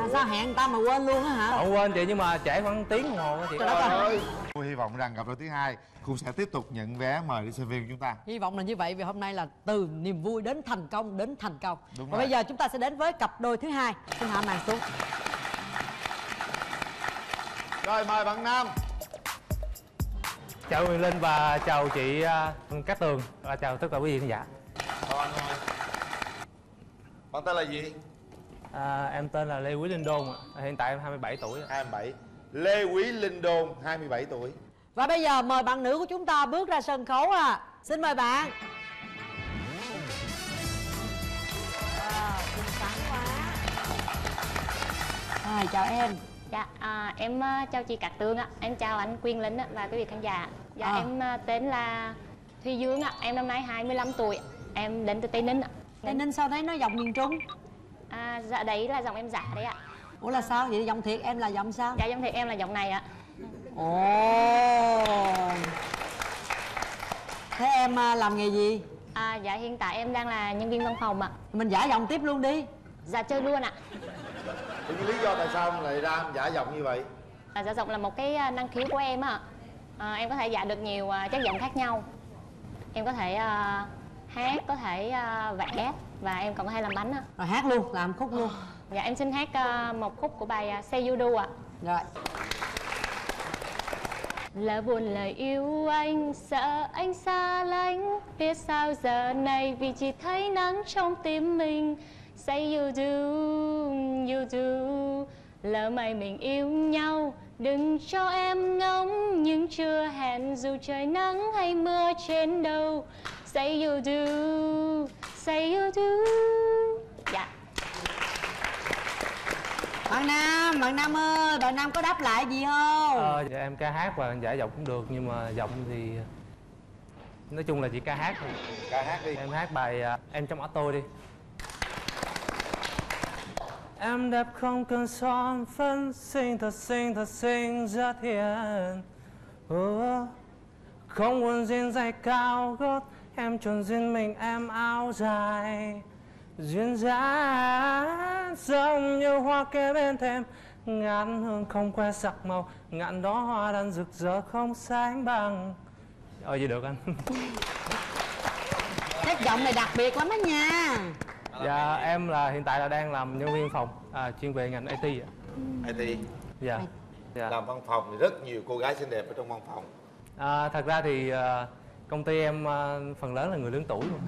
là sao hẹn người ta mà quên luôn á hả không quên chị nhưng mà trễ khoảng tiếng đồng hồ á chị Trời đất ơi. Tôi hy vọng rằng gặp đôi thứ hai cũng sẽ tiếp tục nhận vé mời đi xem phim chúng ta. hy vọng là như vậy vì hôm nay là từ niềm vui đến thành công đến thành công Đúng và rồi. bây giờ chúng ta sẽ đến với cặp đôi thứ hai xin hạ màn xuống Rồi mời bạn Nam. chào Huyền Linh và chào chị à, Cát Tường và chào tất cả quý vị khán giả Chào anh ơi. Bạn tên là gì? À, em tên là Lê Quý Linh Đôn ạ. hiện tại em 27 tuổi ạ. 27. Lê Quý Linh Đôn, 27 tuổi. và bây giờ mời bạn nữ của chúng ta bước ra sân khấu à xin mời bạn Wow, xinh xắn quá rồi chào em Dạ, à, em à, chào chị Cát Tường ạ, em chào anh Quyền Linh ạ và quý vị khán giả. Dạ, À. em à, tên là Thùy Dương ạ, em năm nay 25 tuổi, em đến từ Tây Ninh ạ. tây ninh sao thấy nó giọng miền trung À, dạ đấy là giọng em giả đấy ạ. ủa là sao vậy giọng thiệt em là giọng sao Dạ em thì em là giọng này ạ. ồ thế em à, làm nghề gì À, dạ hiện tại em đang là nhân viên văn phòng ạ. mình giả giọng tiếp luôn đi Dạ chơi luôn ạ. Thì cái lý do tại sao em lại ra em giả giọng như vậy? À, dạ giọng là một cái à, năng khiếu của em ạ. À, em có thể dạ được nhiều à, chất giọng khác nhau. Em có thể à, hát, có thể à, vẽ và em còn có thể làm bánh ạ. rồi hát luôn làm khúc luôn. Dạ em xin hát à, một khúc của bài à, Say You Do ạ. rồi. Là buồn lời yêu anh, sợ anh xa lánh. Biết sao giờ này vì chỉ thấy nắng trong tim mình. Say you do, you do. Lỡ may mình yêu nhau Đừng cho em ngóng. Nhưng chưa hẹn dù trời nắng hay mưa trên đầu. Say you do, say you do. Dạ. Bạn nam bạn nam ơi bạn nam có đáp lại gì không? Ờ, dạ, em ca hát và giải giọng cũng được nhưng mà giọng thì nói chung là chỉ ca hát thôi. Ca hát đi. em hát bài à, em trong áo tôi đi. Em đẹp không cần son phấn xinh thật xinh thật xinh rất hiền Ồ, không quần jean giày cao gót em chọn riêng mình em áo dài duyên dáng giống như hoa kê bên thềm ngàn hương không que sắc màu ngàn đó hoa đang rực rỡ không sánh bằng. Ờ gì được anh. Chất giọng này đặc biệt lắm á nha. Dạ em là hiện tại là đang làm nhân viên phòng à, chuyên về ngành IT ạ IT. dạ dạ. Làm văn phòng thì rất nhiều cô gái xinh đẹp ở trong văn phòng. à, thật ra thì à, công ty em à, phần lớn là người lớn tuổi mà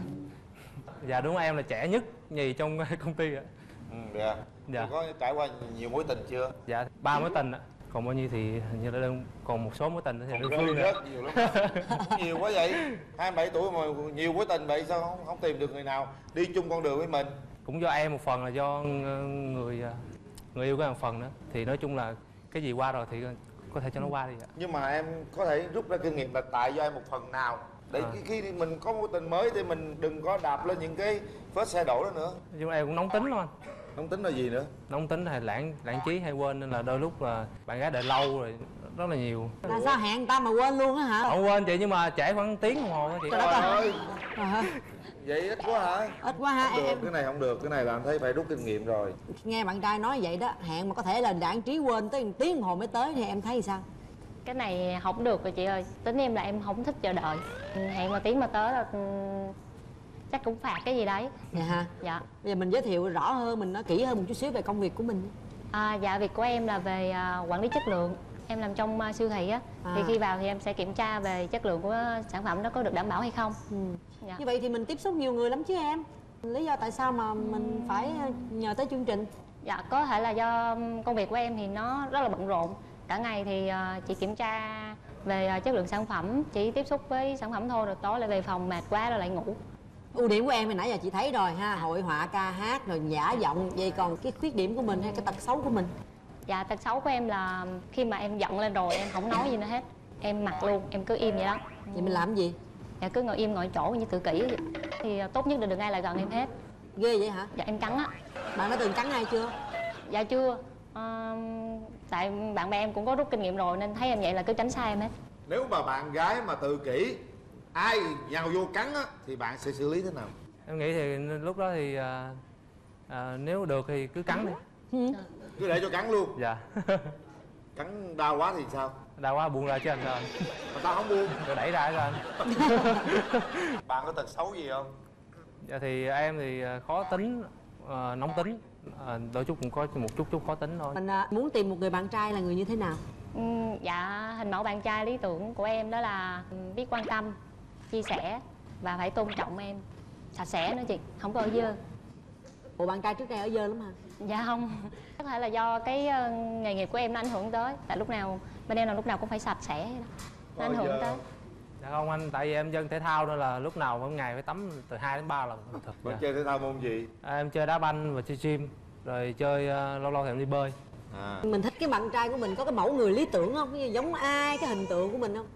dạ đúng em là trẻ nhất nhì trong công ty ạ Ừ, dạ. Dạ. Có trải qua nhiều mối tình chưa? dạ ba mối tình ạ còn bao nhiêu thì hình như là đơn còn một số mối tình thì đơn Rất, phương rất nhiều lắm. nhiều quá vậy. 27 tuổi mà nhiều mối tình vậy sao không không tìm được người nào đi chung con đường với mình? cũng do em một phần là do người à, người yêu của em một phần nữa thì nói chung là cái gì qua rồi thì có thể cho nó qua đi ạ Nhưng mà em có thể rút ra kinh nghiệm là tại do em một phần nào để À. khi khi mình có mối tình mới thì mình đừng có đạp lên những cái vết xe đổ đó nữa. nói chung là em cũng nóng tính lắm anh Không tính là gì nữa. nóng tính hay lãng lãng trí hay quên nên là đôi lúc là bạn gái đợi lâu rồi rất là nhiều là sao hẹn người ta mà quên luôn á hả không quên chị nhưng mà trễ khoảng tiếng đồng hồ á chị Trời đất ơi. vậy ít quá hả? ít quá ha Không em, được, cái này không được, cái này là anh thấy phải rút kinh nghiệm rồi. nghe bạn trai nói vậy đó hẹn mà có thể là đạn trí quên tới một tiếng đồng hồ mới tới thì em thấy sao cái này không được rồi chị ơi. Tính em là em không thích chờ đợi. Ừ, hẹn một tiếng mà tới là ừ, chắc cũng phạt cái gì đấy. Dạ. Hả dạ. Bây giờ mình giới thiệu rõ hơn mình nói kỹ hơn một chút xíu về công việc của mình. À, dạ việc của em là về à, quản lý chất lượng. Em làm trong à, siêu thị á. À. thì khi vào thì em sẽ kiểm tra về chất lượng của sản phẩm đó có được đảm bảo hay không. Ừ. dạ. như vậy thì mình tiếp xúc nhiều người lắm chứ em. Lý do tại sao mà mình phải ờ, nhờ tới chương trình? Dạ có thể là do công việc của em thì nó rất là bận rộn cả ngày thì à, chị kiểm tra về à, chất lượng sản phẩm chỉ tiếp xúc với sản phẩm thôi rồi tối lại về phòng mệt quá rồi lại ngủ. Ưu điểm của em hồi nãy giờ chị thấy rồi ha hội họa ca hát rồi giả giọng vậy còn cái khuyết điểm của mình hay cái tật xấu của mình? Dạ tật xấu của em là khi mà em giận lên rồi em không nói gì nữa hết. Em mặc luôn, em cứ im vậy đó. Vậy mình làm gì? Dạ cứ ngồi im ngồi chỗ như tự kỷ vậy. Thì à, tốt nhất là đừng ai lại gần em hết. Ghê vậy hả? Dạ em cắn á. Bạn đã từng cắn ai chưa? Dạ chưa Ờ, Tại bạn bè em cũng có rút kinh nghiệm rồi nên thấy em vậy là cứ tránh xa em hết Nếu mà bạn gái mà tự kỷ ai nhào vô cắn á thì bạn sẽ xử lý thế nào? em nghĩ thì lúc đó thì à, à, nếu được thì cứ cắn đi. Ừ. cứ để cho cắn luôn. Dạ. Cắn đau quá thì sao? Đau quá buông ra chứ anh sao? Anh mà tao không buông rồi đẩy ra chứ anh? Bạn có tật xấu gì không? Dạ thì em thì ờ, khó tính ờ, nóng tính ờ, đôi chút cũng có một chút chút khó tính thôi. Mình à, muốn tìm một người bạn trai là người như thế nào? Ừm, dạ hình mẫu bạn trai lý tưởng của em đó là biết quan tâm chia sẻ và phải tôn trọng em. Sạch sẽ nữa chị không có ở dơ. Ủa bạn trai trước đây ở dơ lắm hả? Dạ không. Có thể là do cái ờ, nghề nghiệp của em nó ảnh hưởng tới tại lúc nào bên em là lúc nào cũng phải sạch sẽ đó. nó ảnh hưởng tới dạ không anh tại vì em dân thể thao nên là lúc nào mỗi ngày phải tắm từ 2 đến 3 lần. Thật bạn dạ. chơi thể thao môn gì? À, em chơi đá banh và chơi gym rồi chơi ờ, lâu lâu thì em đi bơi. À. Mình thích cái bạn trai của mình có cái mẫu người lý tưởng không? Gì giống ai cái hình tượng của mình không?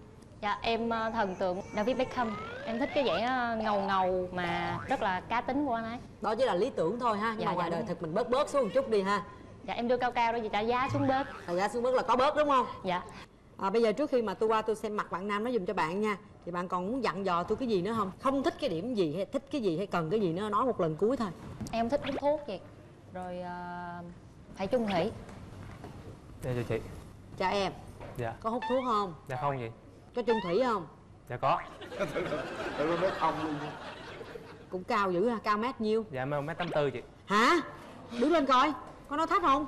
Dạ em ờ, thần tượng David Beckham. Em thích cái vẻ ờ, ngầu ngầu mà rất là cá tính của anh ấy. Đó chỉ là lý tưởng thôi ha nhưng Dạ, mà dạ, ngoài đời đúng. thực mình bớt bớt xuống một chút đi ha. Dạ em đưa cao cao đó chị trả giá xuống bớt. Thật ra xuống bớt là có bớt đúng không? Dạ à, bây giờ trước khi mà tôi qua tôi xem mặt bạn nam nói dùm cho bạn nha. Thì bạn còn muốn dặn dò tôi cái gì nữa không? Không thích cái điểm gì hay thích cái gì hay cần cái gì nữa nói một lần cuối thôi. Em thích hút thuốc vậy rồi ờ, phải chung thủy. Dạ cho chị. Chào em. Dạ. Có hút thuốc không? Dạ không gì có chung thủy không? Dạ có. Tôi nói không luôn cũng cao dữ ha cao mét nhiêu? Dạ mét tám tư chị. Hả? Đứng lên coi có nói thấp không?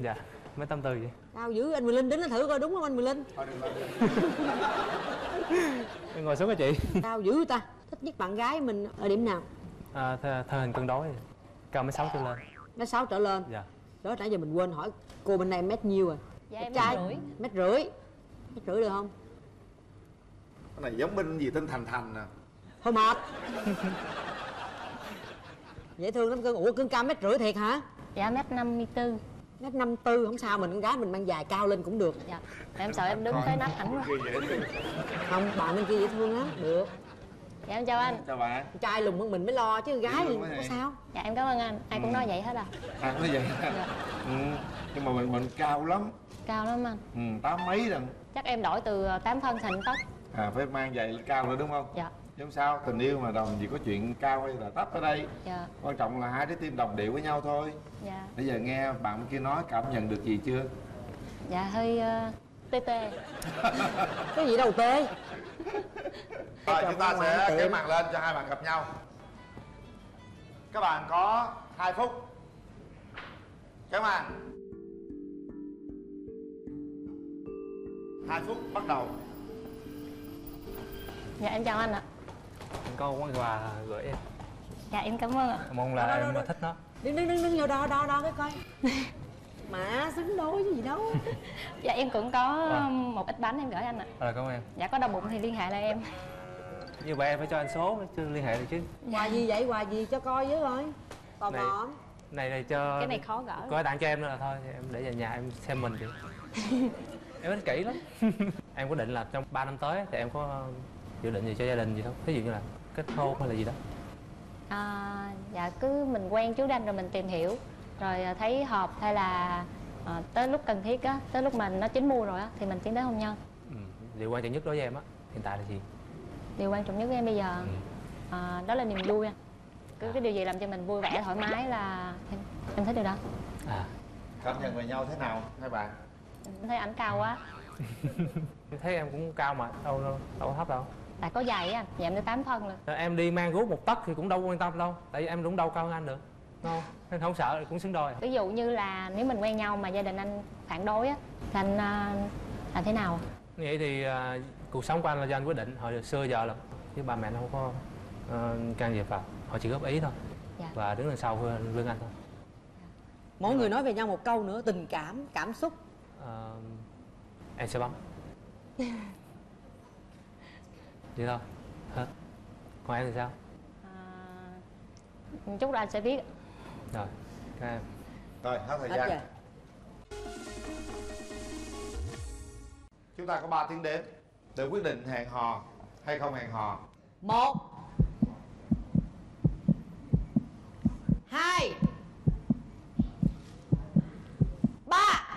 Dạ mét tám tư chị cao dữ anh Mười Linh đứng lên thử coi đúng không anh Mười Linh? Thôi đừng ngồi xuống với chị. Cao dữ ta thích nhất bạn gái mình ở điểm nào? À, thơ, thơ hình cân đối. Cao mấy sáu trở lên. Nó sáu trở lên. Dạ. Đó nãy giờ mình quên hỏi cô bên này mét nhiêu rồi. Dạ trai mét rưỡi. mét rưỡi. Mét rưỡi được không? Cái này giống binh gì tên thành thành nè thôi mệt. Dễ thương lắm cưng ủa cưng cao mét rưỡi thiệt hả? Dạ mét năm mươi tư mét năm tư không sao mình con gái mình mang dài cao lên cũng được. Dạ. Em sợ em đứng tới nắp ảnh quá. Không bạn bên kia dễ thương lắm. Được. Dạ em chào anh. Chào bạn. Trai lùn hơn mình mới lo chứ gái thì có sao. Dạ em cảm ơn anh. Ai cũng nói vậy hết à? À nói vậy. Dạ. ừ. nhưng mà mình mình cao lắm. Cao lắm anh. Ừ, tám mấy lần chắc em đổi từ 8 phân thành tóc. À phải mang giày cao nữa đúng không? Dạ giống sao tình yêu mà đồng gì có chuyện cao hay là thấp ở đây. Dạ. Quan trọng là hai trái tim đồng điệu với nhau thôi. Dạ. Bây giờ nghe bạn bên kia nói cảm nhận được gì chưa? Dạ hơi ờ, tê tê. Cái gì đâu tê? Rồi chúng ta sẽ kéo màn lên cho hai bạn gặp nhau. Các bạn có 2 phút. Kéo màn 2 phút bắt đầu. Dạ em chào anh ạ có món quà gửi em. Dạ em cảm ơn ạ. Mong là Đó, đó, em đó. thích nó. Đứng đứng đứng đứng vô đo đo đo cái coi. Mà xứng đôi gì đâu. Dạ em cũng có um, một ít bánh em gửi anh ạ. Rồi cảm ơn em. Dạ có đau bụng thì liên hệ lại em. Như vậy em phải cho anh số mới chưa liên hệ được chứ. Quà gì vậy? Quà gì cho coi với coi. Tò Này. mò này này cho cái này khó gỡ. có tặng cho em nữa là thôi em để về nhà em xem mình chị em thích kỹ lắm. Em có định là trong 3 năm tới thì em có dự định gì cho gia đình gì không ví dụ như là kết hôn hay là gì đó. À, dạ cứ mình quen trước đanh rồi mình tìm hiểu. Rồi à, thấy hợp hay là à, tới lúc cần thiết á tới lúc mà nó chín mua rồi á thì mình tiến tới hôn nhân. Ừ. điều quan trọng nhất đối với em á hiện tại là gì? Điều quan trọng nhất với em bây giờ. Ừ. à, đó là niềm vui anh cứ cái điều gì làm cho mình vui vẻ thoải mái là em, em thích điều đó. À. Cảm nhận về nhau thế nào hai bạn? Em thấy ảnh cao quá. Thấy em cũng cao mà đâu đâu, đâu có thấp đâu tại có giày á anh dạ em 8 phân lên Rồi em đi mang guốc một tấc thì cũng đâu quan tâm đâu tại vì em cũng đâu cao hơn anh được. Đâu nên không sợ cũng xứng đôi. Ví dụ như là nếu mình quen nhau mà gia đình anh phản đối á thì anh à, làm thế nào? Vậy thì à, cuộc sống của anh là do anh quyết định hồi xưa giờ là chứ ba mẹ nó không có ờ, can thiệp vào. Họ chỉ góp ý thôi. Dạ. và đứng đằng sau lưng anh thôi. Mỗi người nói về nhau một câu nữa tình cảm cảm xúc. Ờ, em sẽ bấm vậy thôi hết còn em thì sao? À, chút là anh sẽ biết. Rồi các em. Rồi hết thời hết gian. rồi chúng ta có 3 tiếng đếm. Để quyết định hẹn hò hay không hẹn hò. Một. Hai. Ba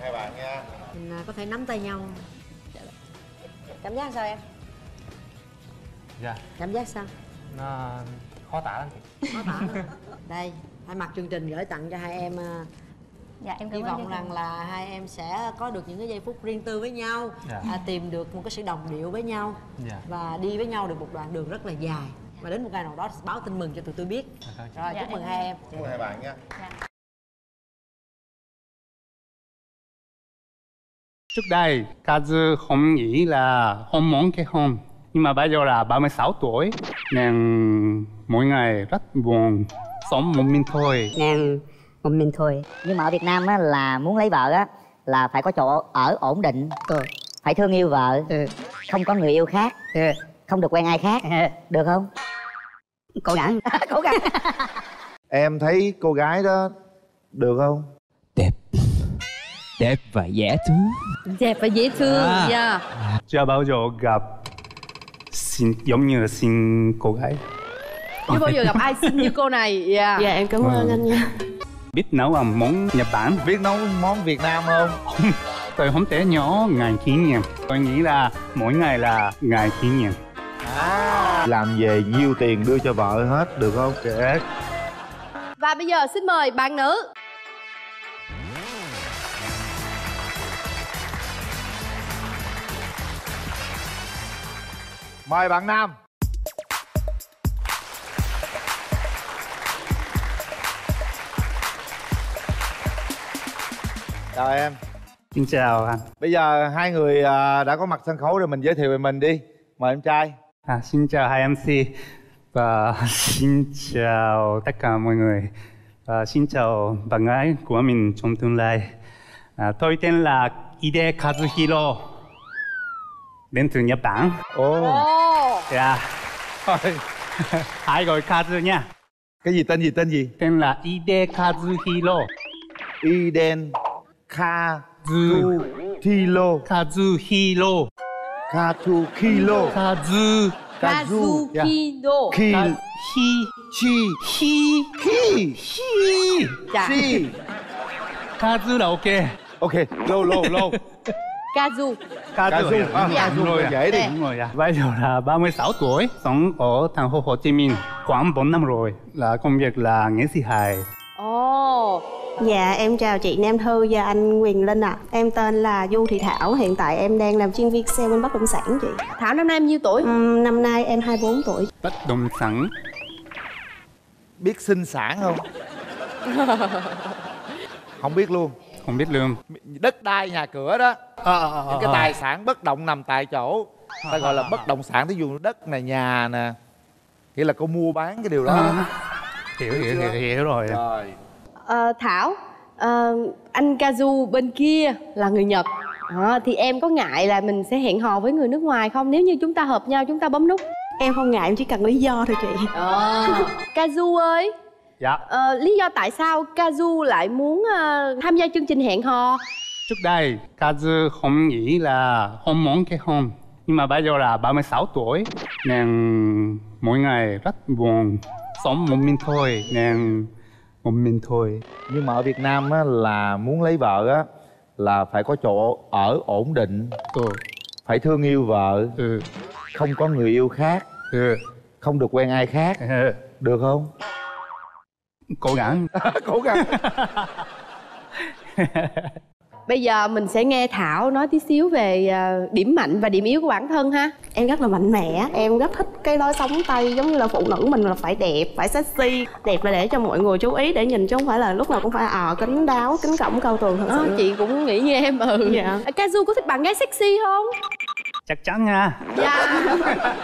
hai bạn nha. Mình à, có thể nắm tay nhau. Cảm giác sao em? Dạ. Cảm giác sao? Nó khó tả lắm chị. Khó tả lắm. đây thay mặt chương trình gửi tặng cho hai em à, dạ em hy cảm ơn vọng rằng là hai em sẽ có được những cái giây phút riêng tư với nhau Dạ. à, tìm được một cái sự đồng điệu với nhau Dạ. và đi với nhau được một đoạn đường rất là dài. Và đến một ngày nào đó sẽ báo tin mừng cho tụi tôi biết. Dạ, dạ. rồi Dạ, chúc mừng em- hai em. Chúc mừng hai bạn nha Trước đây, Kazu không nghĩ là không muốn kết hôn. Nhưng mà bây giờ là 36 tuổi, nên mỗi ngày rất buồn, sống một mình thôi. Nè, một mình thôi. Nhưng mà ở Việt Nam á, là muốn lấy vợ á Là phải có chỗ ở ổn định. Phải thương yêu vợ. Không có người yêu khác. Không được quen ai khác. Được không? Cố gắng. Cố gắng. Em thấy cô gái đó được không đẹp và dễ thương. Đẹp và dễ thương À. dạ. Chưa bao giờ gặp xinh, giống như xinh cô gái. chưa bao giờ gặp ai xinh như cô này dạ. Dạ em cảm ơn anh nha. Biết nấu ăn món Nhật Bản, biết nấu món việt nam không? Tôi không thể nhớ ngày kỷ niệm. Tôi nghĩ là mỗi ngày là ngày kỷ niệm. làm về nhiêu tiền đưa cho vợ hết được không? Để và bây giờ xin mời bạn nữ mời bạn nam. Chào em. Xin chào anh. bây giờ hai người à, đã có mặt sân khấu rồi mình giới thiệu về mình đi. Mời em trai. À, xin chào hai MC và xin chào tất cả mọi người. Và xin chào bạn gái của mình trong tương lai. À, tôi tên là Ide Kazuhiro đến từ Nhật Bản. ồ. Ồ. Yeah. Hãy gọi Kazu nha. cái gì tên gì tên gì? Tên là Ide Kazuhiro. iden ka Zu Tilo Kazuhiro. Katu Kilo Kazu. Kazukido Ki Hi. Chi. Hi. Ki Hi. dạ. Chi. Kazu là ok. Ok lâu lâu lâu Kazu Kazu. à, Dạ. Kazu rồi à. dễ đi Đúng rồi à. Bây giờ là 36 tuổi, sống ở thành phố Hồ Chí Minh khoảng 4 năm rồi. Là công việc là nghệ sĩ hài. ồ Dạ em chào chị Nam Thư và anh Quyền Linh ạ Em tên là Du Thị Thảo Hiện tại em đang làm chuyên viên sale bên bất động sản chị thảo năm nay em nhiêu tuổi Ừm, Năm nay em 24 tuổi Bất động sản. biết sinh sản không không biết luôn Không biết lương. đất đai nhà cửa đó. À, à, những cái tài sản bất động nằm tại chỗ. Ta gọi là bất động sản thí dụ đất này nhà nè. Nghĩa là cô mua bán cái điều đó. À, hiểu, hiểu, hiểu, hiểu rồi. rồi. Ờ, thảo ờ, anh Kazu bên kia là người nhật. Đó, thì em có ngại là mình sẽ hẹn hò với người nước ngoài không? Nếu như chúng ta hợp nhau chúng ta bấm nút. Em không ngại em chỉ cần lý do thôi chị. Ờ. Kazu ơi Dạ. ờ, lý do tại sao Kazu lại muốn ờ, tham gia chương trình hẹn hò? Trước đây, Kazu không nghĩ là không muốn kết hôn. Nhưng mà bây giờ là 36 tuổi, nên mỗi ngày rất buồn, sống một mình thôi, nên một mình thôi. nhưng mà ở việt nam á, là muốn lấy vợ á là phải có chỗ ở ổn định. Ừ, phải thương yêu vợ. Ừ, không có người yêu khác. Ừ, không được quen ai khác. Ừ. được không Cố gắng. cố gắng bây giờ mình sẽ nghe thảo nói tí xíu về ờ, điểm mạnh và điểm yếu của bản thân ha. Em rất là mạnh mẽ Em rất thích cái lối sống Tây Giống như là phụ nữ mình là phải đẹp, phải sexy. Đẹp là để cho mọi người chú ý để nhìn Chứ không phải là lúc nào cũng phải ờ kính đáo, kính cổng cao tường thật Đó, sự. chị cũng nghĩ như em ừ. Dạ. À, Kazu có thích bạn gái sexy không? Chắc chắn nha. dạ.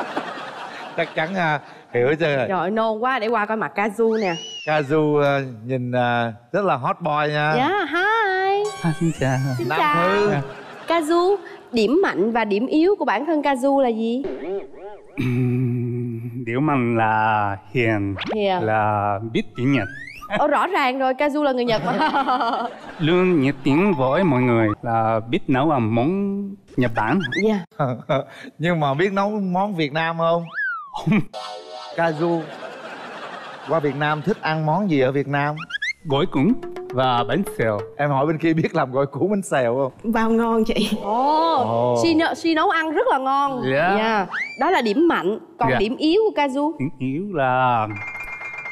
Chắc chắn à, hiểu chưa? Trời ơi, nôn quá để qua coi mặt Kazu nè. Kazu à, nhìn à, rất là hot boy nha. Dạ hi. À, xin chào. xin Nam chào. Thư. Kazu điểm mạnh và điểm yếu của bản thân Kazu là gì? Điều mạnh là hiền, Hiền. là biết tiếng Nhật. Ồ, rõ ràng rồi Kazu là người Nhật. Mà Luôn nhiệt tình với mọi người là biết nấu ăn món Nhật Bản. dạ. Nhưng mà biết nấu món việt nam không Kazu qua việt nam thích ăn món gì ở việt nam Gỏi cuốn. và bánh xèo em hỏi bên kia biết làm gỏi cuốn bánh xèo không bao ngon chị ồ si, nấu- si nấu ăn rất là ngon Dạ. Dạ. đó là điểm mạnh còn Dạ. điểm yếu của Kazu điểm yếu là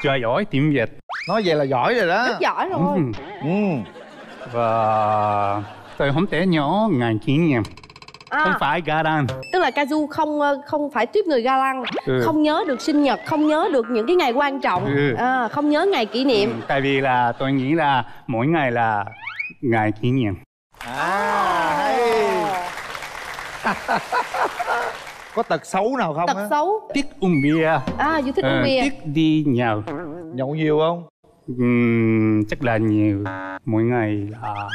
chưa giỏi tiếng việt nói vậy là giỏi rồi đó rất giỏi rồi Ừm. ừ. và tôi không thể nhớ ngày kỷ niệm không à, phải garan tức là Kazu không ờ, không phải tiếp người ga lăng. Ừ. không nhớ được sinh nhật không nhớ được những cái ngày quan trọng. Ừ. à, không nhớ ngày kỷ niệm. Ừ, tại vì là tôi nghĩ là mỗi ngày là ngày kỷ niệm. À hay. Có tật xấu nào không tật á? xấu. Thích uống bia. À du thích ờ, uống bia. thích đi nhậu. Nhậu nhiều không? Ừm, chắc là nhiều. Mỗi ngày là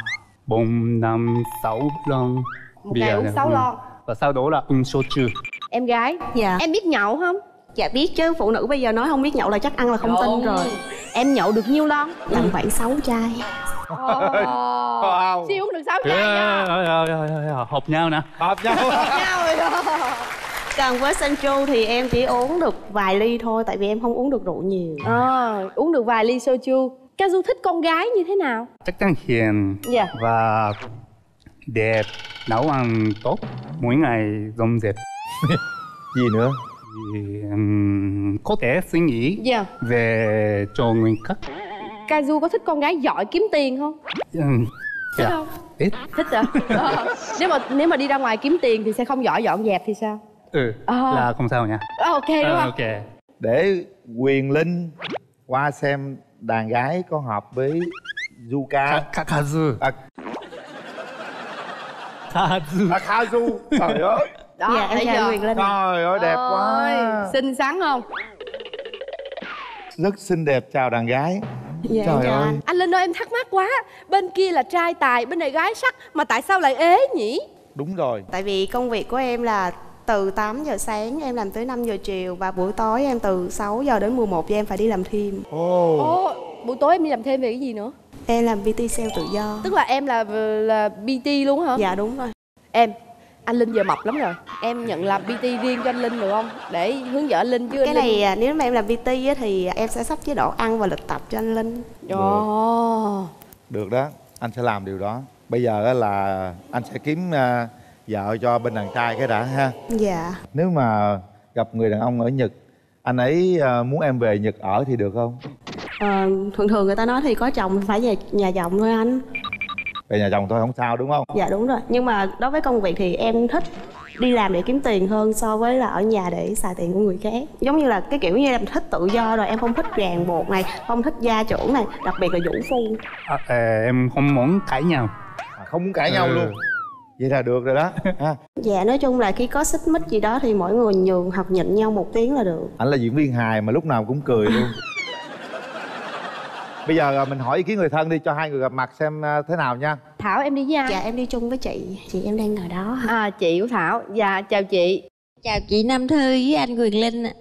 bốn năm sáu lon một ngày uống sáu Ừ. lon. Và sau đó là uống soju em gái dạ. em biết nhậu không? Dạ biết chứ phụ nữ bây giờ nói không biết nhậu là chắc ăn là không tin rồi. Em nhậu được nhiêu lon? Tầm khoảng 6 chai. Wow. siêu uống được sáu Dạ, chai nha. hợp nhau nè. Hợp nhau. Nhau rồi còn với Sancho thì em chỉ uống được vài ly thôi tại vì em không uống được rượu nhiều. À, uống được vài ly soju. Kazu thích con gái như thế nào? Chắc chắn hiền. Dạ. Và đẹp nấu ăn tốt mỗi ngày dọn dẹp. Gì nữa? Thì, có thể suy nghĩ dạ. về cho người khác Kazu có thích con gái giỏi kiếm tiền không? Ừm, thích dạ, không? Ít. Thích à? Ờ. nếu mà nếu mà đi ra ngoài kiếm tiền thì sẽ không giỏi dọn dẹp thì sao? Ừ, À. là không sao nha. Ờ, ok đúng Ờ, không? ok. Để quyền linh qua xem đàn gái có hợp với du ca Ka- Kazu. À, Kazu à Kazu trời ơi. Đó dạ em chào Quyền Linh. Trời ơi đẹp quá. Ôi, xinh xắn không? Rất xinh đẹp chào đàn gái. Dạ trời chào ơi. anh. Linh ơi em thắc mắc quá. Bên kia là trai tài bên này gái sắc mà tại sao lại ế nhỉ? Đúng rồi. Tại vì công việc của em là từ 8 giờ sáng em làm tới 5 giờ chiều và buổi tối em từ 6 giờ đến 11 giờ em phải đi làm thêm. Ồ. Ồ buổi tối em đi làm thêm về cái gì nữa em làm PT sale tự do. Tức là em là là bt luôn hả? Dạ đúng rồi. Em anh linh giờ mập lắm rồi. Em nhận làm bt riêng cho anh linh được không? Để hướng dẫn anh linh chứ cái anh này linh à, nếu mà em làm PT á, thì em sẽ sắp chế độ ăn và lịch tập cho anh Linh. Ồ. được đó. Anh sẽ làm điều đó. Bây giờ á là anh sẽ kiếm à, vợ cho bên đàn trai cái đã ha. Dạ. Nếu mà gặp người đàn ông ở nhật anh ấy à, muốn em về nhật ở thì được không Ờ, thường thường người ta nói thì có chồng phải về nhà chồng thôi anh. Về nhà chồng thôi không sao đúng không? Dạ đúng rồi. Nhưng mà đối với công việc thì em thích đi làm để kiếm tiền hơn so với là ở nhà để xài tiền của người khác. Giống như là cái kiểu như em thích tự do rồi em không thích ràng buộc này không thích gia trưởng này đặc biệt là vũ phu. À, ờ, em không muốn cãi nhau. À, không muốn cãi nhau Ừ. luôn. Vậy là được rồi đó. Ha. Dạ nói chung là khi có xích mích gì đó thì mỗi người nhường hoặc nhịn nhau một tiếng là được. Anh là diễn viên hài mà lúc nào cũng cười luôn bây giờ à, mình hỏi ý kiến người thân đi cho hai người gặp mặt xem à, thế nào nha. Thảo em đi với ai dạ em đi chung với chị. Chị em đang ngồi đó à chị của thảo. Dạ chào chị. Chào chị Nam Thư với anh Quyền Linh ạ.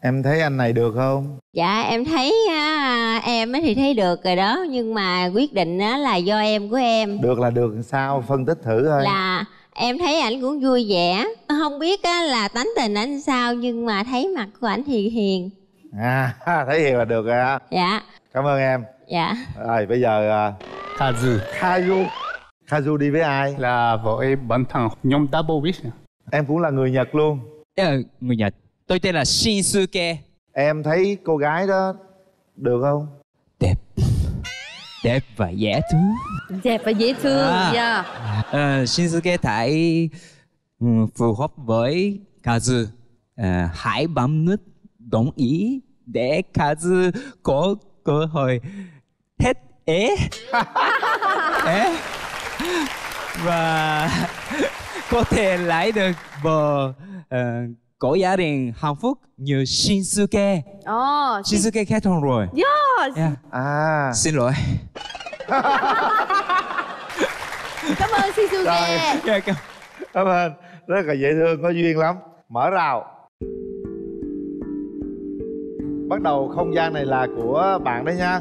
em thấy anh này được không? Dạ em thấy á, em á thì thấy được rồi đó Nhưng mà quyết định á là do em của em. Được là được sao? Phân tích thử thôi Là em thấy ảnh cũng vui vẻ. Không biết á là tánh tình ảnh sao Nhưng mà thấy mặt của ảnh thì hiền. À thấy hiền là được rồi á. Dạ cảm ơn em. Dạ. Rồi bây giờ à, Kazu. Kazu. Kazu đi với ai? Là với bản thân nhóm Double Wish. Em cũng là người nhật luôn. Ờ, người Nhật. Tôi tên là Shinsuke. Em thấy cô gái đó được không? Đẹp. Đẹp và dễ thương. Đẹp và dễ thương À. dạ. Ờ, Shinsuke thấy ừ, phù hợp với Kazu. Ờ, hãy bấm nút đồng ý để Kazu có cơ hội hết ế. Ế. Và có thể lấy được vợ ờ, có gia đình hạnh phúc như Shinsuke. Ồ Shinsuke kết hôn rồi. Yes! Yeah. à. Xin lỗi. Cảm ơn Dạ, cảm- cảm ơn. Rất là dễ thương có duyên lắm. Mở rào bắt đầu không gian này là của bạn đấy nha.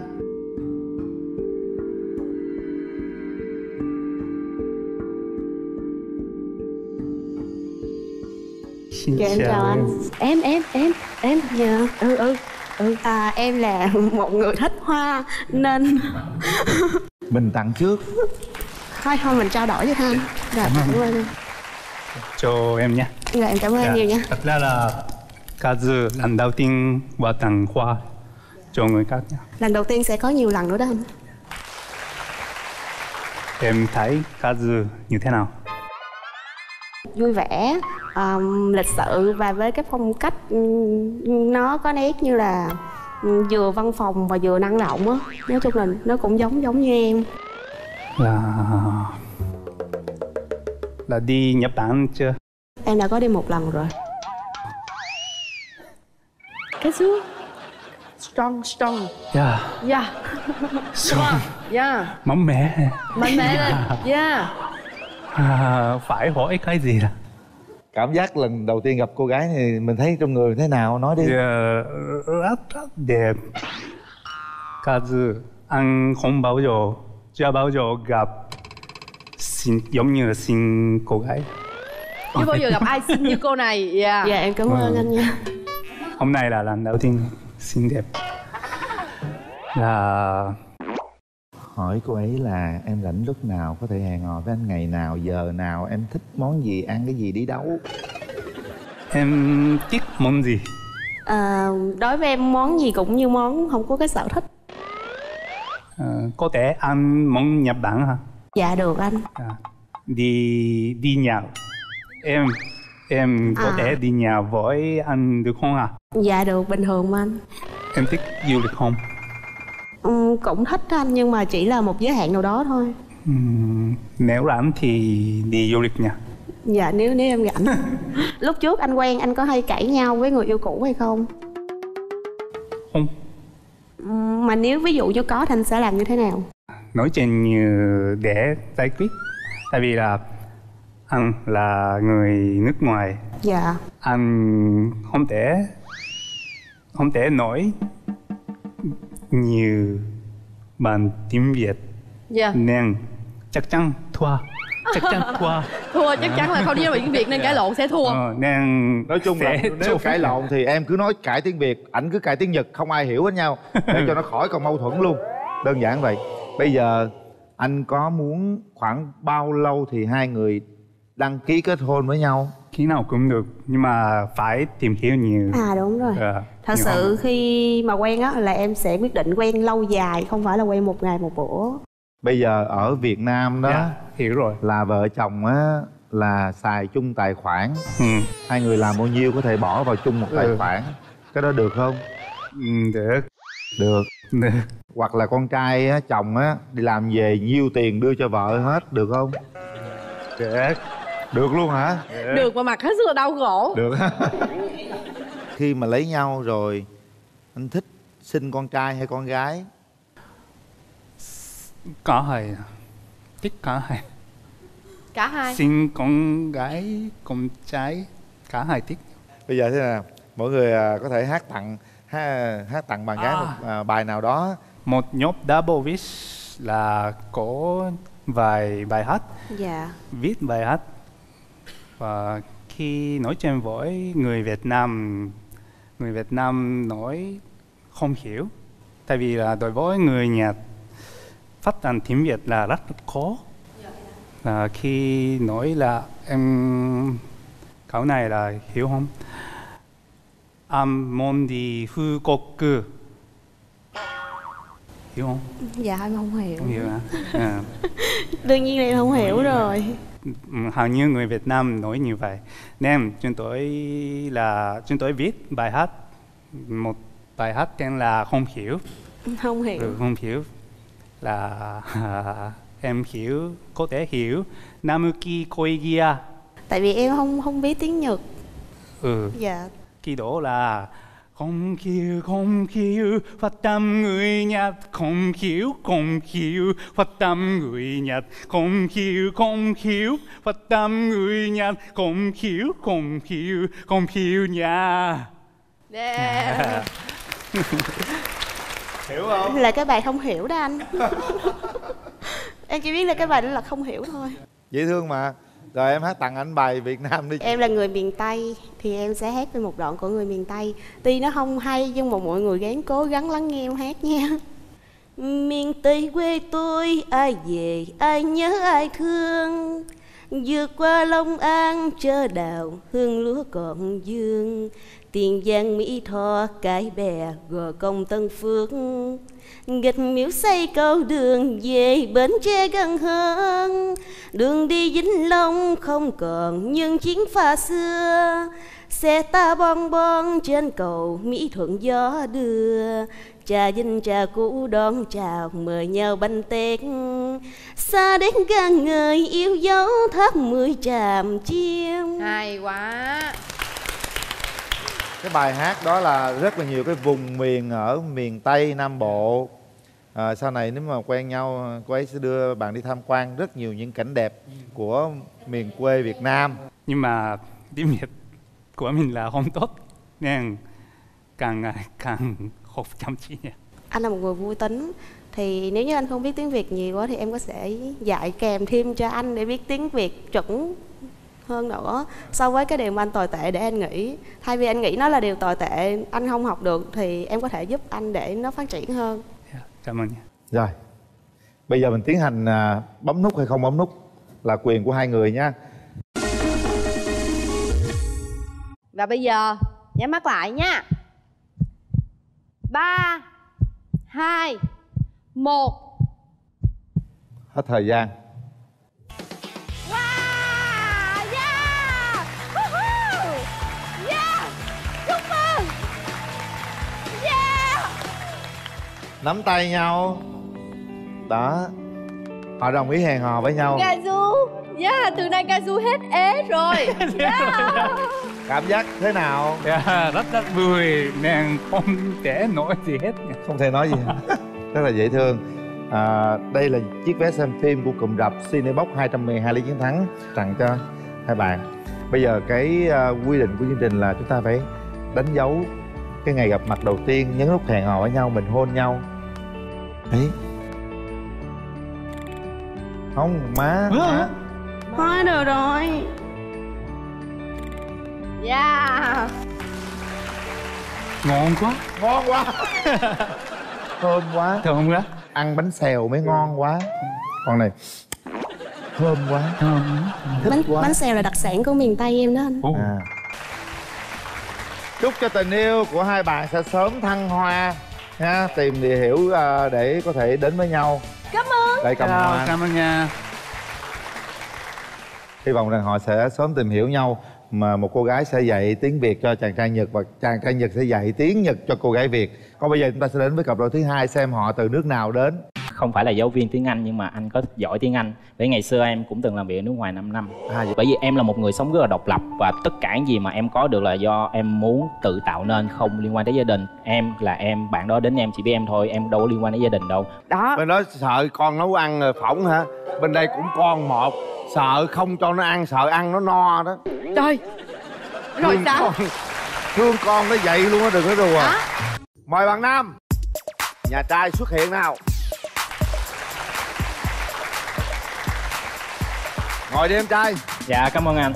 Xin Dạ, em chào anh. em. Em em em dạ. Ừ ừ à, em là một người thích hoa nên mình tặng trước. Thôi thôi mình trao đổi với anh. Rồi cảm ơn. cho em nhé rồi em cảm ơn anh nhiều nha. Thật ra là Kazu lần đầu tiên qua tặng hoa cho người khác nha. Lần đầu tiên sẽ có nhiều lần nữa đó anh em thấy Kazu như thế nào? Vui vẻ um, lịch sự và với cái phong cách nó có nét như là vừa văn phòng và vừa năng động á. Nói chung là nó cũng giống giống như em. Là là đi Nhật Bản chưa? Em đã có đi một lần rồi cái chú strong strong. Yeah Yeah Strong. Yeah mạnh mẽ. Mạnh mẽ. Lên Yeah à, phải hỏi cái gì là cảm giác lần đầu tiên gặp cô gái này mình thấy trong người thế nào? Nói đi. Yeah, rất rất đẹp. Kazu anh không bao giờ chưa bao giờ gặp xin giống như là xin cô gái. Chưa bao giờ gặp ai xinh như cô này. Yeah dạ em cảm ơn Ừ. anh nha hôm nay là lần đầu tiên xinh đẹp. Là hỏi cô ấy là em rảnh lúc nào có thể hẹn hò với anh ngày nào giờ nào em thích món gì ăn cái gì đi đâu? Em thích món gì? À, đối với em món gì cũng như món không có cái sở thích. Ờ, có thể ăn món Nhật Bản hả? Dạ được anh. À, đi đi nhậu. Em em có À. thể đi nhậu với anh được không ạ? Dạ được bình thường mà anh. Em thích du lịch không? Ừ, cũng thích anh nhưng mà chỉ là một giới hạn nào đó thôi. Ừm, nếu rảnh thì đi du lịch nha. Dạ nếu nếu em rảnh. Lúc trước anh quen anh có hay cãi nhau với người yêu cũ hay không? Không. Ừm, mà nếu ví dụ như có thì anh sẽ làm như thế nào? Nói chuyện như để giải quyết. Tại vì là anh là người nước ngoài. Dạ. Anh không thể không thể nói nhiều bằng tiếng Việt. Dạ. Nên chắc chắn thua. Chắc chắn thua. Thua chắc chắn là không đi nói tiếng Việt nên cãi lộn sẽ thua. Ờ, nên nói chung là nếu cãi lộn thì em cứ nói cãi tiếng việt ảnh cứ cãi tiếng nhật không ai hiểu hết nhau. Để cho nó khỏi còn mâu thuẫn luôn. Đơn giản vậy. Bây giờ anh có muốn khoảng bao lâu thì hai người đăng ký kết hôn với nhau. Khi nào cũng được nhưng mà phải tìm hiểu nhiều. À đúng rồi. Ờ, thật sự hơn. khi mà quen á là em sẽ quyết định quen lâu dài không phải là quen một ngày một bữa. Bây giờ ở việt nam đó Dạ, hiểu rồi. là vợ chồng á là xài chung tài khoản. Ừ. hai người làm bao nhiêu có thể bỏ vào chung một tài Ừ. khoản. Cái đó được không? Ừ, được. Được. Được. Hoặc là con trai á chồng á đi làm về nhiêu tiền đưa cho vợ hết được không? Được được luôn hả? Được mà mặt hết sức là đau khổ. Được. Khi mà lấy nhau rồi anh thích sinh con trai hay con gái? Có hai. Thích cả hai. Cả hai. Xin con gái con trai cả hai thích. Bây giờ thế nào? Mọi người à, có thể hát tặng hát, hát tặng bạn gái À. một à, bài nào đó. Một nhóm double wish là có vài bài hát. Dạ. Viết bài hát và khi nói chuyện với người Việt Nam người Việt Nam nói không hiểu tại vì là đối với người Nhật phát âm tiếng Việt là rất khó. Là khi nói là em câu này là hiểu không? Am môn đi Hư Quốc hiểu không? Dạ em không hiểu. Không hiểu hả? À. đương nhiên là em không hiểu. rồi hầu như người Việt Nam nói như vậy. Nên chúng tôi là chúng tôi viết bài hát. Một bài hát tên là không hiểu. Không hiểu. Ừ, không hiểu. Là em hiểu có thể hiểu. Namuki Koigia. Tại vì em không không biết tiếng nhật. Ừ. Dạ. Kỳ đó là không hiểu không hiểu phát tâm người Nhật. Không hiểu không hiểu phát tâm người Nhật. Không hiểu không hiểu phát tâm người Nhật. Không hiểu không hiểu không hiểu nha Yeah. Hiểu không? Là cái bài không hiểu đó anh. Em chỉ biết là cái bài đó là không hiểu thôi. Dễ thương mà rồi em hát tặng anh bài việt nam đi. Em là người miền tây, thì em sẽ hát về một đoạn của người miền tây. Tuy nó không hay, nhưng mà mọi người gắng cố gắng lắng nghe em hát nha. Miền Tây quê tôi, ai về, ai nhớ, ai thương. Vượt qua Long An chờ đào hương lúa còn dương. Tiền Giang Mỹ Tho, cái bè gò công Tân Phước. Nghịch miếu xây cầu đường về Bến Tre gần hơn. Đường đi Vĩnh Long không còn nhưng chiến pha xưa. Xe ta bon bon trên cầu Mỹ Thuận gió đưa. Cha dinh trà cũ đón chào mời nhau bánh tét. Xa đến gan người yêu dấu tháp mười tràm chiêm. Hay quá cái bài hát đó là rất là nhiều cái vùng miền ở miền tây nam bộ. À, sau này nếu mà quen nhau cô ấy sẽ đưa bạn đi tham quan rất nhiều những cảnh đẹp của miền quê việt nam. Nhưng mà tiếng Việt của mình là không tốt nên càng ngày càng học chăm chỉ nha. Anh là một người vui tính Thì nếu như anh không biết tiếng Việt nhiều quá Thì em có sẽ dạy kèm thêm cho anh Để biết tiếng Việt chuẩn hơn nữa so với cái điều mà anh tồi tệ để anh nghĩ. Thay vì anh nghĩ nó là điều tồi tệ anh không học được thì em có thể giúp anh để nó phát triển hơn. Cảm ơn nha. Rồi bây giờ mình tiến hành à, bấm nút hay không bấm nút là quyền của hai người nha. Và bây giờ nhắm mắt lại nha. Ba hai một. Hết thời gian nắm tay nhau. Đó. Họ đồng ý hẹn hò với nhau. Kazu! Yeah, từ nay Kazu hết ế rồi. Yeah. cảm giác thế nào? Dạ rất rất vui. Nên không thể nói gì hết không thể nói gì rất là dễ thương. À, đây là chiếc vé xem phim của cụm rạp Cinebox 212 lý chiến thắng. Tặng cho hai bạn. Bây giờ cái uh, quy định của chương trình là chúng ta phải đánh dấu cái ngày gặp mặt đầu tiên nhấn nút hẹn hò với nhau mình hôn nhau đấy không má má. Thôi được rồi. Yeah! ngon quá. Ngon quá. Thơm quá. Thơm quá. Ăn bánh xèo mới ngon quá. Còn này. Thơm quá. Thơm. Thích bánh, quá. bánh xèo là đặc sản của miền tây em đó anh. À. chúc cho tình yêu của hai bạn sẽ sớm thăng hoa nha tìm địa hiểu à, để có thể đến với nhau Cảm ơn! đây cầm hoa cảm ơn nha hy vọng rằng họ sẽ sớm tìm hiểu nhau mà một cô gái sẽ dạy tiếng Việt cho chàng trai Nhật và chàng trai Nhật sẽ dạy tiếng Nhật cho cô gái Việt. Còn bây giờ chúng ta sẽ đến với cặp đôi thứ hai xem họ từ nước nào đến. Không phải là giáo viên tiếng Anh nhưng mà anh có giỏi tiếng Anh. Bởi ngày xưa em cũng từng làm việc ở nước ngoài 5 năm. À, Bởi vì em là một người sống rất là độc lập và tất cả những gì mà em có được là do em muốn tự tạo nên không liên quan tới gia đình. Em là em, bạn đó đến em chỉ biết em thôi, em đâu có liên quan đến gia đình đâu. Đó, bên đó sợ con nấu ăn rồi phỏng hả? Bên đây cũng con một, sợ không cho nó ăn, sợ ăn nó no đó. trời! Rồi thương sao? Con, thương con nó vậy luôn á, đừng có đùa. Mời bạn Nam. Nhà trai xuất hiện nào. Ngồi đi em trai. Dạ cảm ơn anh.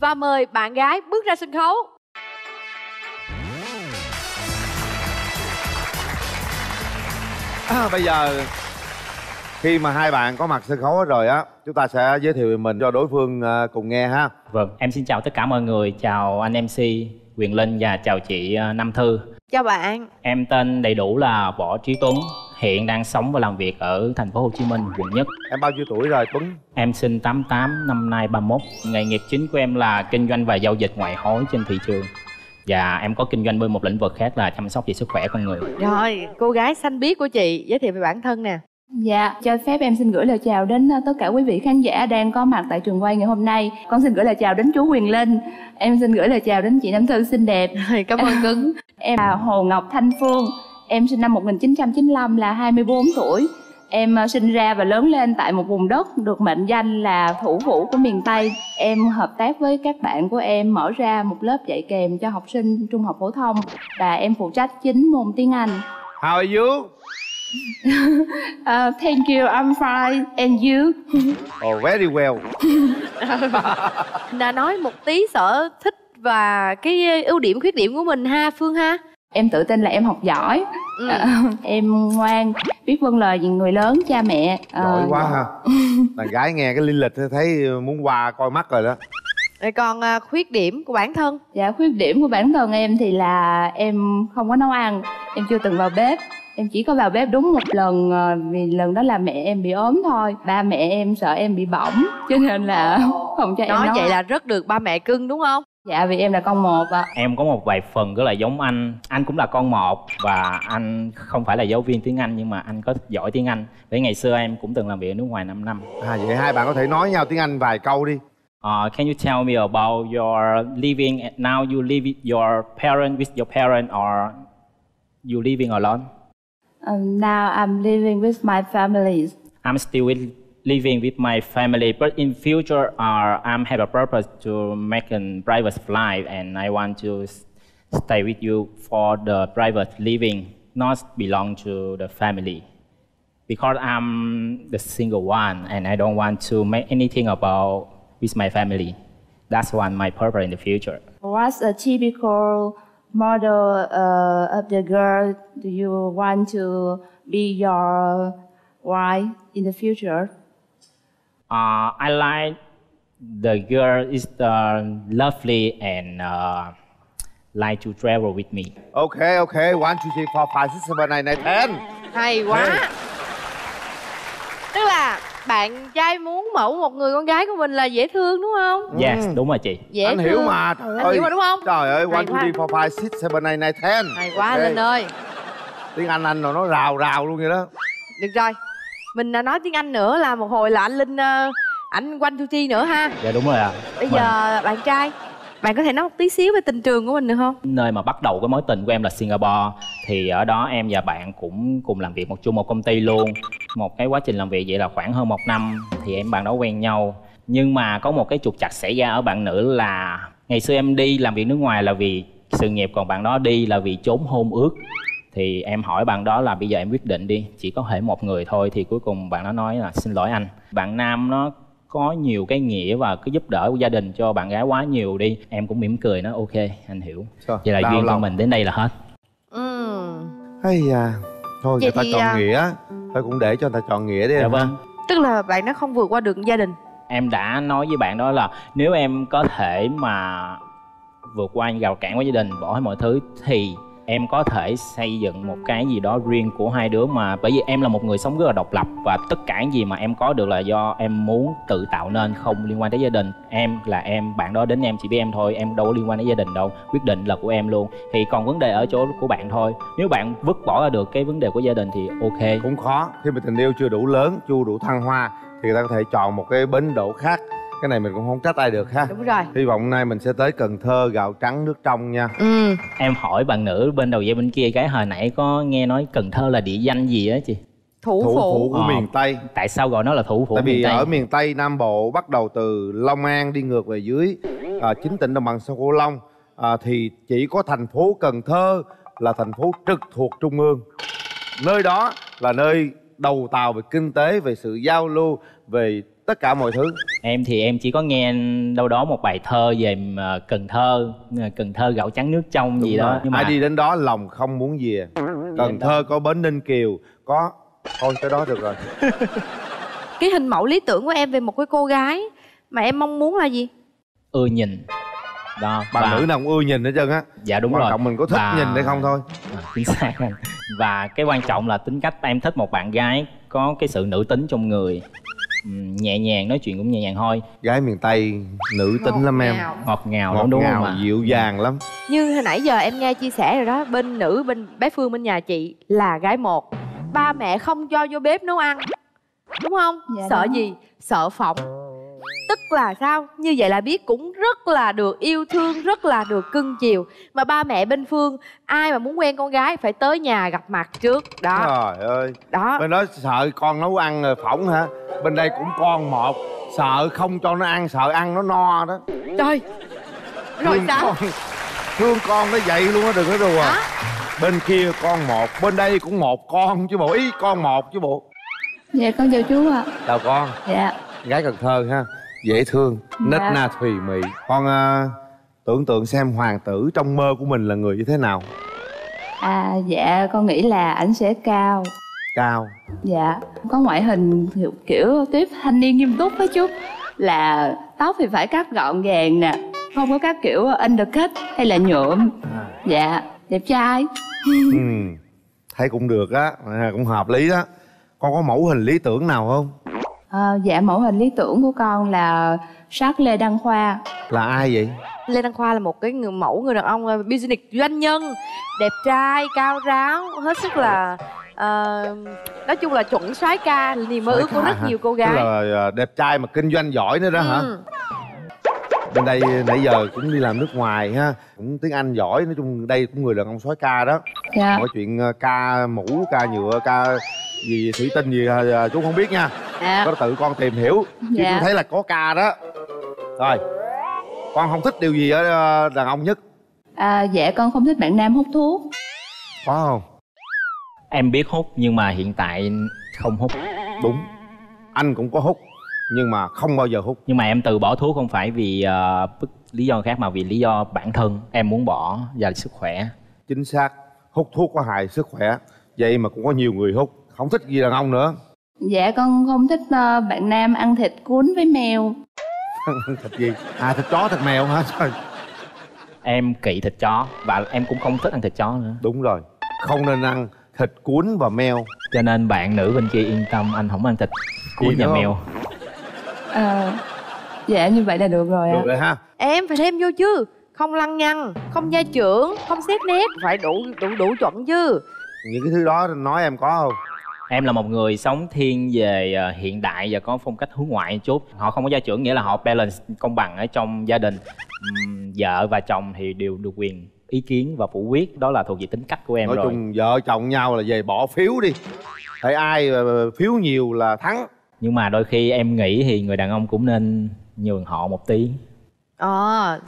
Và mời bạn gái bước ra sân khấu À, bây giờ khi mà hai bạn có mặt sân khấu hết rồi á chúng ta sẽ giới thiệu về mình cho đối phương ờ, cùng nghe ha Vâng, em xin chào tất cả mọi người, chào anh MC Quyền Linh và chào chị ờ, Nam Thư. Chào bạn Em tên đầy đủ là Võ Trí Tuấn, hiện đang sống và làm việc ở thành phố Hồ Chí Minh, quận Nhất. em bao nhiêu tuổi rồi tuấn Em sinh 88, năm nay 31. Nghề nghiệp chính của em là kinh doanh và giao dịch ngoại hối trên thị trường. Và em có kinh doanh với một lĩnh vực khác là chăm sóc về sức khỏe con người. Rồi, cô gái xanh biếc của chị giới thiệu về bản thân nè Dạ, cho phép em xin gửi lời chào đến ờ, tất cả quý vị khán giả đang có mặt tại trường quay ngày hôm nay. Con xin gửi lời chào đến chú Quyền Linh. Em xin gửi lời chào đến chị Nam Thư xinh đẹp. Cảm ơn cưng Em là Hồ Ngọc Thanh Phương. Em sinh năm 1995 là 24 tuổi. Em ờ, sinh ra và lớn lên tại một vùng đất được mệnh danh là thủ phủ của miền Tây. Em hợp tác với các bạn của em mở ra một lớp dạy kèm cho học sinh trung học phổ thông và em phụ trách chính môn tiếng Anh. how are you Uh, thank you, I'm fine. And you? oh very well Đã nói một tí sở thích và cái ưu điểm khuyết điểm của mình ha Phương ha em tự tin là em học giỏi. Ờ, em ngoan biết vâng lời người lớn cha mẹ. Ờ, giỏi quá ha. Đàn gái nghe cái linh lịch thấy muốn qua coi mắt rồi đó. Rồi còn à, khuyết điểm của bản thân? Dạ khuyết điểm của bản thân em thì là em không có nấu ăn em chưa từng vào bếp. Em chỉ có vào bếp đúng một lần ờ, vì lần đó là mẹ em bị ốm thôi ba mẹ em sợ em bị bỏng cho nên là không cho em nói vậy là rất được ba mẹ cưng đúng không dạ vì em là con một ạ. Em có một vài phần rất là giống anh. Anh cũng là con một và anh không phải là giáo viên tiếng anh nhưng mà anh có giỏi tiếng anh. Bởi ngày xưa em cũng từng làm việc ở nước ngoài 5 năm. À vậy hai bạn có thể nói nhau tiếng anh vài câu đi. Uh, can you tell me about your living now you live with your parent with your parent or you living alone? Um, now I'm living with my family. I'm still with, living with my family, but in future, uh, I'm have a purpose to make a private flight, and I want to stay with you for the private living, not belong to the family, because I'm the single one, and I don't want to make anything about with my family. That's one my purpose in the future. What's a typical model uh, of the girl do you want to be your wife in the future? Uh, I like the girl is uh, lovely and uh, like to travel with me. ok ok. One two three four five six seven eight nine ten. Hay quá. Tức là bạn trai muốn mẫu một người con gái của mình là dễ thương đúng không? Yes, đúng rồi chị. dễ anh thương. hiểu mà trời anh ơi. hiểu mà đúng không? Trời ơi one two three four five six seven eight nine ten. Hay quá Ok. linh ơi. Tiếng anh anh rồi nó rào rào luôn vậy đó. Được rồi mình à, nói tiếng anh nữa là một hồi là anh linh ờ, ảnh quanh chu chi nữa ha. Dạ đúng rồi ạ. bây giờ bạn trai bạn có thể nói một tí xíu về tình trường của mình được không? Nơi mà bắt đầu cái mối tình của em là Singapore. Thì ở đó em và bạn cũng cùng làm việc một chung một công ty luôn. Một cái quá trình làm việc vậy là khoảng hơn một năm thì em bạn đó quen nhau. Nhưng mà có một cái trục trặc xảy ra ở bạn nữ là ngày xưa em đi làm việc nước ngoài là vì sự nghiệp còn bạn đó đi là vì trốn hôn ước thì em hỏi bạn đó là bây giờ em quyết định đi chỉ có thể một người thôi. Thì cuối cùng bạn đó nói là xin lỗi anh. Bạn nam nó có nhiều cái nghĩa và cái giúp đỡ của gia đình cho bạn gái quá nhiều đi. Em cũng mỉm cười nói ok anh hiểu. Trời, vậy là đau duyên của lòng. mình đến đây là hết. Ừ. Hay à thôi Vậy người ta thì, chọn à, nghĩa thôi cũng để cho người ta chọn nghĩa đi dạ vâng. Tức là bạn đã không vượt qua được gia đình. Em đã nói với bạn đó là nếu em có thể mà vượt qua những rào cản của gia đình bỏ hết mọi thứ thì em có thể xây dựng một cái gì đó riêng của hai đứa mà bởi vì em là một người sống rất là độc lập và tất cả những gì mà em có được là do em muốn tự tạo nên không liên quan tới gia đình. Em là em, bạn đó đến em chỉ biết em thôi, em đâu có liên quan đến gia đình đâu, quyết định là của em luôn. Thì còn vấn đề ở chỗ của bạn thôi. Nếu bạn vứt bỏ ra được cái vấn đề của gia đình thì ok. Cũng khó, khi mà tình yêu chưa đủ lớn, chưa đủ thăng hoa thì người ta có thể chọn một cái bến đỗ khác cái này mình cũng không trách ai được ha. Đúng rồi. Hy vọng hôm nay mình sẽ tới cần thơ gạo trắng nước trong nha. Ừ. Em hỏi bạn nữ bên đầu dây bên kia cái hồi nãy có nghe nói cần thơ là địa danh gì á chị? Thủ, thủ phủ. phủ của Ờ. miền tây. Tại sao gọi nó là thủ phủ tại vì miền tây? ở miền tây nam bộ bắt đầu từ long an đi ngược về dưới à, chính tỉnh đồng bằng sông cửu long à, thì chỉ có thành phố cần thơ là thành phố trực thuộc trung ương. Nơi đó là nơi đầu tàu về kinh tế về sự giao lưu về tất cả mọi thứ. Em thì em chỉ có nghe đâu đó một bài thơ về mà Cần Thơ Cần Thơ gạo trắng nước trong gì Đúng đó. rồi. nhưng mà ai đi đến đó lòng không muốn về. Cần thơ có bến ninh kiều có thôi tới đó được rồi. Cái hình mẫu lý tưởng của em về một cái cô gái mà em mong muốn là gì? Ưa nhìn. Đó bạn và- nữ nào cũng ưa nhìn hết trơn á. Dạ đúng quan rồi. trọng mình có thích Và- nhìn hay không thôi. À, chính xác và cái quan trọng là tính cách em thích một bạn gái có cái sự nữ tính trong người nhẹ nhàng nói chuyện cũng nhẹ nhàng thôi. Gái miền tây nữ tính lắm em. ngọt ngào ngọt lắm đúng ngào không ạ? dịu dàng lắm. Như hồi nãy giờ em nghe chia sẻ rồi đó bên nữ bên bé phương bên nhà chị là gái một. Ba mẹ không cho vô bếp nấu ăn đúng không? Dạ sợ đúng. gì? Sợ phỏng tức là sao? Như vậy là biết cũng rất là được yêu thương rất là được cưng chiều. Mà ba mẹ bên phương ai mà muốn quen con gái phải tới nhà gặp mặt trước. Đó. Trời ơi. Đó. Bên đó sợ con nấu ăn rồi phỏng hả? Bên đây cũng con một. Sợ không cho nó ăn sợ ăn nó no đó. Trời. Rồi thương sao? con. Thương con nó vậy luôn á đừng có đùa. Bên kia con một bên đây cũng một con chứ bộ. Ý con một chứ bộ. Dạ con chào chú ạ. Chào con. Dạ gái cần thơ ha dễ thương nết Dạ. na thùy mị. Con à, tưởng tượng xem hoàng tử trong mơ của mình là người như thế nào. À dạ con nghĩ là ảnh sẽ cao. Cao. Dạ Có ngoại hình kiểu, kiểu tiếp thanh niên nghiêm túc với chút Là tóc thì phải cắt gọn gàng nè Không có cắt kiểu undercut hay là nhuộm. Dạ đẹp trai. Ừ. thấy cũng được á à, cũng hợp lý đó. Con có mẫu hình lý tưởng nào không à, Dạ mẫu hình lý tưởng của con là sát Lê Đăng Khoa là ai vậy Lê Đăng Khoa là một cái người mẫu người đàn ông ờ, business doanh nhân đẹp trai cao ráo hết sức là ờ, nói chung là chuẩn soái ca niềm mơ ước của rất hả? nhiều cô Tức gái là à, đẹp trai mà kinh doanh giỏi nữa đó hả Ừ. bên đây nãy giờ cũng đi làm nước ngoài ha cũng tiếng anh giỏi nói chung đây cũng người đàn ông soái ca đó Dạ. mọi chuyện ca mũ ca nhựa ca gì thủy tinh gì à, à, chú không biết nha. Dạ. có tự con tìm hiểu. Chứ Dạ. chú thấy là có ca đó. Rồi con không thích điều gì ở à, đàn ông nhất? À, Dạ con không thích bạn nam hút thuốc. Có không? Em biết hút nhưng mà hiện tại không hút. Đúng. Anh cũng có hút nhưng mà không bao giờ hút. Nhưng mà em từ bỏ thuốc không phải vì bất lý do khác mà vì lý do bản thân. Em muốn bỏ và sức khỏe. Chính xác. Hút thuốc có hại sức khỏe. Vậy mà cũng có nhiều người hút không thích gì đàn ông nữa. Dạ con không thích ờ, bạn nam ăn thịt cuốn với mèo. Thịt gì? À thịt chó thịt mèo hả? Trời. Em kỵ thịt chó và em cũng không thích ăn thịt chó nữa. Đúng rồi. Không nên ăn thịt cuốn và meo cho nên bạn nữ bên kia yên tâm anh không ăn thịt cuốn và mèo. Ờ, Dạ như vậy là được rồi ạ. Được rồi ha. Em phải thêm vô chứ. Không lăng nhăng không gia trưởng không xét nét phải đủ đủ đủ chuẩn chứ. Những cái thứ đó nói em có không em là một người sống thiên về ờ, hiện đại và có phong cách hướng ngoại một chút. Họ không có gia trưởng nghĩa là họ balance công bằng ở trong gia đình. Vợ và chồng thì đều được quyền ý kiến và phủ quyết. Đó là thuộc về tính cách của em nói rồi. chung vợ chồng nhau là về bỏ phiếu đi. Thấy ai phiếu nhiều là thắng. Nhưng mà đôi khi em nghĩ thì người đàn ông cũng nên nhường họ một tí. Ờ.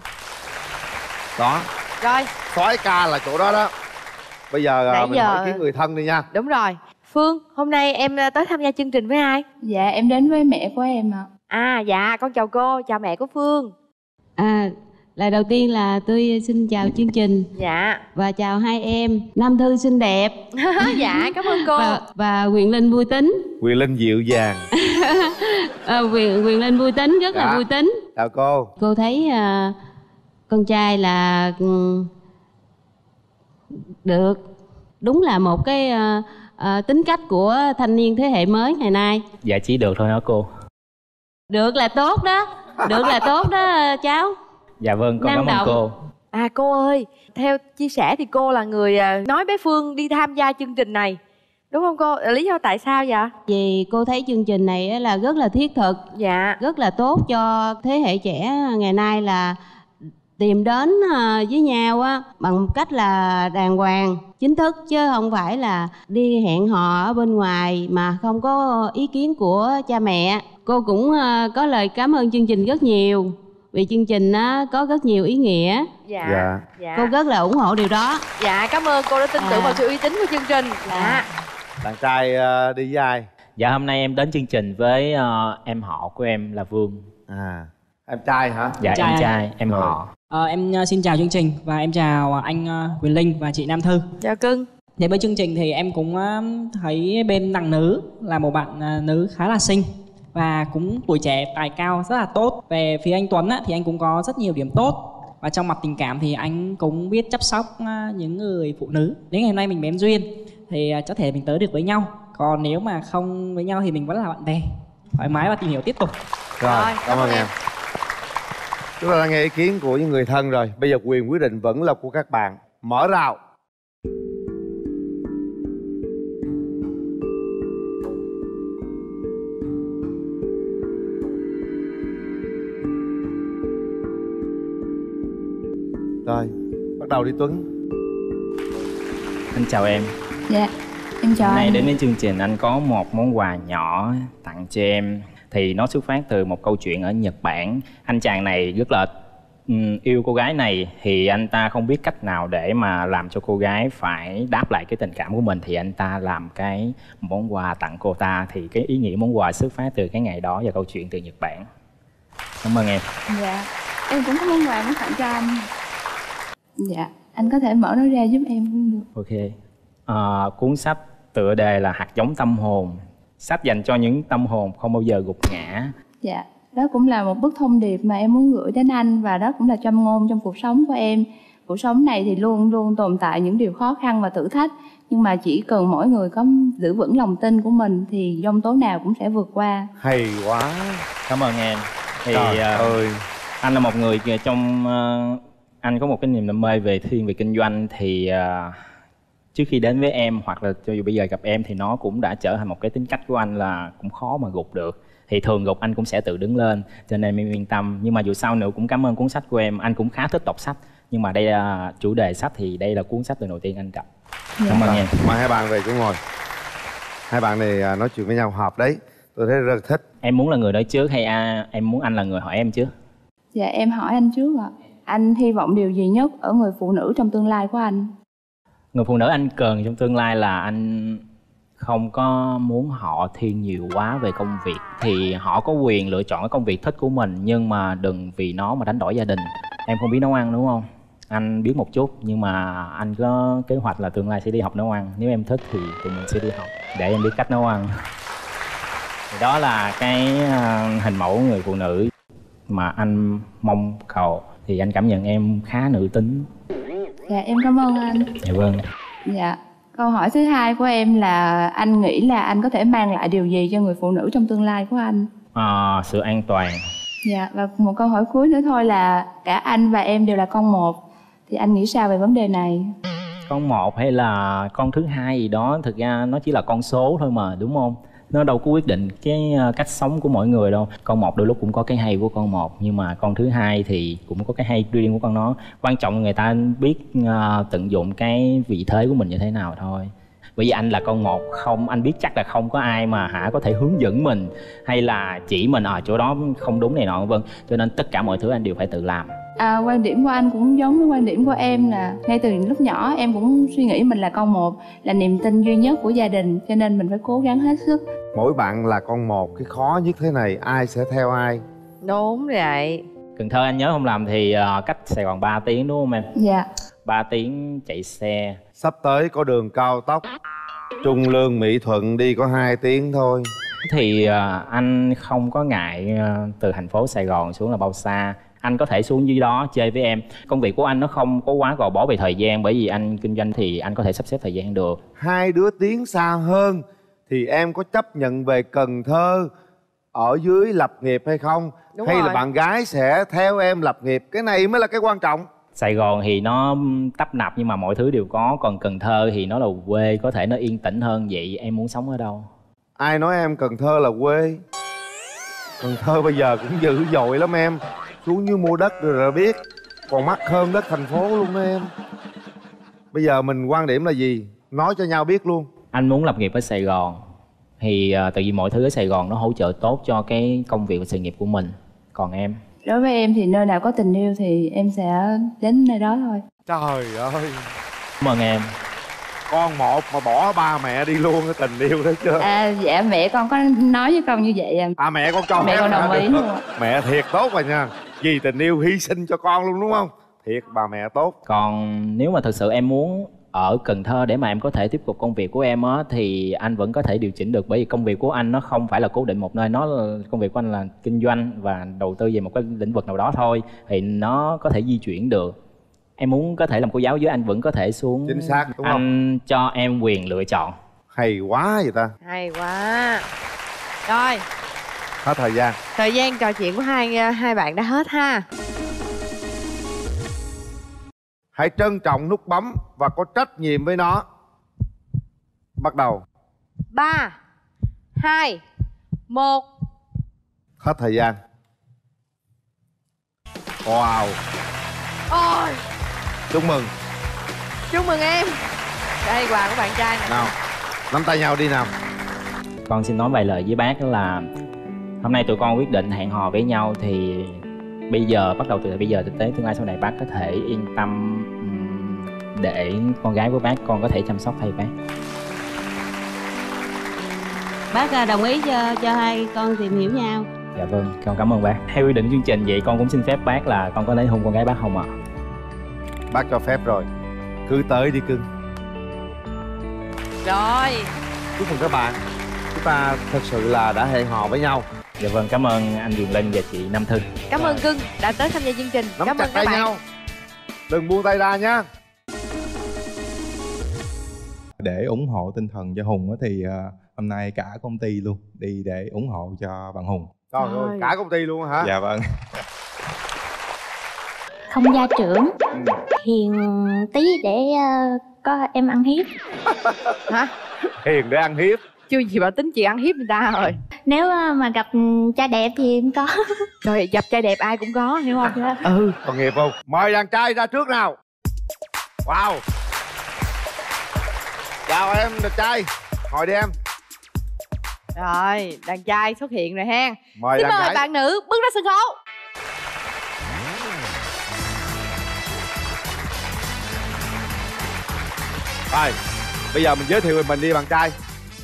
Đó. Rồi. Soái ca là chỗ đó đó. Bây giờ ờ, Nãy mình giờ- hỏi kiến người thân đi nha. Đúng rồi phương hôm nay em ờ, tới tham gia chương trình với ai? Dạ em đến với mẹ của em ạ. À dạ con chào cô chào mẹ của phương. À, lời đầu tiên là tôi xin chào chương trình. Dạ. Và chào hai em Nam Thư xinh đẹp. Dạ cảm ơn cô. Và, và Quyền Linh vui tính. Quyền linh dịu dàng. À, Quyền Quyền Linh vui tính rất Dạ. là vui tính. Chào cô. Cô thấy à, con trai là ừ, được. Đúng là một cái à, à, tính cách của thanh niên thế hệ mới ngày nay dạ chỉ được thôi hả cô được là tốt đó được là tốt đó cháu dạ vâng con Năng cảm ơn cô À cô ơi, theo chia sẻ thì cô là người à, nói bé Phương đi tham gia chương trình này. Đúng không cô? Lý do tại sao vậy? vì cô thấy chương trình này á là rất là thiết thực Dạ. rất là tốt cho thế hệ trẻ ngày nay là tìm đến à, với nhau á bằng một cách là đàng hoàng chính thức chứ không phải là đi hẹn hò ở bên ngoài mà không có ý kiến của cha mẹ cô cũng à, có lời cảm ơn chương trình rất nhiều vì chương trình á có rất nhiều ý nghĩa Dạ. Dạ. Dạ. cô rất là ủng hộ điều đó Dạ, cảm ơn cô đã tin tưởng À. vào sự uy tín của chương trình. Dạ. đàn trai ờ, đi với ai dạ hôm nay em đến chương trình với ờ, em họ của em là vương à em trai hả dạ Trai em trai em họ Ờ, em ờ, xin chào chương trình và em chào anh ờ, Quyền Linh và chị Nam Thư. Chào cưng. Đến với chương trình thì em cũng thấy bên đằng nữ là một bạn nữ khá là xinh và cũng tuổi trẻ tài cao rất là tốt. Về phía anh Tuấn á, thì anh cũng có rất nhiều điểm tốt và trong mặt tình cảm thì anh cũng biết chăm sóc những người phụ nữ. Đến ngày hôm nay mình bén duyên thì có thể mình tới được với nhau. Còn nếu mà không với nhau thì mình vẫn là bạn bè thoải mái và tìm hiểu tiếp tục. rồi cảm ơn em chúng ta đã nghe ý kiến của những người thân rồi. Bây giờ quyền quyết định vẫn là của các bạn. Mở rào. Rồi bắt đầu đi tuấn. Anh chào em. Dạ em chào hôm nay anh. đến với chương trình anh có một món quà nhỏ tặng cho em thì nó xuất phát từ một câu chuyện ở nhật bản. Anh chàng này rất là ừm, yêu cô gái này. Thì anh ta không biết cách nào để mà làm cho cô gái phải đáp lại cái tình cảm của mình. Thì anh ta làm cái món quà tặng cô ta. Thì cái ý nghĩa món quà xuất phát từ cái ngày đó và câu chuyện từ nhật bản. Cảm ơn em. Dạ. Em cũng có món quà muốn tặng cho anh. Dạ. Anh có thể mở nó ra giúp em cũng được. Ok. À, cuốn sách tựa đề là hạt giống tâm hồn sách dành cho những tâm hồn không bao giờ gục ngã. Dạ đó cũng là một bức thông điệp mà em muốn gửi đến anh và đó cũng là châm ngôn trong cuộc sống của em. Cuộc sống này thì luôn luôn tồn tại những điều khó khăn và thử thách nhưng mà chỉ cần mỗi người có giữ vững lòng tin của mình thì dông tố nào cũng sẽ vượt qua. Hay quá. Cảm ơn em. Thì Trời à, ơi. anh là một người trong à, anh có một cái niềm đam mê về thiên về kinh doanh thì à, trước khi đến với em hoặc là cho dù bây giờ gặp em thì nó cũng đã trở thành một cái tính cách của anh là cũng khó mà gục được. Thì thường gục anh cũng sẽ tự đứng lên cho nên em yên tâm. Nhưng mà dù sao nữa cũng cảm ơn cuốn sách của em. Anh cũng khá thích đọc sách nhưng mà đây là chủ đề sách thì đây là cuốn sách lần đầu tiên anh đọc cảm ơn em. Mời hai bạn về chỗ ngồi. Hai bạn này nói chuyện với nhau hợp đấy. Tôi thấy rất thích. Em muốn là người nói trước hay à, em muốn anh là người hỏi em trước? Dạ em hỏi anh trước ạ. Anh hy vọng điều gì nhất ở người phụ nữ trong tương lai của anh người phụ nữ anh cần trong tương lai là anh không có muốn họ thiên nhiều quá về công việc thì họ có quyền lựa chọn cái công việc thích của mình, nhưng mà đừng vì nó mà đánh đổi gia đình. Em không biết nấu ăn đúng không? Anh biết một chút, nhưng mà anh có kế hoạch là tương lai sẽ đi học nấu ăn. Nếu em thích thì tụi mình sẽ đi học để em biết cách nấu ăn. Thì đó là cái ờ, hình mẫu người phụ nữ mà anh mong cầu. Thì anh cảm nhận em khá nữ tính dạ em cảm ơn anh. Dạ vâng. Dạ câu hỏi thứ hai của em là anh nghĩ là anh có thể mang lại điều gì cho người phụ nữ trong tương lai của anh? Ờ, sự an toàn. Dạ và một câu hỏi cuối nữa thôi là cả anh và em đều là con một. Thì anh nghĩ sao về vấn đề này? Con một hay là con thứ hai gì đó thực ra nó chỉ là con số thôi mà đúng không nó đâu có quyết định cái ờ, cách sống của mỗi người đâu. Con một đôi lúc cũng có cái hay của con một, nhưng mà con thứ hai thì cũng có cái hay riêng của con nó. Quan trọng người ta biết ờ, tận dụng cái vị thế của mình như thế nào thôi. Bởi vì anh là con một, không, anh biết chắc là không có ai mà hả có thể hướng dẫn mình, hay là chỉ mình ở chỗ đó không đúng này nọ vân. Cho nên tất cả mọi thứ anh đều phải tự làm à, quan điểm của anh cũng giống với quan điểm của em là ngay từ lúc nhỏ em cũng suy nghĩ mình là con một là niềm tin duy nhất của gia đình cho nên mình phải cố gắng hết sức. Mỗi bạn là con một cái khó nhất thế này ai sẽ theo ai? Đúng vậy. Cần Thơ anh nhớ không làm thì ờ, cách Sài Gòn 3 tiếng đúng không em? dạ. 3 tiếng chạy xe. Sắp tới có đường cao tốc trung lương mỹ thuận đi có 2 tiếng thôi. Thì ờ, anh không có ngại ờ, từ thành phố Sài Gòn xuống là bao xa anh có thể xuống dưới đó chơi với em. Công việc của anh nó không có quá gò bó về thời gian bởi vì anh kinh doanh thì anh có thể sắp xếp thời gian được. Hai đứa tiến xa hơn thì em có chấp nhận về Cần Thơ ở dưới lập nghiệp hay không? Đúng hay rồi. là bạn gái sẽ theo em lập nghiệp? Cái này mới là cái quan trọng. Sài Gòn thì nó tấp nập nhưng mà mọi thứ đều có. Còn Cần Thơ thì nó là quê có thể nó yên tĩnh hơn vậy. Em muốn sống ở đâu? Ai nói em Cần Thơ là quê? Cần Thơ bây giờ cũng dữ dội lắm em xuống như mua đất rồi là biết. Còn mắc hơn đất thành phố luôn đó em. Bây giờ mình quan điểm là gì? Nói cho nhau biết luôn. Anh muốn lập nghiệp ở Sài Gòn thì uh, tại vì mọi thứ ở Sài Gòn nó hỗ trợ tốt cho cái công việc và sự nghiệp của mình. Còn em? Đối với em thì nơi nào có tình yêu thì em sẽ đến nơi đó thôi. Trời ơi. Cảm ơn em con một mà bỏ ba mẹ đi luôn cái tình yêu đó chưa à dạ mẹ con có nói với con như vậy à, à mẹ con cho mẹ con đồng ý. Luôn mẹ thiệt tốt rồi nha. Vì tình yêu hy sinh cho con luôn đúng không? Thiệt bà mẹ tốt. Còn nếu mà thực sự em muốn ở Cần Thơ để mà em có thể tiếp tục công việc của em á thì anh vẫn có thể điều chỉnh được. Bởi vì công việc của anh nó không phải là cố định một nơi nó là, công việc của anh là kinh doanh và đầu tư về một cái lĩnh vực nào đó thôi. Thì nó có thể di chuyển được em muốn có thể làm cô giáo với anh vẫn có thể xuống Chính xác, đúng không? anh cho em quyền lựa chọn. Hay quá vậy ta. Hay quá. Rồi. Hết thời gian. Thời gian trò chuyện của hai hai bạn đã hết ha. Hãy trân trọng nút bấm và có trách nhiệm với nó. Bắt đầu. Ba hai một. Hết thời gian. Wow. Ôi chúc mừng. Chúc mừng em. Đây quà của bạn trai nè. Nào nắm tay nhau đi nào. Con xin nói vài lời với bác là hôm nay tụi con quyết định hẹn hò với nhau thì bây giờ bắt đầu từ bây giờ tới tương lai sau này bác có thể yên tâm để con gái của bác con có thể chăm sóc thay bác. Bác à, đồng ý cho cho hai con tìm hiểu nhau. Dạ vâng con cảm ơn bác. Theo quy định chương trình vậy con cũng xin phép bác là con có lấy hôn con gái bác không ạ bác cho phép rồi. Cứ tới đi cưng. Rồi. Chúc mừng các bạn. Chúng ta thật sự là đã hẹn hò với nhau. Dạ vâng cảm ơn anh Quyền Linh và chị Nam Thư. Cảm ơn cưng đã tới tham gia chương trình. Nắm cảm chặt ơn các bạn. nhau. Đừng buông tay ra nhá để ủng hộ tinh thần cho Hùng á thì ờ, hôm nay cả công ty luôn đi để ủng hộ cho bạn Hùng. Trời ơi, cả công ty luôn hả? Dạ vâng. Không gia trưởng hiền tí để ờ, có em ăn hiếp. Hả? Hiền để ăn hiếp. Chưa gì bà tính chị ăn hiếp người ta rồi. Nếu ờ, mà gặp ừ, trai đẹp thì em có. Trời gặp trai đẹp ai cũng có hiểu không? Ừ. Còn nghiệp không? Mời đàn trai ra trước nào. Wow. Chào em đàn trai. Ngồi đi em. Rồi đàn trai xuất hiện rồi ha Mời xin đàn mời gái. bạn nữ bước ra sân khấu rồi bây giờ mình giới thiệu về mình đi bạn trai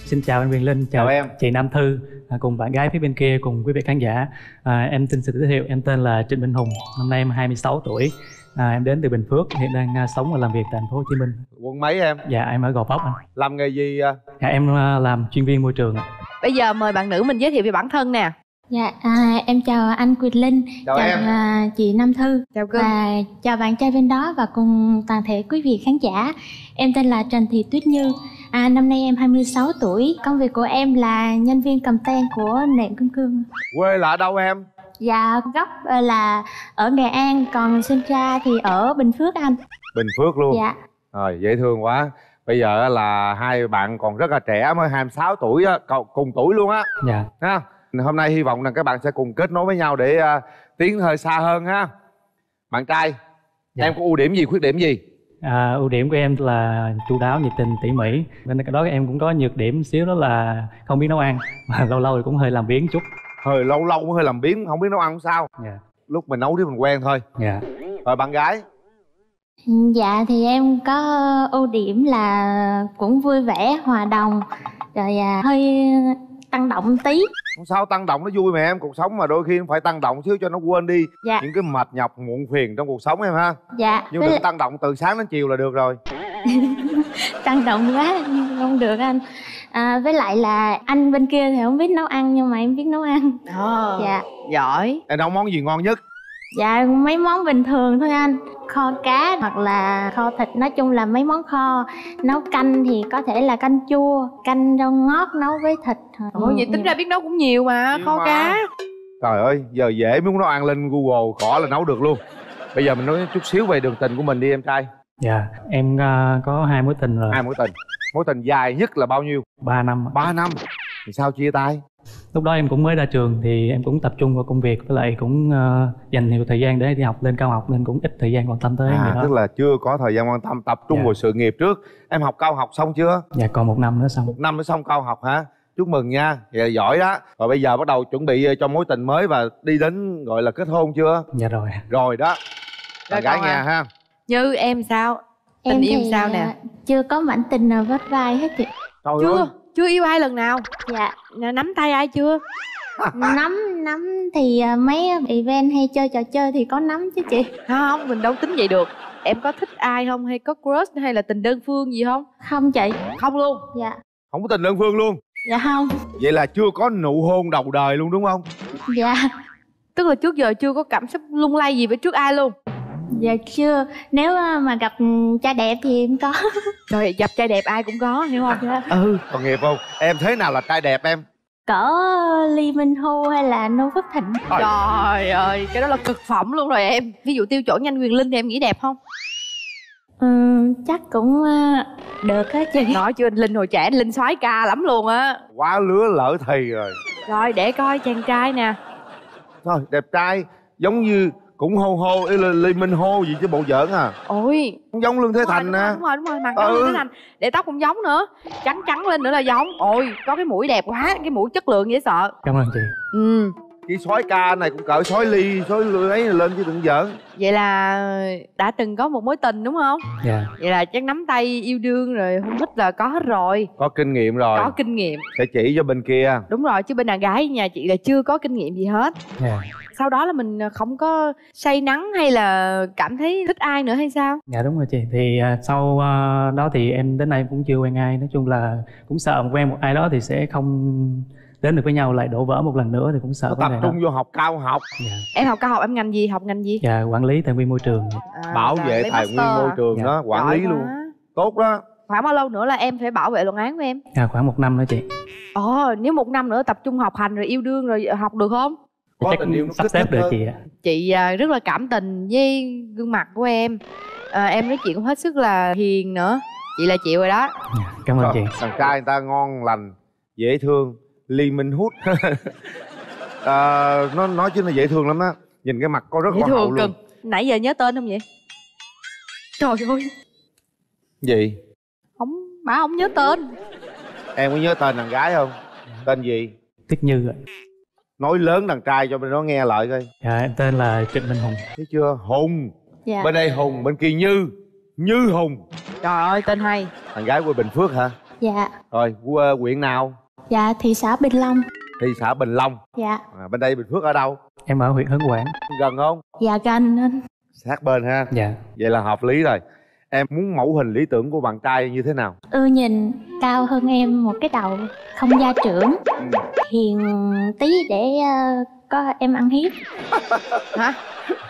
Xin chào anh Quyền Linh, chào, Chào em. chị Nam Thư à, cùng bạn gái phía bên kia cùng quý vị khán giả. À, em xin tự giới thiệu, em tên là Trịnh Minh Hùng, năm nay em 26 tuổi. À, em đến từ Bình Phước, hiện đang à, sống và làm việc tại thành phố Hồ Chí Minh. quận mấy em Dạ em ở Gò Vấp anh. làm nghề gì à? Dạ, em à, làm chuyên viên môi trường bây giờ mời bạn nữ mình giới thiệu về bản thân nè dạ à, em chào anh Quyền Linh Chào em. à, chị Nam Thư. Chào cưng và chào bạn trai bên đó và cùng toàn thể quý vị khán giả. Em tên là Trần Thị Tuyết Như. À, năm nay em 26 tuổi. Công việc của em là nhân viên cầm ten của nệm kim cương quê là ở đâu em? Dạ gốc ờ, là ở Nghệ An còn sinh ra thì ở Bình Phước anh. Bình phước luôn. Dạ. Rồi dễ thương quá. Bây giờ là hai bạn còn rất là trẻ mới 26 tuổi á cậu- cùng tuổi luôn á. Dạ. ha hôm nay hy vọng rằng các bạn sẽ cùng kết nối với nhau để à, tiến hơi xa hơn ha bạn trai em có ưu điểm gì khuyết điểm gì À, ưu điểm của em là chu đáo, nhiệt tình, tỉ mỉ. Bên cạnh đó em cũng có nhược điểm xíu đó là không biết nấu ăn. Mà lâu lâu thì cũng hơi làm biếng chút. hơi lâu lâu mới hơi làm biếng không biết nấu ăn sao Dạ. lúc mình nấu thì mình quen thôi Dạ. rồi bạn gái Dạ thì em có ưu điểm là cũng vui vẻ, hòa đồng Rồi à, hơi tăng động tí. Không sao tăng động nó vui mà em. Cuộc sống mà đôi khi phải tăng động xíu cho nó quên đi. Dạ. những cái mệt nhọc muộn phiền trong cuộc sống em ha. Dạ. Nhưng đừng lại- tăng động từ sáng đến chiều là được rồi. Tăng động quá không được anh. À, Với lại là anh bên kia thì không biết nấu ăn nhưng mà em biết nấu ăn. Ờ. Dạ. Giỏi. Em nấu món gì ngon nhất Dạ mấy món bình thường thôi anh. Kho cá hoặc là kho thịt Nói chung là mấy món kho. Nấu canh thì có thể là canh chua Canh rau ngót nấu với thịt. Ủa vậy tính ra biết nấu cũng nhiều mà kho mà. cá. Trời ơi giờ dễ muốn nấu ăn lên google gõ là nấu được luôn. Bây giờ mình nói chút xíu về đường tình của mình đi em trai. Dạ, em à, có hai mối tình rồi. hai mối tình. Mối tình dài nhất là bao nhiêu? 3 năm. 3 năm. Thì sao chia tay Lúc đó em cũng mới ra trường thì em cũng tập trung vào công việc với lại cũng ờ, dành nhiều thời gian để đi học lên cao học nên cũng ít thời gian quan tâm tới à, người đó. tức là chưa có thời gian quan tâm tập trung Dạ. vào sự nghiệp trước. Em học cao học xong chưa? Dạ còn một năm nữa xong. một năm mới xong cao học hả? Chúc mừng nha là giỏi đó. Rồi bây giờ bắt đầu chuẩn bị cho mối tình mới và đi đến gọi là kết hôn chưa? Dạ rồi. rồi đó. Rồi bạn gái nghe à? ha. Như em sao? Tình Em yêu sao nè? Chưa có mảnh tình nào vết vai hết chị. Trời chưa chưa yêu ai lần nào? Dạ nắm tay ai chưa? Nắm nắm thì à, mấy event hay chơi trò chơi thì có nắm chứ chị. Không mình đâu tính vậy được. Em có thích ai không? Hay có crush hay là tình đơn phương gì không? Không chị. Không luôn? Dạ. Không có tình đơn phương luôn? Dạ không. Vậy là chưa có nụ hôn đầu đời luôn đúng không? Dạ. Tức là trước giờ chưa có cảm xúc lung lay gì với trước ai luôn Dạ chưa. Nếu à, mà gặp ừ, trai đẹp thì em có. Trời gặp trai đẹp ai cũng có hiểu không? Ừ. Còn nghiệp không? Em thế nào là trai đẹp em? Cỡ Lee Minh Hu hay là Noo Phước Thịnh? Trời. Ơi cái đó là cực phẩm luôn rồi em. Ví dụ tiêu chuẩn nhanh quyền linh thì em nghĩ đẹp không? Ừ, Chắc cũng à, được á chị. Nói chưa anh linh hồi trẻ anh linh soái ca lắm luôn á. Quá lứa lỡ thì rồi. Rồi để coi chàng trai nè. Thôi đẹp trai giống như cũng hô hô ý là Lê Minh hô gì chứ bộ giỡn à. Ôi. Cũng giống Lương Thế đúng Thành nè. đúng rồi đúng rồi mặt Ừ. ừ. thế thành. Để tóc cũng giống nữa. Trắng trắng lên nữa là giống. Ôi có cái mũi đẹp quá cái mũi chất lượng dễ sợ. Cảm ơn chị. ừ. Cái sói ca này cũng cỡ sói ly sói ấy lên chứ đừng giỡn. Vậy là đã từng có một mối tình đúng không? Dạ. vậy là chắc nắm tay yêu đương rồi hôn thích là có hết rồi. Có kinh nghiệm rồi. Có kinh nghiệm. Sẽ chỉ cho bên kia. Đúng rồi chứ bên đàn gái nhà chị là chưa có kinh nghiệm gì hết. Dạ. Sau đó là mình không có say nắng hay là cảm thấy thích ai nữa hay sao? Dạ đúng rồi chị. Thì à, sau à, đó thì em đến nay cũng chưa quen ai. Nói chung là cũng sợ mà quen một ai đó thì sẽ không đến được với nhau lại đổ vỡ một lần nữa thì cũng sợ tập đề đó. trung vô học cao học. Em học cao học em ngành gì? Học ngành gì? Dạ quản lý tài nguyên môi trường. À, bảo vệ tài nguyên môi à? trường Dạ. đó quản Giỏi lý luôn. quá. tốt đó. Khoảng bao lâu nữa là em phải bảo vệ luận án của em? Dạ khoảng một năm nữa chị. Ồ nếu một năm nữa tập trung học hành rồi yêu đương rồi học được không có chắc tình yêu nó sắp xếp thích được hơn. chị ạ chị à, rất là cảm tình với gương mặt của em. À, em nói chuyện cũng hết sức là hiền nữa. Chị là chịu rồi đó. Cảm ơn Trời, chị Thằng trai người ta ngon lành Dễ thương Ly Minh Hút à, Nó nói chứ nó dễ thương lắm á. Nhìn cái mặt có rất dễ hậu thương luôn. nãy giờ nhớ tên không vậy? Trời ơi. Gì? Không má không nhớ tên. Em có nhớ tên thằng gái không? Tên gì? Tuyết Như ạ Nói lớn thằng trai cho bên nó nghe lại coi. Dạ em tên là Trịnh Minh Hùng. Thấy chưa? Hùng. Dạ. Bên đây Hùng Bên kia Như. Như Hùng. Trời ơi tên hay. Thằng gái quê Bình Phước hả? Dạ, Rồi quê huyện nào? Dạ thị xã Bình Long. Thị xã Bình Long. Dạ, à, Bên đây Bình Phước ở đâu? Em ở huyện Hớn Quản Gần không? Dạ gần anh. Sát bên ha. Dạ. Vậy là hợp lý rồi Em muốn mẫu hình lý tưởng của bạn trai như thế nào? Ưa nhìn cao hơn em một cái đầu, không gia trưởng, hiền tí để ờ, có em ăn hiếp. hả?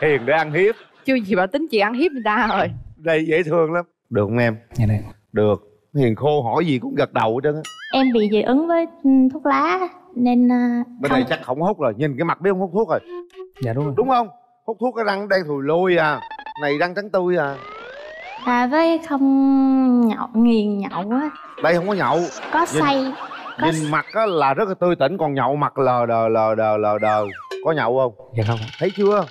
Hiền để ăn hiếp. Chưa gì bà tính chị ăn hiếp người ta rồi. Đây dễ thương lắm. Được không em? Dạ này Được. Hiền khô hỏi gì cũng gật đầu hết trơn á. Em bị dị ứng với ừ, thuốc lá nên ờ, Bên không. này chắc không hút rồi. Nhìn cái mặt biết không hút thuốc rồi. Dạ đúng rồi. Đúng không? Hút thuốc cái răng đen thùi lôi à. Này răng trắng tươi à à, với không nhậu nghiền nhậu á, Đây không có nhậu. Có Nhìn- say, có Nhìn mặt á là rất là tươi tỉnh Còn nhậu mặt lờ đờ lờ đờ lờ đờ. Có nhậu không? Dạ không Thấy chưa?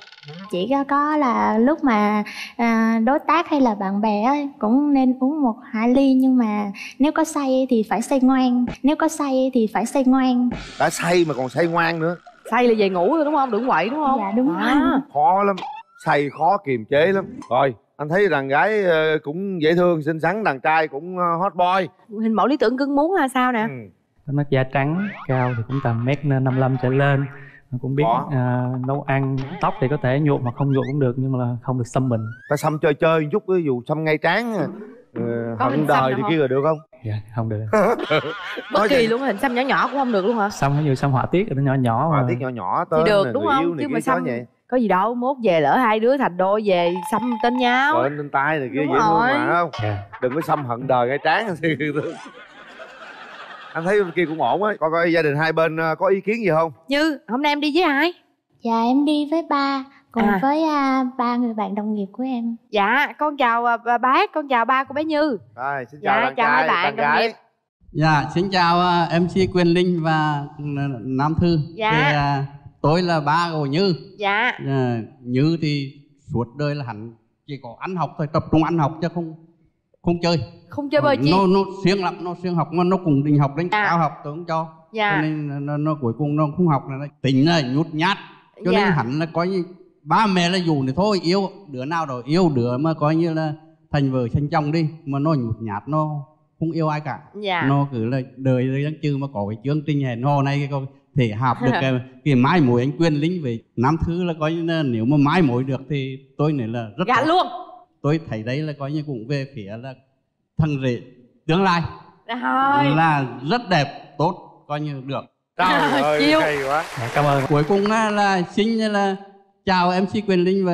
Chỉ có, có là lúc mà à, đối tác hay là bạn bè ấy, cũng nên uống một hai ly nhưng mà nếu có say thì phải say ngoan. Nếu có say thì phải say ngoan. Đã say mà còn say ngoan nữa. Say là về ngủ rồi đúng không? Đừng quậy đúng không? Dạ đúng à. rồi. Khó lắm. Say khó kiềm chế lắm. Rồi anh thấy đàn gái ờ, cũng dễ thương xinh xắn Đàn trai cũng ờ, hot boy. Hình mẫu lý tưởng cưng muốn là sao nè? Có mắt da trắng cao thì cũng tầm mét 55 trở lên. Nó cũng biết Có. à, nấu ăn tóc thì có thể nhuộm hoặc không nhuộm cũng được nhưng mà là không được xăm mình. Ta xăm chơi chơi một chút ví dụ xăm ngay trán ờ, hình hận đời thì kia rồi được không? Dạ không được. Bất kỳ luôn hình xăm nhỏ nhỏ cũng không được luôn hả? Xăm ví dụ xăm họa tiết nó nhỏ nhỏ Họa mà. tiết nhỏ nhỏ thì tên được nè, đúng không? chứ mà xăm vậy có gì đâu mốt về lỡ hai đứa thành đôi về xăm tên nhau Rồi lên tay này kia Đúng dễ thương rồi. mà không Dạ. đừng có xăm hận đời ngay trán thì anh thấy bên kia cũng ổn á coi coi gia đình hai bên ờ, có ý kiến gì không như hôm nay em đi với ai dạ em đi với ba cùng À. với à, ba người bạn đồng nghiệp của em dạ con chào à, bà bác con chào ba của bé như rồi xin Dạ, chào đàn chào hai trai bạn đồng gái nghiệp. Dạ, xin chào uh, MC Quyền Linh và n- Nam Thư. Dạ. Thì, à, tôi là ba của Như. dạ À, Như thì suốt đời là hẳn chỉ có ăn học thôi, tập trung ăn học chứ không không chơi. không chơi bời chi Nó nó siêng lắm, nó siêng học mà nó cùng định học đến Dạ. cao học tôi không cho. Dạ. Cho nên nó, nó cuối cùng nó không học là nó tính là nhút nhát. Cho Dạ. nên hẳn là coi như ba mẹ là dù thì thôi yêu đứa nào đó yêu đứa mà coi như là thành vợ thành chồng đi mà nó nhút nhát nó không yêu ai cả Dạ. nó cứ là đời đang chư mà có cái chương trình hẹn hò này có thể hợp được cái, cái mai mối anh quyền linh với nam thứ là coi như là nếu mà mai mối được thì tôi nghĩ là rất gạ tốt. luôn. Tôi thấy đấy là coi như cũng về phía là thằng rể tương lai. Rồi. Là rất đẹp tốt coi như được. Trời ơi, Chiêu. hay quá. Dạ, cảm ơn. Cuối cùng là, là xin là chào MC Quyền Linh và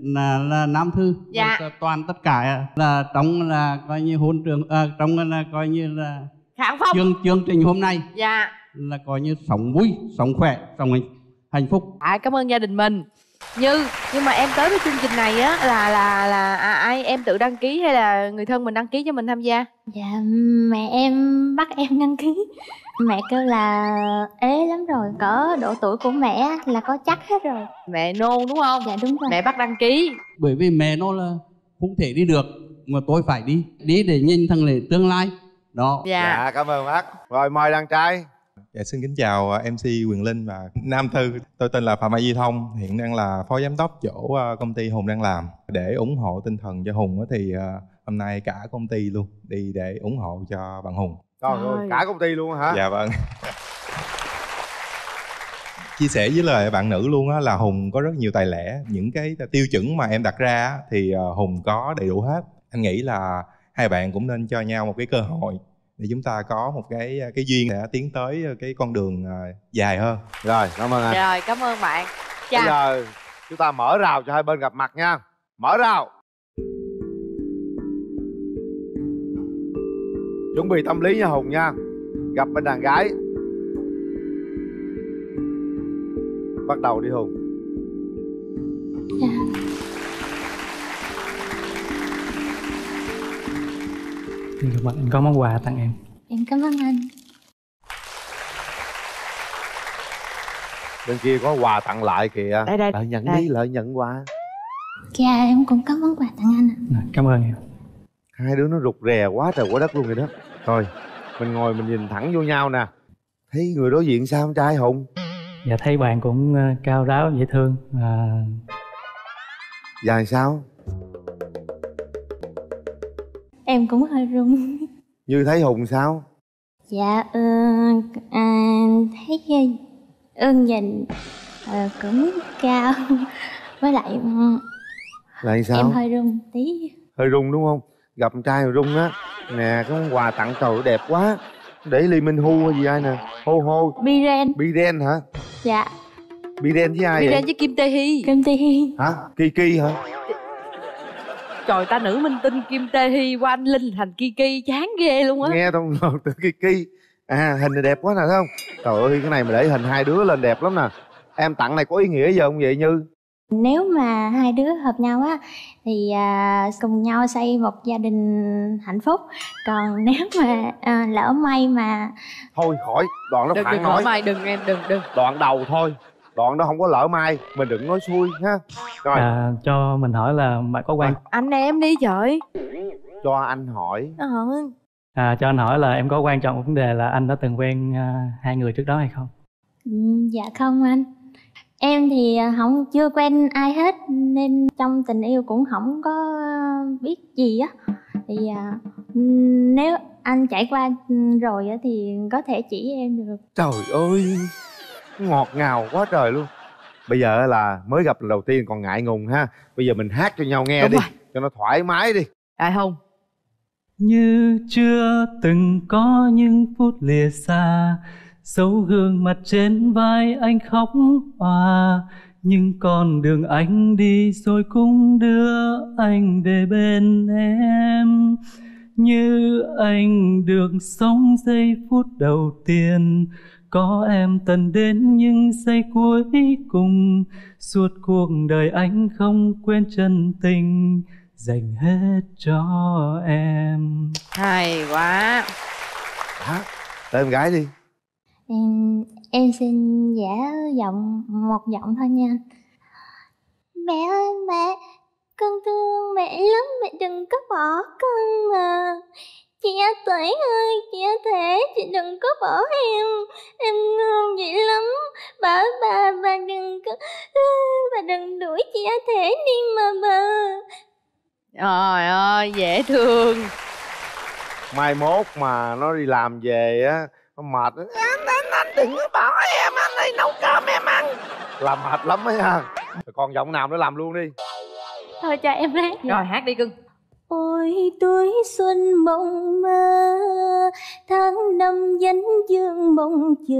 là, là Nam Thư. Dạ. Và toàn tất cả là trong là coi như hôn trường à, trong là coi như là khang phong. chương chương trình hôm nay. Dạ là coi như sống vui sống khỏe sống hạnh, hạnh phúc. À, cảm ơn gia đình mình. Như nhưng mà em tới với chương trình này á là là là à, ai em tự đăng ký hay là người thân mình đăng ký cho mình tham gia? Dạ mẹ em bắt em đăng ký. Mẹ kêu là ế lắm rồi cỡ độ tuổi của mẹ là có chắc hết rồi. Mẹ nôn đúng không? Dạ đúng rồi. Mẹ bắt đăng ký. Bởi vì mẹ nó là không thể đi được mà tôi phải đi. Đi để nhìn thằng lệ tương lai. Đó. Dạ cảm ơn bác. Rồi mời đàn trai Dạ, xin kính chào à, MC Quyền Linh và Nam Thư. Tôi tên là Phạm Mai Di Thông, hiện đang là phó giám đốc chỗ à, công ty Hùng đang làm. Để ủng hộ tinh thần cho Hùng á thì à, hôm nay cả công ty luôn đi để ủng hộ cho bạn Hùng. Trời ơi, cả công ty luôn hả? Dạ vâng. chia sẻ với lời bạn nữ luôn á là hùng có rất nhiều tài lẻ những cái tiêu chuẩn mà em đặt ra á, thì hùng có đầy đủ hết anh nghĩ là hai bạn cũng nên cho nhau một cái cơ hội để chúng ta có một cái cái duyên để tiến tới cái con đường ờ, dài hơn. Rồi cảm ơn anh. Rồi cảm ơn bạn. Bây chào. giờ chúng ta mở rào cho hai bên gặp mặt nha. Mở rào. Chuẩn bị tâm lý nha hùng nha. Gặp bên đàn gái. Bắt đầu đi hùng Xin cảm ơn anh có món quà tặng em. Em cảm ơn anh. Bên kia có quà tặng lại kìa. Đây, đây, lợi nhận đây. đi lợi nhận quà. Dạ em cũng có món quà tặng anh ạ. Cảm ơn em. Hai đứa nó rụt rè quá trời quá đất luôn rồi đó. Thôi mình ngồi mình nhìn thẳng vô nhau nè. Thấy người đối diện sao con trai hùng? Dạ thấy bạn cũng ờ, cao ráo dễ thương à, dài sao em cũng hơi run. Như thấy hùng sao? Dạ ừ, à, thấy ơn nhìn ờ, cũng cao. Với lại ừ, lại sao? em hơi run tí. Hơi rung đúng không? Gặp trai mà rung á. Nè cái món quà tặng trời đẹp quá. Để ly minh hu hay gì ai nè? Hô hô. Biren. Biren hả? Dạ. Biren với ai đi vậy? với kim tê hi kim tê hi hả? Kiki hả trời ta nữ minh tinh kim tê hi qua anh linh thành kiki chán ghê luôn á. Nghe thông từ kiki à hình này đẹp quá nè thấy không? Trời ơi cái này mà để hình hai đứa lên đẹp lắm nè. Em tặng này có ý nghĩa gì không? Vậy như? Nếu mà hai đứa hợp nhau á thì à, cùng nhau xây một gia đình hạnh phúc. Còn nếu mà à, lỡ may mà thôi khỏi đoạn nó đừng phản đừng nói mai đừng em đừng đừng. Đoạn đầu thôi đoạn đó không có lỡ mai mình đừng nói xui ha. Rồi. À, cho mình hỏi là bạn có quan anh em đi trời. Cho anh hỏi. Ờ. À, cho anh hỏi là em có quan trọng một vấn đề là anh đã từng quen à, hai người trước đó hay không? Ừ, dạ không anh. Em thì à, không chưa quen ai hết nên trong tình yêu cũng không có biết gì á. Thì à, nếu anh trải qua ừ, rồi á thì có thể chỉ em được. Trời ơi ngọt ngào quá trời luôn. Bây giờ là mới gặp lần đầu tiên còn ngại ngùng ha. Bây giờ mình hát cho nhau nghe Đúng đi rồi. cho nó thoải mái đi. Ai không? Như chưa từng có những phút lìa xa dấu gương mặt trên vai anh khóc òa nhưng con đường anh đi rồi cũng đưa anh về bên em. Như anh được sống giây phút đầu tiên có em tận đến những giây cuối cùng. Suốt cuộc đời anh không quên chân tình dành hết cho em. Hay quá. Hả? Tên em gái đi. Em em xin giả giọng một giọng thôi nha. Mẹ ơi mẹ con thương mẹ lắm mẹ đừng có bỏ con mà chị A Tuệ ơi chị A Thể chị đừng có bỏ em em ngon vậy lắm. Bà bà bà đừng có bà đừng đuổi chị A Thể đi mà bà. Trời ơi dễ thương. Mai mốt mà nó đi làm về á nó mệt á, anh anh anh đừng có bỏ em anh ơi nấu cơm em ăn. Làm mệt lắm ấy ha còn giọng nào nữa làm luôn đi. Thôi cho em hát rồi hát đi cưng Ôi tuổi xuân mộng mơ Tháng năm danh dương mong chờ.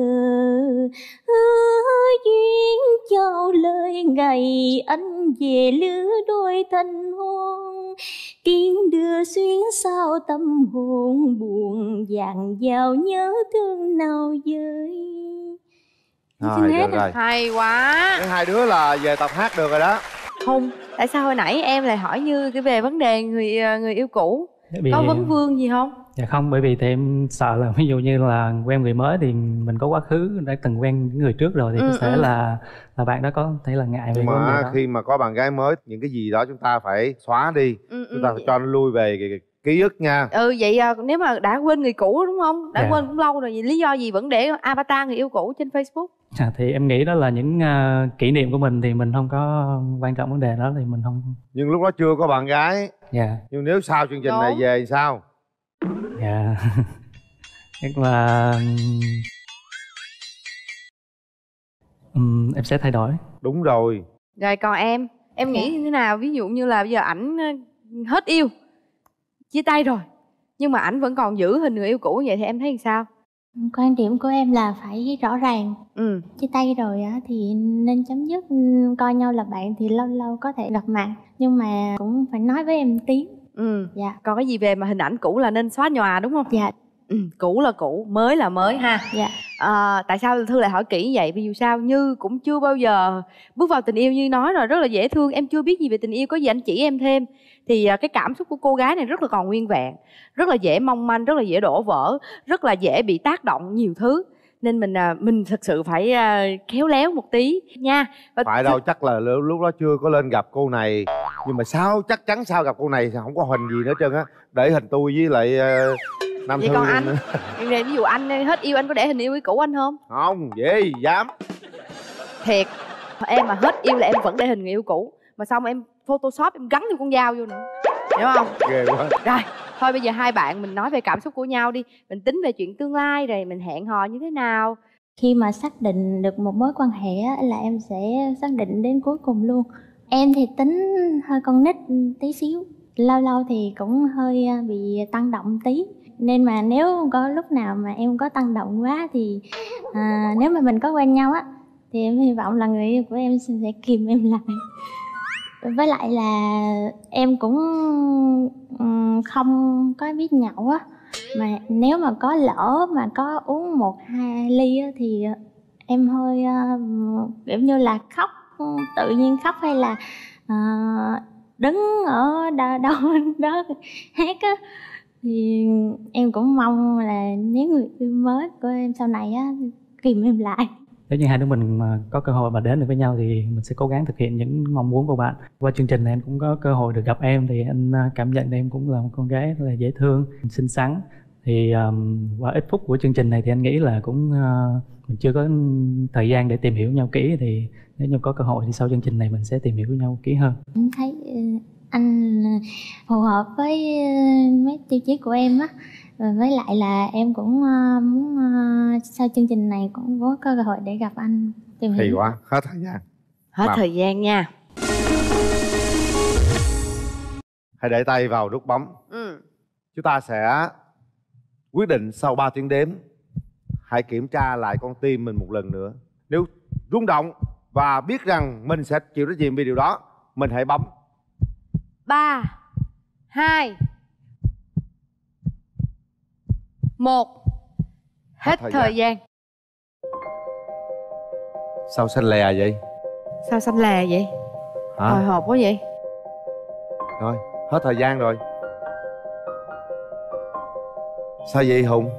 Hứa duyên trao lời ngày Anh về lứa đôi thanh hoang Tiếng đưa xuyến sao tâm hồn buồn Dàn vào nhớ thương nào với rồi, được rồi. Hay quá. Cái hai đứa là về tập hát được rồi đó không tại sao hồi nãy em lại hỏi như cái về vấn đề người ờ, người yêu cũ vì- có vấn vương gì không Dạ không, bởi vì thì em sợ là ví dụ như là quen người mới thì mình có quá khứ đã từng quen những người trước rồi thì Ừ, có thể ừ. là là bạn đó có thể là ngại về mà đó. khi mà có bạn gái mới những cái gì đó chúng ta phải xóa đi Ừ, chúng ừ. ta phải cho nó lui về cái, ký ức nha ừ vậy à, nếu mà đã quên người cũ đúng không đã Dạ. quên cũng lâu rồi lý do gì vẫn để avatar người yêu cũ trên facebook À, thì em nghĩ đó là những à, kỷ niệm của mình thì mình không có quan trọng vấn đề đó thì mình không nhưng lúc đó chưa có bạn gái. Dạ. Nhưng nếu sau chương trình này Đúng. về thì sao? Dạ. Chắc là Ừm, em sẽ thay đổi. Đúng rồi. Rồi còn em em nghĩ như thế nào? Ví dụ như là bây giờ ảnh hết yêu chia tay rồi nhưng mà ảnh vẫn còn giữ hình người yêu cũ vậy thì em thấy sao quan điểm của em là phải rõ ràng. Ừ. chia tay rồi á thì nên chấm dứt coi nhau là bạn thì lâu lâu có thể gặp mặt. Nhưng mà cũng phải nói với em tiếng ừ. Dạ. Còn cái gì về mà hình ảnh cũ là nên xóa nhòa đúng không? Dạ ừ, cũ là cũ mới là mới ha. Dạ. À, tại sao thư lại hỏi kỹ như vậy? Vì dù sao như cũng chưa bao giờ bước vào tình yêu như nói rồi rất là dễ thương. Em chưa biết gì về tình yêu có gì anh chỉ em thêm. Thì à, cái cảm xúc của cô gái này rất là còn nguyên vẹn rất là dễ mong manh rất là dễ đổ vỡ rất là dễ bị tác động nhiều thứ. Nên mình à, mình thực sự phải à, khéo léo một tí nha. Và phải đâu chắc là lúc đó chưa có lên gặp cô này. Nhưng mà sao chắc chắn sao gặp cô này thì không có hình gì nữa hết trơn á. Để hình tôi với lại nam vậy thư. còn anh. Vậy ví dụ anh hết yêu anh có để hình yêu cũ anh không? Không gì dám. Thiệt em mà hết yêu là em vẫn để hình người yêu cũ. Mà xong em photoshop em gắn thêm con dao vô nữa. Hiểu không? Ghê quá. Rồi thôi bây giờ hai bạn mình nói về cảm xúc của nhau đi. Mình tính về chuyện tương lai rồi mình hẹn hò như thế nào? Khi mà xác định được một mối quan hệ á, là em sẽ xác định đến cuối cùng luôn. Em thì tính hơi con nít tí xíu lâu lâu thì cũng hơi à, bị tăng động tí nên mà nếu có lúc nào mà em có tăng động quá thì à, nếu mà mình có quen nhau á thì em hy vọng là người yêu của em sẽ kìm em lại. Với lại là em cũng không có biết nhậu á. Mà nếu mà có lỡ mà có uống một hai ly á, thì em hơi ờ, kiểu như là khóc tự nhiên khóc hay là ờ, đứng ở đâu, đâu đó hát á thì em cũng mong là nếu người yêu mới của em sau này á kìm em lại. Nếu như hai đứa mình mà có cơ hội mà đến được với nhau thì mình sẽ cố gắng thực hiện những mong muốn của bạn. Qua chương trình này anh cũng có cơ hội được gặp em thì anh à, cảm nhận em cũng là một con gái rất là dễ thương xinh xắn. Thì um, qua ít phút của chương trình này thì anh nghĩ là cũng uh, mình chưa có thời gian để tìm hiểu nhau kỹ thì nếu như có cơ hội thì sau chương trình này mình sẽ tìm hiểu nhau kỹ hơn. Em thấy ờ, anh phù hợp với ờ, mấy tiêu chí của em á. Và với lại là em cũng ờ, muốn ờ, sau chương trình này cũng có cơ hội để gặp anh tìm hiểu. Quá hết thời gian. Hết Mà- thời gian nha. Hãy để tay vào nút bấm. Ừ. chúng ta sẽ quyết định sau 3 tiếng đếm. Hãy kiểm tra lại con tim mình một lần nữa. Nếu rung động và biết rằng mình sẽ chịu trách nhiệm vì điều đó mình hãy bấm ba hai một. Hết thời thời, gian. gian. sao xanh lè vậy? Sao xanh lè vậy? Hả? Hồi hộp quá vậy. Rồi hết thời gian rồi. Sao vậy hùng?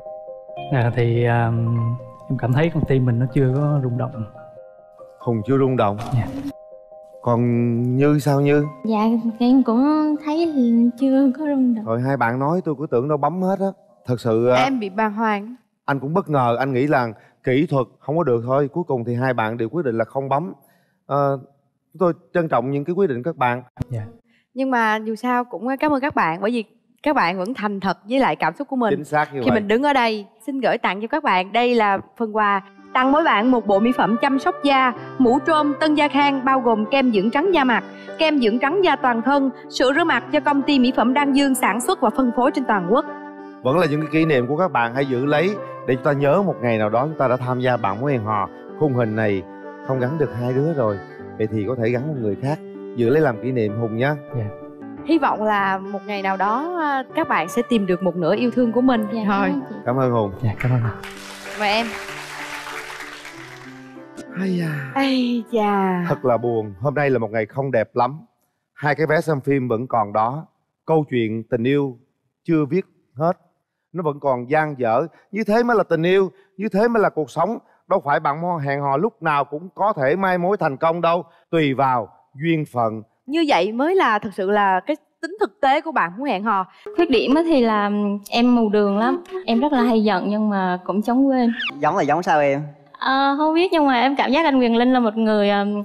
À, thì um, em cảm thấy con tim mình nó chưa có rung động. Hùng chưa rung động còn như sao như? Dạ em cũng thấy chưa có rung động. Rồi hai bạn nói tôi cứ tưởng đâu bấm hết á. Thật sự à, em bị bàng hoàng. anh cũng bất ngờ anh nghĩ là kỹ thuật không có được thôi. Cuối cùng thì hai bạn đều quyết định là không bấm. Ờ, chúng tôi trân trọng những cái quyết định các bạn. Nhưng mà dù sao cũng cảm ơn các bạn bởi vì các bạn vẫn thành thật với lại cảm xúc của mình. Chính xác như khi vậy. mình đứng ở đây xin gửi tặng cho các bạn. Đây là phần quà tặng mỗi bạn một bộ mỹ phẩm chăm sóc da mũ trôm tân gia khang bao gồm kem dưỡng trắng da mặt kem dưỡng trắng da toàn thân sữa rửa mặt do công ty mỹ phẩm đan dương sản xuất và phân phối trên toàn quốc. Vẫn là những cái kỷ niệm của các bạn hãy giữ lấy để chúng ta nhớ một ngày nào đó chúng ta đã tham gia bạn mối hẹn hò. Khung hình này không gắn được hai đứa rồi vậy thì có thể gắn một người khác. Giữ lấy làm kỷ niệm hùng nhé hy vọng là một ngày nào đó à, các bạn sẽ tìm được một nửa yêu thương của mình. Thôi. Cảm ơn hùng. Dạ cảm ơn mời em Ai da. Ây da thật là buồn hôm nay là một ngày không đẹp lắm. Hai cái vé xem phim vẫn còn đó. Câu chuyện tình yêu chưa viết hết. Nó vẫn còn dang dở. Như thế mới là tình yêu như thế mới là cuộc sống. Đâu phải bạn mong hẹn hò lúc nào cũng có thể mai mối thành công đâu. Tùy vào duyên phận. Như vậy mới là thực sự là cái tính thực tế của bạn muốn hẹn hò. Khuyết điểm á thì là em mù đường lắm. Em rất là hay giận nhưng mà cũng chống quên. Giống là giống sao em Ờ, không biết nhưng mà em cảm giác anh Quyền Linh là một người ừm,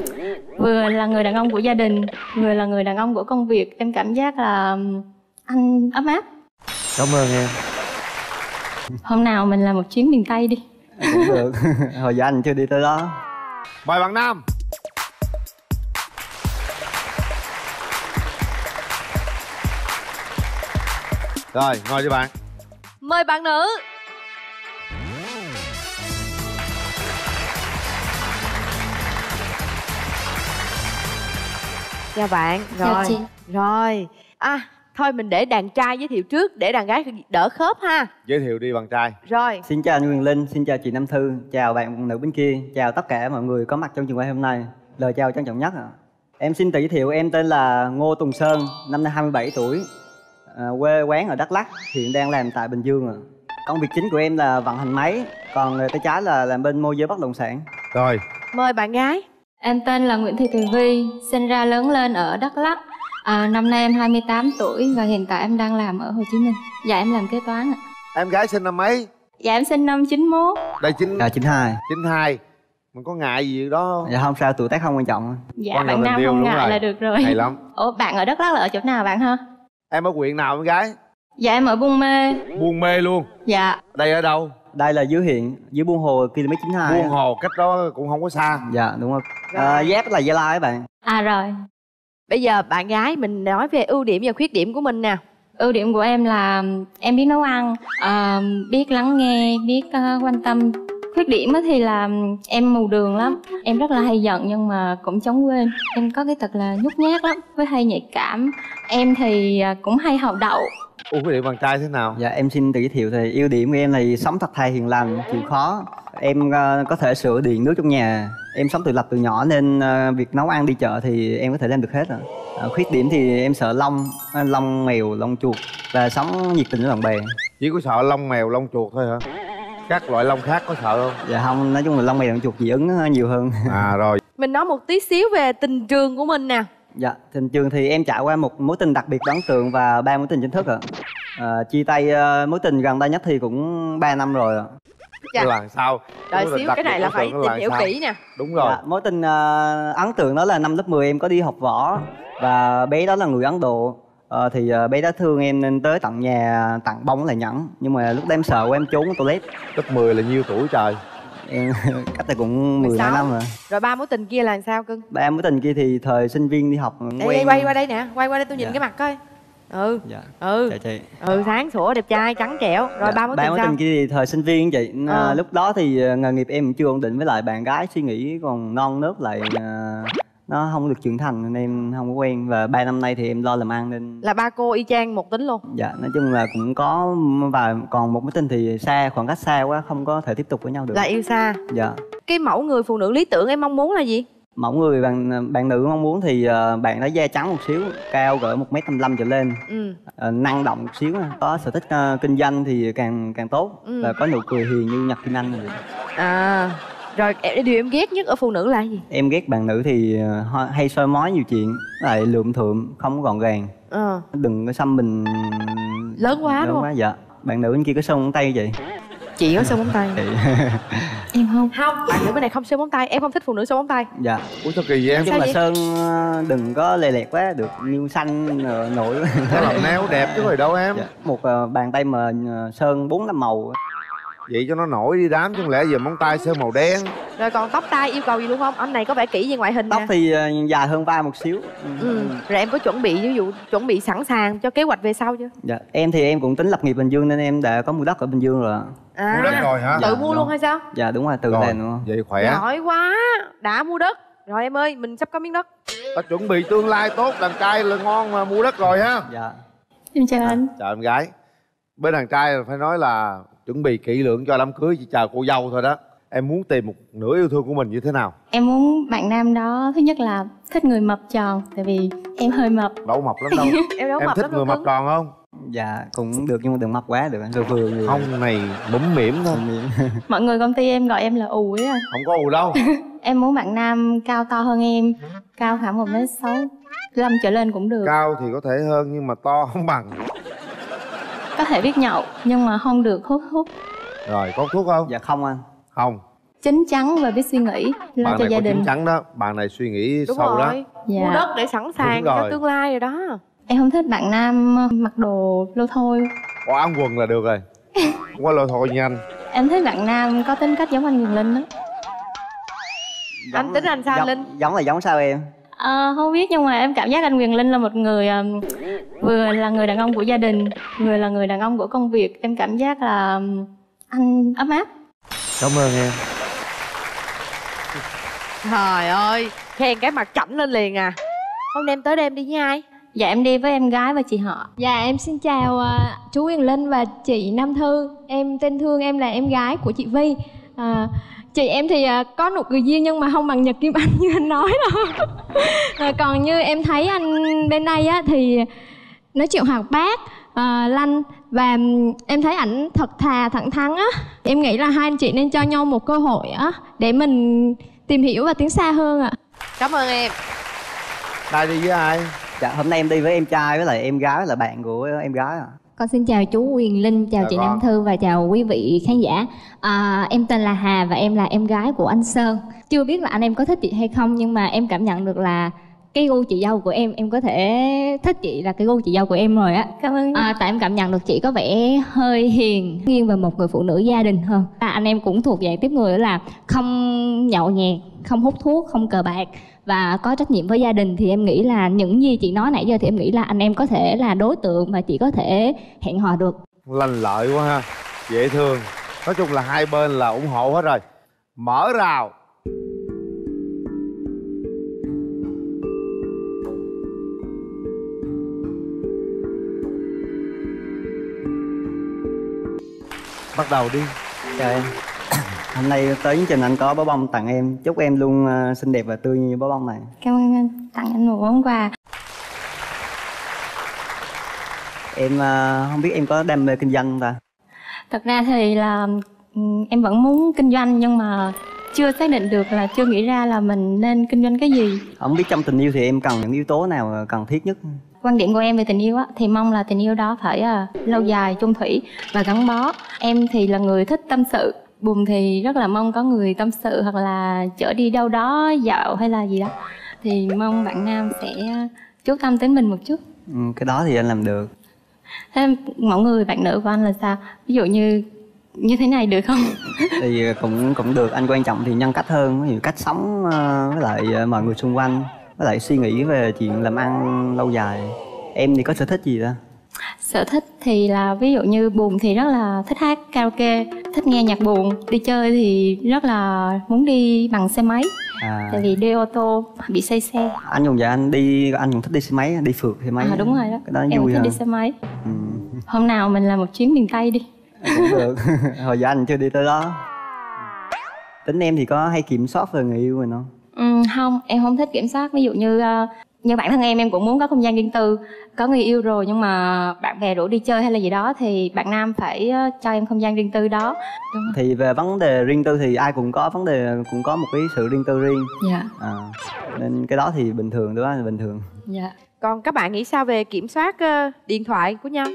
vừa là người đàn ông của gia đình, vừa là người đàn ông của công việc. Em cảm giác là anh ấm áp. cảm ơn em Hôm nào mình làm một chuyến miền Tây đi. cũng được hồi giờ anh chưa đi tới đó mời bạn nam rồi ngồi cho bạn mời bạn nữ chào bạn Chào rồi chị. rồi à thôi mình để đàn trai giới thiệu trước để đàn gái đỡ khớp ha giới thiệu đi bạn trai rồi Xin chào anh Quyền Linh, xin chào chị Nam Thư, chào bạn nữ bên kia, chào tất cả mọi người có mặt trong trường quay hôm nay. Lời chào trân trọng nhất ạ. Em xin tự giới thiệu em tên là Ngô Tùng Sơn, năm nay 27 tuổi, à, quê quán ở Đắk Lắk, hiện đang làm tại Bình Dương ạ. Công việc chính của em là vận hành máy, còn tay trái là làm bên môi giới bất động sản. Rồi. mời bạn gái Em tên là Nguyễn Thị Thùy Vi, sinh ra lớn lên ở Đắk Lắk. À, năm nay em 28 tuổi và hiện tại em đang làm ở Hồ Chí Minh. Dạ em làm kế toán ạ. em gái sinh năm mấy Dạ em sinh năm 91. đây chín Dạ 92. 92 mình có ngại gì đó không Dạ không sao, tuổi tác không quan trọng. Dạ Quan bạn yêu, không ngại rồi. là được rồi. hay lắm Ủa bạn ở Đắk Lắk là ở chỗ nào bạn ha? em ở huyện nào em gái Dạ em ở Buôn Mê. buôn mê luôn Dạ. đây ở đâu Đây là dưới huyện, dưới Buôn Hồ km 92. buôn hồ cách đó cũng không có xa Dạ đúng rồi. À, Giáp là Gia Lai các bạn. À rồi. bây giờ bạn gái mình nói về ưu điểm và khuyết điểm của mình nè Ưu điểm của em là em biết nấu ăn, à, biết lắng nghe, biết ờ, quan tâm. Khuyết điểm á thì là em mù đường lắm, em rất là hay giận nhưng mà cũng chống quên. Em có cái tật là nhút nhát lắm, với hay nhạy cảm. Em thì à, cũng hay hậu đậu. ưu khuyết điểm bạn trai thế nào Dạ em xin tự giới thiệu thì ưu điểm của em là sống thật thà hiền lành, chịu khó. Em ờ, có thể sửa điện nước trong nhà. Em sống tự lập từ nhỏ nên ờ, việc nấu ăn đi chợ thì em có thể làm được hết rồi. Khuyết điểm thì em sợ lông, ờ, lông mèo, lông chuột và sống nhiệt tình với bạn bè. chỉ có sợ lông mèo lông chuột thôi hả các loại lông khác có sợ không Dạ không, nói chung là lông mèo, lông chuột dị ứng nhiều hơn. à rồi mình nói một tí xíu về tình trường của mình nè Dạ, tình trường thì em trải qua một mối tình đặc biệt ấn tượng và ba mối tình chính thức ạ. À, chia tay ờ, mối tình gần đây nhất thì cũng 3 năm rồi ạ. Dạ. là sao đợi xíu cái này là phải tìm hiểu kỹ nè đúng rồi Dạ, mối tình ờ, ấn tượng đó là năm lớp 10 em có đi học võ và bé đó là người Ấn Độ. Ờ, thì ờ, bé đó thương em nên tới tận nhà tặng bông lại nhẫn nhưng mà lúc đó em sợ quá em trốn ở toilet. Lớp 10 là nhiêu tuổi trời? Em cách đây cũng 10 16. năm rồi. Rồi ba mối tình kia là sao cưng? Ba mối tình kia thì thời sinh viên đi học đây quay qua đây nè quay qua đây tôi nhìn Dạ. cái mặt coi. Ừ. Dạ. ừ. Dạ, chị. ừ sáng sủa đẹp trai trắng trẻo. Rồi ba mối ba tình mối sao? tình kia thì thời sinh viên chị. À, Ờ. lúc đó thì à, nghề nghiệp em cũng chưa ổn định với lại bạn gái suy nghĩ còn non nớt lại nó không được trưởng thành nên em không có quen. Và ba năm nay thì em lo làm ăn nên là ba cô y chang một tính luôn? Dạ nói chung là cũng có và còn một mối tình thì xa khoảng cách xa quá không có thể tiếp tục với nhau được. Là yêu xa? Dạ. Cái mẫu người phụ nữ lý tưởng em mong muốn là gì? Mẫu người bạn bạn nữ mong muốn thì à, bạn đó da trắng một xíu cao cỡ một m năm trở lên. Ừ. À, năng động một xíu có sở thích à, kinh doanh thì càng càng tốt. Ừ. và có nụ cười hiền như nhật kim anh. À rồi em- điều em ghét nhất ở phụ nữ là gì? Em ghét bạn nữ thì ờ, hay soi mói nhiều chuyện lại lượm thượm không có gọn gàng. Ờ. Đừng có xăm mình. Lớn quá đúng lớn không? quá dạ. Bạn nữ bên kia có sơn móng tay vậy? Chị có sơn móng tay Chị. em không. Không bạn nữ bên này không sơn móng tay em không thích phụ nữ sơn móng tay. Dạ. Ủa sao kỳ vậy em? Chung là vậy? sơn ờ, đừng có lè lẹt quá được như xanh ờ, nổi nó làm neo đẹp chứ phải đâu em. Dạ. một bàn tay mà sơn bốn năm màu vậy cho nó nổi đi đám chứ không lẽ giờ móng tay sơn màu đen. Rồi còn tóc tai yêu cầu gì luôn không? Anh này có vẻ kỹ về ngoại hình tóc nè. thì ờ, dài hơn vai một xíu. Ừ. rồi em có chuẩn bị ví dụ chuẩn bị sẵn sàng cho kế hoạch về sau chưa? Dạ em thì em cũng tính lập nghiệp bình dương nên em đã có mua đất ở bình dương rồi ạ. à Mua đất rồi hả? tự Dạ, mua đúng. luôn hay sao? Dạ đúng rồi tự Rồi, làm luôn vậy khỏe. Giỏi quá đã mua đất. Rồi em ơi mình sắp có miếng đất. Ta chuẩn bị tương lai tốt đàn trai là ngon mà mua đất rồi ha. Dạ. Em chào anh. chào em gái. Bên đàn trai phải nói là chuẩn bị kỹ lưỡng cho đám cưới chỉ chờ cô dâu thôi đó. Em muốn tìm một nửa yêu thương của mình như thế nào? Em muốn bạn nam đó thứ nhất là thích người mập tròn tại vì em hơi mập. đâu mập lắm đâu. Em đâu em mập thích lắm người mập tròn không? Dạ cũng được nhưng mà đừng mập quá được vừa vừa vừa. Không này mũm mỉm thôi. Mọi người công ty em gọi em là ù ấy à. không có ù đâu. Em muốn bạn nam cao to hơn em, cao khoảng một mét sáu lâm trở lên cũng được. cao thì có thể hơn nhưng mà to không bằng Có thể biết nhậu nhưng mà không được hút hút. rồi có thuốc không dạ không anh không Chín chắn và biết suy nghĩ lo bạn cho này gia có đình. chín chắn đó bạn này suy nghĩ đúng sâu rồi đó Dạ. mua đất để sẵn sàng Đúng cho rồi. tương lai rồi đó Em không thích bạn nam mặc đồ lô thôi. có áo quần là được rồi không có lôi thôi nha anh Em thấy bạn nam có tính cách giống anh Quyền Linh đó. anh tính anh sao giống, linh giống là giống sao em Ờ, không biết nhưng mà em cảm giác anh Quyền Linh là một người ừm, vừa là người đàn ông của gia đình, vừa là người đàn ông của công việc. Em cảm giác là ừm, anh ấm áp. cảm ơn em trời ơi khen cái mặt chảnh lên liền à hôm nay em tới đêm đi với ai Dạ em đi với em gái và chị họ. Dạ em xin chào à, chú Quyền Linh và chị Nam Thư Em tên Thương, em là em gái của chị Vi à, Chị em thì à, có nụ cười duyên nhưng mà không bằng Nhật Kim Anh như anh nói đâu. À, Còn như em thấy anh bên đây á thì nói chuyện hoạt bát, à, lanh Và em thấy ảnh thật thà, thẳng thắn á. Em nghĩ là hai anh chị nên cho nhau một cơ hội á Để mình tìm hiểu và tiến xa hơn ạ. Cảm ơn em. Đây đi với ai? Dạ hôm nay em đi với em trai với lại em gái là bạn của em gái à Con xin chào chú Quyền Linh, chào Chào chị con. Nam Thư và chào quý vị khán giả. À, em tên là Hà và em là em gái của anh Sơn. Chưa biết là anh em có thích chị hay không nhưng mà em cảm nhận được là cái gu chị dâu của em em có thể thích chị là cái gu chị dâu của em rồi á. Cảm ơn à, tại em cảm nhận được chị có vẻ hơi hiền nghiêng về một người phụ nữ gia đình hơn. À, anh em cũng thuộc dạng tiếp người là không nhậu nhẹt không hút thuốc không cờ bạc và có trách nhiệm với gia đình. Thì em nghĩ là những gì chị nói nãy giờ thì em nghĩ là anh em có thể là đối tượng mà chị có thể hẹn hò được. Lành lợi quá ha dễ thương. Nói chung là hai bên là ủng hộ hết rồi. Mở rào bắt đầu đi. Chào em. Hôm nay tới chương trình anh có bó bông tặng em. Chúc em luôn ờ, xinh đẹp và tươi như bó bông này. Cảm ơn anh, tặng anh một món quà. em ờ, không biết em có đam mê kinh doanh không ta? Thật ra thì là ừm, em vẫn muốn kinh doanh nhưng mà chưa xác định được là chưa nghĩ ra là mình nên kinh doanh cái gì. không biết trong tình yêu thì em cần những yếu tố nào cần thiết nhất Quan điểm của em về tình yêu á thì mong là tình yêu đó phải à, lâu dài, chung thủy và gắn bó. Em thì là người thích tâm sự, buồn thì rất là mong có người tâm sự hoặc là chở đi đâu đó dạo hay là gì đó. Thì mong bạn nam sẽ chú tâm tới mình một chút. ừ, cái đó thì anh làm được Thế mẫu người bạn nữ của anh là sao? Ví dụ như như thế này được không? thì cũng cũng được anh quan trọng thì nhân cách hơn ví dụ cách sống ờ, với lại ờ, mọi người xung quanh với lại suy nghĩ về chuyện làm ăn lâu dài em thì có sở thích gì ta Sở thích thì là ví dụ như buồn thì rất là thích hát karaoke, thích nghe nhạc buồn, đi chơi thì rất là muốn đi bằng xe máy. à, Tại vì đi ô tô bị say xe. anh cũng vậy anh đi anh cũng thích đi xe máy đi phượt xe máy À đúng rồi đó. cái đó em vui thích đi xe máy. ừ, Hôm nào mình làm một chuyến miền Tây đi. cũng được hồi giờ anh chưa đi tới đó tính em thì có hay kiểm soát về người yêu mình không Ừ, không, em không thích kiểm soát. Ví dụ như ờ, như bản thân em em cũng muốn có không gian riêng tư, có người yêu rồi nhưng mà bạn bè rủ đi chơi hay là gì đó thì bạn nam phải ờ, cho em không gian riêng tư đó. Đúng thì về vấn đề riêng tư thì ai cũng có vấn đề cũng có một cái sự riêng tư riêng Dạ. à, nên cái đó thì bình thường đó là bình thường Dạ. còn các bạn nghĩ sao về kiểm soát ờ, điện thoại của nhau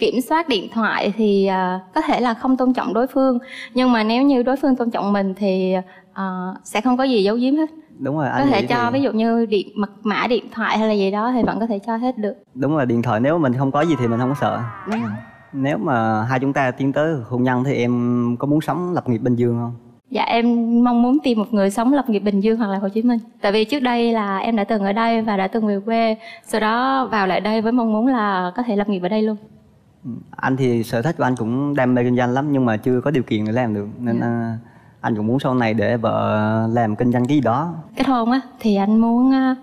kiểm soát điện thoại thì à, có thể là không tôn trọng đối phương nhưng mà nếu như đối phương tôn trọng mình thì à, sẽ không có gì giấu giếm hết. Đúng rồi có anh thể nghĩ cho thì- ví dụ như điện mật mã điện thoại hay là gì đó thì vẫn có thể cho hết được. Đúng rồi điện thoại nếu mình không có gì thì mình không có sợ. Đúng rồi. nếu mà hai chúng ta tiến tới hôn nhân thì em có muốn sống lập nghiệp bình dương không? Dạ em mong muốn tìm một người sống lập nghiệp bình dương hoặc là hồ chí minh. Tại vì trước đây là em đã từng ở đây và đã từng về quê sau đó vào lại đây với mong muốn là có thể lập nghiệp ở đây luôn. Anh thì sở thích của anh cũng đam mê kinh doanh lắm nhưng mà chưa có điều kiện để làm được nên Dạ. à, anh cũng muốn sau này để vợ làm kinh doanh cái gì đó? Kết hôn á thì anh muốn à,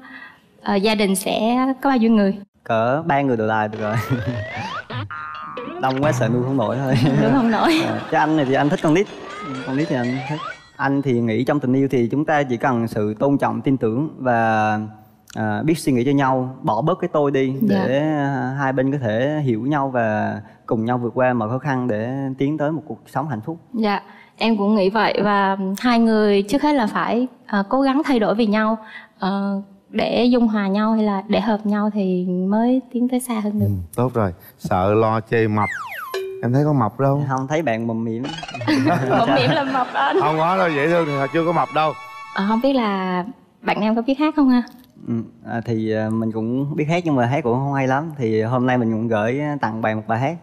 à, gia đình sẽ có bao nhiêu người? Cỡ ba người đổ lại được rồi. Đông quá sợ nuôi không nổi thôi. Nuôi không nổi. Ờ, chứ anh này thì anh thích con nít. Con nít thì anh thích. Anh thì nghĩ trong tình yêu thì chúng ta chỉ cần sự tôn trọng tin tưởng và à, biết suy nghĩ cho nhau bỏ bớt cái tôi đi Dạ. để à, hai bên có thể hiểu nhau và cùng nhau vượt qua mọi khó khăn để tiến tới một cuộc sống hạnh phúc. Dạ, em cũng nghĩ vậy và hai người trước hết là phải ờ, cố gắng thay đổi vì nhau. Ờ, để dung hòa nhau hay là để hợp nhau thì mới tiến tới xa hơn được. tốt rồi. Sợ lo chê mập. Em thấy có mập đâu. Không thấy bạn mồm miệng. Mộng miệng là mập anh. không có đâu dễ thương thì thật chưa có mập đâu. Ờ, không biết là bạn em có biết hát không ha? Ừ, à, thì à, mình cũng biết hát nhưng mà hát cũng không hay lắm. Thì hôm nay mình cũng gửi tặng bạn một bài hát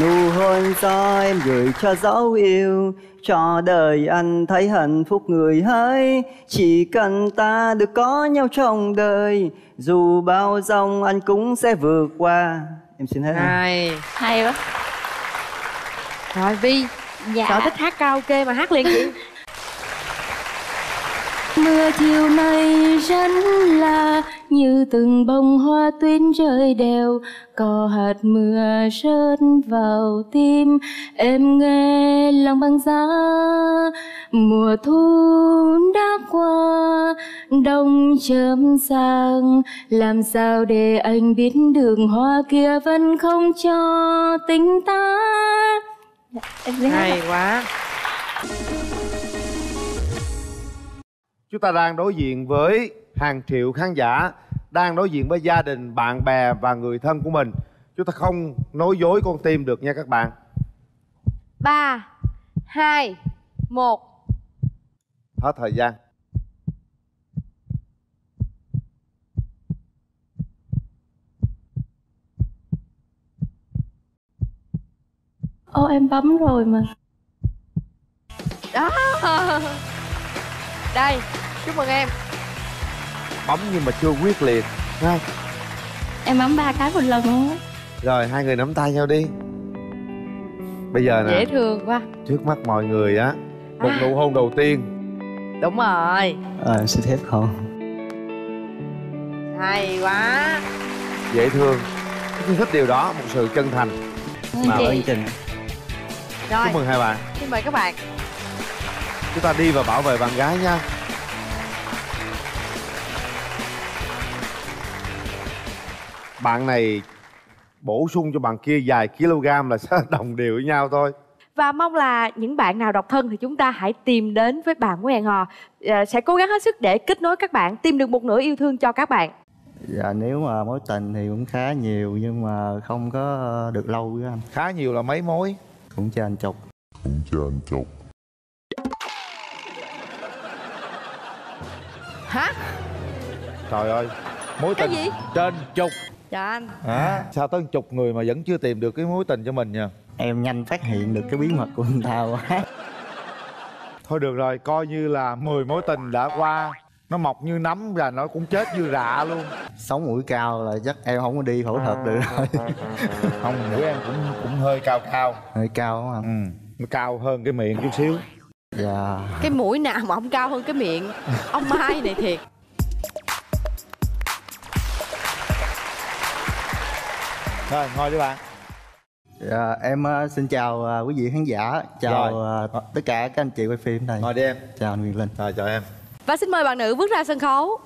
Nụ hôn do em gửi cho dấu yêu Cho đời anh thấy hạnh phúc người hỡi. Chỉ cần ta được có nhau trong đời Dù bao dòng anh cũng sẽ vượt qua. Em xin hết rồi. Hay. Hay quá. Rồi Vi Dạ. Sở thích hát karaoke mà hát liền chị. Mưa chiều nay rất là như từng bông hoa tuyến rơi đều Có hạt mưa rớt vào tim. Em nghe lòng băng giá Mùa thu đã qua Đông chớm sang. Làm sao để anh biết đường hoa kia vẫn không cho tình ta? Hay quá. Chúng ta đang đối diện với hàng triệu khán giả Đang đối diện với gia đình, bạn bè và người thân của mình. Chúng ta không nói dối con tim được nha các bạn. 3 2 1 Hết thời gian. Ô em bấm rồi mà. Đó. Đây Chúc mừng em Bấm nhưng mà chưa quyết liệt. Ha? Em bấm ba cái một lần luôn á. Rồi hai người nắm tay nhau đi. Bây giờ nè Dễ thương quá. Trước mắt mọi người á Một nụ hôn đầu tiên. Đúng rồi. Ờ, em xin phép không? Hay quá. Dễ thương. Tôi thích điều đó Một sự chân thành. Mời anh Trình. Rồi. Chúc mừng hai bạn. Xin mời các bạn. Chúng ta đi và bảo vệ bạn gái nha Bạn này bổ sung cho bạn kia vài kg là sẽ đồng đều với nhau thôi Và mong là những bạn nào độc thân thì chúng ta hãy tìm đến với bạn của hẹn hò Ờ, Sẽ cố gắng hết sức để kết nối các bạn Tìm được một nửa yêu thương cho các bạn Dạ nếu mà mối tình thì cũng khá nhiều nhưng mà không có được lâu với anh. Khá nhiều là mấy mối? Cũng trên chục. Cũng trên chục. Hả? Trời ơi Mối Cái tình gì? trên chục Dạ anh Hả? Sao tới chục người mà vẫn chưa tìm được cái mối tình cho mình nha Em nhanh phát hiện được cái bí mật của anh ta quá. Thôi được rồi, coi như là 10 mối tình đã qua Nó mọc như nấm và nó cũng chết như rạ luôn Sống mũi cao là chắc em không có đi phẫu thuật được rồi. Không, mũi em cũng cũng hơi cao cao Hơi cao không anh? Ừ, cao hơn cái miệng chút xíu Dạ. Cái mũi nào mà không cao hơn cái miệng Ông Mai này thiệt Rồi, ngồi đi bạn Dạ, em ờ, xin chào ờ, quý vị khán giả, chào Rồi. ờ, tất cả các anh chị quay phim đây. Ngồi đi em. Chào anh Quyền Linh. Rồi, chào em. Và xin mời bạn nữ bước ra sân khấu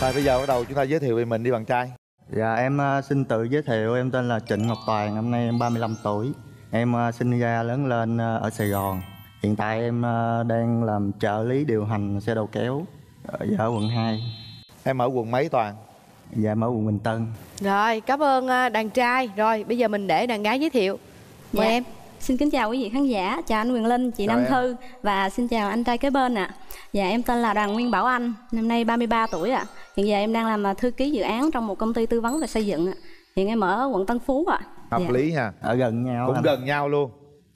Rồi bây giờ bắt đầu chúng ta giới thiệu về mình đi bạn trai Dạ em xin tự giới thiệu, em tên là Trịnh Ngọc Toàn, năm nay em 35 tuổi. Em sinh ra lớn lên ở Sài Gòn. Hiện tại em ờ, đang làm trợ lý điều hành xe đầu kéo ở, dạ, ở quận 2. Em ở quận mấy Toàn? Dạ em ở quận Bình Tân. Rồi cảm ơn à, đàn trai Rồi bây giờ mình để đàn gái giới thiệu Mời Dạ. em Xin kính chào quý vị khán giả, chào anh Quyền Linh, chị Chào Nam em. Thư và xin chào anh trai kế bên ạ. Dạ em tên là Đoàn Nguyên Bảo Anh, năm nay 33 tuổi ạ. Hiện giờ em đang làm à, thư ký dự án trong một công ty tư vấn về xây dựng ạ. Hiện em ở quận Tân Phú ạ. Hợp Dạ. lý nha Ở gần nhau Cũng anh. gần nhau luôn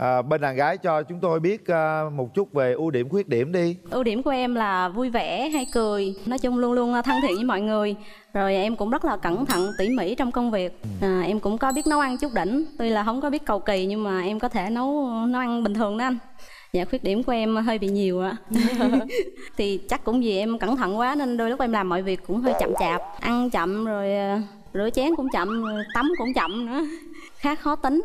à, Bên đàn gái cho chúng tôi biết à, một chút về ưu điểm khuyết điểm đi Ưu điểm của em là vui vẻ, hay cười, nói chung luôn luôn thân thiện với mọi người. Rồi em cũng rất là cẩn thận, tỉ mỉ trong công việc. À, em cũng có biết nấu ăn chút đỉnh, tuy là không có biết cầu kỳ nhưng mà em có thể nấu nấu ăn bình thường đó anh. Dạ khuyết điểm của em hơi bị nhiều ạ. thì chắc cũng vì em cẩn thận quá nên đôi lúc em làm mọi việc cũng hơi chậm chạp, ăn chậm rồi ờ, rửa chén cũng chậm, tắm cũng chậm nữa. Khá khó tính.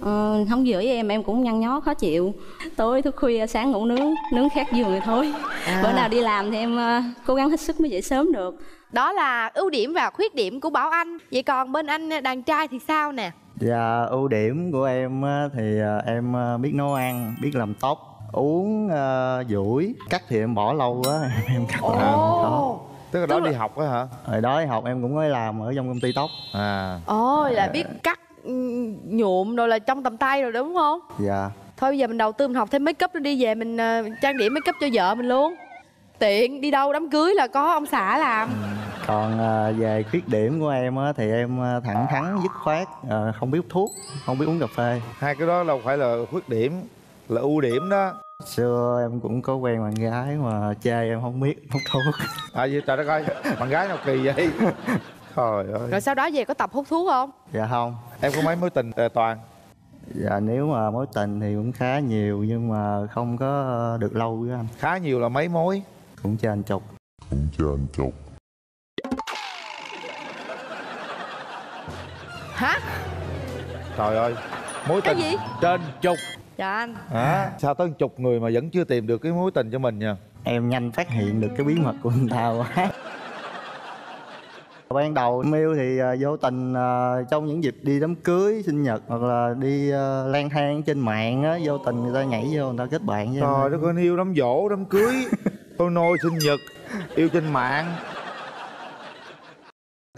Ờ, không vừa với em em cũng nhăn nhó khó chịu tối thức khuya sáng ngủ nướng nướng khác giường rồi thôi À. bữa nào đi làm thì em ờ, cố gắng hết sức mới dậy sớm được Đó là ưu điểm và khuyết điểm của Bảo Anh Vậy còn bên anh đàn trai thì sao nè Dạ ưu điểm của em á, thì ờ, em ờ, biết nấu ăn, biết làm tóc, uống uh, dũi. Cắt thì em bỏ lâu quá, em cắt không có. Tức là đó đi học á hả? Hồi đó đi học em cũng mới làm ở trong công ty tóc. À. Ôi là biết cắt nhuộm rồi là trong tầm tay rồi đúng không? Dạ. Thôi bây giờ mình đầu tư mình học thêm make up rồi đi về mình ờ, trang điểm make up cho vợ mình luôn. Tiện đi đâu đám cưới là có ông xã làm. Còn à, về khuyết điểm của em á thì em à, thẳng thắn dứt khoát à, không biết hút thuốc không biết uống cà phê. Hai cái đó đâu phải là khuyết điểm là ưu điểm đó. Xưa em cũng có quen bạn gái mà chê em không biết hút thuốc. À gì trời đất ơi bạn gái nào kỳ vậy trời ơi. Rồi sau đó về có tập hút thuốc không? Dạ không. Em có mấy mối tình à, toàn? Dạ nếu mà mối tình thì cũng khá nhiều nhưng mà không có được lâu với anh. Khá nhiều là mấy mối? Cũng trên chục. Cũng trên chục. Hả? Trời ơi mối Cái tình gì? trên chục. Dạ anh. Hả? Sao tới chục người mà vẫn chưa tìm được cái mối tình cho mình nha em nhanh phát hiện được cái bí mật của người ta quá ban đầu em yêu thì à, vô tình à, trong những dịp đi đám cưới sinh nhật hoặc là đi à, lang thang trên mạng á vô tình người ta nhảy vô người ta kết bạn với trời đất ơi yêu đám dỗ đám cưới. Tôi nôi sinh nhật yêu trên mạng.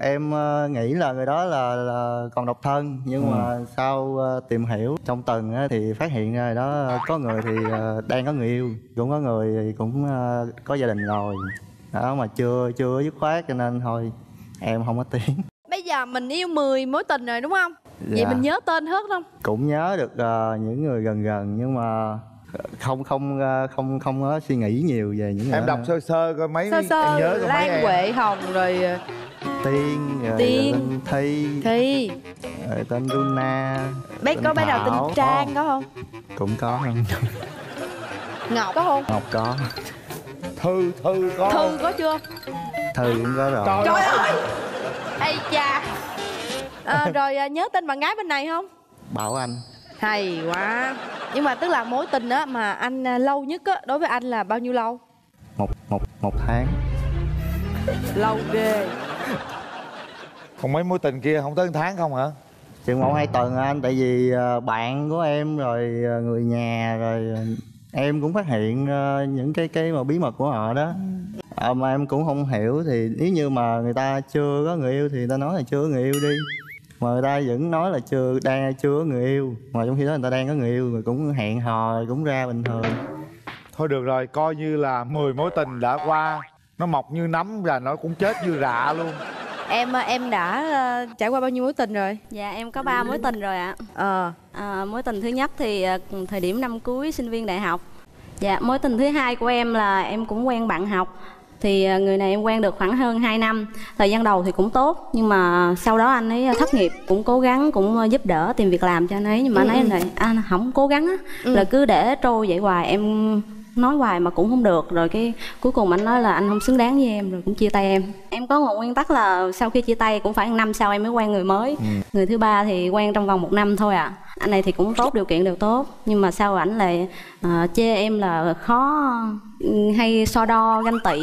Em ờ, nghĩ là người đó là, là còn độc thân nhưng Ừ. mà sau ờ, tìm hiểu trong tuần á, thì phát hiện ra đó có người thì ờ, đang có người yêu. Cũng có người thì cũng ờ, có gia đình rồi. Đó mà chưa chưa dứt khoát cho nên thôi em không có tiếng. Bây giờ mình yêu 10 mối tình rồi đúng không? Vậy Dạ. mình nhớ tên hết không? Cũng nhớ được ờ, những người gần gần nhưng mà không không ờ, không không có suy nghĩ nhiều về những người em đọc sơ sơ coi mấy sơ em sơ nhớ coi lan huệ hồng rồi ờ, tiên rồi Tiên. tên thi. Thi. Rồi tên luna. Bé tên có bé nào tên trang có không? Cũng có. Không ngọc có không? Ngọc có. Thư thư có. Thư có chưa thư cũng có rồi. Trời ơi! ây cha à, rồi à, nhớ tên bạn gái bên này không? Bảo anh. Hay quá. Nhưng mà tức là mối tình á mà anh à, lâu nhất á đối với anh là bao nhiêu lâu? Một một một tháng. Lâu ghê. Còn mấy mối tình kia không tới tháng không hả? Chừng một hai tuần anh tại vì ờ, bạn của em rồi ờ, người nhà rồi ờ, em cũng phát hiện ờ, những cái cái mà bí mật của họ đó Ờ, mà em cũng không hiểu thì nếu như mà người ta chưa có người yêu thì người ta nói là chưa có người yêu đi mà người ta vẫn nói là chưa đang chưa có người yêu mà trong khi đó người ta đang có người yêu rồi cũng hẹn hò cũng ra bình thường thôi được rồi coi như là 10 mối tình đã qua nó mọc như nấm và nó cũng chết như rạ luôn em à, em đã à, trải qua bao nhiêu mối tình rồi Dạ em có ba mối tình rồi ạ. Ờ. À, mối tình thứ nhất thì à, thời điểm năm cuối sinh viên đại học. Dạ mối tình thứ hai của em là em cũng quen bạn học. Thì à, người này em quen được khoảng hơn 2 năm. Thời gian đầu thì cũng tốt nhưng mà sau đó anh ấy thất nghiệp cũng cố gắng cũng giúp đỡ tìm việc làm cho anh ấy nhưng mà anh ấy Ừ, ừ. này anh không cố gắng á là cứ để trôi vậy hoài em nói hoài mà cũng không được. Rồi cái cuối cùng anh nói là anh không xứng đáng với em rồi cũng chia tay em. Em có một nguyên tắc là sau khi chia tay cũng phải năm sau em mới quen người mới. Người thứ ba thì quen trong vòng một năm thôi à anh này thì cũng tốt điều kiện đều tốt. Nhưng mà sau ảnh lại à, chê em là khó ừ, hay so đo ganh tị?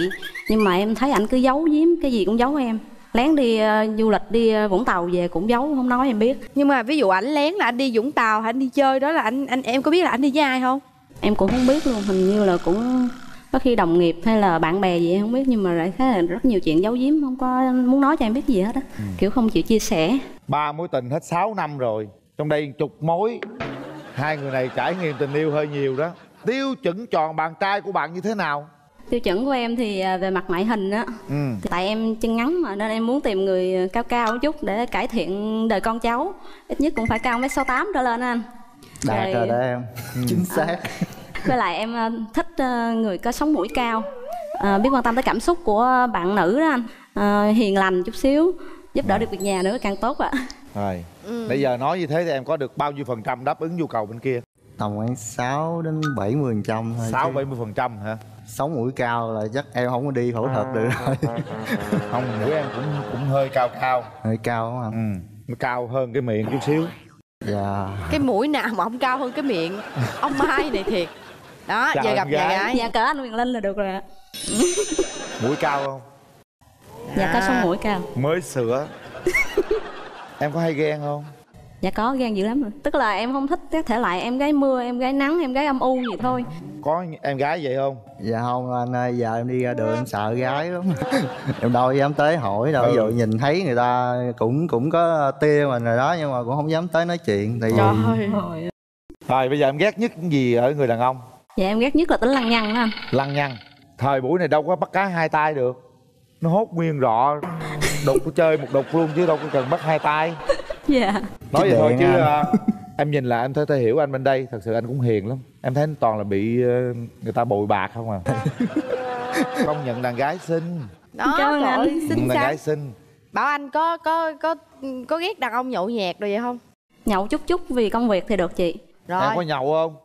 Nhưng mà em thấy ảnh cứ giấu giếm cái gì cũng giấu em. Lén đi ờ, du lịch đi ờ, vũng tàu về cũng giấu không nói em biết. Nhưng mà ví dụ ảnh lén là anh đi vũng tàu hay anh đi chơi đó là anh anh em có biết là anh đi với ai không em cũng không biết luôn hình như là cũng có khi đồng nghiệp hay là bạn bè gì em không biết nhưng mà lại khá là rất nhiều chuyện giấu giếm không có muốn nói cho em biết gì hết á. Kiểu không chịu chia sẻ. Ba mối tình hết 6 năm rồi trong đây chục mối. Hai người này trải nghiệm tình yêu hơi nhiều đó. Tiêu chuẩn chọn bạn trai của bạn như thế nào? Tiêu chuẩn của em thì à, về mặt ngoại hình á. Ừ. Tại em chân ngắn mà nên em muốn tìm người cao cao một chút để cải thiện đời con cháu. Ít nhất cũng phải cao mét sáu tám trở lên anh đạt rồi đó em. Chính xác. Với lại em ờ, thích ờ, người có sống mũi cao. Ờ, biết quan tâm tới cảm xúc của bạn nữ đó anh. Ờ, hiền lành chút xíu giúp đỡ được việc nhà nữa càng tốt ạ. Rồi. Ừ. bây giờ nói như thế thì em có được bao nhiêu phần trăm đáp ứng nhu cầu bên kia? Tầm khoảng 6 đến 70 phần trăm thôi sáu chứ. bảy mươi phần trăm hả? Sống mũi cao là chắc em không có đi phẫu thuật được. Rồi không mũi em cũng cũng hơi cao cao. Hơi cao không ừ cao hơn cái miệng chút xíu dạ. Cái mũi nào mà không cao hơn cái miệng ông mai này thiệt. Đó Chào giờ gặp nhà gái. gái. Dạ cỡ anh Quyền Linh là được rồi ạ. Mũi cao không? Dạ có sống mũi cao. Mới sửa. Em có hay ghen không dạ có ghen dữ lắm rồi. Tức là em không thích các thể loại em gái mưa em gái nắng em gái âm u gì thôi. Có em gái vậy không? Dạ không anh ơi giờ em đi ra đường em sợ gái lắm. Em đâu dám tới hỏi đâu. Ví Ừ. dụ nhìn thấy người ta cũng cũng có tia mình rồi đó nhưng mà cũng không dám tới nói chuyện tại vì trời rồi bây giờ em ghét nhất cái gì ở người đàn ông? Dạ em ghét nhất là tính lăng nhăng đó anh. Lăng nhăng. Thời buổi này đâu có bắt cá hai tay được. Nó hốt nguyên rọ đục chơi một đục luôn chứ đâu có cần bắt hai tay dạ. Nói vậy thôi chứ à, em nhìn là em thấy thấy hiểu anh bên đây thật sự anh cũng hiền lắm. Em thấy anh toàn là bị ờ, người ta bội bạc không à. Công nhận đàn gái xinh. Đó Cảm ơn anh. xinh đàn gái xinh. Bảo anh có có có có ghét đàn ông nhậu nhẹt rồi vậy không? Nhậu chút chút vì công việc thì được chị. Rồi. Em có nhậu không?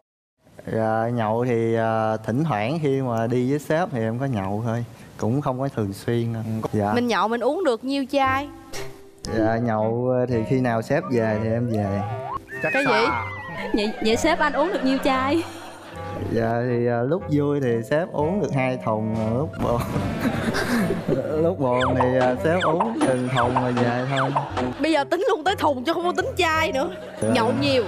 Dạ, nhậu thì à, thỉnh thoảng khi mà đi với sếp thì em có nhậu thôi. Cũng không có thường xuyên đâu. dạ. Mình nhậu mình uống được nhiêu chai dạ nhậu thì khi nào sếp về thì em về. Chắc cái gì? vậy vậy sếp anh uống được nhiêu chai? Dạ thì à, lúc vui thì sếp uống được hai thùng à, lúc buồn lúc buồn thì à, sếp uống từng thùng rồi về thôi. Bây giờ tính luôn tới thùng chứ không có tính chai nữa. Dạ. nhậu nhiều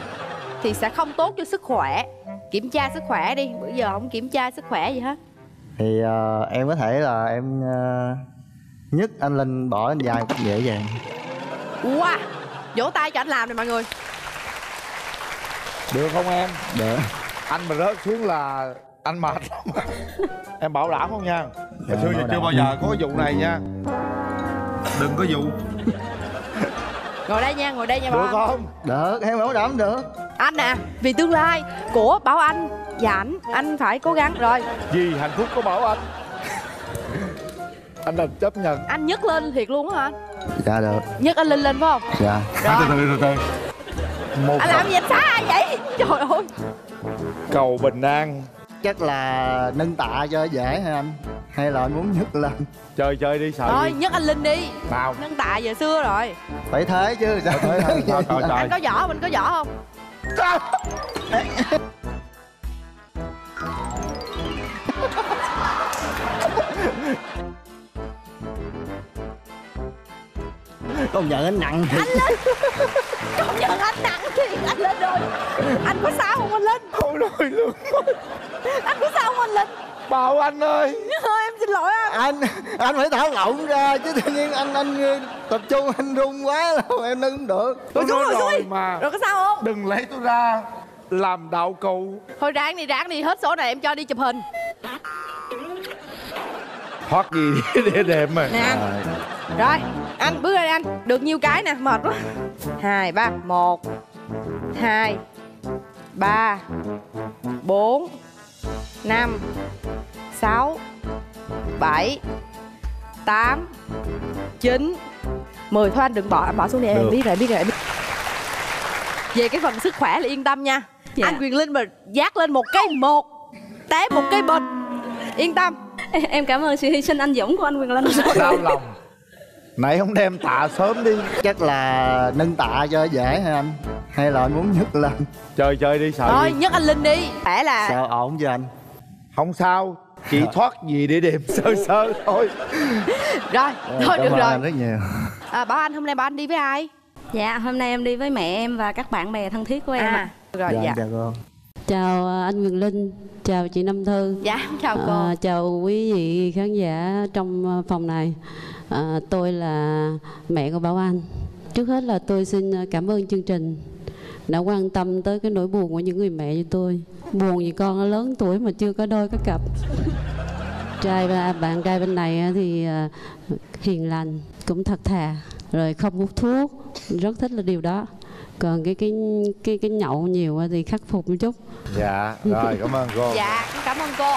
thì sẽ không tốt cho sức khỏe. Kiểm tra sức khỏe đi bữa giờ không kiểm tra sức khỏe gì hết. Thì à, em có thể là em à, nhấc anh linh bỏ anh dài cũng dễ dàng wow vỗ tay cho anh làm này mọi người. Được không em? Được. Anh mà rớt xuống là anh mệt. Lắm em bảo đảm không nha? Dạ, hồi xưa giờ chưa bao giờ có vụ này nha. Đừng có vụ. Ngồi đây nha ngồi đây nha được bảo anh không? Được em bảo đảm được. Anh à vì tương lai của bảo anh và ảnh anh phải cố gắng rồi. Vì hạnh phúc của bảo anh. Anh đành chấp nhận. Anh nhấc lên thiệt luôn á hả dạ được. Nhấc anh linh lên phải không? Dạ. Rồi. từ từ từ từ một anh làm gì anh xa vậy? Trời ơi. Cầu bình an. Chắc là nâng tạ cho dễ hả anh? Hay là anh muốn nhấc lên? Chơi chơi đi sợ thôi nhấc anh linh đi. Nào nâng tạ giờ xưa rồi. Phải thế chứ sao thế hả? Sao trời trời anh có võ mình có võ không công nhận anh nặng thiệt. Công nhận anh nặng thiệt. Anh lên rồi. Anh có sao không anh linh không nổi luôn. Anh có sao không anh linh bảo anh ơi. Thôi em xin lỗi anh. Anh anh phải thả lỏng ra chứ tự nhiên anh anh ờ, tập trung anh run quá là em nâng không được. Tôi xuống nói rồi, xuống rồi mà. Rồi có sao không? Đừng lấy tôi ra. Làm đạo cụ. Thôi ráng đi ráng đi. Hết số này em cho đi chụp hình thoát gì để đệm mà. Nè rồi. Anh bước đây anh được nhiêu cái nè mệt quá. Hai ba một hai ba bốn năm sáu bảy tám chín mười. Thôi anh đừng bỏ bỏ xuống đi em biết rồi biết rồi em biết. về cái phần sức khỏe là yên tâm nha. Dạ. anh quyền linh mà dát lên một cái một té một cái bịch. Yên tâm em cảm ơn sự hy sinh anh dũng của anh quyền linh. Đau lòng? Nãy không đem tạ sớm đi. Chắc là nâng tạ cho dễ hả anh? Hay là anh muốn nhấc lên? Chơi chơi đi sợ thôi nhấc anh linh đi. Khỏe là sao ổn cho anh? Không sao. Chỉ thoát gì để đệm sơ sơ thôi. Rồi thôi Cảm được rồi. anh rất nhiều. À, bảo anh hôm nay bảo anh đi với ai? Dạ hôm nay em đi với mẹ em và các bạn bè thân thiết của em à ạ rồi dạ, dạ. chào cô Chào à, anh Quyền Linh, chào chị Năm Thư. dạ chào cô À, chào quý vị khán giả trong à, phòng này. À, tôi là mẹ của Bảo Anh. Trước hết là tôi xin à, cảm ơn chương trình đã quan tâm tới cái nỗi buồn của những người mẹ như tôi. Buồn vì con lớn tuổi mà chưa có đôi có cặp. Trai và bạn trai bên này thì à, hiền lành, cũng thật thà, rồi không hút thuốc, rất thích là điều đó. Còn cái cái cái cái nhậu nhiều á thì khắc phục một chút. dạ rồi cảm ơn cô. Dạ cảm ơn cô.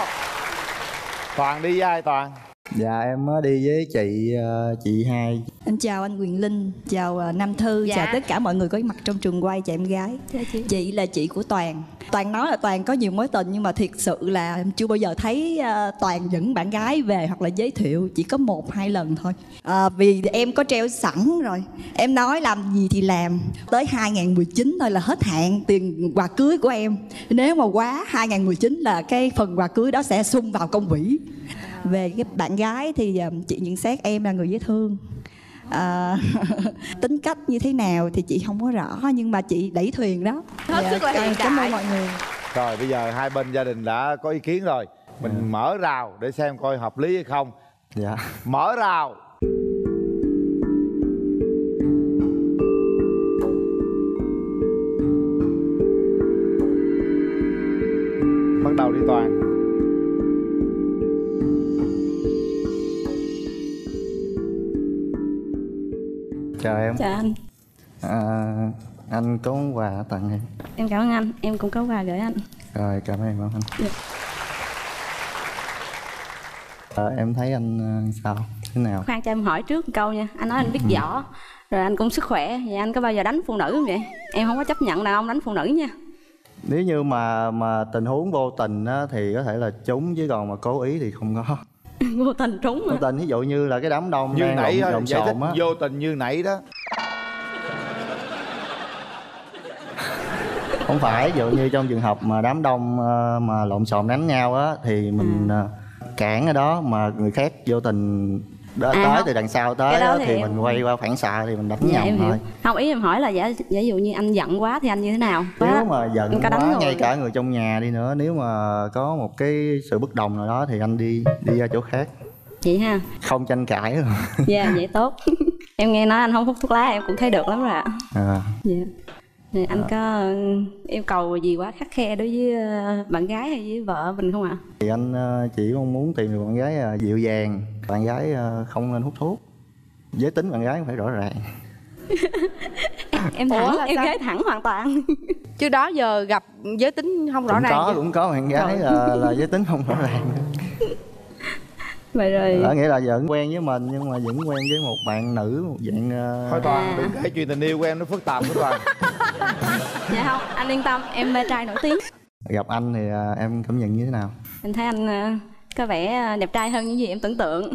Toàn đi với ai toàn dạ em mới đi với chị ờ, chị hai Anh chào anh Quyền Linh, chào ờ, Nam Thư, Dạ. chào tất cả mọi người có mặt trong trường quay chào em gái. chị. là chị của Toàn. Toàn nói là Toàn có nhiều mối tình nhưng mà thiệt sự là em chưa bao giờ thấy ờ, Toàn dẫn bạn gái về hoặc là giới thiệu, chỉ có một hai lần thôi. Ờ, vì em có treo sẵn rồi. Em nói làm gì thì làm. Tới 2019 thôi là hết hạn tiền quà cưới của em. Nếu mà quá 2019 là cái phần quà cưới đó sẽ sung vào công quỹ. Về cái bạn gái thì ờ, chị nhận xét em là người dễ thương. À, tính cách như thế nào thì chị không có rõ nhưng mà chị đẩy thuyền đó. Hết sức là cảm- hiện cảm ơn mọi người. Rồi bây giờ hai bên gia đình đã có ý kiến rồi. Mình mở rào để xem coi hợp lý hay không. Dạ. Mở rào. Bắt đầu đi toàn chào em. Chào anh. À, anh có món quà tặng em. Em cảm ơn anh. Em cũng có quà gửi anh. Rồi cảm ơn em anh. Dạ. à, em thấy anh ờ, sao? Thế nào? Khoan cho em hỏi trước một câu nha. Anh nói anh biết võ rồi anh cũng sức khỏe. Vậy anh có bao giờ đánh phụ nữ không vậy? Em không có chấp nhận đàn ông đánh phụ nữ nha. Nếu như mà mà tình huống vô tình á, thì có thể là trúng chứ còn mà cố ý thì không có vô tình trúng vô tình ví dụ như là cái đám đông như nãy lộn, lộn giải thích xộn á. vô tình như nãy đó. Không phải ví dụ như trong trường hợp mà đám đông ờ, mà lộn xộn đánh nhau á thì mình Ừ. ờ, cản ở đó mà người khác vô tình đó, À, tới không. từ đằng sau tới Cái đó đó, thì thì em- mình quay qua phản xạ thì mình đánh dạ hiểu. thôi. Không ý em hỏi là giả giả dụ như anh giận quá thì anh như thế nào? Nếu mà giận đánh quá người ngay cả người trong nhà đi nữa nếu mà có một cái sự bất đồng nào đó thì anh đi đi ra chỗ khác. Vậy ha. Không tranh cãi dạ vậy tốt. Em nghe nói anh không hút thuốc lá em cũng thấy được lắm rồi ạ. À. dạ Nè, anh có ừ, yêu cầu gì quá khắt khe đối với ờ, bạn gái hay với vợ mình không ạ? Thì anh ờ, chỉ mong muốn tìm được bạn gái ờ, dịu dàng bạn gái không nên hút thuốc. Giới tính bạn gái phải rõ ràng. Em Ủa thẳng là em sao? gái thẳng hoàn toàn. Chứ đó giờ gặp giới tính không rõ cũng ràng có chưa? cũng có bạn gái là, là giới tính không rõ ràng vậy rồi. Đó nghĩa là vẫn quen với mình nhưng mà vẫn quen với một bạn nữ một dạng ờ, thôi toàn đừng kể chuyện tình yêu của em nó phức tạp của toàn. Dạ không anh yên tâm em mê trai nổi tiếng. Gặp anh thì ờ, em cảm nhận như thế nào? Em thấy anh ờ, có vẻ ờ, đẹp trai hơn những gì em tưởng tượng.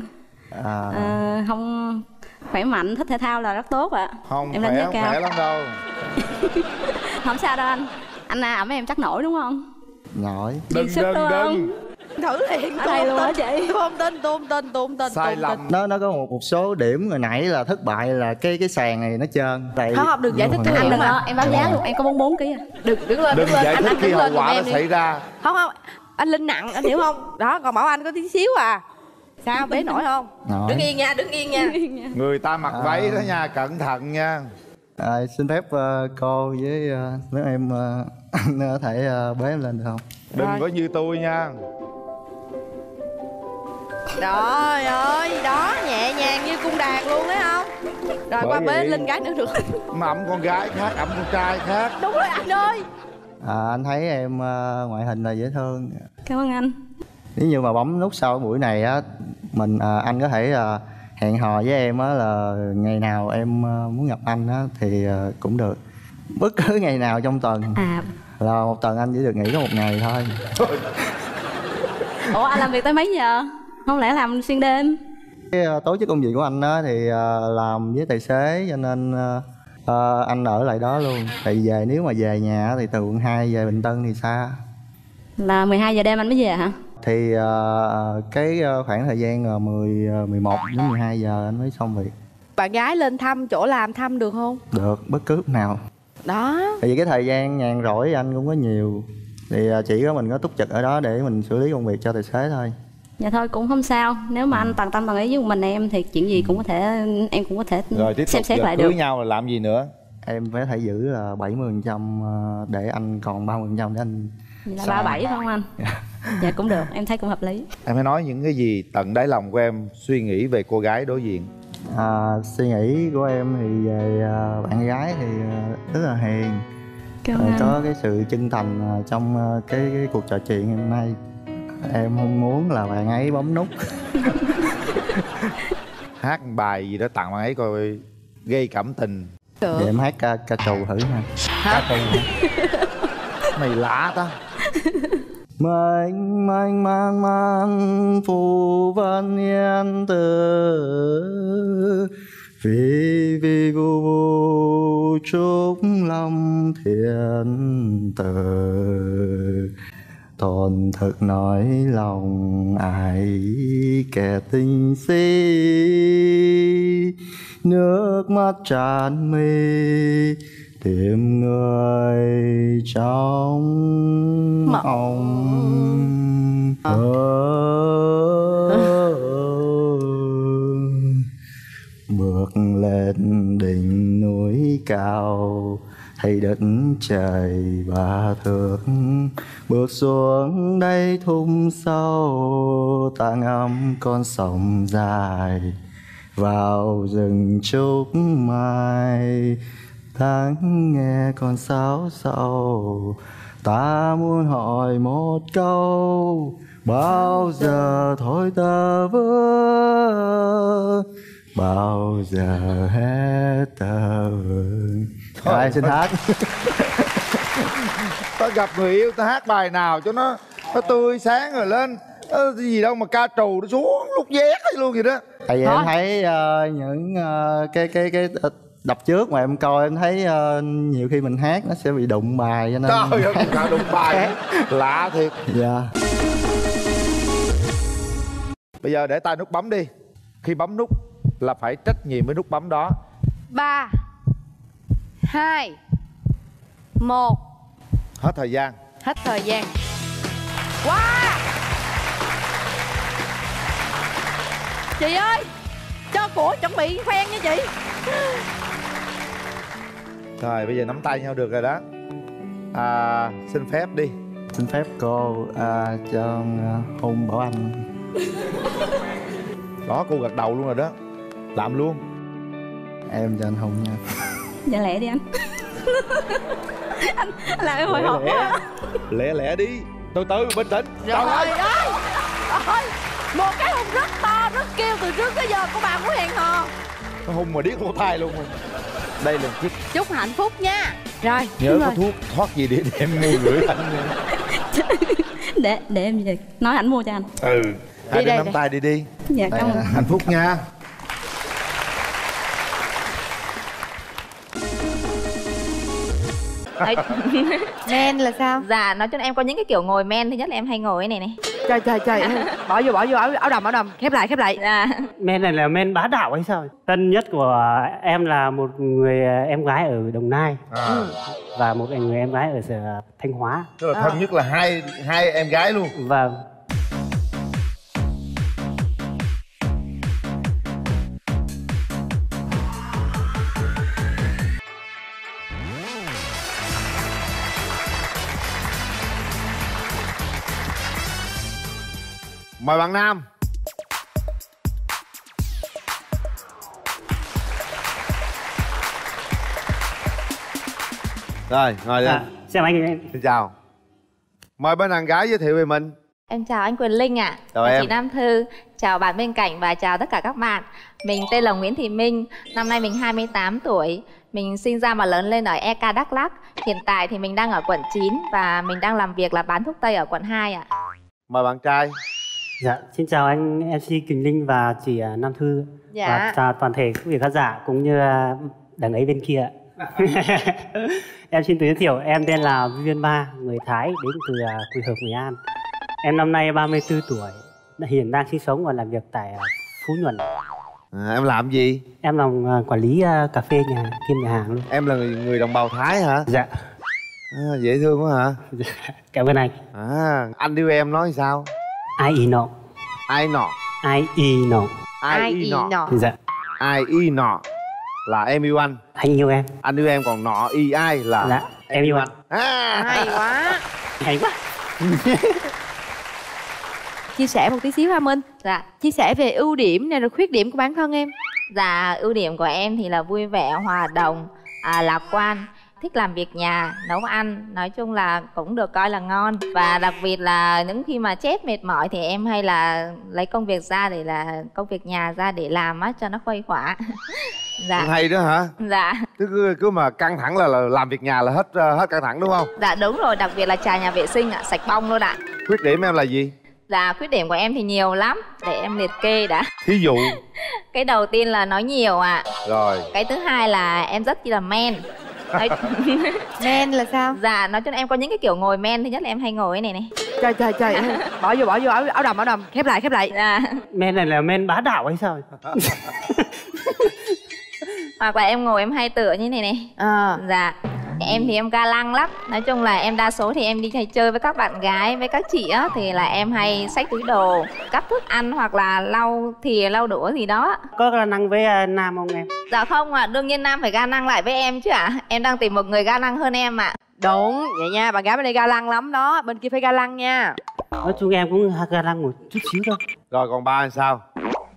À, Ờ, không khỏe mạnh thích thể thao là rất tốt ạ. Không em đánh khỏe cao. khỏe lắm đâu. Không sao đâu anh. Anh à, ẩm em chắc nổi đúng không? Nổi. Sức đúng không thử liền Ở đây luôn á chị. tôi không tin tôi không tin tôi không tin không tin nó nó có một một số điểm hồi nãy là thất bại là cái cái sàn này nó trơn. Tại- Không, không, được giải thích anh đừng mà. lo em báo giá luôn em có 44 kg à. Đừng đứng lên đừng đứng lên. giải anh thích anh khi đứng hậu quả nó em xảy ra. Không không anh linh nặng anh hiểu không? Đó còn bảo anh có tí xíu à. Sao bế nổi không? Nổi. đứng yên nha đứng yên nha. Người ta mặc váy đó nha cẩn thận nha. À, xin phép ờ, cô với ờ, nếu em anh có thể ờ, bế em lên được không? đừng có như tôi nha trời ơi đó nhẹ nhàng như cung đàn luôn thấy không rồi qua Bởi bế vậy- linh gái nữa được mà ẩm con gái khác ẩm con trai khác đúng rồi anh ơi À, anh thấy em ờ, ngoại hình là dễ thương. cảm ơn anh Nếu như mà bấm nút sau buổi này á, mình à, anh có thể à, hẹn hò với em á là ngày nào em à, muốn gặp anh á thì à, cũng được. Bất cứ ngày nào trong tuần. À. Là một tuần anh chỉ được nghỉ có một ngày thôi. ủa anh làm việc tới mấy giờ không lẽ làm xuyên đêm Cái à, tố chất công việc của anh á thì à, làm với tài xế cho nên à, anh ở lại đó luôn. Thì về nếu mà về nhà thì từ quận 2 về Bình Tân thì xa. là 12 giờ đêm anh mới về hả Thì à, cái khoảng thời gian là 10 à, 11 đến 12 giờ anh mới xong việc. bạn gái lên thăm chỗ làm thăm được không Được bất cứ lúc nào. đó Tại vì cái thời gian nhàn rỗi anh cũng có nhiều Thì chỉ có mình có túc trực ở đó để mình xử lý công việc cho tài xế thôi dạ thôi cũng không sao. Nếu mà anh toàn tâm toàn ý với mình em thì chuyện gì cũng có thể em cũng có thể rồi tiếp xem tục xét lại cưới được. nhau là làm gì nữa? Em phải thể giữ là 70% à, để anh còn 30% để anh Vậy là? 37 phải không anh? Dạ. Cũng được. Em thấy cũng hợp lý. Em hãy nói những cái gì tận đáy lòng của em suy nghĩ về cô gái đối diện? À, Suy nghĩ của em thì về à, bạn gái thì à, rất là hiền. Cảm ơn Có cái sự chân thành à, trong à, cái, cái cuộc trò chuyện hôm nay Em không muốn là bạn ấy bấm nút. Hát một bài gì đó tặng bạn ấy coi gây cảm tình. Vậy em hát ca, ca trù thử nha. Ca trù mày lạ ta. Mênh mênh mang mang phù vân yên tử. Vì vì vu vu chúc lâm thiện tử Tôn thực nói lòng ai kẻ tình si Nước mắt tràn mi tìm người trong mộng. bước lên đỉnh núi cao Thầy đất trời và thượng bước xuống đây thung sâu ta ngắm con sông dài, vào rừng trúc mai. Tháng nghe con sáo sầu, ta muốn hỏi một câu, bao giờ thôi ta vỡ bao giờ hết ta vương rồi, em xin hát. Ta gặp người yêu ta hát bài nào cho nó nó tươi sáng rồi lên. Ờ, gì đâu mà ca trù nó xuống lúc vét luôn vậy đó. Tại vì Thôi. em thấy ờ, những ờ, cái cái cái ờ, đập trước mà em coi em thấy ờ, nhiều khi mình hát nó sẽ bị đụng bài cho nên trời ơi đụng bài. Lạ thiệt. Dạ. Bây giờ để tay nút bấm đi. Khi bấm nút là phải trách nhiệm với nút bấm đó. Ba hai. Một. Hết thời gian. Hết thời gian. Wow! Chị ơi cho của chuẩn bị khoen nha chị. Rồi bây giờ nắm tay nhau được rồi đó. À, xin phép đi. Xin phép cô à, cho ờ, hôn bảo anh. Đó cô gật đầu luôn rồi đó. Làm luôn. Em cho anh hôn nha dạ lẹ đi anh. Anh làm em hồi hộp lẹ, quá. Lẹ lẹ đi. Từ từ bình tĩnh Trời ơi Một cái hôn rất to, rất kêu từ trước tới giờ của bà của hẹn hò nó hung mà điếc lỗ tai luôn rồi. Đây là chiếc Chúc hạnh phúc nha. Rồi nhớ có rồi. thuốc thoát gì để, để em mua gửi anh để để em về nói ảnh mua cho anh. Ừ. Hai đứa đây, nắm tay đi đi. Dạ, cảm ơn. hạnh phúc nha Đấy. Men là sao? Dạ, nói chung em có những cái kiểu ngồi men Thứ nhất là em hay ngồi cái này này Trời trời trời Bỏ vô bỏ vô áo, áo đầm áo đầm Khép lại khép lại Dạ Men này là men bá đạo hay sao? Tân nhất của em là một người em gái ở Đồng Nai À. và một người em gái ở sở Thanh Hóa. tức là thân nhất là hai hai em gái luôn Vâng. Mời bạn nam. Rồi ngồi lên À, chào anh em. xin chào. Mời bên đàn gái giới thiệu về mình. Em chào anh Quyền Linh ạ. Chào Chào em. Chị Nam Thư. Chào bạn bên cạnh và chào tất cả các bạn. Mình tên là Nguyễn Thị Minh. Năm nay mình 28 tuổi. Mình sinh ra và lớn lên ở EK Đắk Lắk. Hiện tại thì mình đang ở quận 9 Và mình đang làm việc là bán thuốc Tây ở quận 2 ạ. Mời bạn trai Dạ, xin chào anh MC Quỳnh Linh và chị à, Nam Thư Dạ. và chào toàn thể quý vị khán giả cũng như à, đằng ấy bên kia. em xin tự giới thiệu, em tên là Viên Ba, người Thái đến từ à, Quỳ Hợp, Nghệ An. Em năm nay 34 tuổi, hiện đang sinh sống và làm việc tại Phú Nhuận. à, em làm gì Em làm quản lý cà phê nhà kiêm nhà hàng luôn. em là người, người đồng bào thái hả Dạ. à, dễ thương quá hả Cảm ơn anh. à anh yêu em nói sao Ai nọ. ai nọ. Ai nọ. ai nọ. Dạ. ai nọ là em yêu anh. Anh yêu em. Anh yêu em còn nọ y ai là Dạ, em yêu anh. à. Hay quá. Hay quá. Chia sẻ một tí xíu ha Minh. Dạ. Chia sẻ về ưu điểm này rồi khuyết điểm của bản thân em. Dạ, ưu điểm của em thì là vui vẻ, hòa đồng, à, lạc quan thích làm việc nhà nấu ăn nói chung là cũng được coi là ngon. Và đặc biệt là những khi mà chết mệt mỏi thì em hay là lấy công việc ra để là công việc nhà ra để làm á cho nó khuây khỏa. Dạ. Hay đó hả? Dạ. Cứ cứ, cứ mà căng thẳng là, là làm việc nhà là hết ờ, hết căng thẳng đúng không? Dạ đúng rồi. Đặc biệt là trà nhà vệ sinh ạ sạch bong luôn ạ. Khuyết điểm em là gì? Dạ khuyết điểm của em thì nhiều lắm. Để em liệt kê đã. Thí dụ. Cái đầu tiên là nói nhiều ạ. Rồi. Cái thứ hai là em rất chi là men Men là sao? Dạ nói chung em có những cái kiểu ngồi men thứ nhất là em hay ngồi cái này này. Trời trời trời. Bỏ vô bỏ vô áo, áo đầm áo đầm. Khép lại khép lại. Dạ. Men này là men bá đạo hay sao? hoặc là em ngồi em hay tựa như này này à. dạ. Em thì em ga lăng lắm. Nói chung là em đa số thì em đi hay chơi với các bạn gái với các chị á thì là em hay xách túi đồ cắp thức ăn hoặc là lau thìa lau đũa gì đó. Có khả năng với à, nam không em? dạ không ạ. Đương nhiên nam phải ga năng lại với em chứ ạ. Em đang tìm một người ga năng hơn em ạ. Đúng vậy nha. Bạn gái bên đây ga lăng lắm đó. Bên kia phải ga lăng nha. Nói chung em cũng ga lăng một chút xíu thôi. rồi còn ba là sao?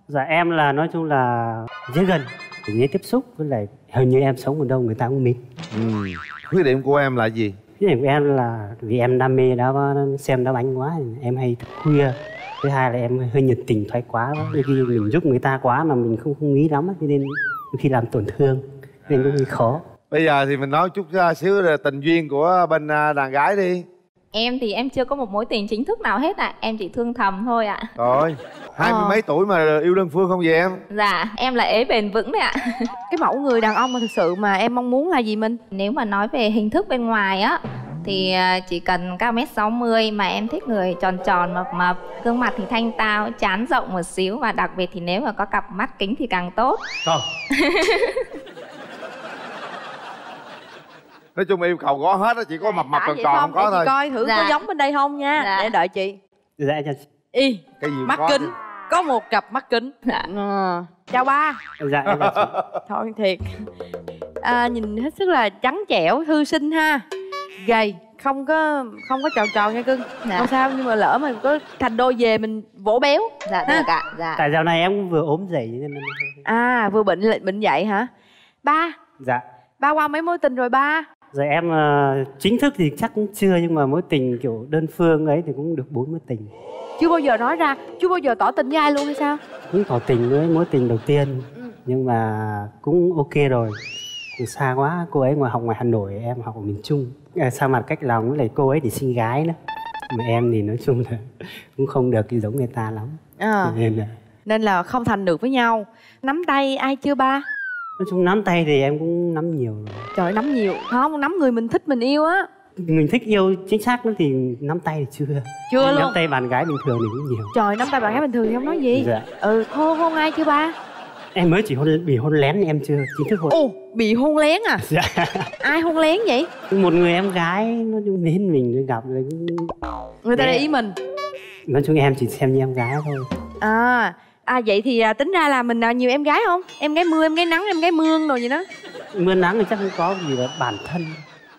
Dạ em là nói chung là dễ gần dễ tiếp xúc với lại hình như em sống ở đâu người ta cũng biết. Ừ. khuyết điểm của em là gì? Khuyết điểm của em là vì em đam mê đá xem đá banh quá em hay thức khuya. Thứ hai là em hơi nhiệt tình thoái quá. Đôi khi mình giúp người ta quá mà mình không không nghĩ lắm cho nên đôi khi làm tổn thương nên cũng hơi khó. Bây giờ thì mình nói chút xíu về tình duyên của bên uh, đàn gái đi em thì em chưa có một mối tình chính thức nào hết ạ à. em chỉ thương thầm thôi ạ à. rồi hai mươi ờ. mấy tuổi mà yêu đơn phương không vậy em dạ em là ế bền vững đấy ạ cái mẫu người đàn ông mà thực sự mà em mong muốn là gì minh nếu mà nói về hình thức bên ngoài á thì ờ, chỉ cần cao mét 60 mà em thích người tròn tròn mập mập gương mặt thì thanh tao chán rộng một xíu và đặc biệt thì nếu mà có cặp mắt kính thì càng tốt Thôi. nói chung yêu cầu có hết á chỉ có mập mập tròn tròn không có thôi. coi thử dạ. có giống bên đây không nha dạ. để đợi chị. Dạ cho y cái gì mắt kính. có một cặp mắt kính. Dạ. à. chào ba. Dạ chị. Thôi thiệt. À, nhìn hết sức là trắng trẻo thư sinh ha. Gầy không có không có tròn tròn nha cưng. Dạ. không sao nhưng mà lỡ mà có thành đôi về mình vỗ béo. Dạ được ạ. Dạ. Tại dạo này em vừa ốm dậy nên à vừa bệnh bệnh dậy hả? Ba. Dạ. Ba qua mấy mối tình rồi ba rồi em uh, chính thức thì chắc cũng chưa nhưng mà mối tình kiểu đơn phương ấy thì cũng được bốn mối tình. Chưa bao giờ nói ra chưa bao giờ tỏ tình với ai luôn hay sao? Cũng tỏ tình với mối tình đầu tiên ừ. nhưng mà cũng ok rồi. Thì xa quá cô ấy ngoài học ngoài hà nội em học ở miền trung. À, xa mặt cách lòng với lại cô ấy thì sinh gái nữa mà em thì nói chung là cũng không được giống người ta lắm. À. nên là nên là không thành được với nhau. Nắm tay ai chưa ba nói chung nắm tay thì em cũng nắm nhiều rồi. Trời nắm nhiều. Không nắm người mình thích mình yêu á. Mình thích yêu chính xác nó thì nắm tay thì chưa. Chưa luôn. nắm tay bạn gái bình thường thì cũng nhiều. Trời nắm tay bạn gái bình thường thì không nói gì. Dạ. ừ hôn hôn ai chưa ba? Em mới chỉ hôn bị hôn lén em chưa chính thức hôn. Ồ bị hôn lén à? Dạ. Ai hôn lén vậy? Một người em gái nó chung đến mình gặp rồi người ta để ý mình. Nói chung em chỉ xem như em gái thôi. À à vậy thì à, tính ra là mình à, nhiều em gái không? Em gái mưa em gái nắng em gái mương rồi gì đó. Mưa nắng thì chắc không có gì là bản thân.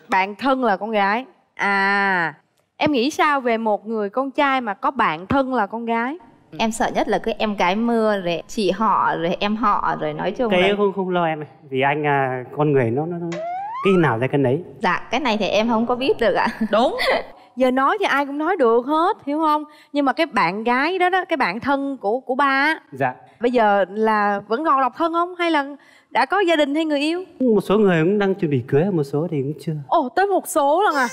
Bạn thân là con gái. À em nghĩ sao về một người con trai mà có bạn thân là con gái? Em sợ nhất là cái em gái mưa rồi chị họ rồi em họ rồi nói chung cái là... không không lo em vì anh à, con người nó nó, nó cái nào ra cái đấy dạ cái này thì em không có biết được ạ. Đúng giờ nói thì ai cũng nói được hết hiểu không? Nhưng mà cái bạn gái đó đó cái bạn thân của của ba dạ. bây giờ là vẫn còn độc thân không? Hay là đã có gia đình hay người yêu? Một số người cũng đang chuẩn bị cưới một số thì cũng chưa. Ồ tới một số lần à?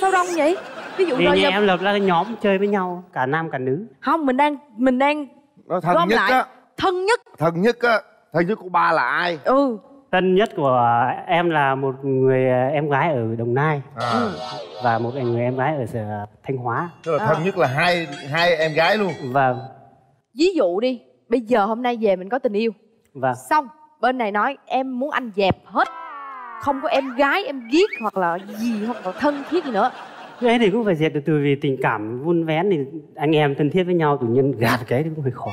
Sao đông vậy? Ví dụ như giờ... em lập ra cái nhóm chơi với nhau cả nam cả nữ. Không mình đang mình đang nó thân nhất lại. á. thân nhất. Thân nhất á thân nhất của ba là ai? Ừ thân nhất của em là một người em gái ở đồng nai. À. và một người em gái ở thanh hóa. Tức là thân à. nhất là hai hai em gái luôn. Vâng. Ví dụ đi bây giờ hôm nay về mình có tình yêu. Vâng. Xong bên này nói em muốn anh dẹp hết. Không có em gái em ghét hoặc là gì hoặc là thân thiết gì nữa. Cái thì cũng phải dẹp từ từ vì tình cảm vun vén thì anh em thân thiết với nhau tự nhiên gạt cái thì cũng hơi khó.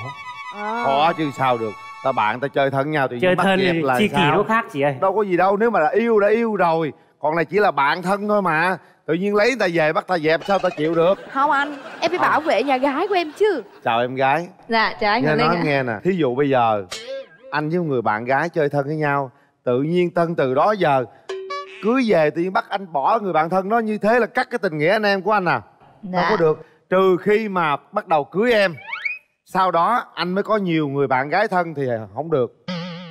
À. khó chứ sao được ta bạn ta chơi thân nhau tự nhiên bắt dẹp là chi kỳ nó khác chị ơi. Đâu có gì đâu nếu mà là yêu đã yêu rồi còn này chỉ là bạn thân thôi mà. Tự nhiên lấy ta về bắt ta dẹp sao ta chịu được? Không anh em phải bảo vệ nhà gái của em chứ. Chào em gái. Dạ chào anh nghe nói Linh nghe nè thí dụ bây giờ anh với người bạn gái chơi thân với nhau tự nhiên tân từ đó giờ cưới về tự nhiên bắt anh bỏ người bạn thân đó như thế là cắt cái tình nghĩa anh em của anh à? Dạ. không có được trừ khi mà bắt đầu cưới em sau đó anh mới có nhiều người bạn gái thân thì không được.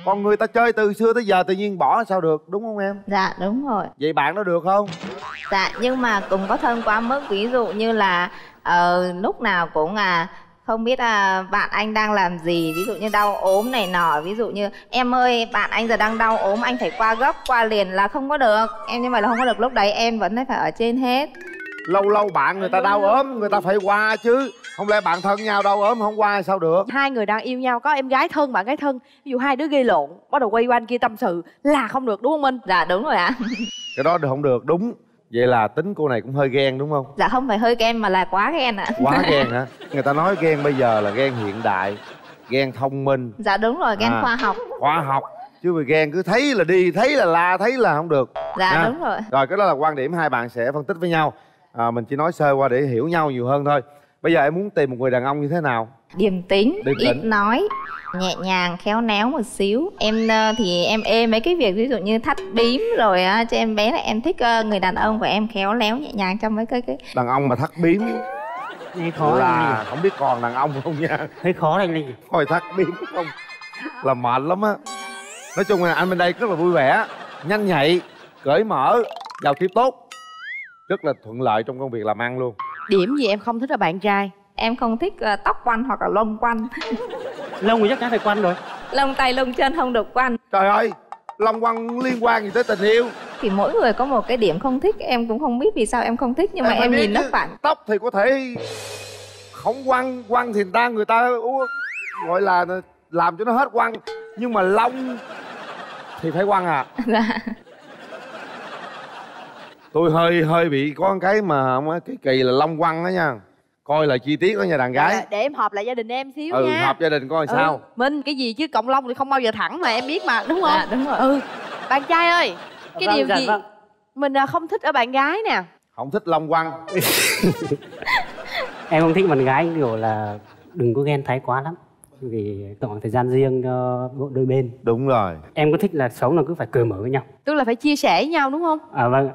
Còn người ta chơi từ xưa tới giờ tự nhiên bỏ sao được đúng không em? Dạ đúng rồi. Vậy bạn nó được không? Dạ nhưng mà cũng có thân quá mức ví dụ như là uh, lúc nào cũng à không biết à, bạn anh đang làm gì ví dụ như đau ốm này nọ ví dụ như em ơi bạn anh giờ đang đau ốm anh phải qua gấp qua liền là không có được. Em như vậy là không có được lúc đấy em vẫn phải ở trên hết. Lâu lâu bạn người ta đau ốm người ta phải qua chứ không lẽ bạn thân nhau đau ốm không qua sao được? Hai người đang yêu nhau có em gái thân bạn gái thân. Ví dụ hai đứa gây lộn bắt đầu quay qua anh kia tâm sự là không được đúng không minh? Dạ đúng rồi ạ. Cái đó được không được? Đúng. Vậy là tính cô này cũng hơi ghen đúng không? Dạ không phải hơi ghen mà là quá ghen ạ. Quá ghen hả? Người ta nói ghen bây giờ là ghen hiện đại ghen thông minh. Dạ đúng rồi ghen à, khoa học. khoa học. Chứ vì ghen cứ thấy là đi thấy là la thấy là không được. Dạ ha? đúng rồi. Rồi cái đó là quan điểm hai bạn sẽ phân tích với nhau. À, mình chỉ nói sơ qua để hiểu nhau nhiều hơn thôi bây giờ em muốn tìm một người đàn ông như thế nào? Điềm tĩnh Điềm ít nói nhẹ nhàng khéo léo một xíu. Em ờ, thì em ê mấy cái việc ví dụ như thắt bím rồi á cho em bé là em thích ờ, người đàn ông của em khéo léo nhẹ nhàng trong mấy cái cái đàn ông mà thắt bím. Nghe khó là không biết còn đàn ông không nha. Hơi khó anh linh hồi thắt bím không. Là mệt lắm á. Nói chung là anh bên đây rất là vui vẻ. Nhanh nhạy cởi mở giao tiếp tốt. Rất là thuận lợi trong công việc làm ăn luôn điểm gì em không thích ở bạn trai? Em không thích ờ, tóc quăn hoặc là lông quăn. Lông thì chắc chắn phải quăn rồi. Lông tay lông chân không được quăn. Trời ơi long quăng liên quan gì tới tình yêu? Thì mỗi người có một cái điểm không thích em cũng không biết vì sao em không thích nhưng mà phải em nhìn nó phản. Tóc thì có thể không quăng quăng thì người ta người ta gọi là làm cho nó hết quăng nhưng mà lông thì phải quăng à? Dạ. Tôi hơi hơi bị có cái mà không á, cái kỳ là lông quăng đó nha. Coi là chi tiết đó nha đàn gái. Dạ, để em họp lại gia đình em xíu ừ nha. hợp gia đình coi sao. Ừ, Minh cái gì chứ? Cộng long thì không bao giờ thẳng mà em biết mà đúng không? Dạ, đúng rồi. ừ. Bạn trai ơi cái Vâng, điều dạ, gì? vâng. mình à, không thích ở bạn gái nè. Không thích lông quăng. Em không thích bạn gái kiểu là đừng có ghen thái quá lắm vì khoảng thời gian riêng cho đôi bên. Đúng rồi. Em có thích là sống là cứ phải cởi mở với nhau. Tức là phải chia sẻ với nhau đúng không? À vâng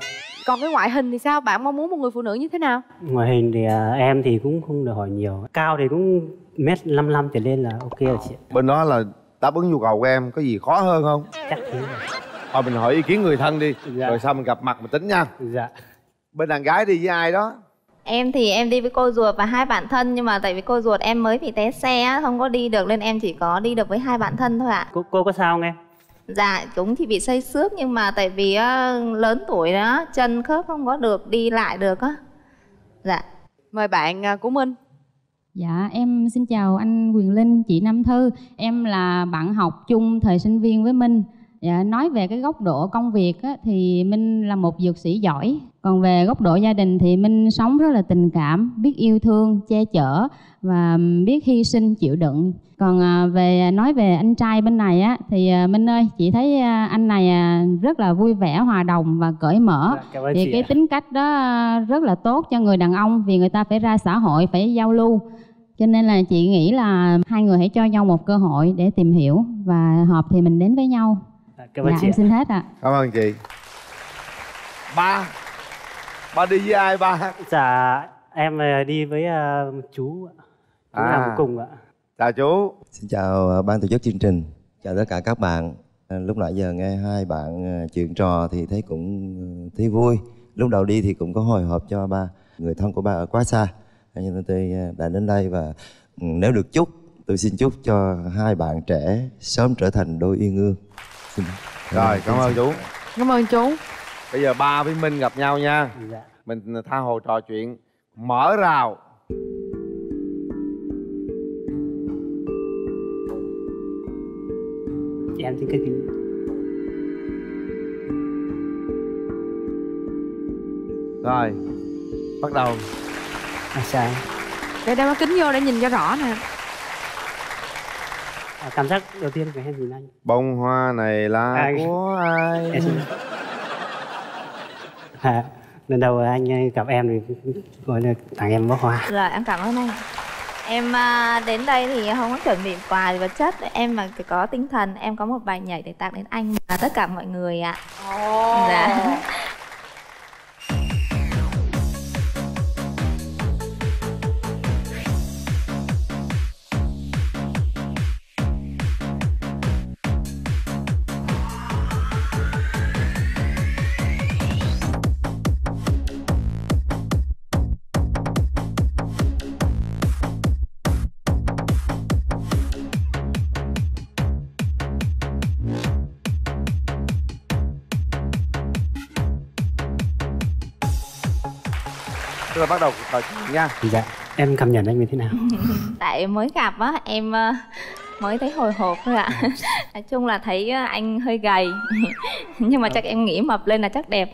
còn cái ngoại hình thì sao? Bạn mong muốn một người phụ nữ như thế nào? Ngoại hình thì à, em thì cũng không được hỏi nhiều. Cao thì cũng mét 55 trở lên là ok rồi chị bên đó là đáp ứng nhu cầu của em có gì khó hơn không? Chắc thế. Thôi mình hỏi ý kiến người thân đi Dạ. rồi sau mình gặp mặt mình tính nha. Dạ. Bên đàn gái đi với ai đó Em thì em đi với cô ruột và hai bạn thân nhưng mà tại vì cô ruột em mới bị té xe á, không có đi được nên em chỉ có đi được với hai bạn thân thôi ạ. cô, cô có sao không em Dạ cũng thì bị xây xước nhưng mà tại vì á, lớn tuổi đó chân khớp không có được đi lại được á. Dạ. mời bạn à, của Minh Dạ, em xin chào anh Quyền Linh, chị Nam Thư. Em là bạn học chung thời sinh viên với Minh. Dạ, nói về cái góc độ công việc á, thì Minh là một dược sĩ giỏi. Còn về góc độ gia đình thì Minh sống rất là tình cảm, biết yêu thương, che chở và biết hy sinh, chịu đựng. Còn à, về nói về anh trai bên này á thì à, Minh ơi, chị thấy à, anh này à, rất là vui vẻ, hòa đồng và cởi mở. Dạ, thì cái ạ. tính cách đó à, rất là tốt cho người đàn ông vì người ta phải ra xã hội, phải giao lưu. Cho nên là chị nghĩ là hai người hãy cho nhau một cơ hội để tìm hiểu và hợp thì mình đến với nhau. Cảm ơn dạ, chị em xin hết ạ. cảm ơn chị ba ba đi với ai ba dạ em ờ, đi với ờ, chú chú À. làm cùng ạ chào chú Xin chào ờ, ban tổ chức chương trình, chào tất cả các bạn. À, Lúc nãy giờ nghe hai bạn chuyện trò thì thấy cũng thấy vui. Lúc đầu đi thì cũng có hồi hộp cho ba, người thân của ba ở quá xa. Cho nên tôi đã đến đây và ừ, nếu được chúc, tôi xin chúc cho hai bạn trẻ sớm trở thành đôi uyên ương. Rồi cảm ơn chú. Cảm ơn chú. Bây giờ ba với minh gặp nhau nha. Dạ. mình tha hồ trò chuyện. Mở rào. Em xin cái kính. Rồi bắt đầu. À, sao? Em? để đeo kính vô để nhìn cho rõ nè À, cảm giác đầu tiên của em nhìn anh. Bông hoa này là À, của ai? Em à, lần đầu anh ờ, gặp em thì gọi là tặng em bó hoa. Rồi em cảm ơn anh. Em à, đến đây thì không có chuẩn bị quà gì vật chất, em mà có tinh thần, em có một bài nhảy để tặng đến anh và tất cả mọi người ạ. Dạ. tức là bắt đầu cuộc trò chuyện nha dạ em cảm nhận anh như thế nào Tại mới gặp á, em ờ, mới thấy hồi hộp thôi ạ. Nói chung là thấy ờ, anh hơi gầy, nhưng mà chắc em nghĩ mập lên là chắc đẹp.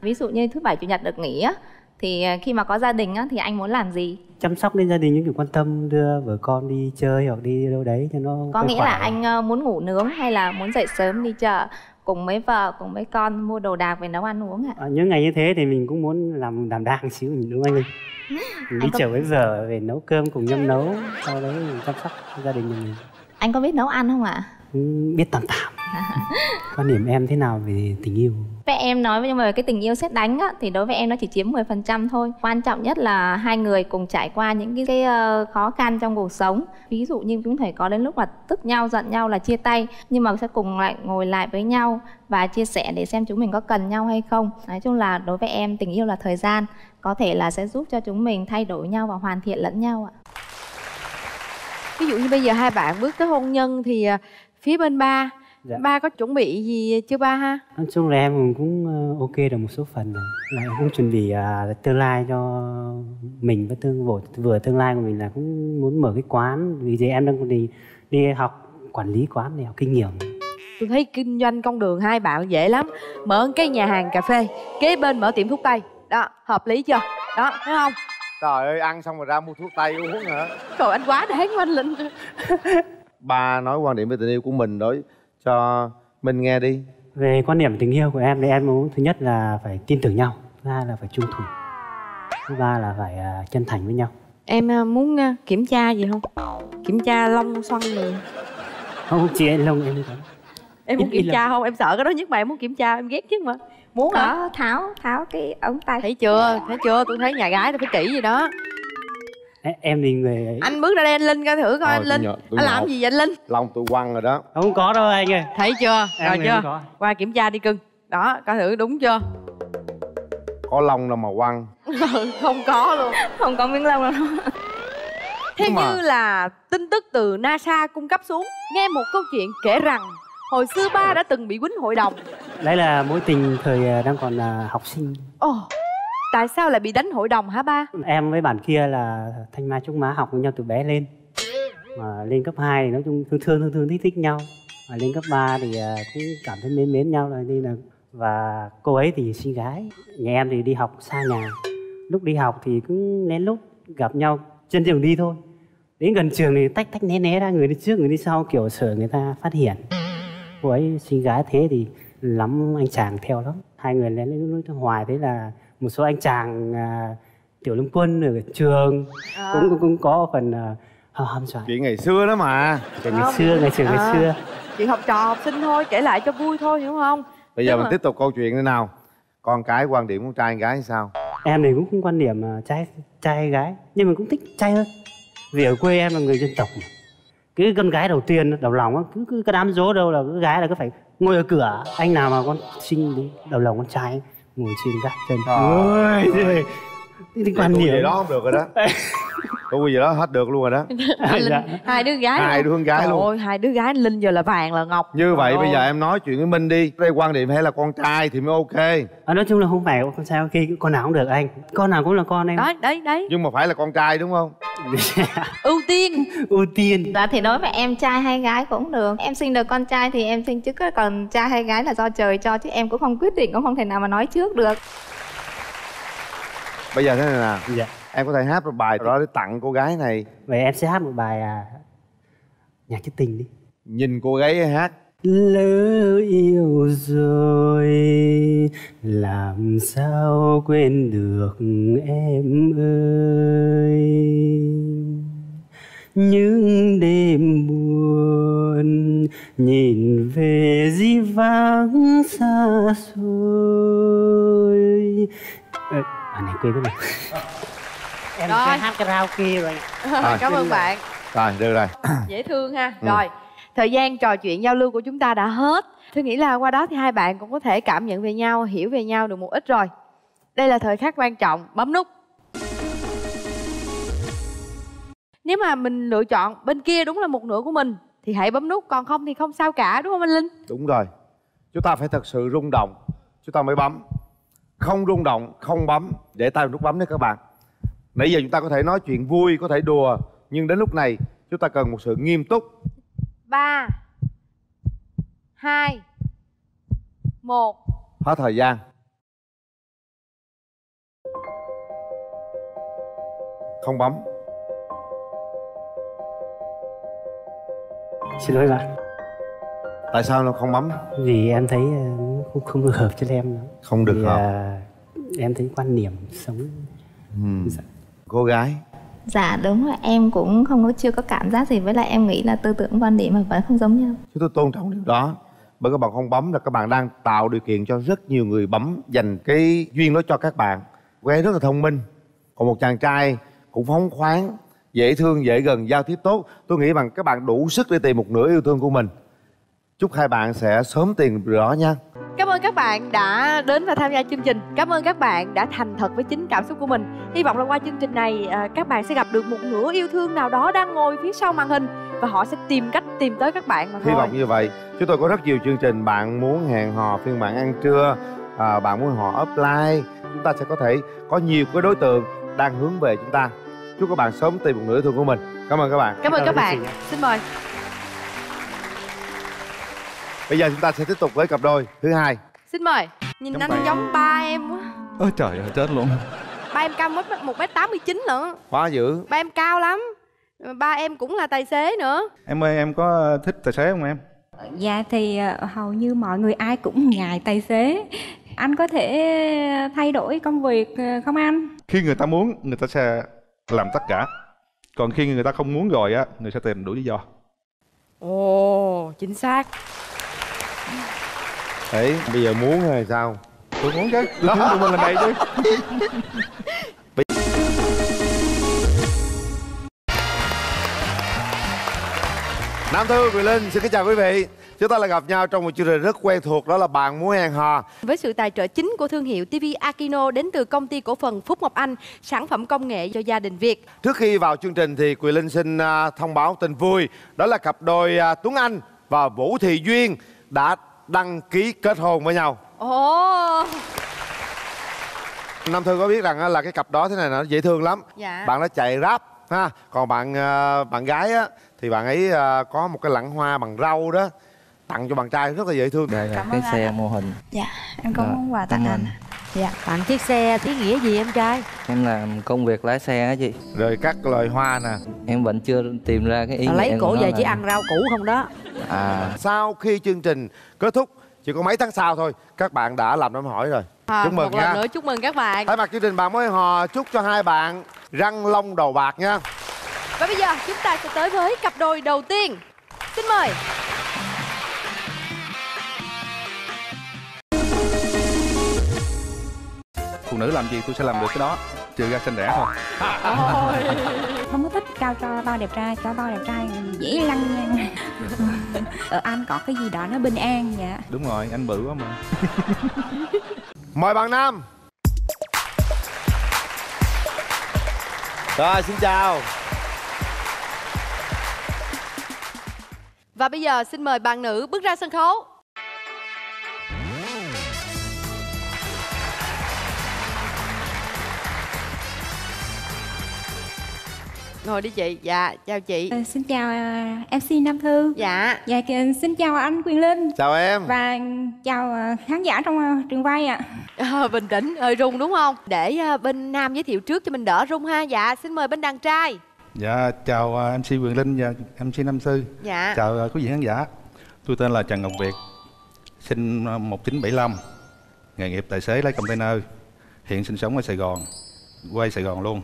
Ví dụ như thứ bảy chủ nhật được nghỉ á, thì ờ, khi mà có gia đình á, thì anh muốn làm gì? chăm sóc đến gia đình những kiểu quan tâm đưa vợ con đi chơi hoặc đi đâu đấy cho nó Có nghĩa khỏe. là anh muốn ngủ nướng hay là muốn dậy sớm đi chợ cùng với vợ cùng với con mua đồ đạc về nấu ăn uống ạ. Ờ, những ngày như thế thì mình cũng muốn làm đảm đang xíu mình đúng không anh? Mình đi có- chở vợ về nấu cơm cùng nhau nấu sau đấy mình chăm sóc gia đình mình. Anh có biết nấu ăn không ạ biết tạm tạm. Quan điểm em thế nào về tình yêu? Với em nói nhưng mà cái tình yêu xét đánh á, thì đối với em nó chỉ chiếm 10% thôi. Quan trọng nhất là hai người cùng trải qua những cái, cái ờ, khó khăn trong cuộc sống. Ví dụ như chúng thể có đến lúc là tức nhau giận nhau là chia tay nhưng mà sẽ cùng lại ngồi lại với nhau và chia sẻ để xem chúng mình có cần nhau hay không. Nói chung là đối với em tình yêu là thời gian có thể là sẽ giúp cho chúng mình thay đổi nhau và hoàn thiện lẫn nhau ạ. Ví dụ như bây giờ hai bạn bước tới hôn nhân thì à, phía bên ba. Dạ. ba có chuẩn bị gì chưa ba ha? Nói chung là em cũng ờ, ok được một số phần rồi. Là em cũng chuẩn bị à, tương lai cho mình với tương vừa, vừa tương lai của mình là cũng muốn mở cái quán. Vì thế em đang đi đi học quản lý quán để học kinh nghiệm. Tôi thấy kinh doanh con đường hai bạn dễ lắm. Mở cái nhà hàng cà phê kế bên mở tiệm thuốc tây. Đó hợp lý chưa? Đó thấy không? Trời ơi ăn xong rồi ra mua thuốc tây uống hả trời anh quá đáng của anh linh ba nói quan điểm về tình yêu của mình đối cho mình nghe đi. Về quan điểm tình yêu của em thì em muốn thứ nhất là phải tin tưởng nhau thứ hai là phải trung thủy thứ ba là phải à, chân thành với nhau. Em à, muốn à, kiểm tra gì không? Kiểm tra lông xoăn người không chị anh lông em đi có em muốn kiểm tra không? Em sợ cái đó nhất mà em muốn kiểm tra em ghét chứ mà. Muốn có hả tháo tháo cái ống tay. Thấy chưa? Thấy chưa? Tôi thấy nhà gái tôi phải kỹ gì đó Em- thì người ấy. Anh bước ra đây anh linh coi thử coi Thôi, anh linh. tôi anh làm gì vậy anh linh? Lòng tôi quăng rồi đó. Không có đâu anh ơi. Thấy chưa? Em rồi chưa? qua kiểm tra đi cưng. Đó coi thử đúng chưa? Có lông đâu mà quăng. Ừ, không có luôn. Không có miếng lông đâu. Theo mà- như là tin tức từ NASA cung cấp xuống Nghe một câu chuyện kể rằng Hồi xưa ba đã từng bị quýnh hội đồng. Đấy là mối tình thời à, đang còn là học sinh. Ồ Tại sao lại bị đánh hội đồng hả ba? Em với bạn kia là thanh mai trúc mã học với nhau từ bé lên. Mà lên cấp 2 thì nói chung thương thương thương thương, thích thích nhau. Mà lên cấp 3 thì à, cũng cảm thấy mến mến nhau rồi nên là, và cô ấy thì sinh gái. Nhà em thì đi học xa nhà. Lúc đi học thì cũng lén lút gặp nhau trên đường đi thôi. Đến gần trường thì tách tách né né ra người đi trước, người đi sau, kiểu sợ người ta phát hiện. Cô ấy sinh gái thế thì lắm anh chàng theo lắm. Hai người lén lút lút hoài thế là một số anh chàng à, tiểu lâm quân ở trường À. cũng, cũng cũng có phần uh, hâm dọa. Chuyện ngày xưa đó mà. Chuyện ngày xưa ngày xưa ngày À. xưa. Chuyện học trò học sinh thôi Kể lại cho vui thôi hiểu không? Bây giờ Tức mình tiếp tục câu chuyện nữa nào. Con cái quan điểm con trai con gái sao? Em thì cũng không quan điểm mà trai trai hay gái nhưng mà cũng thích trai hơn. Vì ở quê em là người dân tộc mà. Cái con gái đầu tiên đầu lòng á, cứ, cứ cái đám dỗ đâu là cứ gái là cứ phải ngồi ở cửa. Anh nào mà con sinh đi đầu lòng con trai ngồi trên gác chân ôi giời. Cái quan điểm về đó không được rồi đó. Tu về đó hết được luôn rồi đó. Hai, dạ. Linh, hai đứa gái Hai đứa con gái Trời luôn. ơi, hai đứa gái Linh giờ là vàng là ngọc. Như vậy Trời bây giờ em nói chuyện với minh đi. Đây quan điểm hay là con trai thì mới ok. À, nói chung là không phải con trai ok con nào cũng được anh. Con nào cũng là con em. Đấy đấy đấy. Nhưng mà phải là con trai đúng không? Ưu tiên. Ưu tiên. Dạ thì đối với em trai hay gái cũng được. Em sinh được con trai thì em sinh chứ còn trai hay gái là do trời cho Chứ em cũng không quyết định cũng không thể nào mà nói trước được bây giờ thế này nè. Dạ. em có thể hát một bài đó để tặng cô gái này. Vậy em sẽ hát một bài à, nhạc trữ tình đi. Nhìn cô gái hát. Lỡ yêu rồi làm sao quên được em ơi? Những đêm buồn nhìn về di vắng xa xôi. À này quên cái này em Rồi. sẽ hát karaoke rồi. À. Cảm ơn bạn. Rồi được rồi. Dễ thương ha. Ừ. rồi thời gian trò chuyện giao lưu của chúng ta đã hết. Tôi nghĩ là qua đó thì hai bạn cũng có thể cảm nhận về nhau hiểu về nhau được một ít rồi. Đây là thời khắc quan trọng bấm nút. Nếu mà mình lựa chọn bên kia đúng là một nửa của mình thì hãy bấm nút. Còn không thì không sao cả đúng không anh linh? Đúng rồi. Chúng ta phải thật sự rung động. Chúng ta mới bấm không rung động không bấm. Để tay vào nút bấm đấy các bạn. Nãy giờ chúng ta có thể nói chuyện vui có thể đùa nhưng đến lúc này chúng ta cần một sự nghiêm túc. Ba hai một. Hết thời gian. Không bấm. Xin lỗi bạn. Tại sao nó không bấm? Vì em thấy không không được hợp cho em lắm. Không được Vì, hợp. à, em thấy quan điểm sống. Ừ. cô gái? Dạ đúng rồi, em cũng không có chưa có cảm giác gì. Với lại em nghĩ là tư tưởng quan điểm mà vẫn không giống nhau. chúng tôi tôn trọng điều đó. Bởi các bạn không bấm là các bạn đang tạo điều kiện cho rất nhiều người bấm dành cái duyên đó cho các bạn. Cô ấy rất là thông minh. Còn một chàng trai cũng phóng khoáng dễ thương dễ gần giao tiếp tốt. Tôi nghĩ rằng các bạn đủ sức để tìm một nửa yêu thương của mình. Chúc hai bạn sẽ sớm tìm rõ nha Cảm ơn các bạn đã đến và tham gia chương trình. Cảm ơn các bạn đã thành thật với chính cảm xúc của mình. Hy vọng là qua chương trình này à, các bạn sẽ gặp được một nửa yêu thương nào đó đang ngồi phía sau màn hình và họ sẽ tìm cách tìm tới các bạn mà hy thôi. vọng như vậy chúng tôi có rất nhiều chương trình bạn muốn hẹn hò phiên bản ăn trưa à, bạn muốn hò offline chúng ta sẽ có thể có nhiều cái đối tượng đang hướng về chúng ta chúc các bạn sớm tìm một nửa yêu thương của mình cảm ơn các bạn Cảm ơn các bạn. Xin mời. Bây giờ chúng ta sẽ tiếp tục với cặp đôi thứ hai Xin mời. Nhìn Giống anh vậy. giống ba em quá. ôi trời ơi chết luôn Ba em cao mất một mét tám mươi chín lận. quá dữ Ba em cao lắm. Ba em cũng là tài xế nữa. em ơi em có thích tài xế không em Dạ thì ờ, hầu như mọi người ai cũng ngại tài xế. Anh có thể thay đổi công việc ờ, không anh? khi người ta muốn người ta sẽ làm tất cả còn khi người ta không muốn rồi á người sẽ tìm đủ lý do Ồ, chính xác. Đấy bây giờ muốn hay sao? Tôi muốn chứ. Tôi muốn tụi mình lần này chứ. Nam Thư, Quỳ Linh, xin kính chào quý vị. Chúng ta lại gặp nhau trong một chương trình rất quen thuộc Đó là Bạn Muốn Hẹn Hò. Với sự tài trợ chính của thương hiệu TV Akino đến từ công ty cổ phần Phúc Ngọc Anh, sản phẩm công nghệ cho gia đình Việt. Trước khi vào chương trình thì Quỳ Linh xin à, thông báo tin vui. Đó là cặp đôi à, Tuấn Anh và Vũ Thị Duyên Đã đăng ký kết hôn với nhau. Ồ, Nam Thư có biết rằng á, là cái cặp đó thế này nó dễ thương lắm. Dạ. Bạn đã chạy rap ha. Còn bạn à, bạn gái á Thì bạn ấy à, có một cái lẵng hoa bằng rau đó Tặng cho bạn trai rất là dễ thương. Đây là Cảm cái xe anh. mô hình. Dạ, em có món quà tặng anh. Dạ. tặng chiếc xe ý nghĩa gì em trai? Em làm công việc lái xe á chị Rồi các loài hoa nè Em vẫn chưa tìm ra cái ý Lấy nghĩa cổ về là- chỉ ăn rau củ không đó. À Sau khi chương trình kết thúc Chỉ có mấy tháng sau thôi Các bạn đã làm đám hỏi rồi À, Chúc mừng một nha lần nữa chúc mừng các bạn. Thay mặt chương trình bạn mới hò chúc cho hai bạn răng long đầu bạc nha Và bây giờ chúng ta sẽ tới với cặp đôi đầu tiên. Xin mời. Phụ nữ làm gì tôi sẽ làm được cái đó trừ ra xinh rẻ thôi Không có thích cao to to đẹp trai, cao to đẹp trai dễ lăng nha. Ở anh có cái gì đó nó bình an dạ. đúng rồi anh bự quá mà Mời bạn Nam Rồi xin chào Và bây giờ xin mời bạn nữ bước ra sân khấu. Ngồi đi chị. Dạ, chào chị. Ờ, xin chào ờ, MC Nam Thư. Dạ. Dạ kìa, xin chào anh Quyền Linh. Chào em Và chào ờ, khán giả trong ờ, trường quay ạ. Ờ, bình tĩnh, hơi rung đúng không? Để ờ, bên nam giới thiệu trước cho mình đỡ rung ha. Dạ, xin mời bên đàn trai. dạ chào à, mc quyền linh và mc nam sư Dạ. chào à, quý vị khán giả tôi tên là trần ngọc việt sinh à, 1975 nghề nghiệp tài xế lái container hiện sinh sống ở sài gòn quay sài gòn luôn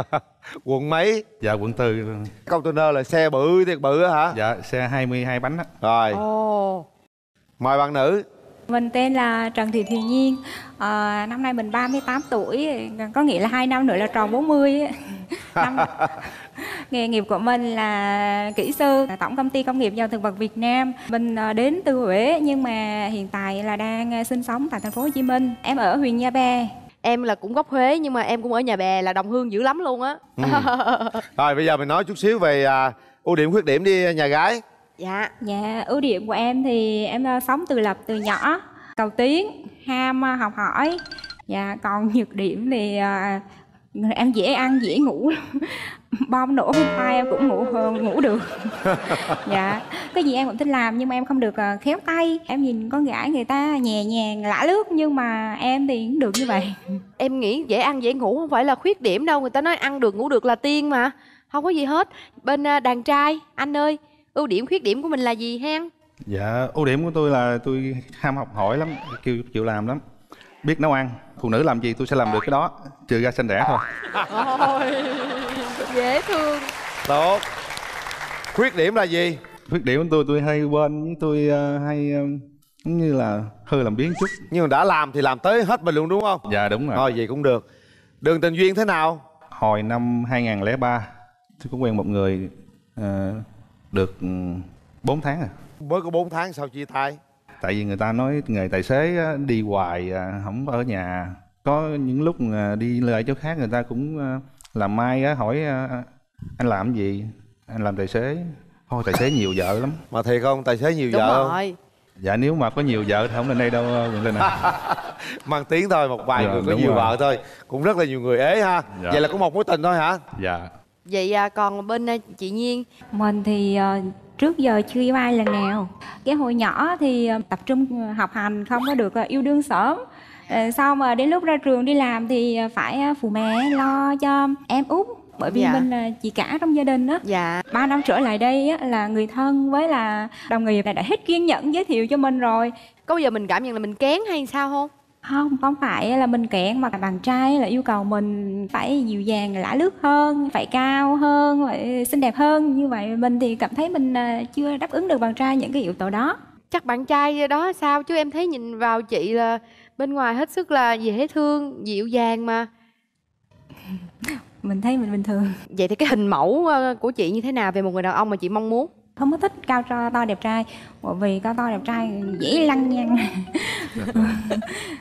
quận mấy dạ quận tư Container là xe bự thiệt bự á hả dạ xe 22 bánh á Rồi Ồ. Mời bạn nữ Mình tên là Trần Thị Thùy Nhiên. Ờ, năm nay mình 38 tuổi, có nghĩa là 2 năm nữa là tròn 40. ấy. Năm... Nghề nghiệp của mình là kỹ sư Tổng công ty công nghiệp dầu thực vật Việt Nam. Mình ờ, đến từ Huế nhưng mà hiện tại là đang ờ, sinh sống tại thành phố Hồ Chí Minh. Em ở huyện Nha Bè. Em là cũng gốc Huế nhưng mà em cũng ở nhà bè là đồng hương dữ lắm luôn á. Ừ. Rồi bây giờ mình nói chút xíu về à, ưu điểm khuyết điểm đi nhà gái Dạ. Dạ, ưu điểm của em thì em ờ, sống từ lập từ nhỏ, cầu tiến, ham ờ, học hỏi. Dạ, còn nhược điểm thì ờ, em dễ ăn, dễ ngủ. Bom nổ bên tai em cũng ngủ ờ, ngủ được. dạ, cái gì em cũng thích làm nhưng mà em không được ờ, khéo tay. Em nhìn con gái người ta nhẹ nhàng lạ lướt nhưng mà em thì cũng được như vậy. Em nghĩ dễ ăn dễ ngủ không phải là khuyết điểm đâu Người ta nói ăn được ngủ được là tiên mà Không có gì hết Bên à, đàn trai Anh ơi Ưu điểm khuyết điểm của mình là gì hen Dạ, ưu điểm của tôi là tôi ham học hỏi lắm, kêu chịu làm lắm. Biết nấu ăn, phụ nữ làm gì tôi sẽ làm được cái đó, trừ ra xanh đẻ thôi. Ôi, dễ thương tốt khuyết điểm là gì Khuyết điểm của tôi tôi hay quên với tôi ờ, hay giống như là hơi làm biếng chút. nhưng mà đã làm thì làm tới hết mình luôn đúng không Dạ đúng rồi. thôi vậy cũng được đường tình duyên thế nào Hồi năm 2003 tôi có quen một người ờ, được 4 tháng à. mới có 4 tháng sau chia tay Tại vì người ta nói nghề tài xế đi hoài à, không ở nhà. Có những lúc à, đi lại chỗ khác người ta cũng à, làm mai á, hỏi anh làm gì? Anh làm tài xế. Thôi tài xế nhiều vợ lắm. mà thiệt không tài xế nhiều đúng vợ không rồi Dạ nếu mà có nhiều vợ thì không lên đây đâu Quỳnh Linh à. mang tiếng thôi một vài Dạ, người có nhiều rồi. vợ thôi cũng rất là nhiều người ế ha Dạ. vậy là có một mối tình thôi hả Dạ. vậy à, còn bên chị nhiên Mình thì ờ, trước giờ chưa yêu ai lần nào. Cái hồi nhỏ thì ờ, tập trung học hành không có được ờ, yêu đương sớm. Ờ, Sau mà đến lúc ra trường đi làm thì ờ, phải ờ, phụ mẹ lo cho em út bởi vì Dạ. mình là chị cả trong gia đình á dạ ba năm trở lại đây á, là người thân với là đồng nghiệp là đã hết kiên nhẫn giới thiệu cho mình rồi có bao giờ mình cảm nhận là mình kén hay sao không không không phải là mình kẹn mà bạn trai là yêu cầu mình phải dịu dàng lả lướt hơn phải cao hơn phải xinh đẹp hơn. Như vậy mình thì cảm thấy mình à, chưa đáp ứng được bạn trai những cái yếu tố đó. Chắc bạn trai đó sao? Chứ em thấy nhìn vào chị là bên ngoài hết sức là dễ thương dịu dàng mà. Mình thấy mình bình thường. Vậy thì cái hình mẫu ờ, của chị như thế nào về một người đàn ông mà chị mong muốn không có thích cao to, to đẹp trai. Bởi vì cao to đẹp trai dễ lăng nhăng.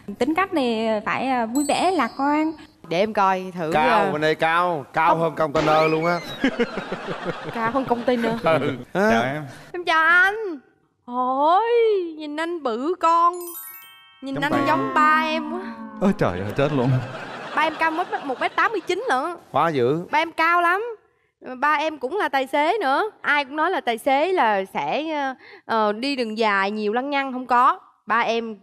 Tính cách thì phải à, vui vẻ lạc quan. Để em coi thử cao ờ, bên đây cao cao hơn container luôn á. Cao hơn nữa ừ. Chào em. em chào anh. Ôi nhìn anh bự con. Nhìn Giống anh ba. giống ba em quá. Ôi trời ơi chết luôn. ba em cao mét một mét tám mươi chín lận quá dữ. Ba em cao lắm ba em cũng là tài xế nữa. Ai cũng nói là tài xế là sẽ ờ, ờ, đi đường dài nhiều lăng nhăng không có. Ba em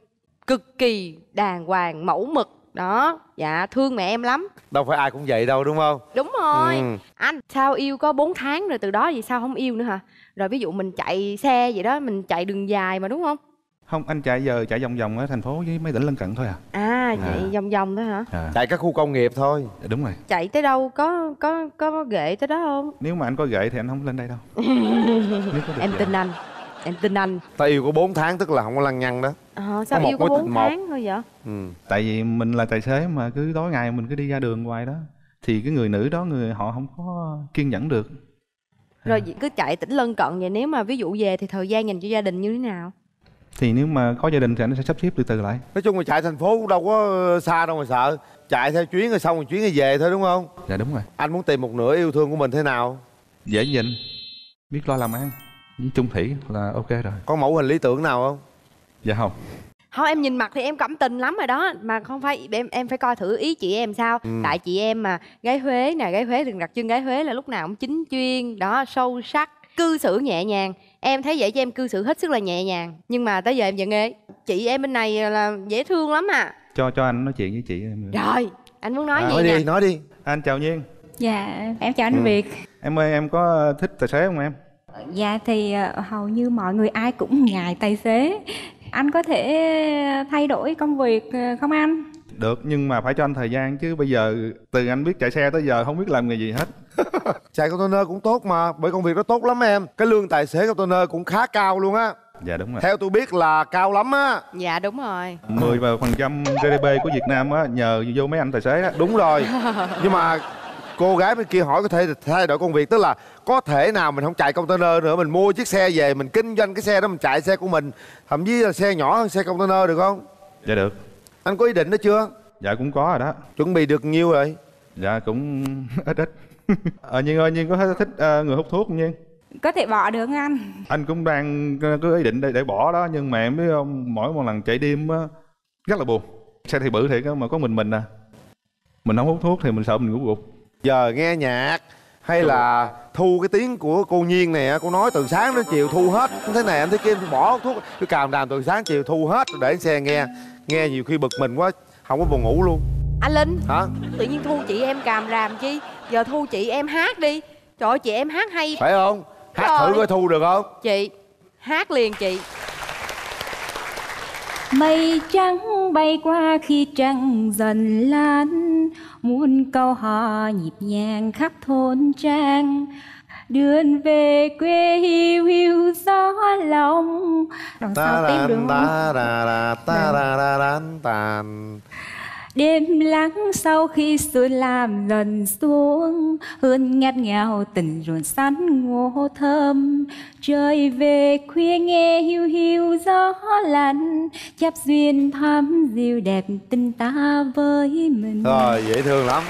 cực kỳ đàng hoàng mẫu mực. Đó dạ thương mẹ em lắm. Đâu phải ai cũng vậy đâu đúng không? Đúng rồi. Ừ. anh sao yêu có 4 tháng rồi từ đó vậy sao không yêu nữa hả? Rồi ví dụ mình chạy xe vậy đó mình chạy đường dài mà đúng không Không anh chạy giờ chạy vòng vòng ở thành phố với mấy tỉnh lân cận thôi à. à chạy vòng vòng đó hả à. chạy các khu công nghiệp thôi Đúng rồi. chạy tới đâu có có có ghệ tới đó không Nếu mà anh có gậy thì anh không lên đây đâu. em tin anh em tin anh ta yêu có 4 tháng tức là không có lăng nhăng đó Ờ, sao một yêu có 4 tình một. tháng thôi vậy ừ. Tại vì mình là tài xế mà cứ tối ngày mình cứ đi ra đường hoài đó thì cái người nữ đó người họ không có kiên nhẫn được. rồi chị cứ chạy tỉnh lân cận vậy nếu mà ví dụ về thì thời gian dành cho gia đình như thế nào Thì nếu mà có gia đình thì anh sẽ sắp xếp từ từ lại. nói chung là chạy thành phố cũng đâu có ờ, xa đâu mà sợ chạy theo chuyến rồi xong rồi chuyến rồi về thôi đúng không Dạ đúng rồi. anh muốn tìm một nửa yêu thương của mình thế nào Dễ nhìn, biết lo làm ăn, với chung thủy là ok rồi. có mẫu hình lý tưởng nào không Dạ không. không em nhìn mặt thì em cảm tình lắm rồi đó mà không phải em em phải coi thử ý chị em sao Ừ. tại chị em mà gái huế nè gái huế thường đặc trưng gái huế là lúc nào cũng chính chuyên đó sâu sắc cư xử nhẹ nhàng em thấy vậy cho em cư xử hết sức là nhẹ nhàng nhưng mà tới giờ em vẫn ghê chị em bên này là dễ thương lắm à Cho cho anh nói chuyện với chị em. rồi anh muốn nói À, gì nói nè đi nói đi Anh chào Nhiên. dạ em chào anh Ừ. việt Em ơi em có thích tài xế không em? Dạ thì ờ, hầu như mọi người ai cũng ngại tài xế Anh có thể thay đổi công việc ờ, không anh? Được nhưng mà phải cho anh thời gian chứ bây giờ từ anh biết chạy xe tới giờ không biết làm nghề gì hết. chạy container cũng tốt mà bởi công việc đó tốt lắm em cái lương tài xế container cũng khá cao luôn á Dạ đúng rồi. theo tôi biết là cao lắm á dạ đúng rồi 10 vào phần trăm GDP của Việt Nam á nhờ vô mấy anh tài xế đó. đúng rồi nhưng mà cô gái bên kia hỏi có thể thay đổi công việc tức là có thể nào mình không chạy container nữa mình mua chiếc xe về mình kinh doanh cái xe đó mình chạy xe của mình thậm chí là xe nhỏ hơn xe container được không Dạ được. Anh có ý định đó chưa Dạ cũng có rồi đó. chuẩn bị được nhiêu rồi Dạ cũng ít ít. ờ Nhiên ơi Nhiên có thích ờ, người hút thuốc không Nhiên? Có thể bỏ được không anh? Anh cũng đang có ý định để, để bỏ đó nhưng mà em biết không mỗi một lần chạy đêm á rất là buồn. Xe thì bự thiệt á mà có mình mình à. Mình không hút thuốc thì mình sợ mình ngủ gục. giờ nghe nhạc hay là thu cái tiếng của cô nhiên này á, cô nói từ sáng đến chiều thu hết thế này anh thế kia bỏ thuốc cứ càm đàm từ sáng chiều thu hết để xe nghe nghe nhiều khi bực mình quá không có buồn ngủ luôn. Anh linh hả? tự nhiên thu chị em càm ràm chi? Giờ thu chị em hát đi. Trời ơi chị em hát hay. Phải không? Hát Rồi. thử coi thu được không? Chị hát liền chị. Mây trắng bay qua khi trăng dần lan Muôn câu hò nhịp nhàng khắp thôn trang Đường về quê hiu hiu gió lòng. Đằng sau tiếp được không? ta ra ra ta ra ra ran tàn. Đêm lắng sau khi xuân làm dần xuống Hương ngát ngào tình ruồn sắn ngô thơm. Trời về khuya nghe hiu hiu gió lạnh Chắp duyên thắm dịu đẹp tình ta với mình. Rồi dễ thương lắm.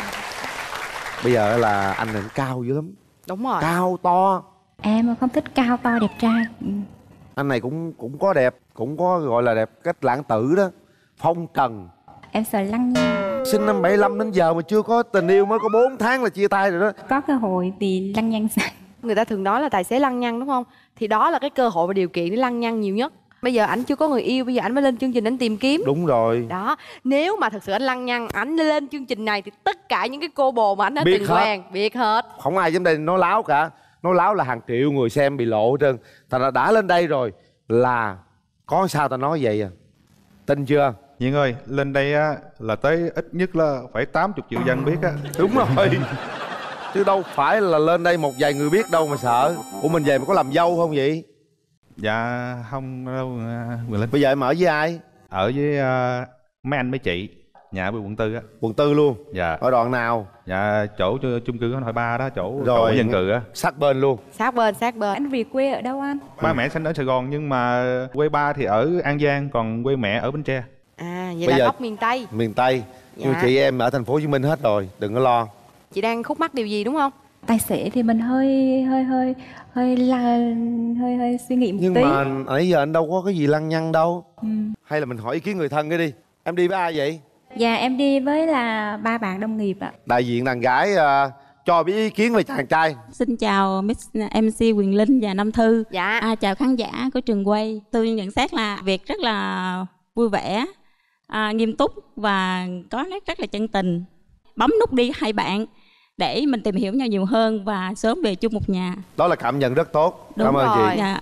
Bây giờ là anh này cao dữ lắm đúng rồi. Cao to. Em không thích cao to đẹp trai. Ừ. Anh này cũng cũng có đẹp Cũng có gọi là đẹp cách lãng tử đó. Phong trần. Em sợ lăng nhăng Sinh năm 75 đến giờ mà chưa có tình yêu mới có 4 tháng là chia tay rồi đó. Có cơ hội thì lăng nhăng người ta thường nói là tài xế lăng nhăng đúng không? Thì đó là cái cơ hội và điều kiện để lăng nhăng nhiều nhất bây giờ ảnh chưa có người yêu bây giờ ảnh mới lên chương trình anh tìm kiếm. Đúng rồi. Đó nếu mà thật sự anh lăng nhăng ảnh lên chương trình này thì tất cả những cái cô bồ mà anh đã Biết từng hết. quen biết hết. Không ai dám đây nói láo cả. Nói láo là hàng triệu người xem bị lộ hết trơn. Thành ra đã lên đây rồi Là có sao ta nói vậy à? Tin chưa? Nhiên ơi, lên đây á là tới ít nhất là phải 80 triệu dân biết á. Đúng rồi. Chứ đâu phải là lên đây một vài người biết đâu mà sợ. Ủa mình về mà có làm dâu không vậy Dạ không đâu à, Quyền Linh. Bây giờ em ở với ai? Ở với à, mấy anh mấy chị, nhà ở quận tư á. Quận tư luôn. Dạ. Ở đoạn nào? Dạ chỗ chu- chung cư hỏi ba đó, chỗ Rồi. chỗ dân cư á. Sát bên luôn. sát bên sát bên Anh về quê ở đâu anh? Ba mẹ sinh ở Sài Gòn nhưng mà quê ba thì ở An Giang, còn quê mẹ ở Bến Tre. à vậy Bây là giờ- gốc miền tây Miền Tây Nhưng Dạ. chị em ở thành phố Hồ Chí Minh hết rồi Đừng có lo chị đang khúc mắc điều gì đúng không Tài xế thì mình hơi hơi hơi hơi là hơi hơi suy nghĩ một Nhưng tí mà nãy giờ anh đâu có cái gì lăng nhăng đâu Ừ. Hay là mình hỏi ý kiến người thân cái đi Em đi với ai vậy? Dạ em đi với là ba bạn đồng nghiệp ạ Đại diện đàn gái à, cho biết ý kiến về chàng trai Xin chào Miss MC Quyền Linh và Nam Thư. Dạ. À, chào khán giả của trường quay. Tôi nhận xét là việc rất là vui vẻ, à, nghiêm túc và có nét rất là chân tình. Bấm nút đi hai bạn để mình tìm hiểu nhau nhiều hơn và sớm về chung một nhà. Đó là cảm nhận rất tốt Đúng Cảm ơn rồi. chị Dạ.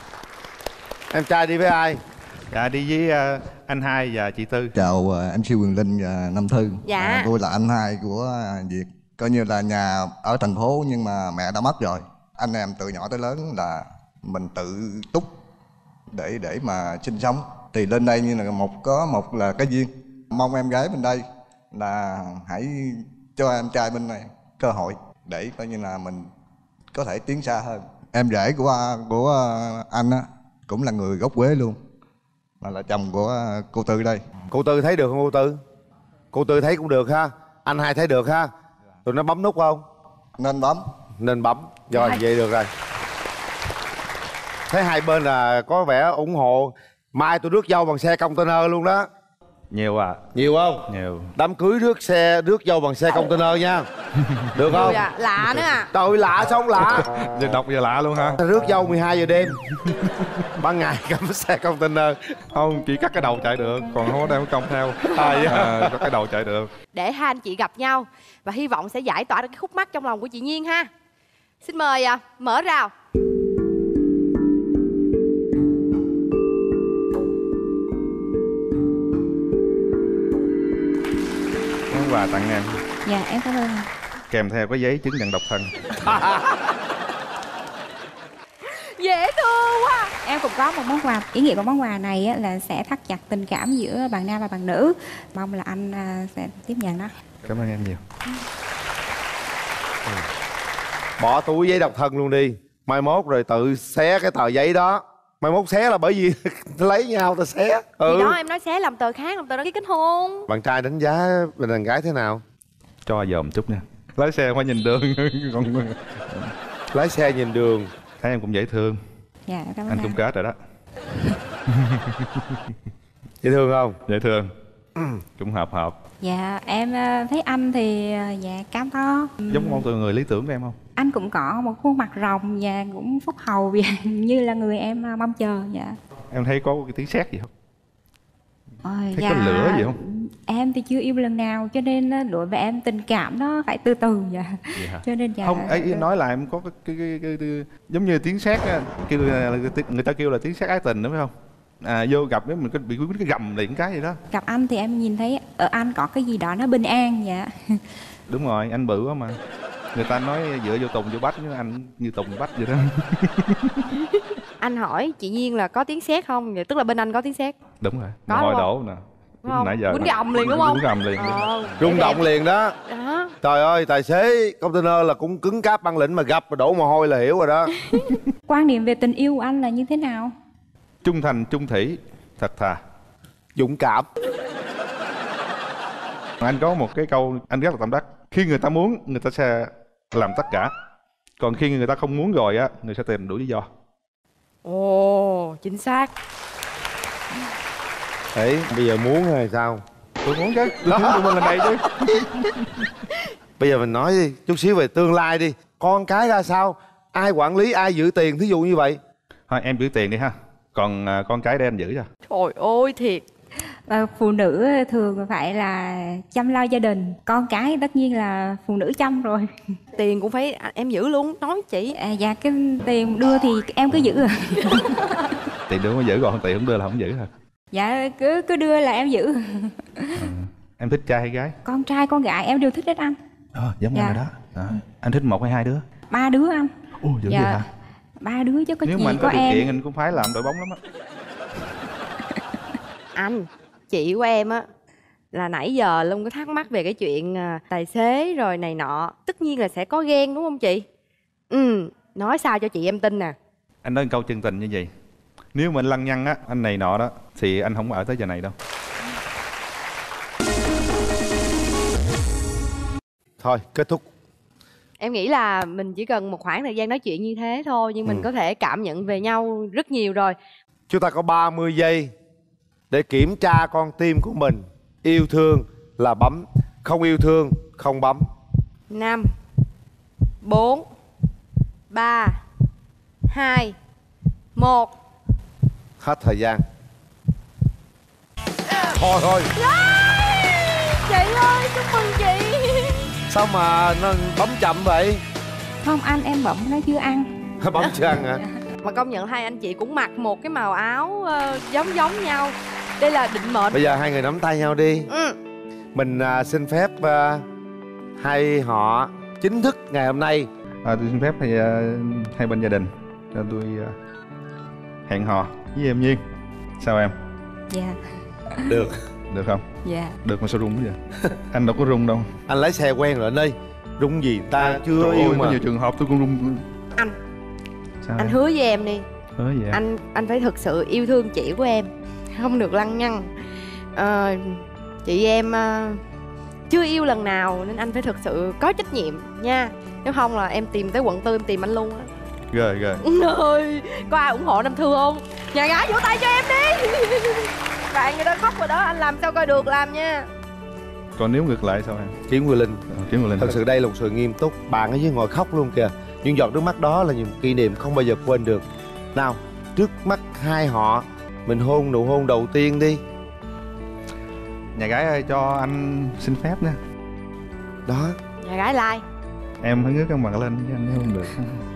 Em trai đi với ai? Dạ đi với à, anh hai và chị Tư. Chào uh, MC Quyền Linh và Nam Thư Dạ. À, Tôi là anh hai của à, Việt Coi như là nhà ở thành phố nhưng mà mẹ đã mất rồi Anh em từ nhỏ tới lớn là mình tự túc để để mà sinh sống Thì lên đây như là một có một là cái duyên Mong em gái bên đây là hãy cho em trai bên này cơ hội Để coi như là mình có thể tiến xa hơn. Em rể của của anh á cũng là người gốc Quế luôn là, là chồng của cô Tư đây. Cô Tư thấy được không cô Tư? Cô Tư thấy cũng được ha. Anh hai thấy được ha. Tụi nó bấm nút không? Nên bấm. Nên bấm. Rồi vậy được rồi. Thấy hai bên là có vẻ ủng hộ. Mai tôi rước dâu bằng xe container luôn đó Nhiều à. Nhiều không? Nhiều. Đám cưới rước xe rước dâu bằng xe container nha Được không? À, lạ nữa à Trời lạ sao không lạ Giờ đọc giờ lạ luôn ha. Rước dâu 12 giờ đêm Ban ngày cầm xe container Không, chỉ cắt cái đầu chạy được, còn không có đem công theo. À, dạ. À, cắt cái đầu chạy được. để hai anh chị gặp nhau và hy vọng sẽ giải tỏa được cái khúc mắc trong lòng của chị Nhiên ha xin mời à, mở rào quà tặng em. Dạ em cảm ơn. Kèm theo có giấy chứng nhận độc thân. dễ thương quá. Em cũng có một món quà. Ý nghĩa của món quà này á, là sẽ thắt chặt tình cảm giữa bạn nam và bạn nữ. Mong là anh à, sẽ tiếp nhận đó. Cảm ơn em nhiều. Bỏ túi giấy độc thân luôn đi. Mai mốt rồi tự xé cái tờ giấy đó Mai mốt xé là bởi vì lấy nhau ta xé thì Ừ đó em nói xé làm tờ khác làm tờ đăng ký kết hôn Bạn trai đánh giá bên đàn gái thế nào? Cho dòm chút nha. Lái xe phải nhìn đường. còn Lái xe nhìn đường. Thấy em cũng dễ thương. Dạ cảm ơn Anh anh cũng kết rồi đó. Dễ thương không? Dễ thương. cũng hợp hợp. Dạ em à, thấy anh thì à, dạ cao to Giống một người lý tưởng của em không? Anh cũng có một khuôn mặt rồng và cũng phúc hậu và như là người em à, mong chờ dạ Em thấy có cái tiếng sét gì không? Ôi, Thấy có lửa gì không? em thì chưa yêu lần nào cho nên đối với em tình cảm nó phải từ từ dạ hả? cho nên dạ không ấy nói là em có cái, cái, cái, cái, cái giống như tiếng sét á, kêu người ta kêu là tiếng sét ái tình đúng không à vô gặp cái mình có bị cái gầm liền cái gì đó. Gặp anh thì em nhìn thấy ở anh có cái gì đó nó bình an dạ đúng rồi anh bự quá mà. Người ta nói dựa vô tùng vô bách nhưng anh như tùng bách vậy đó. Anh hỏi chị nhiên là có tiếng sét không? Vậy tức là bên anh có tiếng sét. Đúng rồi Có hồi đổ nè. Đúng nãy giờ Quýnh gầm liền đúng không? quýnh gầm liền. Ờ, rung động liền đó. Đó. Trời ơi tài xế container là cũng cứng cáp băng lĩnh mà gặp mà đổ mồ hôi là hiểu rồi đó. Quan điểm về tình yêu của anh là như thế nào trung thành trung thủy thật thà. Dũng cảm. Anh có một cái câu anh rất là tâm đắc. Khi người ta muốn người ta sẽ làm tất cả. Còn khi người ta không muốn rồi á người sẽ tìm đủ lý do. Ồ chính xác. Đấy, bây giờ muốn hay sao? Tôi muốn chứ, tôi muốn tụi mình lần này chứ. Bây giờ mình nói đi, chút xíu về tương lai đi. Con cái ra sao? Ai quản lý, ai giữ tiền, thí dụ như vậy. Thôi em giữ tiền đi ha còn à, con cái để anh giữ cho. Trời ơi thiệt. Và phụ nữ thường phải là chăm lo gia đình. Con cái tất nhiên là phụ nữ chăm rồi. Tiền cũng phải em giữ luôn nói chị. À, dạ cái tiền đưa thì em cứ giữ à. Tiền đưa mới giữ còn tiền không đưa là không giữ hả dạ cứ cứ đưa là em giữ. Em thích trai hay gái? Con trai con gái em đều thích hết anh. Ờ giống Dạ. anh rồi đó. đó anh thích một hay hai đứa? Ba đứa anh. Ồ dữ Dạ. vậy hả ba đứa chứ có nếu chị mà anh có có điều em. kiện anh cũng phải làm đội bóng lắm á. Anh chị của em á là nãy giờ luôn có thắc mắc về cái chuyện à, tài xế rồi này nọ. Tất nhiên là sẽ có ghen đúng không chị? Ừ nói sao cho chị em tin nè. Anh nói một câu chân tình như vậy. Nếu mà anh lăng nhăng á anh này nọ đó thì anh không ở tới giờ này đâu. Thôi, kết thúc em nghĩ là mình chỉ cần một khoảng thời gian nói chuyện như thế thôi nhưng mình Ừ. có thể cảm nhận về nhau rất nhiều rồi. Chúng ta có 30 giây Để kiểm tra con tim của mình. Yêu thương là bấm Không yêu thương, không bấm. Năm bốn ba hai một. Hết thời gian. Thôi thôi. Chị ơi chúc mừng chị Sao mà nó bấm chậm vậy? Không anh em bẩm nó chưa ăn. Bấm chưa ăn hả? Mà công nhận hai anh chị cũng mặc một cái màu áo ờ, giống giống nhau. Đây là định mệnh. Bây giờ hai người nắm tay nhau đi. Ừ. Mình à, xin phép à, Hai họ chính thức ngày hôm nay. À, tôi xin phép thì à, hai bên gia đình. Cho tôi à, hẹn hò với em nhiên sao em? Dạ. Được được không? Dạ. Được mà sao rung quá vậy? Anh đâu có rung đâu. Anh lái xe quen rồi anh ơi. Rung gì ta chưa Trời yêu ơi, mà. có nhiều trường hợp tôi cũng rung. Anh. Sao? Anh em? hứa với em đi. Hứa vậy anh anh phải thực sự yêu thương chị của em. Không được lăng nhăng. Ờ, chị em ờ, chưa yêu lần nào nên anh phải thực sự có trách nhiệm nha. Nếu không là em tìm tới quận tư em tìm anh luôn á rồi rồi ơi có ai ủng hộ năm thư không? Nhà gái vỗ tay cho em đi. Bạn người ta khóc rồi đó anh làm sao coi được làm nha. Còn nếu ngược lại sao em? Chiến Quyền Linh. Chiến Quyền Linh Thật sự đây là một sự nghiêm túc. Bạn ở dưới ngồi khóc luôn kìa. Những giọt nước mắt đó là những kỷ niệm không bao giờ quên được. Nào trước mắt hai họ Mình hôn nụ hôn đầu tiên đi. Nhà gái ơi cho anh xin phép nha. Đó. Nhà gái like. Em phải ngước cái mặt lên chứ anh không được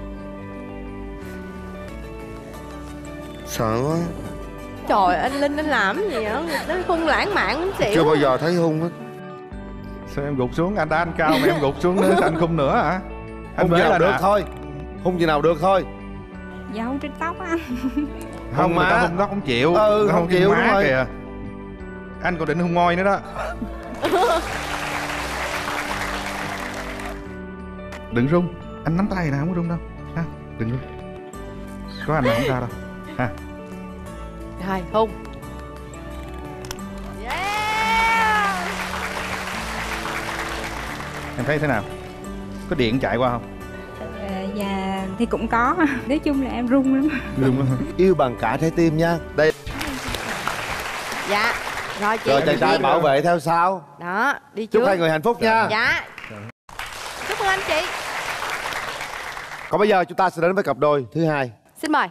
Sợ quá. Trời anh linh anh làm cái gì vậy? Nó không lãng mạn muốn xỉu Chưa bao giờ thấy hôn hết sao em gục xuống? Anh đã anh cao mà em gục xuống nữa anh không nữa hả? Bế gì nào lên được à? thôi. Hôn gì nào được thôi. Dấu trên tóc anh. Không ta không đó không chịu. Ừ, ta không chịu, đúng rồi. kìa. Anh còn định hôn môi nữa đó. Đừng rung anh nắm tay nè không có rung đâu. Ha đừng rung có anh là không ra đâu ha. Rồi hôn em thấy thế nào? Có điện chạy qua không? Ờ, dạ thì cũng có. Nói chung là em run lắm. Rung lắm. Yêu bằng cả trái tim nha. Đây. Dạ rồi chị. Rồi chàng trai bảo vệ theo sau. Đó đi trước. Chúc hai người hạnh phúc nha. Dạ. Chúc mừng anh chị. Còn bây giờ chúng ta sẽ đến với cặp đôi thứ hai. Xin mời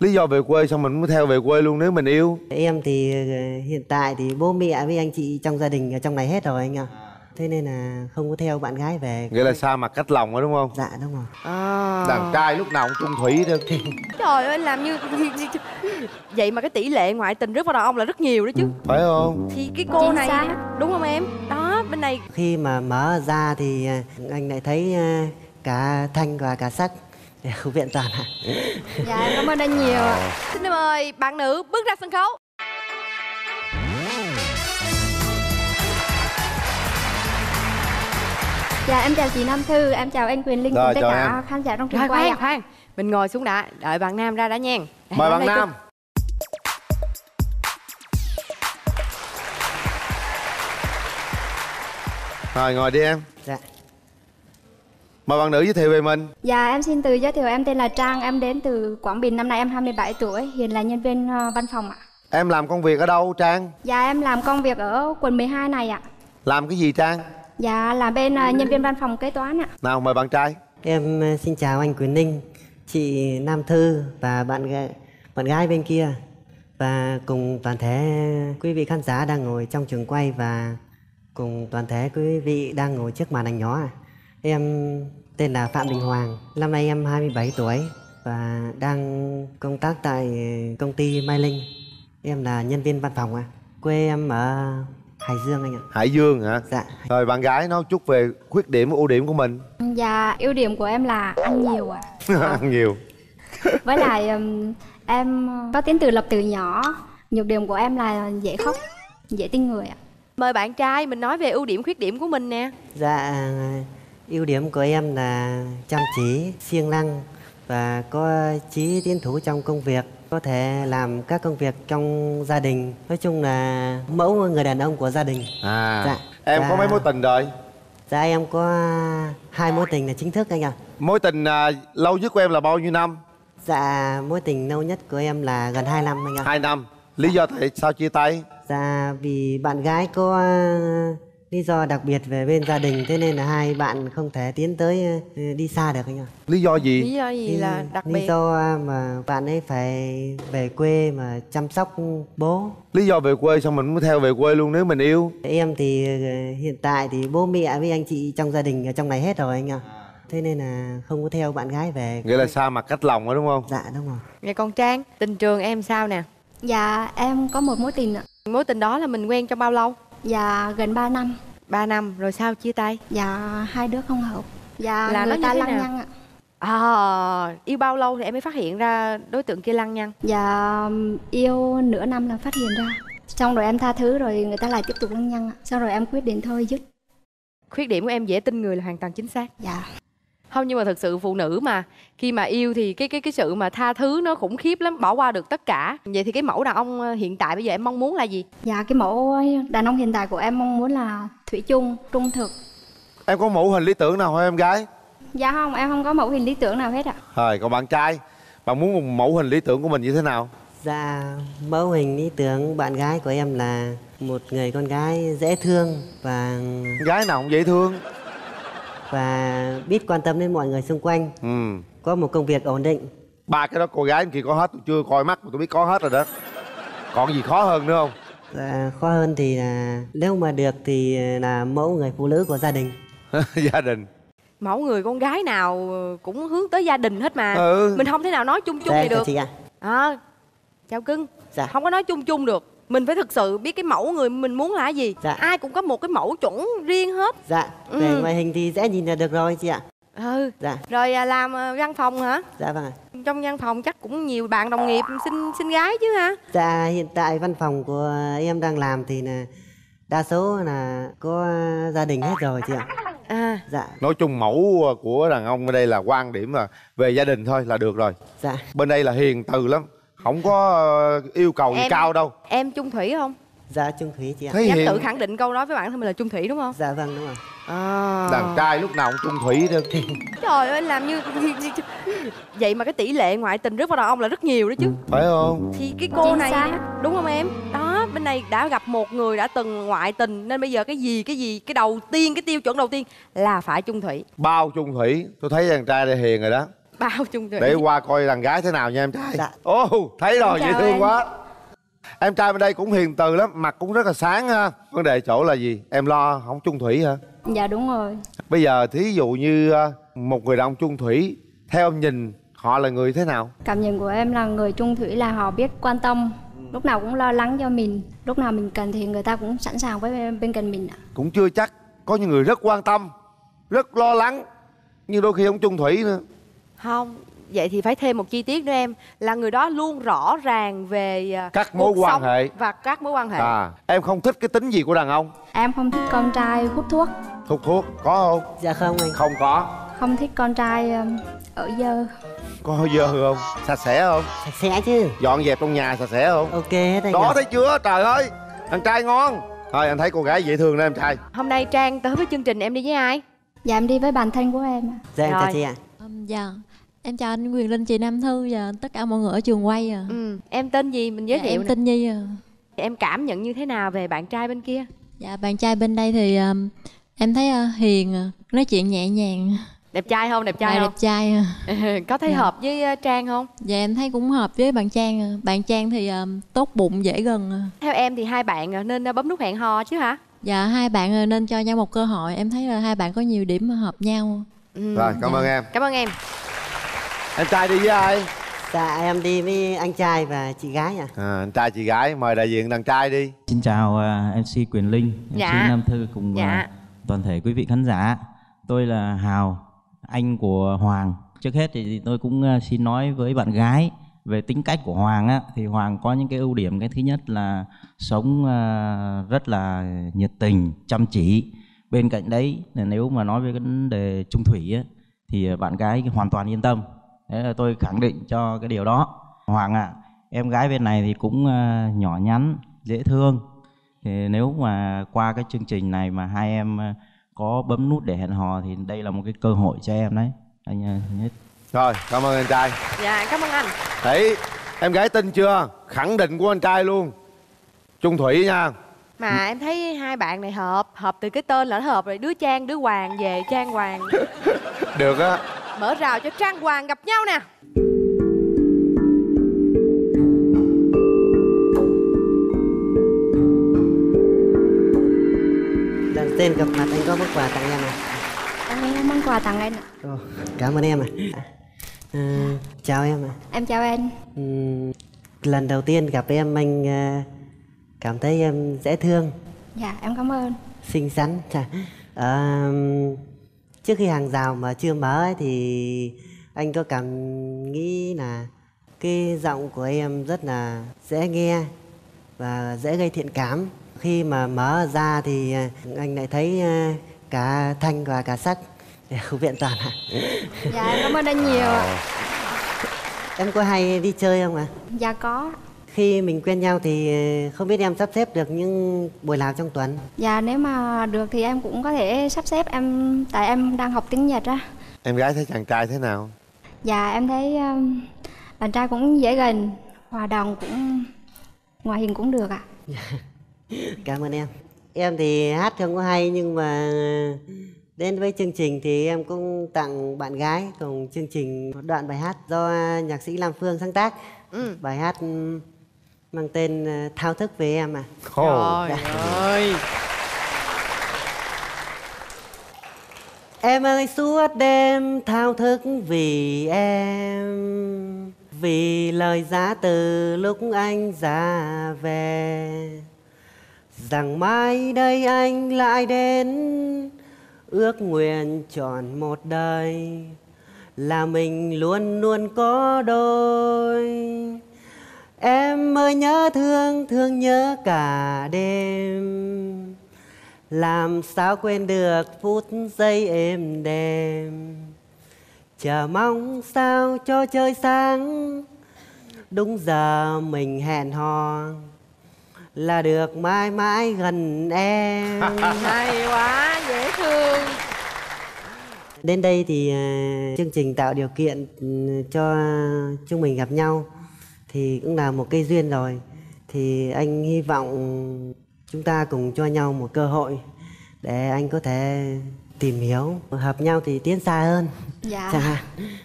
lý do về quê sao mình mới theo về quê luôn nếu mình yêu Em thì ờ, hiện tại thì bố mẹ với anh chị trong gia đình ở trong này hết rồi anh ạ. Thế nên là không có theo bạn gái về. nghĩa là xa mặt cách lòng đó đúng không Dạ đúng rồi. à. đàn trai lúc nào cũng chung thủy đó trời ơi làm như vậy mà cái tỷ lệ ngoại tình rước vào đàn ông là rất nhiều đó chứ phải không thì cái cô Chính này xác. đúng không em đó bên này Khi mà mở ra thì ờ, anh lại thấy ờ, cả thanh và cả sắc đều vẹn toàn ạ. dạ em cảm ơn anh nhiều xin mời bạn nữ bước ra sân khấu. Dạ em chào chị Nam Thư, em chào anh Quyền Linh Rồi, cùng tất cả em. khán giả trong trường quay khoan, ạ. khoan. Mình ngồi xuống đã, đợi bạn Nam ra đã nha mời bạn nam. rồi ngồi đi em. dạ mời bạn nữ giới thiệu về mình Dạ em xin tự giới thiệu em tên là Trang, em đến từ Quảng Bình, năm nay em 27 tuổi, hiện là nhân viên ờ, văn phòng ạ. em làm công việc ở đâu trang Dạ em làm công việc ở quận 12 này ạ. làm cái gì trang Dạ là bên ờ, nhân viên văn phòng kế toán ạ. nào mời bạn trai Em ờ, xin chào anh Quyền Ninh, chị Nam Thư và bạn gái, bạn gái bên kia và cùng toàn thể quý vị khán giả đang ngồi trong trường quay và cùng toàn thể quý vị đang ngồi trước màn ảnh nhỏ. Em tên là Phạm Đình Hoàng, năm nay em 27 tuổi và đang công tác tại công ty Mai Linh. Em là nhân viên văn phòng ạ. Quê em ở Hải Dương anh ạ. hải dương hả dạ rồi bạn gái nói chút về khuyết điểm và ưu điểm của mình Dạ ưu điểm của em là ăn nhiều ạ. ăn nhiều Với lại em có tiếng từ lập từ nhỏ. Nhược điểm của em là dễ khóc, dễ tin người ạ. Mời bạn trai mình nói về ưu điểm khuyết điểm của mình nè Dạ, ưu điểm của em là chăm chỉ, siêng năng và có chí tiến thủ trong công việc, có thể làm các công việc trong gia đình. Nói chung là mẫu người đàn ông của gia đình. à Dạ. em có Dạ. mấy mối tình rồi Dạ em có hai mối tình là chính thức anh ạ. mối tình à, lâu nhất của em là bao nhiêu năm Dạ, mối tình lâu nhất của em là gần 2 năm anh ạ. hai năm lý do tại sao chia tay Dạ, vì bạn gái có lý do đặc biệt về bên gia đình, thế nên là hai bạn không thể tiến tới ờ, đi xa được anh ạ. lý do gì? Lý do gì là đặc lý biệt? do mà bạn ấy phải về quê mà chăm sóc bố. Lý do về quê sao mình mới theo về quê luôn nếu mình yêu? Em thì ờ, hiện tại thì bố mẹ với anh chị trong gia đình ở trong này hết rồi anh ạ. Thế nên là không có theo bạn gái về. Nghĩa là xa mặt cách lòng đó đúng không? Dạ đúng rồi. Vậy còn Trang, tình trường em sao nè? Dạ em có một mối tình ạ. Mối tình đó là mình quen trong bao lâu? Dạ gần 3 năm. 3 năm, rồi sao chia tay? Dạ hai đứa không hợp. Dạ Là người ta lăng nào? nhăng ạ. À, yêu bao lâu thì em mới phát hiện ra đối tượng kia lăng nhăng? Dạ yêu nửa năm là phát hiện ra. Xong rồi em tha thứ rồi người ta lại tiếp tục lăng nhăng ạ. Xong rồi em quyết định thôi dứt. Khuyết điểm của em dễ tin người là hoàn toàn chính xác. Dạ. Không nhưng mà thật sự phụ nữ mà khi mà yêu thì cái cái cái sự mà tha thứ nó khủng khiếp lắm, bỏ qua được tất cả. Vậy thì cái mẫu đàn ông ờ, hiện tại bây giờ em mong muốn là gì? Dạ cái mẫu đàn ông hiện tại của em mong muốn là thủy chung, trung thực. em có mẫu hình lý tưởng nào không em gái Dạ không, em không có mẫu hình lý tưởng nào hết ạ. rồi còn bạn trai bạn muốn một mẫu hình lý tưởng của mình như thế nào dạ mẫu hình lý tưởng bạn gái của em là một người con gái dễ thương và gái nào cũng dễ thương và biết quan tâm đến mọi người xung quanh ừ có một công việc ổn định ba cái đó cô gái kia có hết tôi chưa coi mắt mà tôi biết có hết rồi đó còn gì khó hơn nữa không và khó hơn thì là nếu mà được thì là mẫu người phụ nữ của gia đình gia đình Mẫu người con gái nào cũng hướng tới gia đình hết mà. Ừ. Mình không thể nào nói chung chung thì chào được. chị ạ. À, chào cưng. Dạ. Không có nói chung chung được. Mình phải thực sự biết cái mẫu người mình muốn là gì. Dạ. Ai cũng có một cái mẫu chuẩn riêng hết. dạ về Ừ. ngoại hình thì dễ nhìn là được rồi chị ạ Ừ. dạ Rồi à, làm à, văn phòng hả? dạ vâng ạ Trong văn phòng chắc cũng nhiều bạn đồng nghiệp xin xin gái chứ ha. Dạ hiện tại văn phòng của em đang làm thì là đa số là có gia đình hết rồi chị ạ. À. Dạ. nói chung mẫu của đàn ông ở đây là quan điểm là về gia đình thôi là được rồi Dạ. bên đây là hiền từ lắm không có ờ, yêu cầu gì Em- cao đâu Em chung thủy không? Dạ Trung Thủy chị ạ. Thấy Dám hiền. tự khẳng định câu đó với bản thân mình là chung thủy đúng không? Dạ vâng đúng rồi. À. đàn trai lúc nào cũng chung thủy đó Trời ơi làm như vậy mà cái tỷ lệ ngoại tình rước vào đàn ông là rất nhiều đó chứ. phải không Thì cái cô Chính này xác. đúng không em? Đó, bên này đã gặp một người đã từng ngoại tình nên bây giờ cái gì cái gì cái đầu tiên cái tiêu chuẩn đầu tiên là phải chung thủy. bao chung thủy tôi thấy đàn trai đây hiền rồi đó bao chung thủy để qua coi đàn gái thế nào nha em trai. Dạ. ô thấy rồi Em dễ thương anh. quá. Em trai bên đây cũng hiền từ lắm mặt cũng rất là sáng ha. Vấn đề chỗ là gì? Em lo không chung thủy hả? Dạ đúng rồi. Bây giờ thí dụ như ờ, một người đàn ông chung thủy theo em nhìn họ là người thế nào? Cảm nhận của em là người trung thủy là họ biết quan tâm lúc nào cũng lo lắng cho mình. Lúc nào mình cần thì người ta cũng sẵn sàng với bên, bên cạnh mình ạ. Cũng chưa chắc có những người rất quan tâm rất lo lắng nhưng đôi khi không chung thủy nữa không vậy thì phải thêm một chi tiết nữa em. Là người đó luôn rõ ràng về à, Các mối quan sống hệ. và các mối quan hệ. À em không thích cái tính gì của đàn ông? Em không thích con trai hút thuốc. Hút thuốc có không? Dạ không anh không có. Không thích con trai um, ở dơ. Có dơ không? Sạch sẽ không? Sạch sẽ chứ. Dọn dẹp trong nhà sạch sẽ không? Ok hết anh đó ạ. thấy chưa? Trời ơi thằng trai ngon. Thôi anh thấy cô gái dễ thương đó em trai. Hôm nay trang tới với chương trình em đi với ai? Dạ em đi với bạn thân của em ạ. dạ em chào Rồi. chị ạ. Um, dạ em chào anh Quyền Linh chị Nam Thư và tất cả mọi người ở trường quay à. ừ. em tên gì mình giới Dạ, thiệu em nè. tên Nhi à. em cảm nhận như thế nào về bạn trai bên kia Dạ bạn trai bên đây thì um, em thấy uh, hiền, à, nói chuyện nhẹ nhàng. đẹp trai không đẹp trai Dạ, không đẹp trai. à. có thấy Dạ. hợp với uh, trang không Dạ em thấy cũng hợp với bạn Trang. à. Bạn Trang thì um, tốt bụng dễ gần. à. theo em thì hai bạn nên bấm nút hẹn hò chứ hả Dạ hai bạn nên cho nhau một cơ hội. Em thấy là hai bạn có nhiều điểm hợp nhau. Ừ. rồi cảm ơn em cảm ơn em em trai đi với ai dạ em đi với anh trai và chị gái ạ à, anh trai chị gái mời đại diện đàn trai đi Xin chào à, MC Quyền Linh, MC Dạ. Nam Thư cùng Dạ. à, toàn thể quý vị khán giả. Tôi là Hào, anh của Hoàng. Trước hết thì tôi cũng à, xin nói với bạn gái về tính cách của Hoàng á thì Hoàng có những cái ưu điểm cái thứ nhất là sống rất là nhiệt tình, chăm chỉ. Bên cạnh đấy là nếu mà nói về cái vấn đề trung thủy á thì bạn gái hoàn toàn yên tâm. Đấy là tôi khẳng định cho cái điều đó. Hoàng ạ, em gái bên này thì cũng à, nhỏ nhắn, dễ thương. Thì nếu mà qua cái chương trình này mà hai em à, có bấm nút để hẹn hò thì đây là một cái cơ hội cho em đấy. Anh à, nhất. rồi cảm ơn anh trai dạ cảm ơn anh thấy em gái tin chưa khẳng định của anh trai luôn chung thủy nha mà em thấy hai bạn này hợp hợp từ cái tên là nó hợp rồi đứa trang đứa hoàng về trang hoàng được á mở rào cho trang hoàng gặp nhau nè. Lần tên gặp mặt anh có món quà tặng em à? Em có món quà tặng anh ạ. Cảm ơn em ạ. À, chào em ạ. Em chào anh. Ừm, lần đầu tiên gặp em anh à, cảm thấy em dễ thương. Dạ em cảm ơn. Xinh xắn à, trước khi hàng rào mà chưa mở ấy, thì anh có cảm nghĩ là cái giọng của em rất là dễ nghe và dễ gây thiện cảm. Khi mà mở ra thì à, anh lại thấy à, cả thanh và cả sắc đều viện toàn ạ. Dạ em cảm ơn anh nhiều ạ. Em có hay đi chơi không ạ? Dạ có khi mình quen nhau thì à, không biết em sắp xếp được những buổi nào trong tuần? Dạ nếu mà được thì em cũng có thể sắp xếp em tại em đang học tiếng nhật á. Em gái thấy chàng trai thế nào? Dạ em thấy um, bạn trai cũng dễ gần hòa đồng cũng ngoại hình cũng được ạ. Cảm ơn em. Em thì hát không có hay nhưng mà đến với chương trình thì em cũng tặng bạn gái cùng chương trình một đoạn bài hát do nhạc sĩ Lam Phương sáng tác. Bài hát mang tên ờ, Thao thức về em à. Trời Dạ. ơi Em ơi suốt đêm thao thức vì em Vì lời giá từ lúc anh ra về Rằng mai đây anh lại đến Ước nguyện tròn một đời Là mình luôn luôn có đôi Em ơi nhớ thương, thương nhớ cả đêm. Làm sao quên được phút giây êm đềm? Chờ mong sao cho trời sáng. Đúng giờ mình hẹn hò là được mãi mãi gần em. Hay quá dễ thương. Đến đây thì à, chương trình tạo điều kiện ừ, cho chúng mình gặp nhau thì cũng là một cây duyên rồi. Thì anh hy vọng chúng ta cùng cho nhau một cơ hội để anh có thể tìm hiểu hợp nhau thì tiến xa hơn. Dạ. chẳng hạn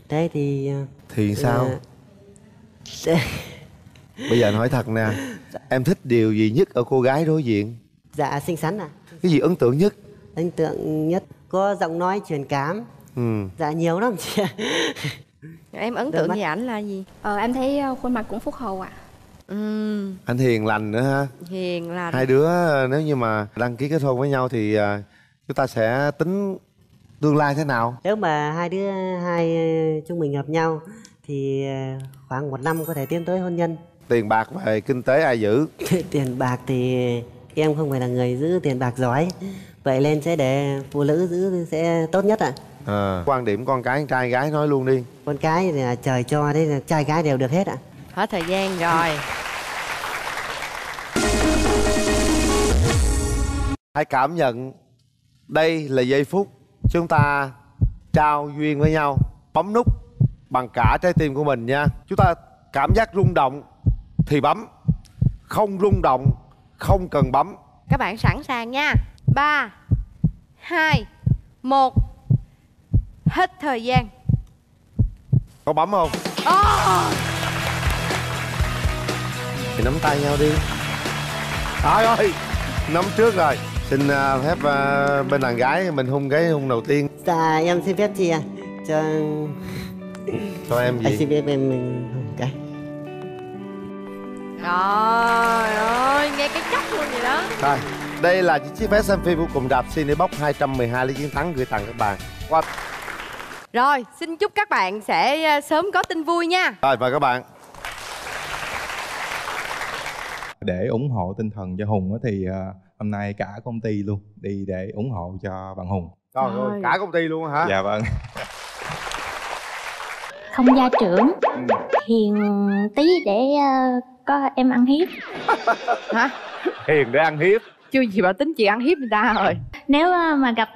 đấy thì ờ, thì sao? Ờ, bây giờ nói thật nè em thích điều gì nhất ở cô gái đối diện? Dạ xinh xắn à cái gì ấn tượng nhất? Ấn tượng nhất có giọng nói truyền cảm. Ừ. Dạ nhiều lắm chị ạ em ấn tượng về ảnh là gì? Ờ, em thấy ờ, khuôn mặt cũng phúc hậu ạ. ừ, anh hiền lành nữa ha. Hiền lành. Hai đứa nếu như mà đăng ký kết hôn với nhau thì à, chúng ta sẽ tính tương lai thế nào? Nếu mà hai đứa hai ờ, chúng mình hợp nhau thì ờ, khoảng một năm có thể tiến tới hôn nhân. Tiền bạc về kinh tế ai giữ? Tiền bạc thì em không phải là người giữ tiền bạc giỏi. Vậy nên sẽ để phụ nữ giữ sẽ tốt nhất ạ. à, quan điểm con cái trai gái nói luôn đi. Con cái thì là trời cho đấy là trai gái đều được hết ạ. Hết thời gian rồi. Hãy cảm nhận đây là giây phút chúng ta trao duyên với nhau bấm nút bằng cả trái tim của mình nha. Chúng ta cảm giác rung động thì bấm không rung động không cần bấm. Các bạn sẵn sàng nha. Ba hai một hết thời gian. Có bấm không? Oh! thì nắm tay nhau đi. Trời ơi nắm trước rồi. Xin à, phép à, bên đàn gái mình hung cái hung đầu tiên. Dạ em xin phép chị ạ. Cho cho em anh gì xin phép em mình cái. Trời ơi nghe cái chốc luôn vậy đó. Rồi, đây là chiếc vé xem phim của cùng đạp Cinebox 212 lý chiến thắng gửi tặng các bạn. Qua... rồi xin chúc các bạn sẽ ờ, sớm có tin vui nha Rồi, mời các bạn. để ủng hộ tinh thần cho Hùng á thì ờ, hôm nay cả công ty luôn đi để ủng hộ cho bạn Hùng. Trời ơi, cả công ty luôn hả? Dạ vâng. Không gia trưởng, hiền tí để ờ, có em ăn hiếp. hả Hiền để ăn hiếp. Chưa gì bà tính chị ăn hiếp người ta rồi Nếu ờ, mà gặp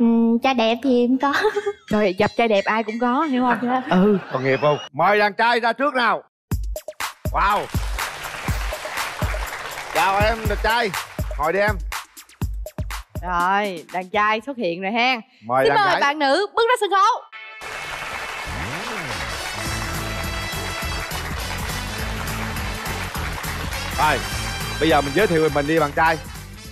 trai đẹp thì em có. trời gặp trai đẹp ai cũng có hiểu không ừ Còn nghiệp không? Mời đàn trai ra trước nào. Wow. Chào em đàn trai. Ngồi đi em. rồi đàn trai xuất hiện rồi ha Mời xin đàn mời gái. bạn nữ bước ra sân khấu Rồi, bây giờ mình giới thiệu về mình đi bạn trai.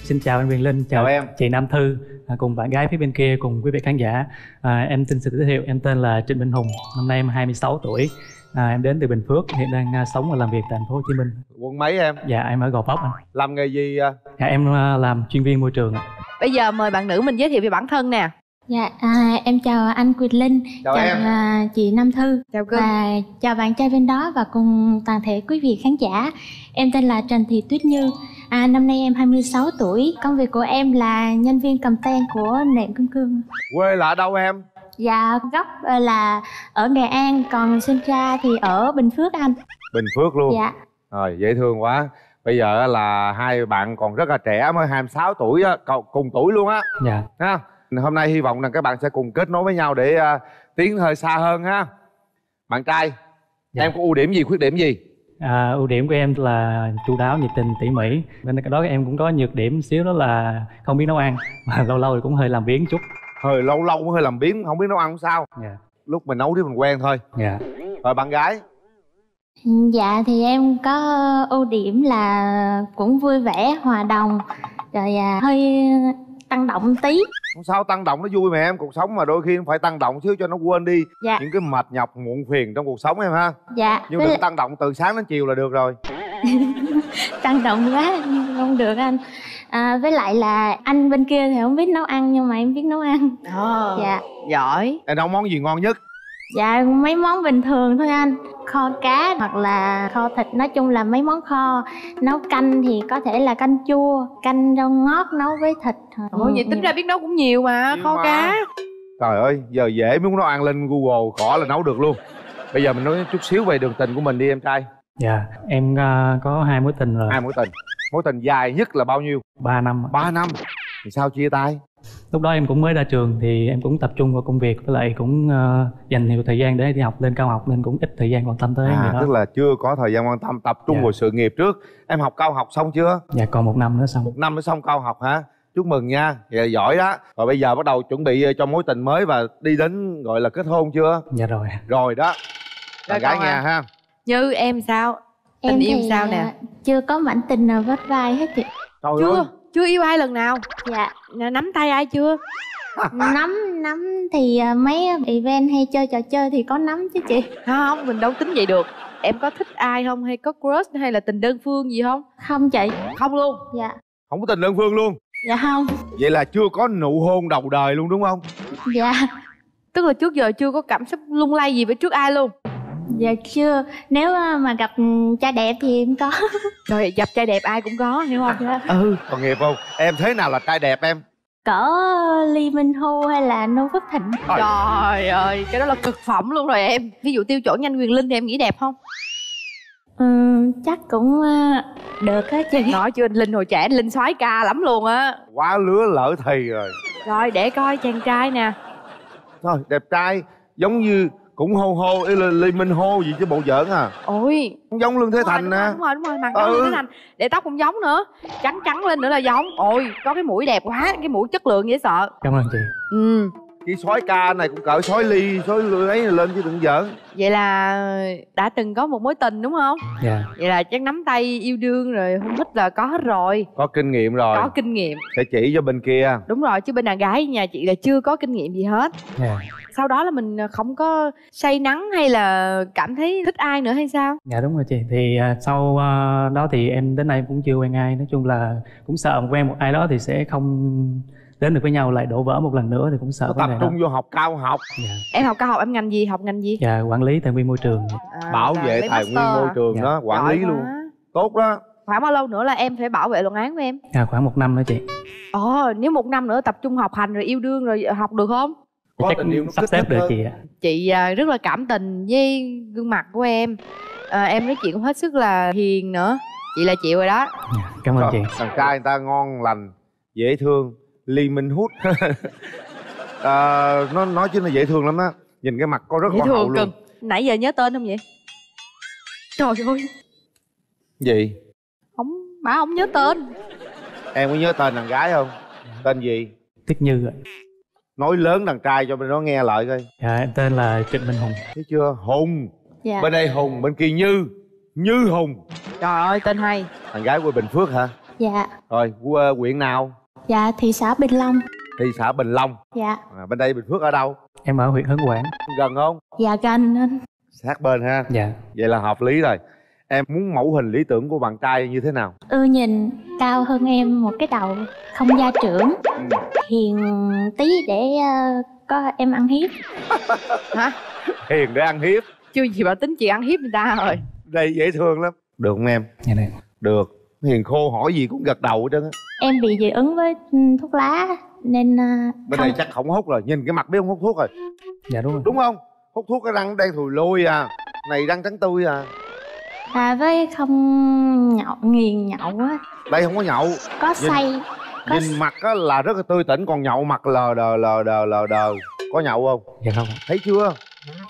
Xin chào anh Quyền Linh, chào, Chào em. chị Nam Thư à, cùng bạn gái phía bên kia cùng quý vị khán giả. À, em xin tự giới thiệu, em tên là Trịnh Minh Hùng, năm nay em 26 tuổi. À, em đến từ Bình Phước, hiện đang à, sống và làm việc tại thành phố Hồ Chí Minh. Quận mấy em? Dạ em ở Gò Vấp anh. Làm nghề gì? à? Dạ, em à, làm chuyên viên môi trường bây giờ mời bạn nữ mình giới thiệu về bản thân nè Dạ, à, em chào anh Quyền Linh, Chào em. à, chị Nam Thư chào cưng. và chào bạn trai bên đó và cùng toàn thể quý vị khán giả. Em tên là Trần Thị Tuyết Như, à, năm nay em 26 tuổi. Công việc của em là nhân viên cầm ten của nệm kim cương. Quê là ở đâu em? Dạ, gốc ờ, là ở Nghệ An, còn sinh ra thì ở Bình Phước anh. Bình Phước luôn. Dạ. Rồi, dễ thương quá. Bây giờ á là hai bạn còn rất là trẻ mới 26 tuổi á, cậu- cùng tuổi luôn á. Dạ. Ha. Hôm nay hy vọng rằng các bạn sẽ cùng kết nối với nhau để à, tiến hơi xa hơn ha. Bạn trai, em có ưu điểm gì, khuyết điểm gì? À, ưu điểm của em là chu đáo, nhiệt tình, tỉ mỉ. Bên cạnh đó em cũng có nhược điểm xíu đó là không biết nấu ăn, mà lâu lâu thì cũng hơi làm biếng chút. Hơi lâu lâu mới hơi làm biếng, không biết nấu ăn không sao. Dạ. Lúc mình nấu thì mình quen thôi. Dạ. Rồi bạn gái, Dạ thì em có ưu điểm là cũng vui vẻ, hòa đồng, rồi à, hơi tăng động tí. không sao tăng động nó vui mà em. Cuộc sống mà đôi khi phải tăng động chứ cho nó quên đi Dạ. những cái mệt nhọc muộn phiền trong cuộc sống em ha. Dạ, Nhưng đừng lại- tăng động từ sáng đến chiều là được rồi. tăng động quá không được anh. À, với lại là anh bên kia thì không biết nấu ăn nhưng mà em biết nấu ăn. Ờ. Dạ. giỏi Em nấu món gì ngon nhất? Dạ mấy món bình thường thôi anh Kho cá hoặc là kho thịt Nói chung là mấy món kho Nấu canh thì có thể là canh chua Canh rau ngót nấu với thịt Ồ, vậy tính ra biết nấu cũng nhiều mà kho mà. cá Trời ơi, giờ dễ muốn nấu ăn lên Google gõ là nấu được luôn. Bây giờ mình nói chút xíu về đường tình của mình đi em trai. Dạ, em à, có hai mối tình rồi. Hai mối tình. Mối tình dài nhất là bao nhiêu? 3 năm. 3 năm. Thì sao chia tay? Lúc đó em cũng mới ra trường thì em cũng tập trung vào công việc với lại cũng ờ, dành nhiều thời gian để đi học lên cao học nên cũng ít thời gian quan tâm tới người À, đó. tức là chưa có thời gian quan tâm tập trung Dạ. vào sự nghiệp trước. Em học cao học xong chưa? Dạ còn một năm nữa xong. Một năm nữa xong cao học hả? chúc mừng nha là giỏi đó rồi bây giờ bắt đầu chuẩn bị cho mối tình mới và đi đến gọi là kết hôn chưa dạ rồi rồi đó Rồi gái còn nghe à? ha như em sao tình em yêu thì sao nè chưa có mảnh tình nào vết vai hết chị Trời chưa chưa yêu ai lần nào? Dạ. Nắm tay ai chưa? Nắm nắm thì à, mấy event hay chơi trò chơi thì có nắm chứ chị. Không mình đâu tính vậy được. Em có thích ai không? Hay có crush hay là tình đơn phương gì không? Không chị. Không luôn? Dạ. Không có tình đơn phương luôn? Dạ không. Vậy là chưa có nụ hôn đầu đời luôn đúng không? Dạ. Tức là trước giờ chưa có cảm xúc lung lay gì với trước ai luôn dạ chưa. Nếu à, mà gặp ừ, trai đẹp thì em có. Trời gặp trai đẹp ai cũng có hiểu không? Dạ. ừ. Còn nghiệp không? Em thế nào là trai đẹp em? Cỡ ly minh hô hay là nô phước thịnh? Trời. Ơi cái đó là cực phẩm luôn rồi em. Ví dụ tiêu chuẩn nhanh quyền linh thì em nghĩ đẹp không? Ừ, chắc cũng à, được á chị. Nói chưa anh linh hồi trẻ anh linh soái ca lắm luôn á. Quá lứa lỡ thì rồi. Rồi để coi chàng trai nè. Thôi đẹp trai giống như cũng hô hô ý là Lê Minh hô gì chứ bộ giỡn à. Ôi. Cũng giống Lương Thế đúng Thành nè. đúng rồi đúng rồi mặt giống Ừ. Lương Thế Thành. Để tóc cũng giống nữa. Trắng trắng lên nữa là giống. Ôi có cái mũi đẹp quá cái mũi chất lượng dễ sợ. Cảm ơn chị. Ừ. Cái sói ca này cũng cỡ sói ly sói ấy lên chứ đừng giỡn. Vậy là đã từng có một mối tình đúng không? Dạ. Vậy là chắc nắm tay yêu đương rồi không thích là có hết rồi. Có kinh nghiệm rồi. Có kinh nghiệm. Sẽ chỉ cho bên kia. Đúng rồi chứ bên đàn gái nhà chị là chưa có kinh nghiệm gì hết. Dạ sau đó là mình không có say nắng hay là cảm thấy thích ai nữa hay sao? Dạ đúng rồi chị. Thì à, sau à, đó thì em đến nay cũng chưa quen ai. Nói chung là cũng sợ quen một ai đó thì sẽ không đến được với nhau lại đổ vỡ một lần nữa thì cũng sợ tập đó. trung vô học cao học. Em học cao học em ngành gì? Học ngành gì? Dạ quản lý tài nguyên môi trường. À, bảo vệ tài nguyên môi trường Dạ. đó quản Giỏi lý quá. luôn tốt đó. Khoảng bao lâu nữa là em phải bảo vệ luận án của em? Dạ, khoảng một năm nữa chị. Ồ nếu một năm nữa tập trung học hành rồi yêu đương rồi học được không có Chắc tình yêu nó sắp xếp được hơn. chị ạ. Chị à, rất là cảm tình với gương mặt của em. À, em nói chuyện cũng hết sức là hiền nữa. Chị là chịu rồi đó. Cảm ơn chị. Thằng trai người ta ngon lành dễ thương ly minh hút à, nó nói chứ nó dễ thương lắm á. Nhìn cái mặt có rất dễ có hậu thương luôn. Nãy giờ nhớ tên không vậy? Trời ơi. Gì? Không má không nhớ tên. Em có nhớ tên thằng gái không? Tên gì? Tuyết Như ạ nói lớn thằng trai cho bên nó nghe lại coi. Dạ em tên là Trịnh Minh Hùng. Thấy chưa? Hùng. Dạ. Bên đây hùng bên kia như. Như hùng. Trời ơi tên hay. Thằng gái quê bình phước hả? Dạ. Rồi quê huyện nào? Dạ thị xã bình long. Thị xã bình long. Dạ. À, bên đây bình phước ở đâu? Em ở huyện Hớn Quảng. Gần không? Dạ gần anh. Sát bên ha. Dạ. Vậy là hợp lý rồi em muốn mẫu hình lý tưởng của bạn trai như thế nào? Ưa nhìn cao hơn em một cái đầu không gia trưởng. Hiền tí để ờ, có em ăn hiếp. Hả? Hiền để ăn hiếp. Chưa gì bà tính chị ăn hiếp người ta rồi. Đây dễ thương lắm. Được không em? Dạ này được. Hiền khô hỏi gì cũng gật đầu hết trơn á. Em bị dị ứng với ừ, thuốc lá nên ờ, bên không. đây chắc không hút rồi. Nhìn cái mặt biết không hút thuốc rồi. Dạ đúng rồi. Đúng không? Hút thuốc cái răng đen thùi lôi à. Này răng trắng tươi à à với không nhậu nghiền nhậu á. Đây không có nhậu. Có Nhìn- say có nhìn mặt á là rất là tươi tỉnh còn nhậu mặt lờ đờ lờ đờ lờ đờ. Có nhậu không? Dạ không. Thấy chưa?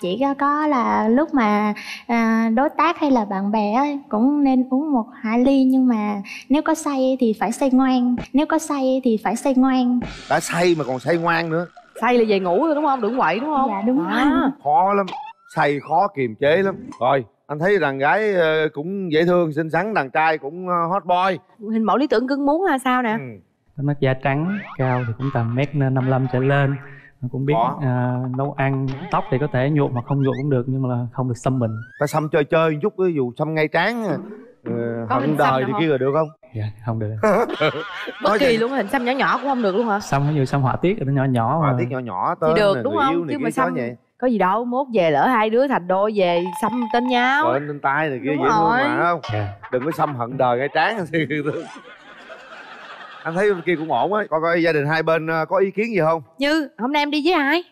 Chỉ có, có là lúc mà à, đối tác hay là bạn bè á, cũng nên uống một hai ly nhưng mà nếu có say thì phải say ngoan. Nếu có say thì phải say ngoan. Đã say mà còn say ngoan nữa. Say là về ngủ rồi đúng không? Đừng quậy đúng không? Dạ đúng à. rồi. Khó lắm. Say khó kiềm chế lắm. Rồi anh thấy đàn gái ờ, cũng dễ thương xinh xắn đàn trai cũng ờ, hot boy. Hình mẫu lý tưởng cưng muốn là sao nè? Ừ. Mắt da trắng Cao thì cũng tầm mét 55 trở lên. Nó cũng biết à, nấu ăn Tóc thì có thể nhuộm hoặc không nhuộm cũng được Nhưng mà không được xăm mình. Ta xăm chơi chơi một chút ví dụ xăm ngay trán ờ, Có hận đời thì kia là được không? Dạ không được. Bất kỳ luôn hình xăm nhỏ nhỏ cũng không được luôn hả? Xăm ví dụ xăm họa tiết nó nhỏ nhỏ Họa mà. tiết nhỏ nhỏ thì tên được nè, đúng không? chứ mà xăm vậy có gì đâu mốt về lỡ hai đứa thành đôi về xăm tên nhau Rồi lên tay này kia Đúng dễ thương rồi. mà không Dạ. đừng có xăm hận đời ngay trán anh thấy bên kia cũng ổn á coi coi gia đình hai bên ờ, có ý kiến gì không như hôm nay em đi với ai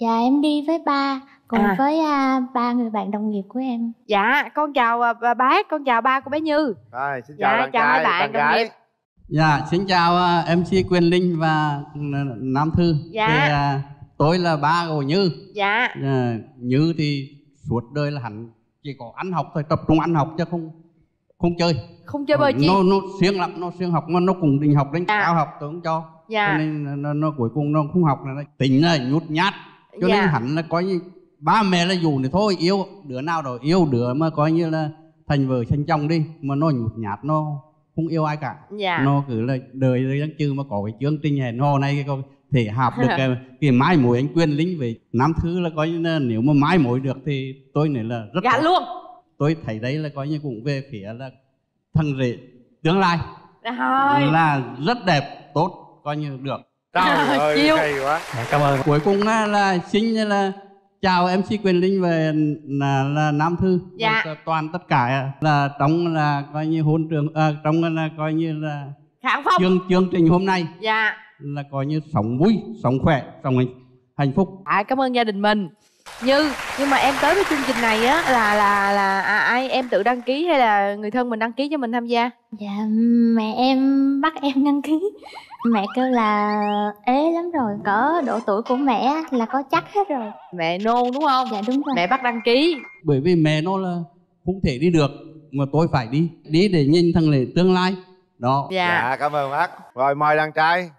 dạ em đi với ba cùng À. với à, ba người bạn đồng nghiệp của em dạ con chào à, bà bác con chào ba của bé như rồi xin Dạ, chào đàn chào hai trai bạn đàn đồng gái nghiệp. Dạ, xin chào uh, MC Quyền Linh và uh, Nam Thư. Dạ. Thì, uh, tôi là ba của Như. dạ Uh, Như thì suốt đời là hẳn chỉ có ăn học thôi, tập trung ăn học chứ không không chơi. không chơi bời chi Nó nó siêng lắm, nó siêng học mà nó cùng định học đến Dạ. cao học tôi không cho. Dạ. cho nên nó, nó, nó cuối cùng nó không học là nó tính là nhút nhát cho Dạ. nên hẳn là coi như ba mẹ là dù thì thôi yêu đứa nào đó yêu đứa mà coi như là thành vợ thành chồng đi mà nó nhút nhát nó không yêu ai cả Dạ. nó cứ là đời đang chư mà có cái chương trình hẹn hò này cái thể hợp được cái, cái mái mối anh quyền lính về nam thứ là coi như là nếu mà mái mối được thì tôi này là rất tốt. luôn. tôi thấy đấy là coi như cũng về phía là thằng rể tương lai Rồi. là rất đẹp tốt coi như được Trời ơi, Chiêu. hay quá Dạ, cảm ơn cuối cùng là, là xin là chào mc quyền linh về là, là nam thư Dạ. Và toàn tất cả là trong là coi như hôn trường à, trong là coi như là Khang Phong. chương chương trình hôm nay Dạ. Là coi như sống vui sống khỏe sống hạnh, hạnh phúc. À, cảm ơn gia đình mình. Như nhưng mà em tới với chương trình này á là là là à, ai em tự đăng ký hay là người thân mình đăng ký cho mình tham gia? Dạ mẹ em bắt em đăng ký. Mẹ kêu là ế lắm rồi Cỡ độ tuổi của mẹ là có chắc hết rồi. Mẹ nôn đúng không? Dạ đúng rồi. Mẹ bắt đăng ký. Bởi vì mẹ nó là không thể đi được mà tôi phải đi. Đi để nhìn thằng lệ tương lai. Đó. Dạ cảm ơn bác. Rồi mời đàn trai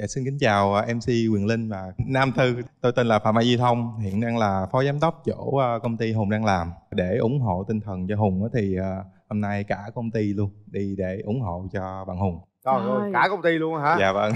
Dạ, xin kính chào à, MC Quyền Linh và Nam Thư. Tôi tên là Phạm Mai Di Thông, hiện đang là phó giám đốc chỗ à, công ty Hùng đang làm. Để ủng hộ tinh thần cho Hùng á thì à, hôm nay cả công ty luôn đi để ủng hộ cho bạn Hùng. trời ơi cả công ty luôn hả Dạ vâng.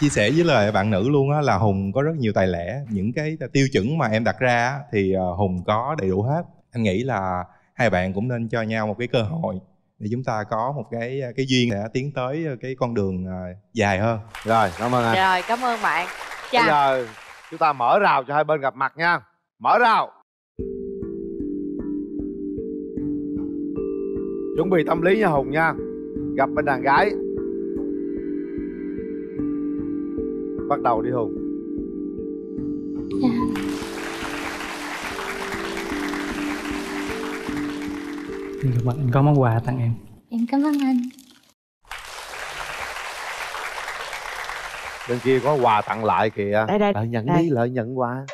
Chia sẻ với lời bạn nữ luôn á là Hùng có rất nhiều tài lẻ, những cái tiêu chuẩn mà em đặt ra thì Hùng có đầy đủ hết. Anh nghĩ là hai bạn cũng nên cho nhau một cái cơ hội để chúng ta có một cái cái duyên để tiến tới cái con đường à, dài hơn. rồi cảm ơn anh. Rồi cảm ơn bạn. Bây Chào. giờ chúng ta mở rào cho hai bên gặp mặt nha. Mở rào. Chuẩn bị tâm lý nha hùng nha. Gặp bên đàn gái. Bắt đầu đi hùng Xin cảm ơn anh có món quà tặng em. Em cảm ơn anh. Bên kia có quà tặng lại kìa. Đây, đây, lợi nhận đây. đi lợi nhận quà.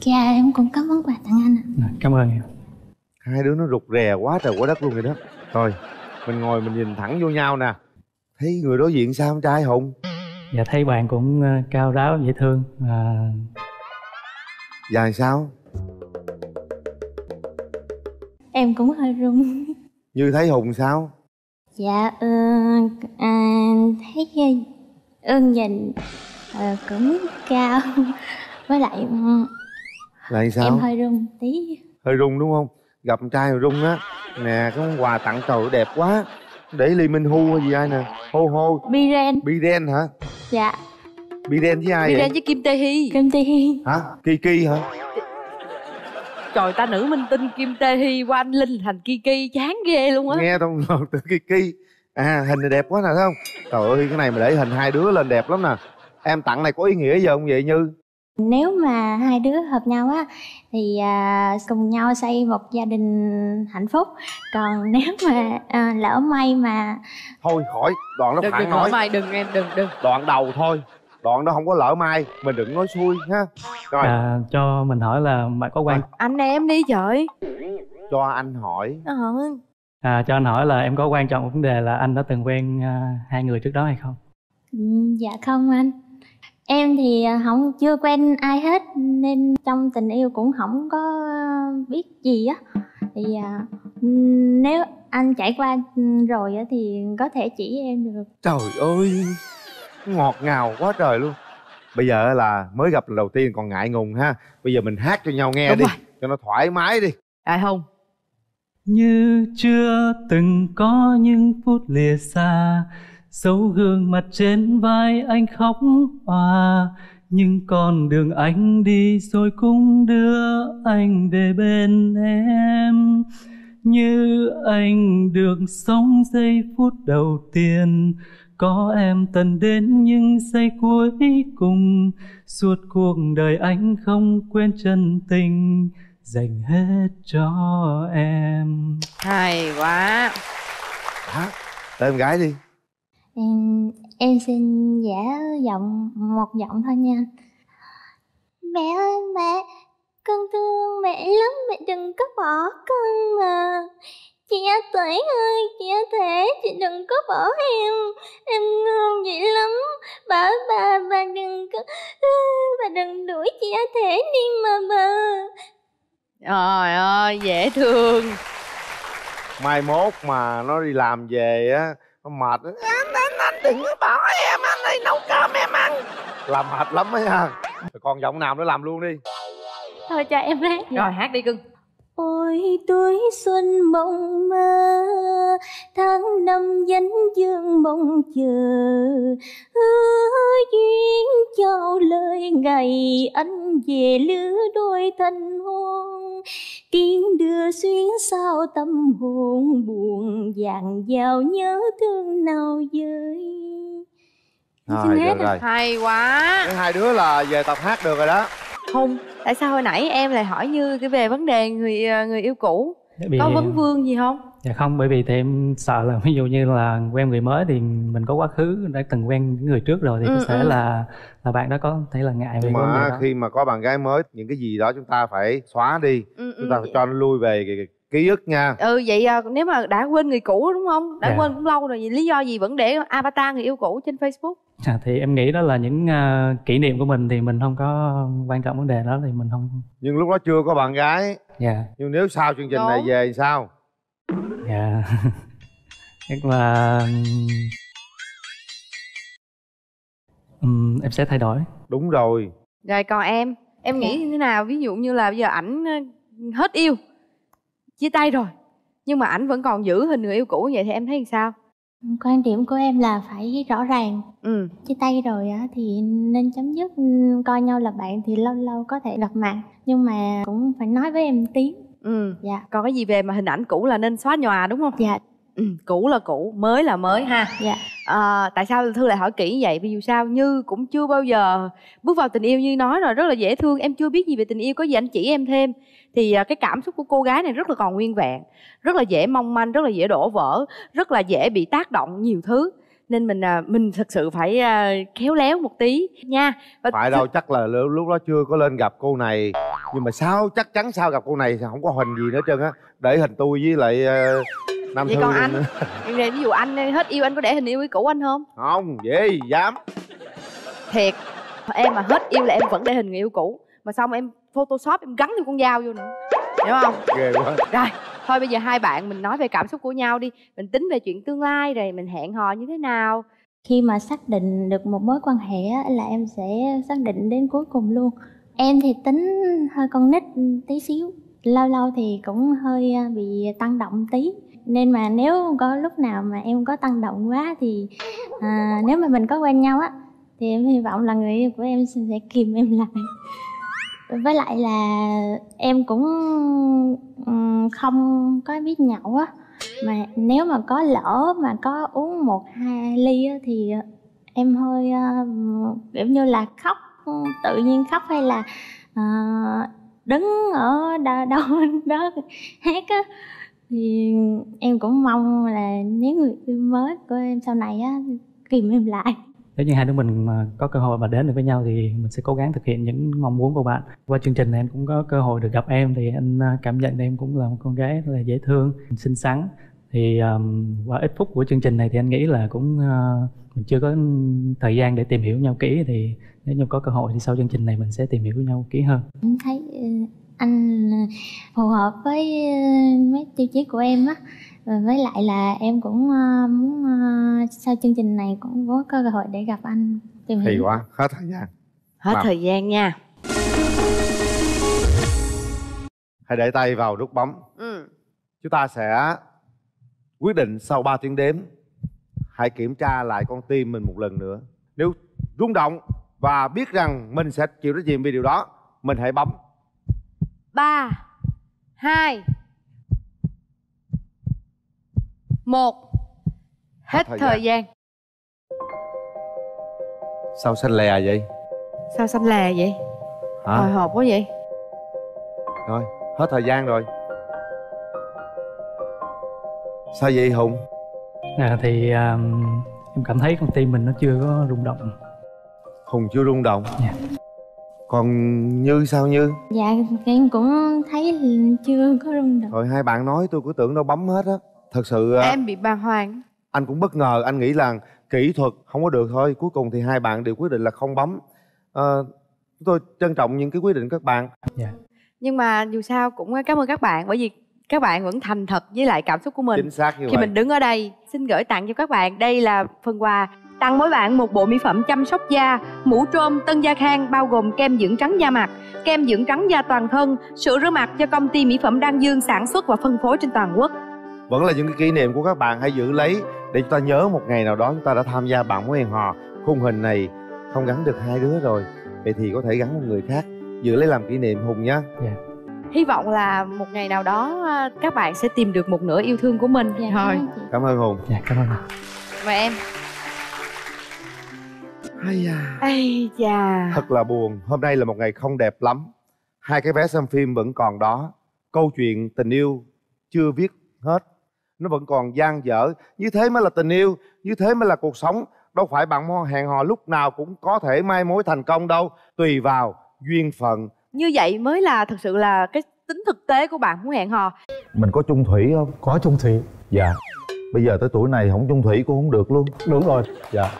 Dạ em cũng có món quà tặng anh ạ. Rồi, cảm ơn em. Hai đứa nó rụt rè quá trời quá đất luôn rồi đó. Thôi mình ngồi mình nhìn thẳng vô nhau nè. Thấy người đối diện sao con trai hùng? Dạ thấy bạn cũng ờ, cao ráo dễ thương à, dài sao Em cũng hơi run. Như thấy hùng sao? Dạ ừ, à, thấy ơn nhìn ờ, cũng cao. Với lại ừ, lại sao? em hơi run tí. Hơi rung đúng không? Gặp trai rồi rung á nè cái món quà tặng trời đẹp quá. Để ly minh hu hay gì ai nè? Hô hô Biren. Biren hả? Dạ. Biren với ai lên với Kim Tae Hy Kim Tae Hy hả? Kiki hả Trời ta nữ minh tinh Kim Tae Hy qua anh Linh thành Kiki chán ghê luôn á. Nghe trong đầu từ kiki. À hình này đẹp quá nè thấy không? Trời ơi cái này mà để hình hai đứa lên đẹp lắm nè. Em tặng này có ý nghĩa gì không vậy như? Nếu mà hai đứa hợp nhau á thì à, cùng nhau xây một gia đình hạnh phúc. Còn nếu mà à, lỡ may mà thôi khỏi đoạn đó Đừng đừng nói mai đừng em đừng đừng. Đoạn đầu thôi đoạn đó không có lỡ mai mình đừng nói xui ha. Rồi. À, cho mình hỏi là bạn có quan Anh em đi trời. Cho anh hỏi. Ờ. à, cho anh hỏi là em có quan trọng một vấn đề là anh đã từng quen à, hai người trước đó hay không? Ừ, dạ không anh. Em thì à, không chưa quen ai hết nên trong tình yêu cũng không có biết gì á. Thì à, nếu anh trải qua ừm, rồi á thì có thể chỉ em được. Trời ơi Ngọt ngào quá trời luôn. Bây giờ là mới gặp lần đầu tiên còn ngại ngùng ha. Bây giờ mình hát cho nhau nghe Đúng đi rồi. Cho nó thoải mái đi. À không? Như chưa từng có những phút lìa xa dấu gương mặt trên vai anh khóc òa nhưng con đường anh đi rồi cũng đưa anh về bên em. Như anh được sống giây phút đầu tiên có em tận đến những giây cuối cùng. Suốt cuộc đời anh không quên chân tình dành hết cho em. Hay quá. Hả? Tên em gái đi. Em, em xin giả giọng một giọng thôi nha. Mẹ ơi mẹ con thương mẹ lắm mẹ đừng có bỏ con mà chị A Tuệ ơi chị A Thể chị đừng có bỏ em. Em ngon vậy lắm. Bà bà bà đừng có bà đừng đuổi chị A thể đi mà bà. Trời ơi dễ thương. Mai mốt mà nó đi làm về á nó mệt á, anh anh anh đừng có bảo em anh đi nấu cơm em ăn. Làm mệt lắm ấy ha còn giọng nào nữa làm luôn đi. Thôi cho em hát rồi hát đi cưng Ôi tuổi xuân mộng mơ Tháng năm danh dương mong chờ. Hứa duyên trao lời ngày Anh về lứa đôi thanh hoan Tiếng đưa xuyến sao tâm hồn buồn Dàn vào nhớ thương nào với rồi, được rồi. Hay quá. Cái hai đứa là về tập hát được rồi đó không tại sao hồi nãy em lại hỏi như cái về vấn đề người ờ, người yêu cũ Bị- có vấn vương gì không Dạ không, bởi vì thì em sợ là ví dụ như là quen người mới thì mình có quá khứ đã từng quen những người trước rồi thì Ừ, có thể ừ. là là bạn đó có thể là ngại về nhưng mà đó. khi mà có bạn gái mới những cái gì đó chúng ta phải xóa đi Ừ, chúng ta ừ. phải cho nó lui về cái ký ức nha. Ừ vậy à, nếu mà đã quên người cũ đúng không? Đã Dạ. quên cũng lâu rồi vậy lý do gì vẫn để avatar người yêu cũ trên facebook? À, thì em nghĩ đó là những à, kỷ niệm của mình thì mình không có quan trọng vấn đề đó thì mình không nhưng lúc đó chưa có bạn gái. Dạ. Nhưng nếu sau chương trình này Đúng. về thì sao? Dạ. Chắc là ừm, em sẽ thay đổi. Đúng rồi. Rồi còn em em nghĩ như thế nào? Ví dụ như là bây giờ ảnh ờ, hết yêu chia tay rồi. Nhưng mà ảnh vẫn còn giữ hình người yêu cũ vậy thì em thấy sao? Quan điểm của em là phải rõ ràng. Ừ. Chia tay rồi á thì nên chấm dứt ừ, Coi nhau là bạn thì lâu lâu có thể gặp mặt. Nhưng mà cũng phải nói với em tiếng ừ. Dạ. Còn cái gì về mà hình ảnh cũ là nên xóa nhòa đúng không? Dạ. Ừ, cũ là cũ mới là mới ha. Dạ. À, tại sao thư lại hỏi kỹ vậy? Vì dù sao như cũng chưa bao giờ bước vào tình yêu như nói rồi rất là dễ thương. Em chưa biết gì về tình yêu có gì anh chỉ em thêm thì à, cái cảm xúc của cô gái này rất là còn nguyên vẹn rất là dễ mong manh rất là dễ đổ vỡ rất là dễ bị tác động nhiều thứ. Nên mình à, mình thực sự phải à, khéo léo một tí nha. Và phải đâu chắc là lúc đó chưa có lên gặp cô này. Nhưng mà sao chắc chắn sao gặp cô này không có hình gì nữa trơn á. Để hình tôi với lại nam vậy thư còn anh? Ví dụ anh hết yêu anh có để hình yêu với cũ anh không? Không gì dám. Thiệt em mà hết yêu là em vẫn để hình người yêu cũ. Mà xong em photoshop em gắn thêm con dao vô nữa. Hiểu không? Ghê quá. Rồi thôi bây giờ hai bạn mình nói về cảm xúc của nhau đi. Mình tính về chuyện tương lai rồi mình hẹn hò như thế nào? Khi mà xác định được một mối quan hệ á, là em sẽ xác định đến cuối cùng luôn. Em thì tính hơi con nít tí xíu. Lâu lâu thì cũng hơi à, bị tăng động tí. Nên mà nếu có lúc nào mà em có tăng động quá thì à, Nếu mà mình có quen nhau á Thì em hy vọng là người yêu của em sẽ kìm em lại với lại là em cũng không có biết nhậu á. Mà nếu mà có lỡ mà có uống một hai ly á thì em hơi ờ, kiểu như là khóc tự nhiên khóc hay là ờ, đứng ở đâu, đâu đó hát á. Thì em cũng mong là nếu người yêu mới của em sau này á kìm em lại nếu như hai đứa mình mà có cơ hội mà đến được với nhau thì mình sẽ cố gắng thực hiện những mong muốn của bạn. Qua chương trình này anh cũng có cơ hội được gặp em thì anh à, cảm nhận em cũng là một con gái rất là dễ thương xinh xắn. Thì um, qua ít phút của chương trình này thì anh nghĩ là cũng uh, mình chưa có thời gian để tìm hiểu nhau kỹ thì nếu như có cơ hội thì sau chương trình này mình sẽ tìm hiểu nhau kỹ hơn. Em thấy ờ, anh phù hợp với ờ, mấy tiêu chí của em á với lại là em cũng ờ, muốn ờ, sau chương trình này cũng có cơ hội để gặp anh tìm hay hiểu. quá hết thời gian. Hết Nào. thời gian nha. Hãy để tay vào nút bấm. Ừ. chúng ta sẽ quyết định sau 3 tiếng đếm. Hãy kiểm tra lại con tim mình một lần nữa. Nếu rung động và biết rằng mình sẽ chịu trách nhiệm vì điều đó mình hãy bấm. Ba hai một. Hết thời thời, gian. gian. sao xanh lè vậy? Sao xanh lè vậy? Hả? Hồi hộp quá vậy. Rồi hết thời gian rồi. Sao vậy hùng? À, thì um, em cảm thấy con tim mình nó chưa có rung động. Hùng chưa rung động. Dạ. còn như sao như? Dạ em cũng thấy chưa có rung động. Rồi hai bạn nói tôi cứ tưởng đâu bấm hết á thật sự à, em bị bàng hoàng. anh cũng bất ngờ anh nghĩ là kỹ thuật không có được thôi. Cuối cùng thì hai bạn đều quyết định là không bấm. Ờ, chúng tôi trân trọng những cái quyết định các bạn. Nhưng mà dù sao cũng cảm ơn các bạn bởi vì các bạn vẫn thành thật với lại cảm xúc của mình. Chính xác như khi vậy. mình đứng ở đây xin gửi tặng cho các bạn đây là phần quà tặng mỗi bạn một bộ mỹ phẩm chăm sóc da mũ trôm tân gia khang bao gồm kem dưỡng trắng da mặt kem dưỡng trắng da toàn thân sữa rửa mặt do công ty mỹ phẩm đan dương sản xuất và phân phối trên toàn quốc vẫn là những cái kỷ niệm của các bạn hãy giữ lấy để chúng ta nhớ một ngày nào đó chúng ta đã tham gia bạn mối hẹn hò. Khung hình này không gắn được hai đứa rồi vậy thì có thể gắn một người khác. Giữ lấy làm kỷ niệm hùng nhá. Hy vọng là một ngày nào đó à, các bạn sẽ tìm được một nửa yêu thương của mình. Thôi. cảm ơn hùng. Dạ cảm ơn mời em. Ai da. Ây da. Thật là buồn hôm nay là một ngày không đẹp lắm. Hai cái vé xem phim vẫn còn đó. Câu chuyện tình yêu chưa viết hết nó vẫn còn dang dở. Như thế mới là tình yêu như thế mới là cuộc sống. Đâu phải bạn hẹn hò lúc nào cũng có thể mai mối thành công đâu. Tùy vào duyên phận. Như vậy mới là thực sự là cái tính thực tế của bạn muốn hẹn hò. Mình có chung thủy không? Có chung thủy. Dạ. Bây giờ tới tuổi này không chung thủy cũng không được luôn. Đúng rồi. Dạ.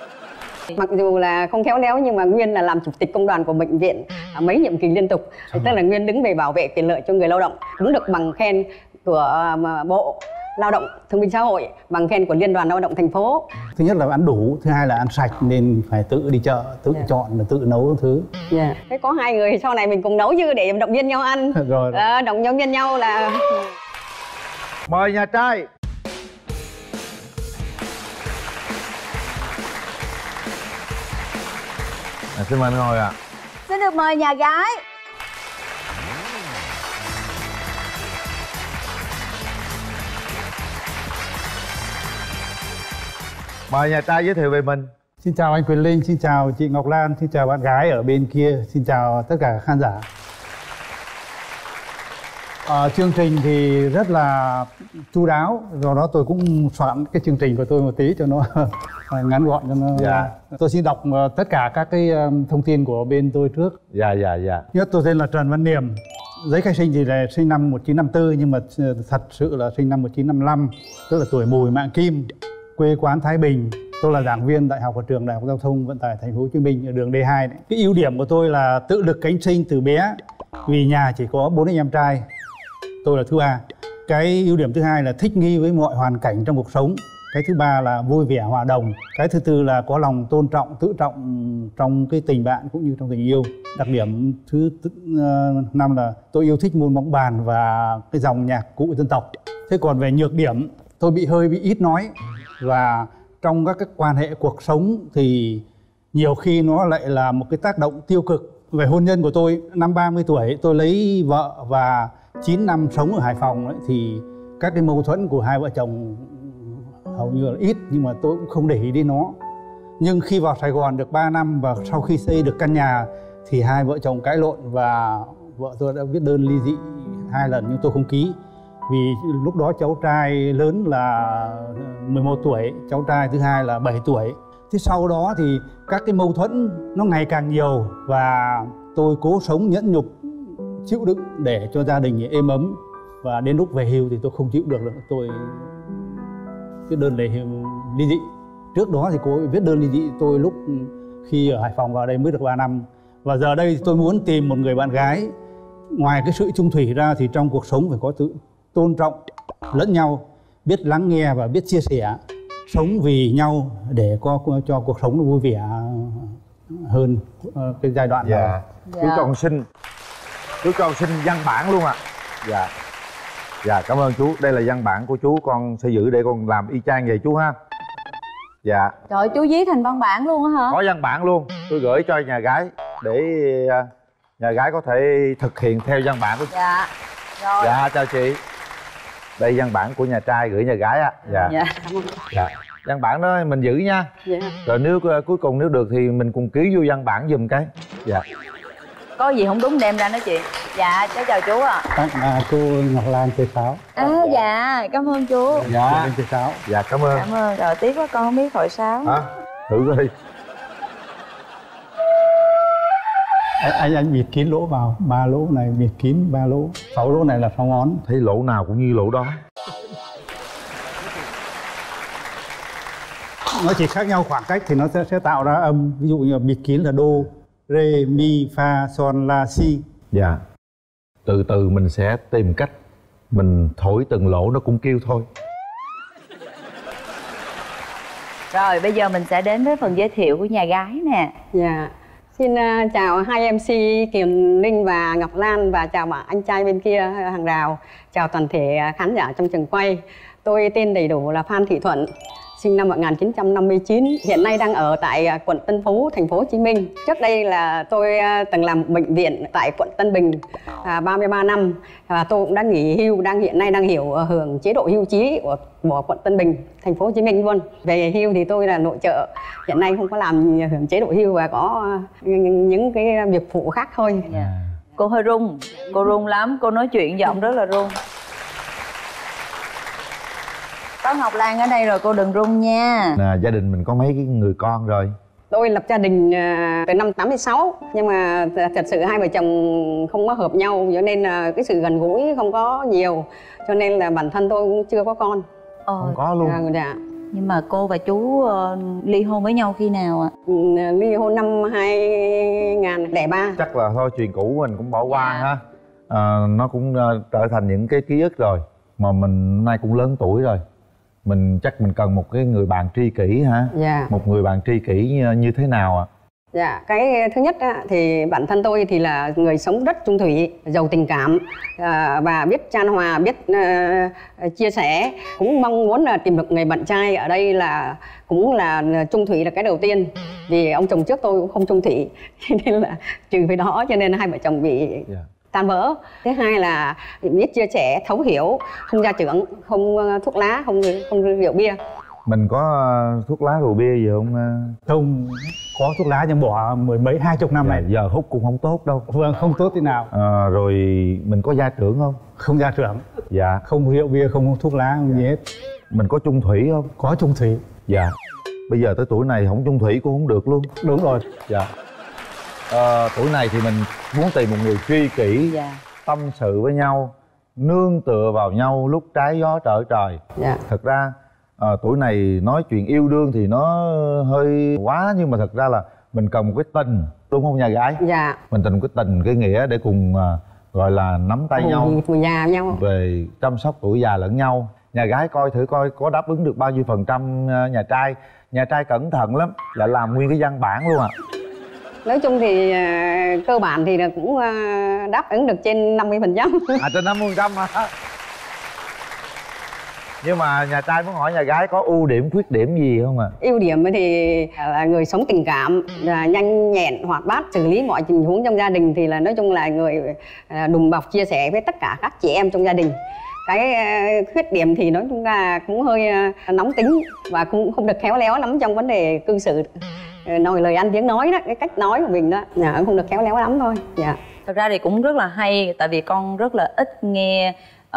Mặc dù là không khéo léo nhưng mà nguyên là làm chủ tịch công đoàn của bệnh viện à, mấy nhiệm kỳ liên tục. Tức là nguyên đứng về bảo vệ quyền lợi cho người lao động. Cũng được bằng khen của à, bộ lao động thương binh xã hội bằng khen của liên đoàn lao động thành phố. Thứ nhất là ăn đủ thứ hai là ăn sạch nên phải tự đi chợ tự chọn và tự nấu thứ. Yeah. thế có hai người sau này mình cùng nấu chứ để động viên nhau ăn. Rồi. Ờ, động viên nhau là mời nhà trai. À, xin mời ngồi ạ. Xin được mời nhà gái mời nhà trai giới thiệu về mình Xin chào anh Quyền Linh, xin chào chị Ngọc Lan, xin chào bạn gái ở bên kia, xin chào tất cả khán giả. Ờ, chương trình thì rất là chu đáo, do đó tôi cũng soạn cái chương trình của tôi một tí cho nó ngắn gọn cho nó. Dạ. Tôi xin đọc ờ, tất cả các cái ờ, thông tin của bên tôi trước. dạ dạ dạ Nhất tôi tên là Trần Văn Niềm. Giấy khai sinh thì là sinh năm 1954 nhưng mà thật sự là sinh năm 1955, tức là tuổi mùi mạng kim, quê quán Thái Bình. Tôi là giảng viên đại học ở trường Đại học Giao thông Vận tải Thành phố Hồ Chí Minh ở đường D2 đấy. Cái ưu điểm của tôi là tự lực cánh sinh từ bé vì nhà chỉ có bốn anh em trai. Tôi là thứ ba. Cái ưu điểm thứ hai là thích nghi với mọi hoàn cảnh trong cuộc sống. Cái thứ ba là vui vẻ hòa đồng. Cái thứ tư là có lòng tôn trọng, tự trọng trong cái tình bạn cũng như trong tình yêu. Đặc điểm thứ ờ, năm là tôi yêu thích môn bóng bàn và cái dòng nhạc cụ dân tộc. Thế còn về nhược điểm, tôi bị hơi bị ít nói và trong các cái quan hệ cuộc sống thì nhiều khi nó lại là một cái tác động tiêu cực về hôn nhân của tôi. Năm 30 tuổi tôi lấy vợ và 9 năm sống ở Hải Phòng ấy, thì các cái mâu thuẫn của hai vợ chồng hầu như là ít nhưng mà tôi cũng không để ý đến nó. Nhưng khi vào Sài Gòn được 3 năm và sau khi xây được căn nhà thì hai vợ chồng cãi lộn và vợ tôi đã viết đơn ly dị hai lần nhưng tôi không ký vì lúc đó cháu trai lớn là ờ, 11 tuổi, cháu trai thứ hai là 7 tuổi. Thế sau đó thì các cái mâu thuẫn nó ngày càng nhiều và tôi cố sống nhẫn nhục, chịu đựng để cho gia đình êm ấm. Và đến lúc về hưu thì tôi không chịu được nữa. Tôi cái đơn đề hưu ly dị. Trước đó thì cô ấy viết đơn ly dị, tôi lúc khi ở Hải Phòng vào đây mới được 3 năm. Và giờ đây tôi muốn tìm một người bạn gái. Ngoài cái sự chung thủy ra thì trong cuộc sống phải có sự tôn trọng lẫn nhau biết lắng nghe và biết chia sẻ sống vì nhau để có cho cuộc sống nó vui vẻ hơn ờ, cái giai đoạn dạ. này. chú cho con xin chú cho con xin văn bản luôn ạ. Dạ. Dạ cảm ơn chú. Đây là văn bản của chú con sẽ giữ để con làm y chang vậy chú ha. Dạ. Trời ơi, chú viết thành văn bản luôn á hả? Có văn bản luôn. Tôi gửi cho nhà gái để à, nhà gái có thể thực hiện theo văn bản của Dạ. Rồi. Dạ chào chị đây văn bản của nhà trai gửi nhà gái á. Dạ. Dạ. Dạ. Văn bản đó mình giữ nha. Dạ. Rồi nếu ờ, cuối cùng nếu được thì mình cùng ký vô văn bản giùm cái. Dạ. Có gì không đúng đem ra nói chuyện. Dạ cháu chào chú ạ. Tặng à, cô Ngọc Lan chơi sáo À dạ cảm ơn chú. Dạ. Chơi sáo dạ cảm ơn. Cảm ơn. Rồi tiếc quá con không biết thổi sáo hả? Thử coi anh anh, bịt kín lỗ vào. Ba lỗ này bịt kín ba lỗ. Sáu lỗ này là sáu ngón. Thấy lỗ nào cũng như lỗ đó. Nó chỉ khác nhau khoảng cách thì nó sẽ sẽ tạo ra âm. Ví dụ như bịt kín là đô rê mi fa son la si. Dạ. Từ từ mình sẽ tìm cách mình thổi từng lỗ nó cũng kêu thôi. Rồi bây giờ mình sẽ đến với phần giới thiệu của nhà gái nè. Dạ Xin uh, chào hai MC Kiều Linh và Ngọc Lan và chào bạn anh trai bên kia hàng rào. Chào toàn thể khán giả trong trường quay. Tôi tên đầy đủ là Phan Thị Thuận sinh năm 1959, hiện nay đang ở tại à, quận Tân Phú, thành phố Hồ Chí Minh. Trước đây là tôi à, từng làm bệnh viện tại quận Tân Bình à, 33 năm và tôi cũng đã nghỉ hưu, đang hiện nay đang hiểu à, hưởng chế độ hưu trí của, của quận Tân Bình, thành phố Hồ Chí Minh luôn. Về hưu thì tôi là nội trợ, hiện nay không có làm hưởng chế độ hưu và có những cái việc phụ khác thôi. Yeah. Cô hơi rung, cô rung lắm, cô nói chuyện giọng rất là rung có Ngọc Lan ở đây rồi cô đừng run nha. À, gia đình mình có mấy cái người con rồi? Tôi lập gia đình à, từ năm 86 nhưng mà thật sự hai vợ chồng không có hợp nhau cho nên là cái sự gần gũi không có nhiều cho nên là bản thân tôi cũng chưa có con. Ờ, không có luôn. À, dạ. nhưng mà cô và chú uh, ly hôn với nhau khi nào ạ? Ừ, ly hôn năm 2003 Chắc là thôi chuyện cũ mình cũng bỏ qua dạ. ha. À, Nó cũng uh, trở thành những cái ký ức rồi Mà mình nay cũng lớn tuổi rồi mình chắc mình cần một cái người bạn tri kỷ hả dạ một người bạn tri kỷ như, thế nào ạ à? Dạ, cái thứ nhất á, thì bản thân tôi thì là người sống rất trung thủy, giàu tình cảm à, và biết chan hòa, biết uh, chia sẻ. Cũng mong muốn là tìm được người bạn trai ở đây là cũng là trung thủy là cái đầu tiên. Vì ông chồng trước tôi cũng không trung thủy, nên là trừ với đó cho nên hai vợ chồng bị yeah dạ tan vỡ. Thứ hai là biết chia sẻ thấu hiểu không gia trưởng không ờ, thuốc lá không không rượu bia. Mình có ờ, thuốc lá rượu bia gì không ờ? không có thuốc lá nhưng bỏ mười mấy hai chục năm dạ, này. giờ hút cũng không tốt đâu. Vâng không tốt thế nào. À, rồi mình có gia trưởng không? Không gia trưởng. Dạ. Không rượu bia không thuốc lá không dạ. gì hết. Mình có chung thủy không? Có chung thủy. Dạ. Bây giờ tới tuổi này không chung thủy cũng không được luôn. Đúng rồi. Dạ à, tuổi này thì mình muốn tìm một người tri kỷ. Dạ. tâm sự với nhau nương tựa vào nhau lúc trái gió trở trời. Dạ. thật ra à, tuổi này nói chuyện yêu đương thì nó hơi quá nhưng mà thật ra là mình cần một cái tình đúng không nhà gái dạ mình cần một cái tình cái nghĩa để cùng à, gọi là nắm tay cùng, nhau cùng nhà nhau về chăm sóc tuổi già lẫn nhau nhà gái coi thử coi có đáp ứng được bao nhiêu phần trăm à, nhà trai nhà trai cẩn thận lắm là làm nguyên cái văn bản luôn à nói chung thì uh, cơ bản thì là cũng uh, đáp ứng được trên 50 phần trăm. À trên 50 phần trăm hả? Nhưng mà nhà trai muốn hỏi nhà gái có ưu điểm khuyết điểm gì không ạ? À? ưu điểm thì là người sống tình cảm là nhanh nhẹn hoạt bát xử lý mọi tình huống trong gia đình thì là nói chung là người à, đùm bọc chia sẻ với tất cả các chị em trong gia đình. Cái khuyết điểm thì nói chung là cũng hơi nóng tính và cũng không được khéo léo lắm trong vấn đề cư xử nói lời ăn tiếng nói đó cái cách nói của mình đó dạ không được khéo léo lắm thôi dạ thật ra thì cũng rất là hay tại vì con rất là ít nghe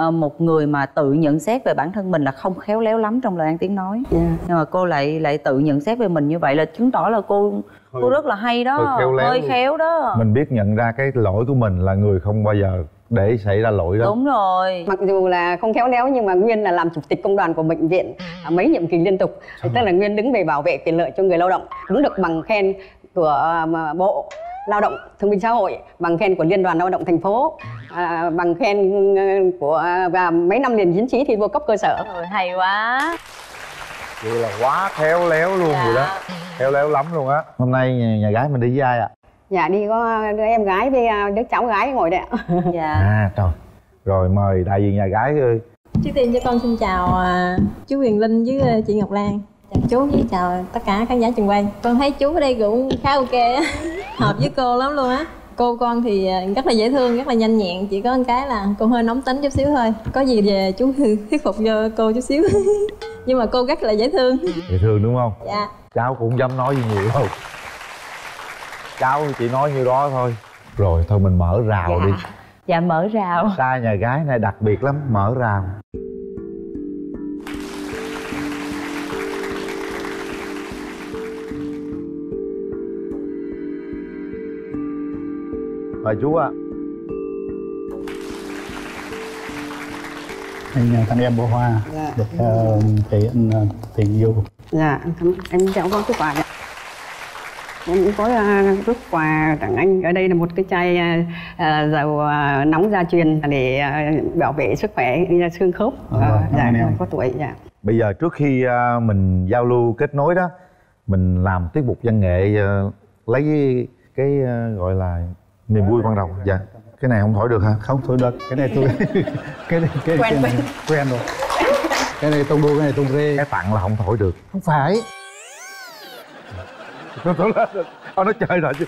uh, một người mà tự nhận xét về bản thân mình là không khéo léo lắm trong lời ăn tiếng nói yeah. Dạ. nhưng mà cô lại lại tự nhận xét về mình như vậy là chứng tỏ là cô hơi, cô rất là hay đó hơi khéo, léo hơi khéo đó mình biết nhận ra cái lỗi của mình là người không bao giờ để xảy ra lỗi đó. Đúng rồi. Mặc dù là không khéo léo nhưng mà nguyên là làm chủ tịch công đoàn của bệnh viện à, mấy nhiệm kỳ liên tục. Sao tức là nguyên đứng về bảo vệ quyền lợi cho người lao động cũng được bằng khen của à, bộ lao động thương binh xã hội bằng khen của liên đoàn lao động thành phố à, bằng khen ừ, của và mấy năm liền chiến trí thi đua cấp cơ sở. Rồi hay quá. Vậy là quá khéo léo luôn dạ. rồi đó. Khéo léo lắm luôn á. Hôm nay nhà, nhà gái mình đi với ai ạ? à? Dạ đi có đứa em gái với à, đứa cháu gái ngồi đây ạ. Dạ. À trời. Rồi mời đại diện nhà gái ơi. Trước tiên cho con xin chào uh, chú Huyền Linh với uh, chị Ngọc Lan. Chào chú với chào tất cả khán giả trường quay. Con thấy chú ở đây cũng khá ok á. Hợp với cô lắm luôn á. Cô con thì rất là dễ thương rất là nhanh nhẹn. Chỉ có một cái là cô hơi nóng tính chút xíu thôi. Có gì về chú thuyết phục cho cô chút xíu. Nhưng mà cô rất là dễ thương. Dễ thương đúng không? Dạ. Cháu cũng dám nói gì nhiều đâu cháu chỉ nói như đó thôi rồi thôi mình mở rào dạ. đi dạ mở rào trai nhà gái này đặc biệt lắm mở rào mời chú ạ à. anh thằng em bố hoa dạ. được uh, thể hiện uh, tình yêu dạ em, em cháu có cái quà dạ. Em cũng có uh, rút quà tặng anh. Ở đây là một cái chai uh, dầu uh, nóng gia truyền để bảo vệ sức khỏe xương khớp. À, dạ có tuổi dạ. Bây giờ trước khi à, mình giao lưu kết nối đó mình làm tiết mục văn nghệ à, lấy cái, à, gọi là niềm vui ban đầu. Dạ. Cái này không thổi được hả? Không thổi được. Cái này tôi cái này cái, Quen cái này quen. quen rồi. Cái này tông đô cái này tông rê. Cái tặng là không thổi được. Không phải nó thổi lên Thôi nó chơi rồi chứ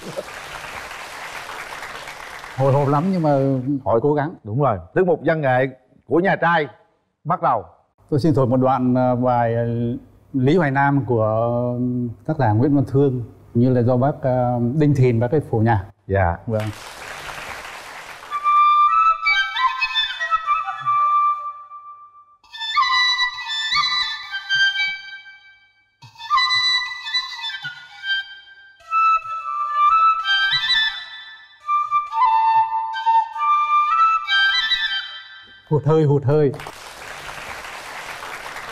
hồi hộp lắm nhưng mà Hỏi cố gắng. Đúng rồi. Tiết mục văn nghệ của nhà trai bắt đầu. Tôi xin thổi một đoạn à, bài à, Lý Hoài Nam của tác giả Nguyễn Văn Thương như là do bác à, Đinh Thìn bác cái phổ nhạc dạ. Vâng hụt hơi hụt hơi.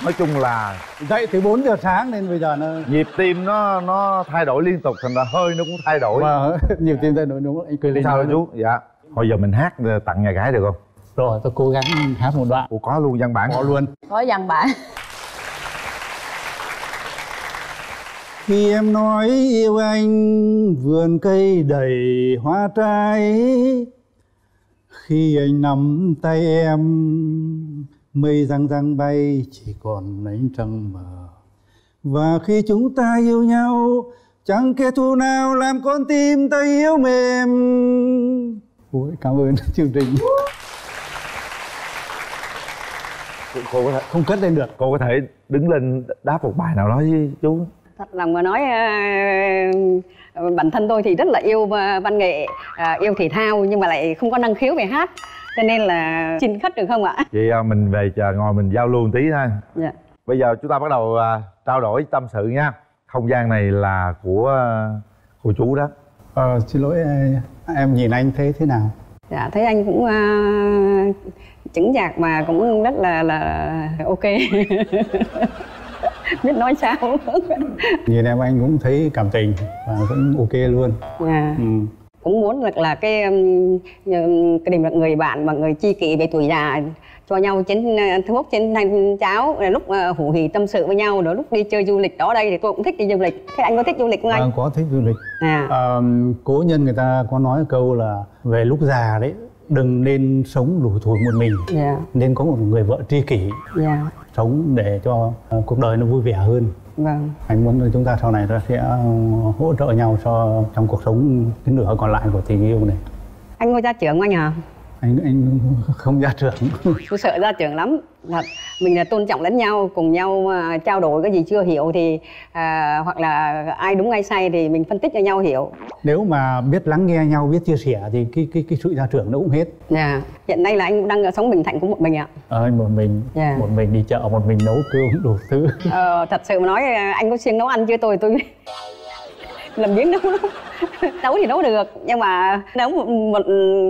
Nói chung là dậy từ 4 giờ sáng nên bây giờ nó nhịp tim nó nó thay đổi liên tục thành ra hơi nó cũng thay đổi. Vâng, nhiều tim thay đổi đúng không? Anh cười lên sao chú dạ. Hồi giờ mình hát ờ, tặng nhà gái được không? Rồi tôi cố gắng hát một đoạn. Ủa, có luôn văn bản. Có luôn. Có văn bản. Khi em nói yêu anh vườn cây đầy hoa trái Khi anh nắm tay em mây răng răng bay chỉ còn ánh trăng mờ. Và khi chúng ta yêu nhau chẳng kẻ thù nào làm con tim ta yếu mềm. Ôi, cảm ơn chương trình. Cô có thể không cất lên được. Cô có thể đứng lên đáp một bài nào đó với chú. Thật lòng mà nói ờ, bản thân tôi thì rất là yêu ờ, văn nghệ ờ, yêu thể thao nhưng mà lại không có năng khiếu về hát cho nên là xin khất được không ạ? Vậy à, mình về chờ ngồi mình giao lưu một tí ha. Dạ. Bây giờ chúng ta bắt đầu à, trao đổi tâm sự nha. Không gian này là của à, của chú đó. Ờ, xin lỗi em nhìn anh thấy thế nào? Dạ thấy anh cũng uh, chững chạc mà cũng rất là là ok biết nói sao? Nhìn em anh cũng thấy cảm tình và cũng ok luôn. Dạ ừ. cũng muốn là, là cái um, cái điểm là người bạn và người chi kỷ về tuổi già cho nhau chén uh, thuốc chén thanh cháo lúc uh, hủ hỉ tâm sự với nhau rồi lúc đi chơi du lịch đó đây thì tôi cũng thích đi du lịch. Thế anh có thích du lịch không anh? Vâng, có thích du lịch. À. Ờ, cố nhân người ta có nói câu là về lúc già đấy đừng nên sống lủi thủi một mình. Dạ. Nên có một người vợ tri kỷ. Dạ sống để cho ờ, cuộc đời nó vui vẻ hơn. Vâng. Anh muốn chúng ta sau này ta sẽ ờ, hỗ trợ nhau cho trong cuộc sống cái nửa còn lại của tình yêu này. Anh ngôi gia trưởng anh hả anh anh không gia trưởng tôi sợ gia trưởng lắm. Thật mình là tôn trọng lẫn nhau cùng nhau à, trao đổi cái gì chưa hiểu thì à, hoặc là ai đúng ai sai thì mình phân tích cho nhau hiểu. Nếu mà biết lắng nghe nhau biết chia sẻ thì cái cái cái sự gia trưởng nó cũng hết. Dạ. Hiện nay là anh cũng đang sống bình thạnh của một mình ạ. Ờ, anh một mình. Dạ. một mình đi chợ một mình nấu cơm đủ thứ. Ờ, thật sự mà nói à, anh có siêng nấu ăn chưa tôi? Tôi làm biếng nấu lắm nấu thì nấu được nhưng mà nấu một, một,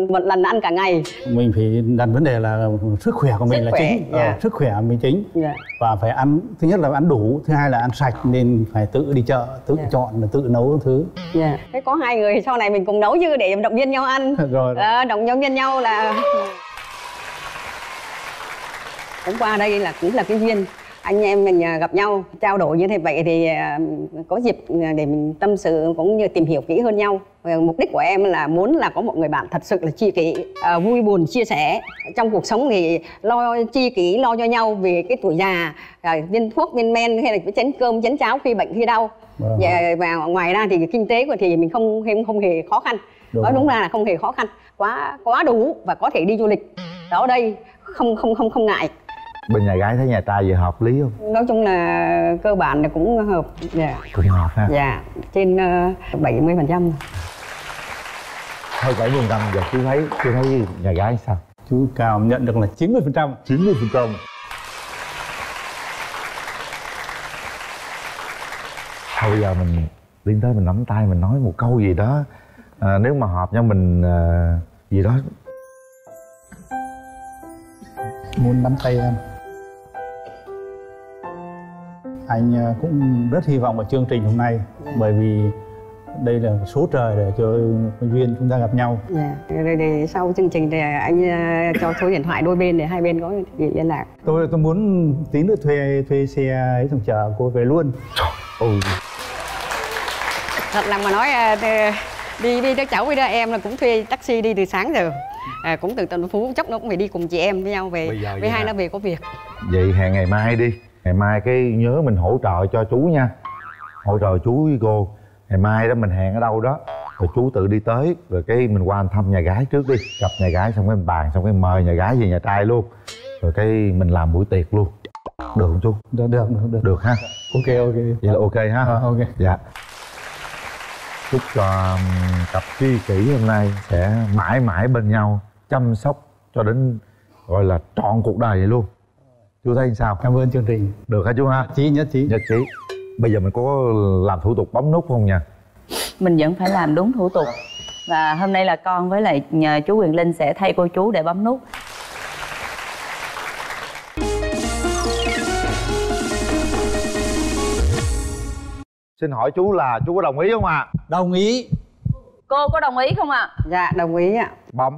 một lần ăn cả ngày mình phải đặt vấn đề là sức khỏe của mình Sức là khỏe, chính Ờ, dạ. sức khỏe mình chính Dạ. và phải ăn thứ nhất là ăn đủ thứ hai là ăn sạch nên phải tự đi chợ tự Dạ. chọn và tự nấu thứ dạ. thế có hai người sau này mình cùng nấu chứ để động viên nhau ăn Rồi. Ờ, động viên nhau là hôm qua đây là cũng là cái duyên anh em mình gặp nhau trao đổi như thế vậy thì à, có dịp à, để mình tâm sự cũng như tìm hiểu kỹ hơn nhau. Và mục đích của em là muốn là có một người bạn thật sự là chi kỷ à, vui buồn chia sẻ. Trong cuộc sống thì lo chi kỷ lo cho nhau về cái tuổi già à, viên thuốc viên men hay là cái chén cơm chén cháo khi bệnh khi đau. Vâng. Dạ, và ngoài ra thì kinh tế của thì mình không không, không hề khó khăn. Đúng nói đúng ra là không hề khó khăn. Quá quá đủ và có thể đi du lịch. Đó đây không không không không ngại bên nhà gái thấy nhà trai gì hợp lý không? Nói chung là cơ bản là cũng hợp dạ. Cũng hợp ha. Dạ trên bảy mươi phần trăm thôi. Bảy mươi trăm giờ chú thấy chú thấy nhà gái sao? Chú cảm nhận được là 90 phần trăm. 90 phần trăm. Thôi bây giờ mình tiến tới mình nắm tay mình nói một câu gì đó. À, nếu mà hợp nhau mình à, gì đó. Muốn nắm tay em anh ờ, cũng rất hy vọng vào chương trình hôm nay bởi vì đây là số trời để cho duyên chúng ta gặp nhau Dạ. Để, để sau chương trình thì anh ờ, cho số điện thoại đôi bên để hai bên có thể liên lạc. tôi tôi muốn tí nữa thuê thuê xe ấy xong chở cô về luôn ừ. Thật lòng mà nói ờ, đi đi các cháu với đứa em là cũng thuê taxi đi từ sáng giờ. À, cũng từ Tân Phú chắc nó cũng phải đi cùng chị em với nhau về. Bây giờ với hai nó về có việc. vậy hẹn ngày mai đi ngày mai cái nhớ mình hỗ trợ cho chú nha. Hỗ trợ chú với cô. Ngày mai đó mình hẹn ở đâu đó rồi chú tự đi tới rồi cái mình qua mình thăm nhà gái trước đi. Gặp nhà gái xong cái mình bàn xong cái mời nhà gái về nhà trai luôn. Rồi cái mình làm buổi tiệc luôn. Được không chú? Được được được, được. được ha? Ok ok. Vậy là ok ha? Ờ, ok. Dạ. Chúc cho cặp tri kỷ hôm nay sẽ mãi mãi bên nhau chăm sóc cho đến gọi là trọn cuộc đời vậy luôn chú thấy sao? Cảm ơn chương trình. Được hả chú ha? Chí nhất trí. Nhất trí. Bây giờ mình có làm thủ tục bấm nút không nha? Mình vẫn phải làm đúng thủ tục. Và hôm nay là con với lại nhờ chú Quyền Linh sẽ thay cô chú để bấm nút. Xin hỏi chú là chú có đồng ý không ạ? Đồng ý. Cô có đồng ý không ạ? Dạ đồng ý ạ. bấm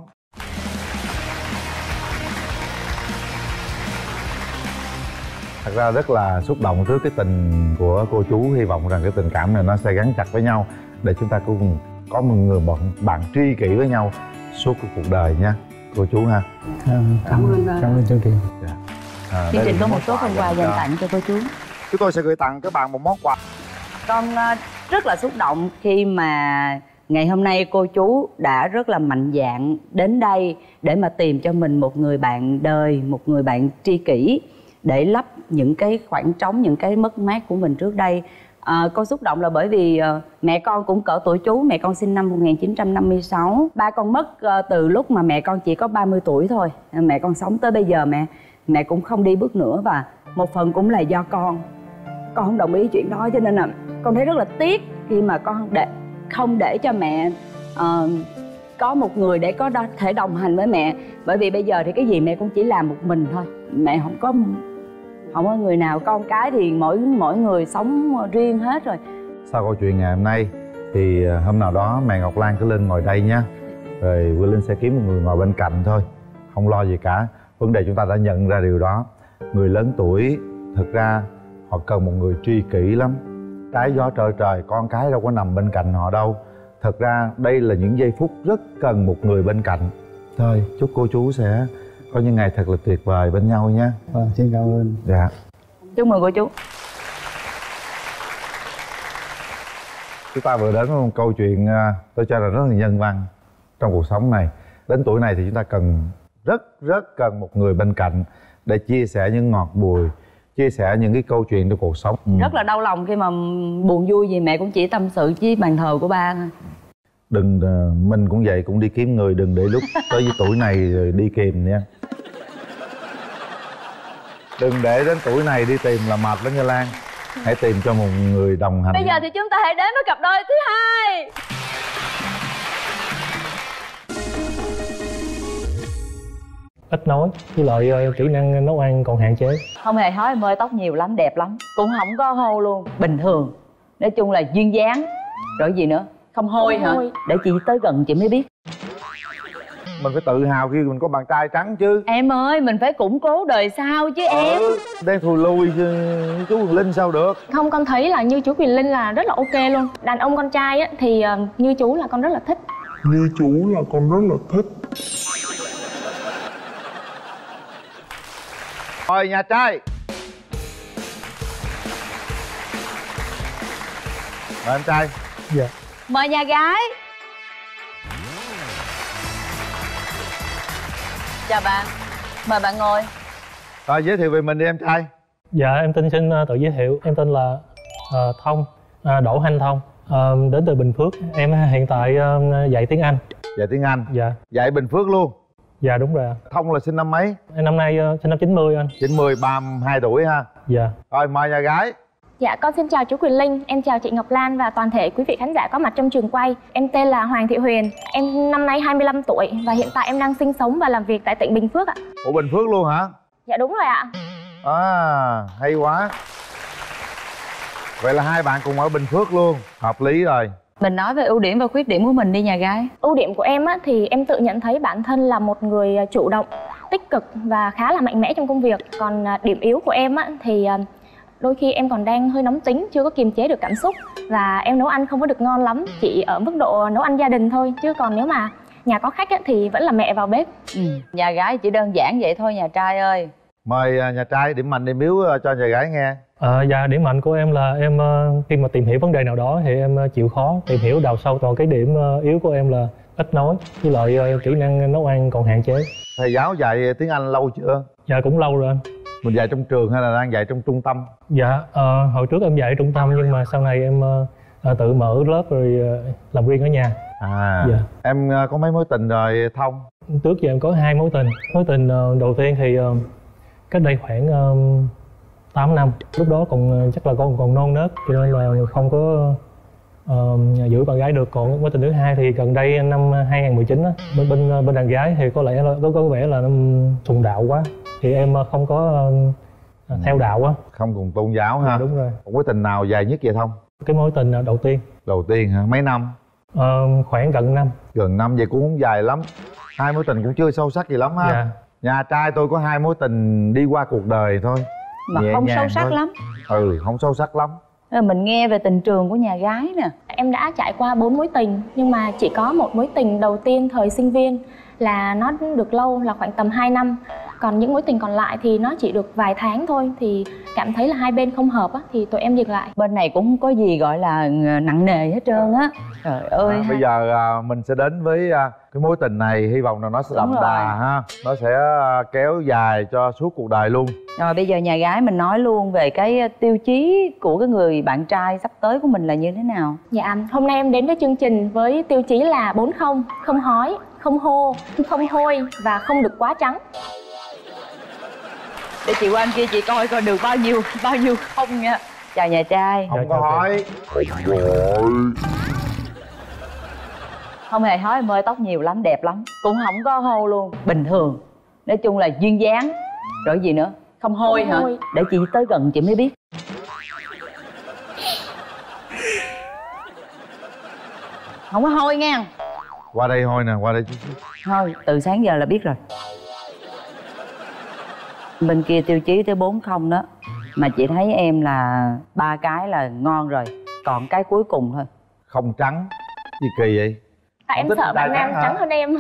thật ra rất là xúc động trước cái tình của cô chú. Hy vọng rằng cái tình cảm này nó sẽ gắn chặt với nhau để chúng ta cùng có một người bạn bạn tri kỷ với nhau suốt cái cuộc đời nha cô chú ha. Cảm, Cảm ơn cảm ơn chương trình. À, chương đây trình có một số phần quà dành tặng cho cô chú. Chúng tôi sẽ gửi tặng các bạn một món quà. Con ờ, rất là xúc động khi mà ngày hôm nay cô chú đã rất là mạnh dạn đến đây để mà tìm cho mình một người bạn đời một người bạn tri kỷ để lấp những cái khoảng trống những cái mất mát của mình trước đây. À, con xúc động là bởi vì ờ, mẹ con cũng cỡ tuổi chú mẹ con sinh năm 1956 ba con mất ờ, từ lúc mà mẹ con chỉ có 30 tuổi thôi. Mẹ con sống tới bây giờ mẹ mẹ cũng không đi bước nữa và một phần cũng là do con. Con không đồng ý chuyện đó cho nên là con thấy rất là tiếc khi mà con để không để cho mẹ ờ, có một người để có thể đồng hành với mẹ. Bởi vì bây giờ thì cái gì mẹ cũng chỉ làm một mình thôi. Mẹ không có không có người nào con cái thì mỗi mỗi người sống riêng hết rồi. Sau câu chuyện ngày hôm nay thì à, hôm nào đó mẹ Ngọc Lan cứ lên ngồi đây nhá, rồi Quy Linh sẽ kiếm một người ngồi bên cạnh thôi không lo gì cả. Vấn đề chúng ta đã nhận ra điều đó. Người lớn tuổi thực ra họ cần một người tri kỷ lắm. Trái gió trời trời con cái đâu có nằm bên cạnh họ đâu. Thật ra đây là những giây phút rất cần một người bên cạnh. Thôi chúc cô chú sẽ có những ngày thật là tuyệt vời bên nhau nhé. Vâng, xin cảm ơn. Dạ. Chúc mừng cô chú. Chúng ta vừa đến với một câu chuyện à, tôi cho là rất là nhân văn trong cuộc sống này. Đến tuổi này thì chúng ta cần rất rất cần một người bên cạnh để chia sẻ những ngọt bùi chia sẻ những cái câu chuyện trong cuộc sống. Ừ. rất là đau lòng khi mà buồn vui gì mẹ cũng chỉ tâm sự với bàn thờ của ba thôi. Đừng à, mình cũng vậy cũng đi kiếm người đừng để lúc tới với tuổi này rồi đi kìm nha đừng để đến tuổi này đi tìm là mệt lắm nha lan. Hãy tìm cho một người đồng hành. Bây giờ thì chúng ta hãy đến với cặp đôi thứ hai. Ít nói với lại ờ, kỹ năng nấu ăn còn hạn chế. Không hề nói em ơi tóc nhiều lắm đẹp lắm. Cũng không có hô luôn. Bình thường. Nói chung là duyên dáng. Rồi gì nữa? Không hôi Không hả hôi. để chị tới gần chị mới biết mình phải tự hào khi mình có bạn trai trắng chứ. Em ơi mình phải củng cố đời sau chứ em. đang thù lui chứ chú Quỳnh Linh sao được? Không con thấy là như chú Quyền Linh là rất là ok luôn. Đàn ông con trai á, thì ờ, như chú là con rất là thích. Như chú là con rất là thích. Mời nhà trai. Mời anh trai. Dạ. Mời nhà gái chào bạn. Mời bạn ngồi. Rồi giới thiệu về mình đi em trai. Dạ em tên xin ờ, tự giới thiệu. Em tên là ờ, thông ờ, đỗ thanh thông. Ờ, đến từ bình phước. Em hiện tại ờ, dạy tiếng anh. Dạy tiếng Anh. Dạ. Dạy Bình Phước luôn. Dạ đúng rồi. Thông là sinh năm mấy? em năm nay ờ, sinh năm 90 anh. 90, 32 tuổi ha. Dạ. Rồi mời nhà gái Dạ, con xin chào chú Quyền Linh, em chào chị Ngọc Lan và toàn thể quý vị khán giả có mặt trong trường quay. Em tên là Hoàng Thị Huyền, em năm nay 25 tuổi và hiện tại em đang sinh sống và làm việc tại tỉnh Bình Phước ạ. Ủa Bình Phước luôn hả? Dạ đúng rồi ạ. À hay quá vậy là hai bạn cùng ở bình phước luôn hợp lý rồi mình nói về ưu điểm và khuyết điểm của mình đi nhà gái ưu điểm của em á, thì em tự nhận thấy bản thân là một người à, chủ động tích cực và khá là mạnh mẽ trong công việc còn à, điểm yếu của em á, thì à, đôi khi em còn đang hơi nóng tính chưa có kiềm chế được cảm xúc. Và em nấu ăn không có được ngon lắm chỉ ở mức độ nấu ăn gia đình thôi. Chứ còn nếu mà nhà có khách á, thì vẫn là mẹ vào bếp. Ừ. nhà gái chỉ đơn giản vậy thôi nhà trai ơi. Mời à, nhà trai điểm mạnh điểm yếu à, cho nhà gái nghe. À, dạ điểm mạnh của em là em ờ, khi mà tìm hiểu vấn đề nào đó thì em chịu khó tìm hiểu đào sâu còn cái điểm yếu của em là ít nói với lại kỹ năng nấu ăn còn hạn chế. Thầy giáo dạy tiếng anh lâu chưa? Dạ cũng lâu rồi anh mình dạy trong trường hay là đang dạy trong trung tâm? Dạ ờ, hồi trước em dạy ở trung tâm nhưng mà sau này em ờ, tự mở lớp rồi làm riêng ở nhà. À Dạ. em à, có mấy mối tình rồi thông? Trước giờ em có hai mối tình. Mối tình đầu tiên thì cách đây khoảng ờ, 8 năm. Lúc đó còn chắc là con còn non nớt cho nên là không có ờ, giữ bạn gái được. Còn mối tình thứ hai thì gần đây năm 2019 á bên bên bên đàn gái thì có lẽ là có có vẻ là nó sùng đạo quá thì em ờ, không có ờ, theo đạo á. Không cùng tôn giáo ha. Đúng rồi. Mối tình nào dài nhất vậy thông? Cái mối tình đầu tiên. Đầu tiên hả? Mấy năm? Ờ, khoảng gần năm. Gần năm vậy cũng không dài lắm. Hai mối tình cũng chưa sâu sắc gì lắm ha. Dạ. nhà trai tôi có hai mối tình đi qua cuộc đời thôi. Mà Nhẹ không sâu sắc thôi. lắm. Ừ không sâu sắc lắm. Mình nghe về tình trường của nhà gái nè. Em đã trải qua bốn mối tình nhưng mà chỉ có một mối tình đầu tiên thời sinh viên là nó được lâu là khoảng tầm 2 năm. Còn những mối tình còn lại thì nó chỉ được vài tháng thôi thì cảm thấy là hai bên không hợp á, thì tụi em dừng lại. Bên này cũng không có gì gọi là nặng nề hết trơn á. Trời ơi à, ha. bây giờ à, mình sẽ đến với à, cái mối tình này hy vọng là nó sẽ đậm đà ha. Nó sẽ à, kéo dài cho suốt cuộc đời luôn. Rồi bây giờ nhà gái mình nói luôn về cái ờ, tiêu chí của cái người bạn trai sắp tới của mình là như thế nào? Dạ, hôm nay em đến với chương trình với tiêu chí là bốn không, không hói, không hô, không hôi và không được quá trắng. Để chị qua anh kia chị coi coi được bao nhiêu bao nhiêu không nha. Chào nhà trai. không có hỏi Không hề hói em ơi tóc nhiều lắm đẹp lắm. Cũng không có hô luôn, bình thường. Nói chung là duyên dáng. Rồi gì nữa? Không hôi Không hả? hôi. Để chị tới gần chị mới biết. Không có hôi nha. Qua đây thôi nè qua đây chút xíu. Thôi, từ sáng giờ là biết rồi. Bên kia tiêu chí tới bốn không đó Mà chị thấy em là ba cái là ngon rồi Còn cái cuối cùng thôi. Không trắng gì kỳ vậy? Tại em thích sợ bạn nam trắng hơn em.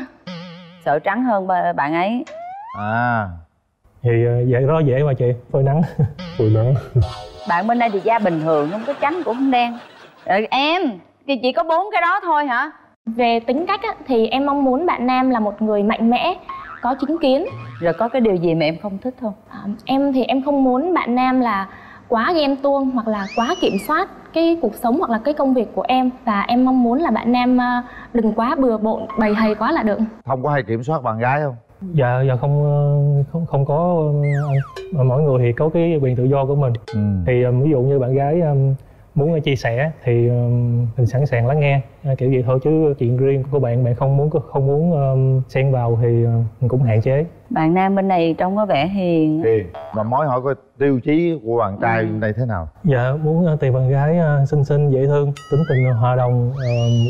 Sợ trắng hơn bạn ấy. À. Thì ờ, vậy đó dễ mà chị phơi nắng. Phơi nắng. Bạn bên đây thì da bình thường Không có trắng cũng không đen. Rồi em Thì chỉ có bốn cái đó thôi hả Về tính cách á, thì em mong muốn bạn nam là một người mạnh mẽ, có chính kiến. Rồi có cái điều gì mà em không thích không? À, em thì em không muốn bạn nam là quá ghen tuông hoặc là quá kiểm soát cái cuộc sống hoặc là cái công việc của em và em mong muốn là bạn nam à, đừng quá bừa bộn bầy hầy quá là được không có hay kiểm soát bạn gái không dạ dạ không ờ, không không có ờ, Mà mỗi người thì có cái quyền tự do của mình ừ. thì ờ, ví dụ như bạn gái ờ, muốn chia sẻ thì mình sẵn sàng lắng nghe. Ờ, kiểu vậy thôi chứ chuyện riêng của bạn bạn không muốn không muốn xen vào thì ờ, mình cũng hạn chế. Bạn nam bên này trông có vẻ hiền hiền. Mà mối hỏi coi tiêu chí của bạn trai Ừ. bên đây thế nào? Dạ muốn ờ, tìm bạn gái ờ, xinh xinh dễ thương tính tình hòa đồng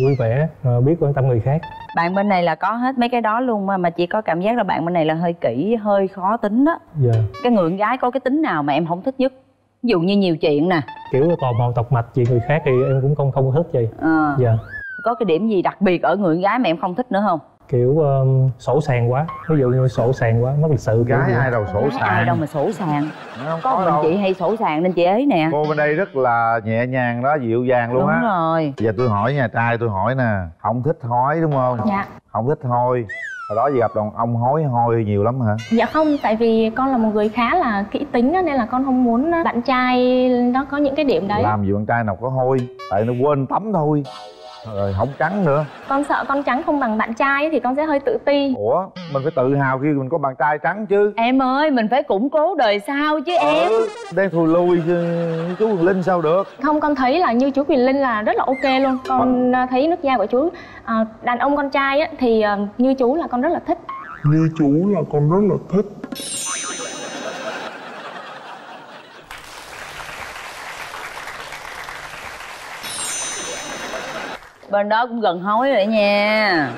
vui vẻ biết quan tâm người khác. Bạn bên này là có hết mấy cái đó luôn mà Mà chị có cảm giác là bạn bên này là hơi kỹ Hơi khó tính đó dạ. Cái người con gái có cái tính nào mà em không thích nhất Ví dụ như nhiều chuyện nè. Kiểu tò mò tọc mạch chuyện người khác thì em cũng không không thích gì Ờ. dạ. Có cái điểm gì đặc biệt ở người con gái mà em không thích nữa không? kiểu um, sổ sàng quá. Ví dụ như sổ sàng quá mất lịch sự gái ai đâu sổ Gái ai sàng đâu mà sổ sàng không Có có mình đâu. chị hay sổ sàng nên chị ấy nè. Cô bên đây rất là nhẹ nhàng đó dịu dàng luôn Đúng á rồi giờ tôi hỏi nhà trai tôi hỏi nè không thích hói đúng không? Dạ. Không thích hôi hồi đó gì gặp đàn ông hói hôi nhiều lắm hả? Dạ không tại vì con là một người khá là kỹ tính nên là con không muốn bạn trai nó có những cái điểm đấy. Làm gì bạn trai nào có hôi tại nó quên tắm thôi rồi không trắng nữa. Con sợ con trắng không bằng bạn trai thì con sẽ hơi tự ti. Ủa mình phải tự hào khi mình có bạn trai trắng chứ. Em ơi mình phải củng cố đời sau chứ em. đang thùi lùi chứ chú Huyền Linh sao được? Không con thấy là như chú Quyền Linh là rất là ok luôn. Con à, thấy nước da của chú à, đàn ông con trai á, thì như chú là con rất là thích. Như chú là con rất là thích bên đó cũng gần hối rồi nha.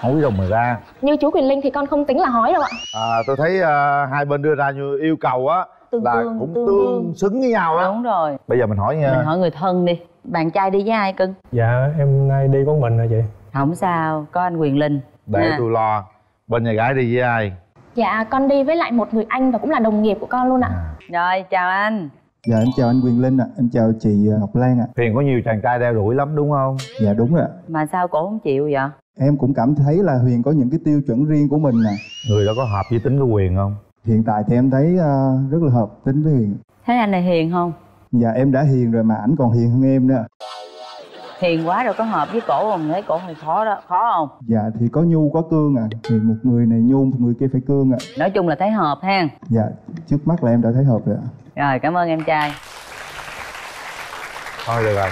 Hối rồi mà ra. Như chú Quyền Linh thì con không tính là hói đâu ạ. À, tôi thấy à, hai bên đưa ra như yêu cầu á Tương là tương, cũng tương tương, xứng với nhau á. Đúng rồi. Bây giờ mình hỏi nha. Mình hỏi người thân đi. Bạn trai đi với ai cưng? Dạ em nay đi có mình rồi chị. Không sao có anh quyền linh. Để Ha. tôi lo. Bên nhà gái đi với ai? Dạ con đi với lại một người anh và cũng là đồng nghiệp của con luôn ạ. Rồi chào anh Dạ em chào anh Quyền Linh ạ, em chào chị Ngọc Lan ạ. Huyền có nhiều chàng trai đeo đuổi lắm đúng không? Dạ đúng rồi ạ. mà sao cổ không chịu vậy Em cũng cảm thấy là Huyền có những cái tiêu chuẩn riêng của mình nè. người đó có hợp với tính của Huyền không? Hiện tại thì em thấy ờ, rất là hợp tính với Huyền. thấy anh này hiền không Dạ em đã hiền rồi mà ảnh còn hiền hơn em nữa. Hiền quá rồi có hợp với cổ không? Thấy cổ hơi khó đó. Khó không? Dạ thì có nhu có cương ạ. Thì một người này nhu, một người kia phải cương ạ. nói chung là thấy hợp ha. Dạ trước mắt là em đã thấy hợp rồi ạ. rồi cảm ơn em trai. Thôi được rồi.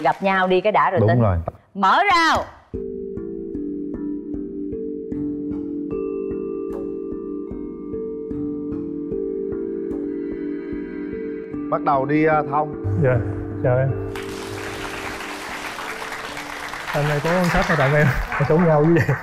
Gặp nhau đi cái đã rồi Đúng tính. rồi. Mở rào Bắt đầu đi à, thông. Dạ chào em hôm nay có cuốn sách này tặng em sống nhau với vậy.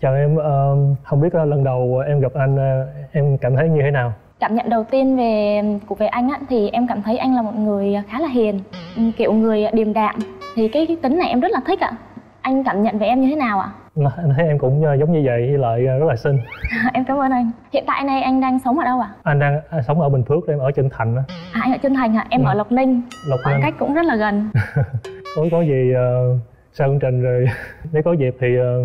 Chào em ờ, không biết ờ, lần đầu em gặp anh ờ, em cảm thấy như thế nào? Cảm nhận đầu tiên về của về anh á thì em cảm thấy anh là một người khá là hiền ừ, kiểu người điềm đạm. Thì cái, cái tính này em rất là thích ạ. Anh cảm nhận về em như thế nào ạ? Anh thấy em cũng giống như vậy với lại rất là xinh. Em cảm ơn anh. Hiện tại nay anh đang sống ở đâu ạ? Anh đang à, sống ở bình phước em ở chân thành á. À anh ở chân thành ạ em ở lộc ninh. Lộc khoảng Ninh. cách cũng rất là gần có có gì ờ, sau chương trình rồi nếu có dịp thì ờ,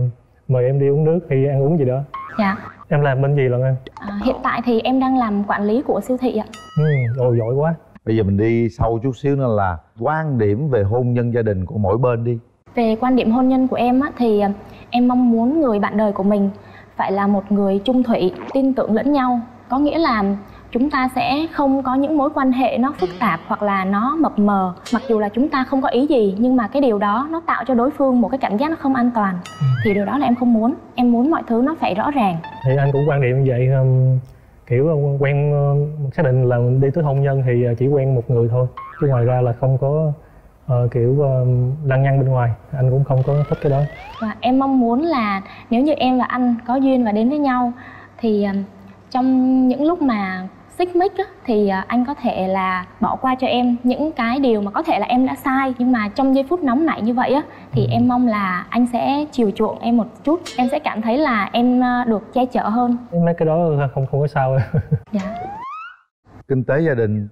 mời em đi uống nước hay ăn uống gì đó. Dạ. Em làm bên gì lần em à, hiện tại thì em đang làm quản lý của siêu thị ạ. Ừ, ồ giỏi quá. Bây giờ mình đi sâu chút xíu nữa là quan điểm về hôn nhân gia đình của mỗi bên đi. Về quan điểm hôn nhân của em á, thì ờ, em mong muốn người bạn đời của mình phải là một người trung thủy, tin tưởng lẫn nhau. Có nghĩa là chúng ta sẽ không có những mối quan hệ nó phức tạp hoặc là nó mập mờ. Mặc dù là chúng ta không có ý gì nhưng mà cái điều đó nó tạo cho đối phương một cái cảm giác nó không an toàn. Thì điều đó là em không muốn. Em muốn mọi thứ nó phải rõ ràng. thì anh cũng quan điểm như vậy um, kiểu uh, quen uh, xác định là đi tới hôn nhân thì uh, chỉ quen một người thôi chứ ngoài ra là không có uh, kiểu um, lăng nhăng bên ngoài anh cũng không có thích cái đó Và em mong muốn là nếu như em và anh có duyên và đến với nhau thì trong những lúc mà xích mích á, thì à, anh có thể là bỏ qua cho em những cái điều mà có thể là em đã sai. Nhưng mà trong giây phút nóng nảy như vậy á thì em mong là anh sẽ chiều chuộng em một chút. Em sẽ cảm thấy là em à, được che chở hơn. Mấy cái đó không không có sao Kinh tế gia đình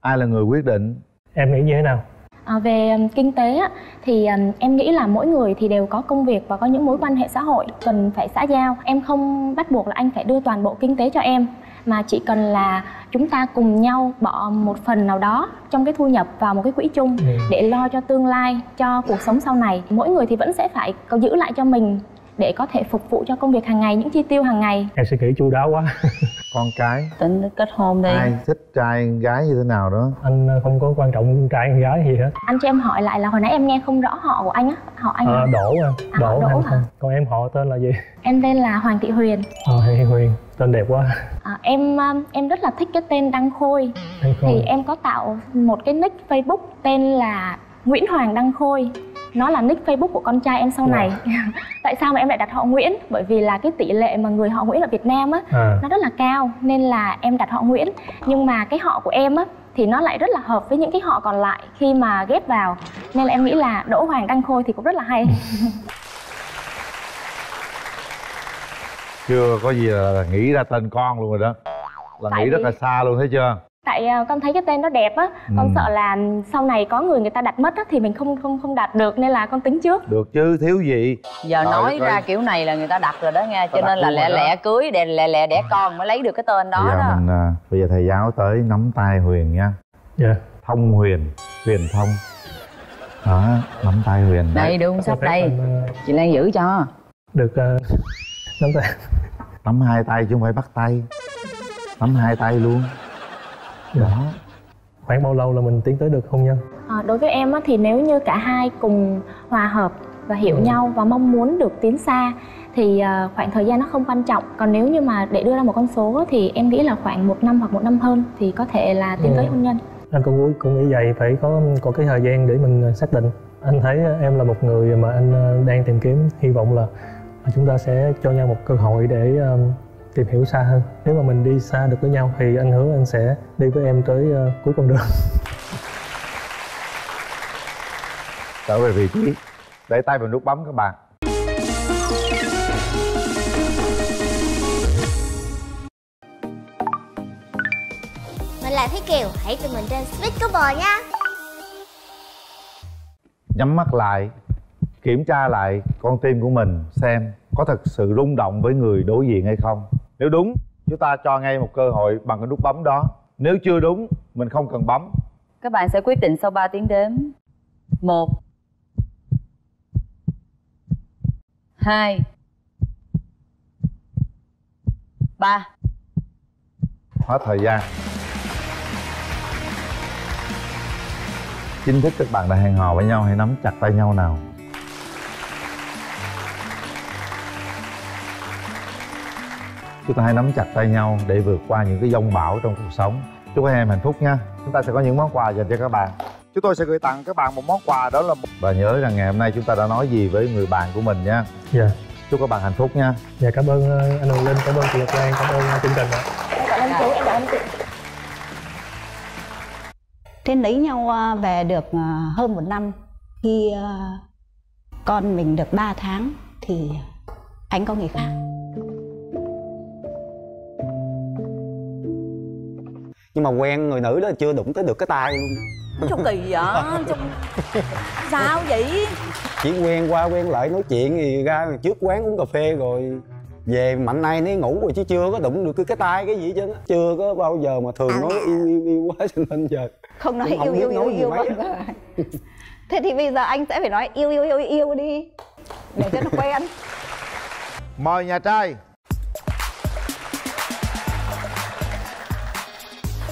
ai là người quyết định? Em nghĩ như thế nào? À, về ừm, kinh tế á, thì em nghĩ là mỗi người thì đều có công việc và có những mối quan hệ xã hội cần phải xã giao. Em không bắt buộc là anh phải đưa toàn bộ kinh tế cho em mà chỉ cần là chúng ta cùng nhau bỏ một phần nào đó trong cái thu nhập vào một cái quỹ chung Ừ. để lo cho tương lai cho cuộc sống sau này mỗi người thì vẫn sẽ phải có giữ lại cho mình để có thể phục vụ cho công việc hàng ngày những chi tiêu hàng ngày. Em suy nghĩ chu đáo quá. Con cái. Tính kết hôn đi. Ai thích trai gái như thế nào đó? Anh uh, không có quan trọng trai gái gì hết. Anh cho em hỏi lại là hồi nãy em nghe không rõ họ của anh á họ anh à, đỗ em. À, đỗ, Đỗ em hả? còn em họ tên là gì? Em tên là hoàng thị huyền. Ờ hay huyền. Tên đẹp quá. À, em um, em rất là thích cái tên Đăng Khôi. Đăng Khôi. Thì em có tạo một cái nick Facebook tên là Nguyễn Hoàng Đăng Khôi. Nó là nick Facebook của con trai em sau này. Tại sao mà em lại đặt họ Nguyễn? Bởi vì là cái tỷ lệ mà người họ Nguyễn ở Việt Nam á À. nó rất là cao nên là em đặt họ Nguyễn. Nhưng mà cái họ của em á thì nó lại rất là hợp với những cái họ còn lại khi mà ghép vào. Nên là em nghĩ là Đỗ Hoàng Đăng Khôi thì cũng rất là hay. Chưa có gì là nghĩ ra tên con luôn rồi đó Là Tại nghĩ rất là xa luôn thấy chưa tại à, con thấy cái tên nó đẹp á con Ừ. sợ là sau này có người người ta đặt mất á thì mình không không không đặt được nên là con tính trước. Được chứ thiếu gì? Giờ Trời nói ra kiểu này là người ta đặt rồi đó nha cho nên là lẹ rồi lẹ cưới đè lẹ lẹ đẻ con mới lấy được cái tên đó Bây giờ đó. mình à, Bây giờ thầy giáo tới nắm tay Huyền nha. Dạ. Thông Huyền Huyền thông. Đó nắm tay Huyền. Đây đúng sắp đây. chị lan giữ cho. được uh, nắm tay. Nắm hai tay chứ không phải bắt tay. Nắm hai tay luôn Đó khoảng bao lâu là mình tiến tới được hôn nhân? À, đối với em á, thì nếu như cả hai cùng hòa hợp và hiểu nhau và mong muốn được tiến xa thì à, khoảng thời gian nó không quan trọng. Còn nếu như mà để đưa ra một con số thì em nghĩ là khoảng một năm hoặc một năm hơn thì có thể là tiến tới Ừ. hôn nhân. Anh cũng cũng nghĩ vậy phải có có cái thời gian để mình xác định. Anh thấy em là một người mà anh ờ, đang tìm kiếm hy vọng là chúng ta sẽ cho nhau một cơ hội để tìm hiểu xa hơn. Nếu mà mình đi xa được với nhau thì anh hứa anh sẽ đi với em tới ờ, cuối con đường. Trở về vị trí để tay vào nút bấm các bạn. Mình là Thúy Kiều, hãy tìm mình trên Speak Couple nha. Nhắm mắt lại kiểm tra lại con tim của mình xem có thật sự rung động với người đối diện hay không nếu đúng chúng ta cho ngay một cơ hội bằng cái nút bấm đó. Nếu chưa đúng mình không cần bấm. Các bạn sẽ quyết định sau 3 tiếng đếm. 1 2 3 hết thời gian. Chính thức các bạn đã hẹn hò với nhau hãy nắm chặt tay nhau nào chúng ta hãy nắm chặt tay nhau để vượt qua những cái dông bão trong cuộc sống. Chúc các em hạnh phúc nha. Chúng ta sẽ có những món quà dành cho các bạn. Chúng tôi sẽ gửi tặng các bạn một món quà đó là một... và nhớ rằng ngày hôm nay chúng ta đã nói gì với người bạn của mình nha. Dạ. Chúc các bạn hạnh phúc nha. Dạ cảm ơn ờ, anh Hồng Linh cảm ơn chị Ngọc Lan cảm ơn ờ, chương trình ạ. Cảm ơn chú em cảm ơn chị thế lấy nhau à, về được hơn một năm khi con mình được 3 tháng thì anh có người khác nhưng mà quen người nữ đó chưa đụng tới được cái tay luôn Sao kỳ vậy? Sao, sao vậy? chỉ quen qua quen lại nói chuyện thì ra trước quán uống cà phê rồi về mạnh nay nó ngủ rồi chứ chưa có đụng được cái, cái tay cái gì chứ chưa có bao giờ mà thường nói yêu yêu yêu quá cho nên giờ không nói cũng yêu yêu yêu nói yêu vâng. thế thì bây giờ anh sẽ phải nói yêu yêu yêu yêu đi để cho nó quen mời nhà trai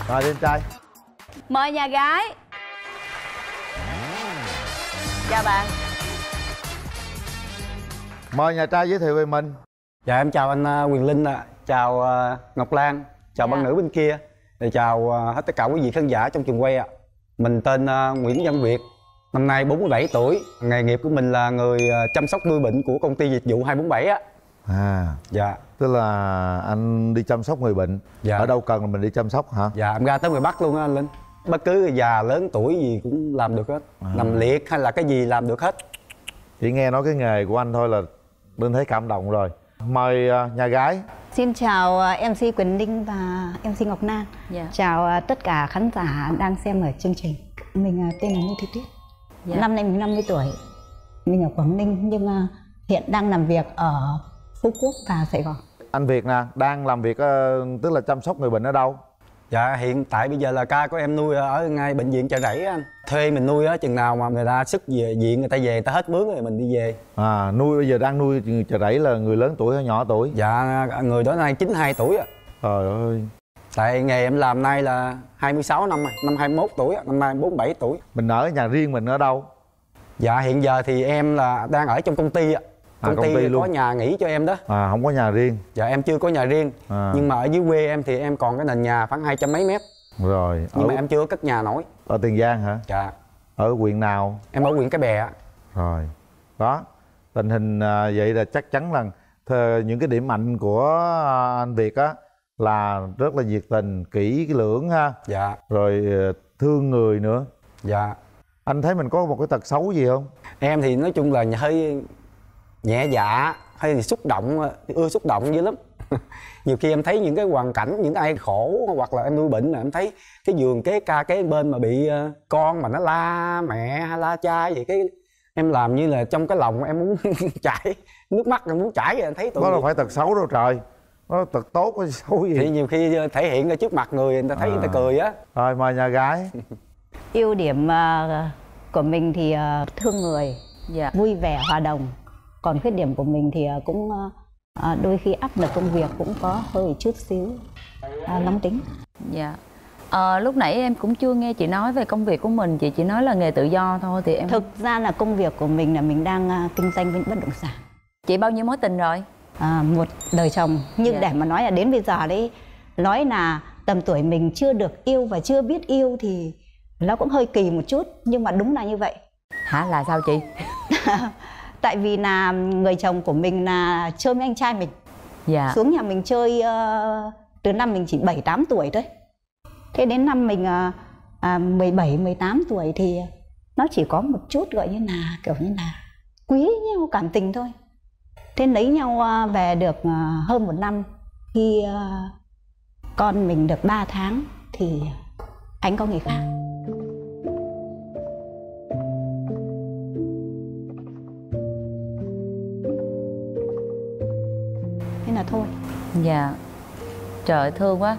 mời lên trai. Mời nhà gái. Chào bạn. Mời nhà trai giới thiệu về mình. Dạ em chào anh à, Quyền Linh ạ. Chào à, Ngọc Lan. Chào bạn nữ bên kia. Để chào à, hết tất cả quý vị khán giả trong trường quay ạ. Mình tên Nguyễn Văn Việt. Năm nay 47 tuổi. Nghề nghiệp của mình là người chăm sóc nuôi bệnh của công ty dịch vụ 247 á à. Dạ tức là anh đi chăm sóc người bệnh Dạ. ở đâu cần là mình đi chăm sóc hả dạ em ra tới ngoài Bắc luôn á anh Linh bất cứ già lớn tuổi gì cũng làm được hết À. nằm liệt hay là cái gì làm được hết chỉ nghe nói cái nghề của anh thôi là linh thấy cảm động rồi mời à, nhà gái Xin chào à, MC Quỳnh Linh và MC Ngọc Lan. Dạ. Chào à, tất cả khán giả đang xem ở chương trình. Mình tên là Ngô Thị Tuyết. Dạ. Năm nay mình 50 tuổi. Mình ở Quảng Ninh nhưng hiện đang làm việc ở Phú Quốc và Sài Gòn. Anh việt nè đang làm việc ờ, tức là chăm sóc người bệnh ở đâu? Dạ hiện tại bây giờ là ca của em nuôi ở ngay bệnh viện chợ rẫy anh. Thuê mình nuôi á chừng nào mà người ta sức về viện người ta về người ta hết mướn rồi mình đi về. À nuôi bây giờ đang nuôi chợ rẫy là người lớn tuổi hay nhỏ tuổi? Dạ người đó nay 92 tuổi á trời ơi. Tại nghề em làm nay là 26 năm rồi năm 21 tuổi năm nay 47 tuổi. Mình ở nhà riêng mình ở đâu? Dạ hiện giờ thì em là đang ở trong công ty ạ À, công, công ty, ty có luôn. nhà nghỉ cho em đó. À không có nhà riêng. Dạ em chưa có nhà riêng. À. nhưng mà ở dưới quê em thì em còn cái nền nhà khoảng hai trăm mấy mét. Rồi nhưng ở, mà em chưa có cất nhà nổi. Ở tiền giang hả? Dạ. Ở huyện nào? Em ở huyện cái bè rồi. Đó tình hình à, vậy là chắc chắn là những cái điểm mạnh của à, anh việt á là rất là nhiệt tình kỹ lưỡng ha. Dạ. Rồi ờ, thương người nữa. Dạ. Anh thấy mình có một cái tật xấu gì không? Em thì nói chung là hơi nhẹ dạ hay thì xúc động ưa xúc động dữ lắm nhiều khi em thấy những cái hoàn cảnh những ai khổ hoặc là em nuôi bệnh là em thấy cái giường kế ca kế bên mà bị ờ, con mà nó la mẹ hay la cha gì cái em làm như là trong cái lòng em muốn chảy nước mắt em muốn chảy em thấy tội đó là phải tật xấu đâu trời nó tật tốt hay xấu gì thì nhiều khi thể hiện ra trước mặt người người ta thấy người ta À. cười á rồi mời nhà gái Ưu điểm à, của mình thì à, thương người, Dạ. vui vẻ, hòa đồng. Còn khuyết điểm của mình thì à, cũng à, à, đôi khi áp lực công việc cũng có hơi chút xíu à, nóng tính. Dạ. Ờ, lúc nãy em cũng chưa nghe chị nói về công việc của mình, chị chỉ nói là nghề tự do thôi thì em Thực ra là công việc của mình là mình đang à, kinh doanh với bất động sản. Chị bao nhiêu mối tình rồi? À, một đời chồng nhưng Dạ. để mà nói là đến bây giờ đấy nói là tầm tuổi mình chưa được yêu và chưa biết yêu thì nó cũng hơi kỳ một chút nhưng mà đúng là như vậy hả là sao chị tại vì là người chồng của mình là chơi với anh trai mình dạ xuống nhà mình chơi ờ, từ năm mình chỉ 7 8 tuổi thôi. Thế đến năm mình uh, à, 17 18 tuổi thì nó chỉ có một chút gọi như là kiểu như là quý nhau cảm tình thôi. Thế lấy nhau ờ, về được ờ, hơn một năm khi ờ, con mình được 3 tháng thì anh có người khác. Dạ. Trời thương quá.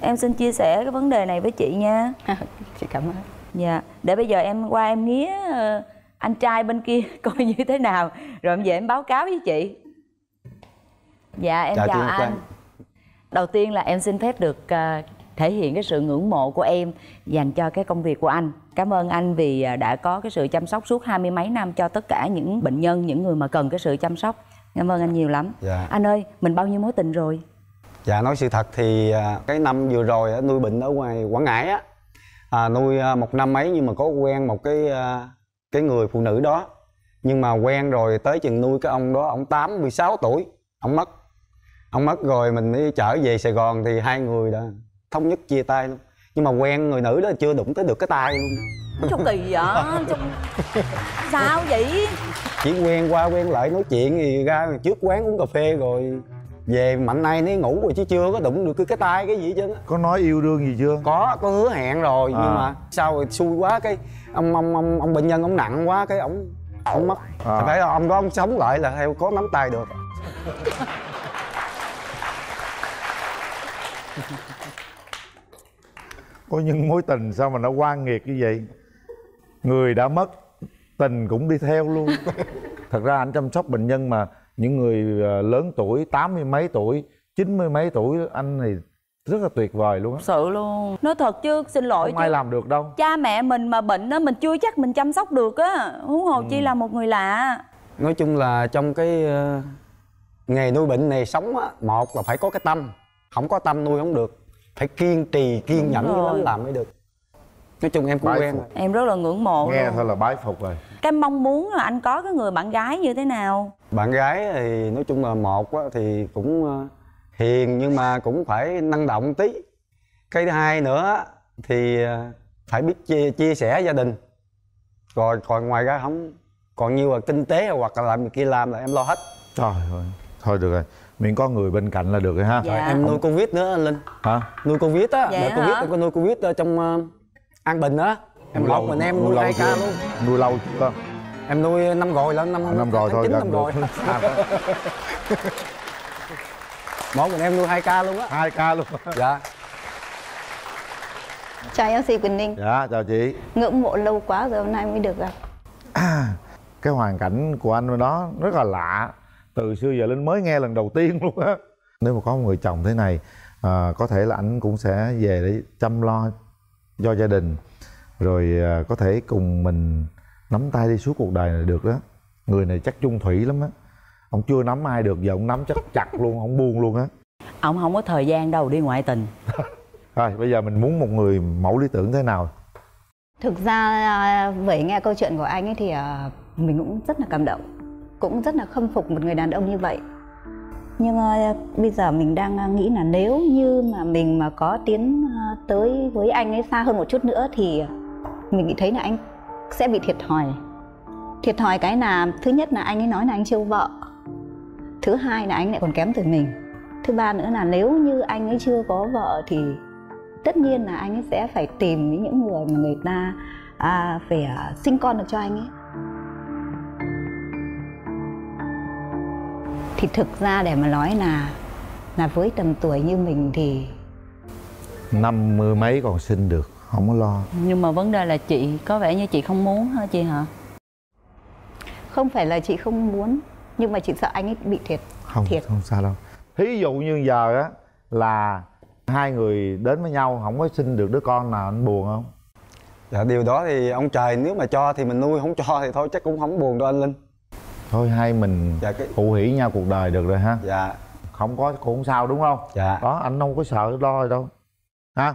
Em xin chia sẻ cái vấn đề này với chị nha. Chị cảm ơn. Dạ. Để bây giờ em qua em nghía ờ, anh trai bên kia coi như thế nào rồi em về em báo cáo với chị. Dạ em Chào chào, anh. Đầu tiên là em xin phép được ờ, thể hiện cái sự ngưỡng mộ của em dành cho cái công việc của anh. Cảm ơn anh vì ờ, đã có cái sự chăm sóc suốt hai mươi mấy năm cho tất cả những bệnh nhân những người mà cần cái sự chăm sóc cảm ơn anh nhiều lắm. Dạ. anh ơi mình bao nhiêu mối tình rồi? Dạ nói sự thật thì à, cái năm vừa rồi á, nuôi bệnh ở ngoài Quảng Ngãi á à, nuôi à, một năm mấy nhưng mà có quen một cái à, cái người phụ nữ đó. Nhưng mà quen rồi tới chừng nuôi cái ông đó ông 86 tuổi ông mất. Ông mất rồi mình mới trở về Sài Gòn thì hai người đã thống nhất chia tay luôn nhưng mà quen người nữ đó chưa đụng tới được cái tay luôn. Sao kỳ vậy Sao- sao vậy? Chỉ quen qua quen lại nói chuyện thì ra trước quán uống cà phê rồi về mạnh nay nó ngủ rồi chứ chưa có đụng được cái cái tay cái gì hết trơn á. Có nói yêu đương gì chưa? Có có hứa hẹn rồi À. nhưng mà sao rồi xui quá cái ông ông ông, ông bệnh nhân ông nặng quá cái ông ông mất. À. phải là ông đó ông sống lại là theo có nắm tay được có những mối tình sao mà nó quan nghiệt như vậy? Người đã mất tình cũng đi theo luôn. Thật ra anh chăm sóc bệnh nhân mà những người ờ, lớn tuổi tám mươi mấy tuổi chín mươi mấy tuổi anh này rất là tuyệt vời luôn á. Sự luôn. Nói thật chứ xin lỗi không ai chứ. làm được đâu. Cha mẹ mình mà bệnh á mình chưa chắc mình chăm sóc được á. Huống hồ chi là một người lạ. Nói chung là trong cái ờ, nghề nuôi bệnh này sống á một là phải có cái tâm. Không có tâm nuôi không được phải kiên trì kiên nhẫn lắm làm mới được. Nói chung em cũng Bái quen. phục. rồi em rất là ngưỡng mộ nghe luôn. thôi là bái phục rồi. Cái mong muốn là anh có cái người bạn gái như thế nào? Bạn gái thì nói chung là một á, thì cũng ờ, hiền nhưng mà cũng phải năng động tí. Cái thứ hai nữa thì ờ, phải biết chia, chia sẻ gia đình. Rồi còn ngoài ra không. Còn nhiều là kinh tế hoặc là làm kia làm là em lo hết. Trời ơi thôi được rồi miễn có người bên cạnh là được rồi ha. Rồi em nuôi covid nữa anh linh. Hả? Nuôi covid á. Dạ. Đợt covid em có nuôi covid ở trong ờ, an bình á. Em lâu- mình em nuôi hai ca luôn. Nuôi lâu chưa em nuôi năm rồi là năm năm rồi thôi năm rồi. Một mình em nuôi hai ca luôn á. Hai ca luôn. Dạ. Chào MC Quỳnh Ninh. Dạ chào chị. Ngưỡng mộ lâu quá rồi hôm nay mới được gặp. Cái hoàn cảnh của anh đó rất là lạ từ xưa giờ linh mới nghe lần đầu tiên luôn á. Nếu mà có một người chồng thế này à, có thể là anh cũng sẽ về để chăm lo cho gia đình rồi à, có thể cùng mình nắm tay đi suốt cuộc đời này được đó. Người này chắc chung thủy lắm á. Ông chưa nắm ai được giờ ông nắm chắc chặt luôn không buông luôn á. Ông không có thời gian đâu đi ngoại tình. Rồi bây giờ mình muốn một người mẫu lý tưởng thế nào? Thực ra à, với nghe câu chuyện của anh ấy thì à, mình cũng rất là cảm động cũng rất là khâm phục một người đàn ông như vậy. Nhưng uh, bây giờ mình đang ờ, nghĩ là nếu như mà mình mà có tiến uh, tới với anh ấy xa hơn một chút nữa Thì mình nghĩ thấy là anh sẽ bị thiệt thòi. Thiệt thòi cái là thứ nhất là anh ấy nói là anh chưa vợ. Thứ hai là anh lại còn kém tuổi mình. Thứ ba nữa là nếu như anh ấy chưa có vợ thì tất nhiên là anh ấy sẽ phải tìm những người mà người ta à, phải à, sinh con được cho anh ấy. Thì thực ra để mà nói là là với tầm tuổi như mình thì năm mươi mấy còn sinh được không có lo. Nhưng mà vấn đề là chị có vẻ như chị không muốn hả chị hả? Không phải là chị không muốn nhưng mà chị sợ anh ấy bị thiệt không thiệt. không sao đâu. Thí dụ như giờ á là hai người đến với nhau không có sinh được đứa con nào anh buồn không? Dạ điều đó thì ông trời nếu mà cho thì mình nuôi không cho thì thôi chắc cũng không buồn đâu anh linh thôi hai mình dạ cái phụ hỷ nhau cuộc đời được rồi ha. Dạ. Không có cũng không sao đúng không? Dạ. Đó anh không có sợ lo gì đâu. Ha?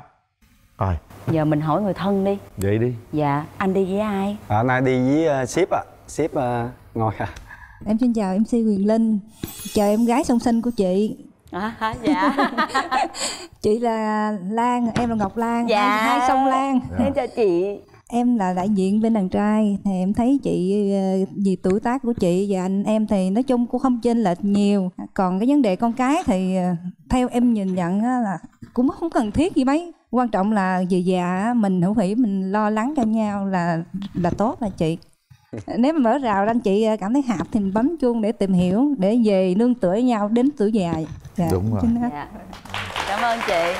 Rồi. Giờ mình hỏi người thân đi. Vậy đi. Dạ anh đi với ai? À, nay đi với uh, ship ạ. À. ship uh, ngồi à Em xin chào MC Quyền Linh. Chào em gái song sinh của chị. À, dạ. Chị là Lan, em là Ngọc Lan. Dạ. Hai, hai song Lan. Em chào chị Em là đại diện bên đàn trai Thì em thấy chị ờ, Vì tuổi tác của chị và anh em Thì nói chung cũng không chênh lệch nhiều. Còn cái vấn đề con cái thì ờ, Theo em nhìn nhận á là Cũng không cần thiết gì mấy. Quan trọng là về già mình hữu hỉ Mình lo lắng cho nhau là là tốt là chị. Nếu mà mở rào anh chị cảm thấy hạp thì mình bấm chuông để tìm hiểu để về nương tựa với nhau đến tuổi già. Dạ. Đúng rồi. dạ. Cảm ơn chị.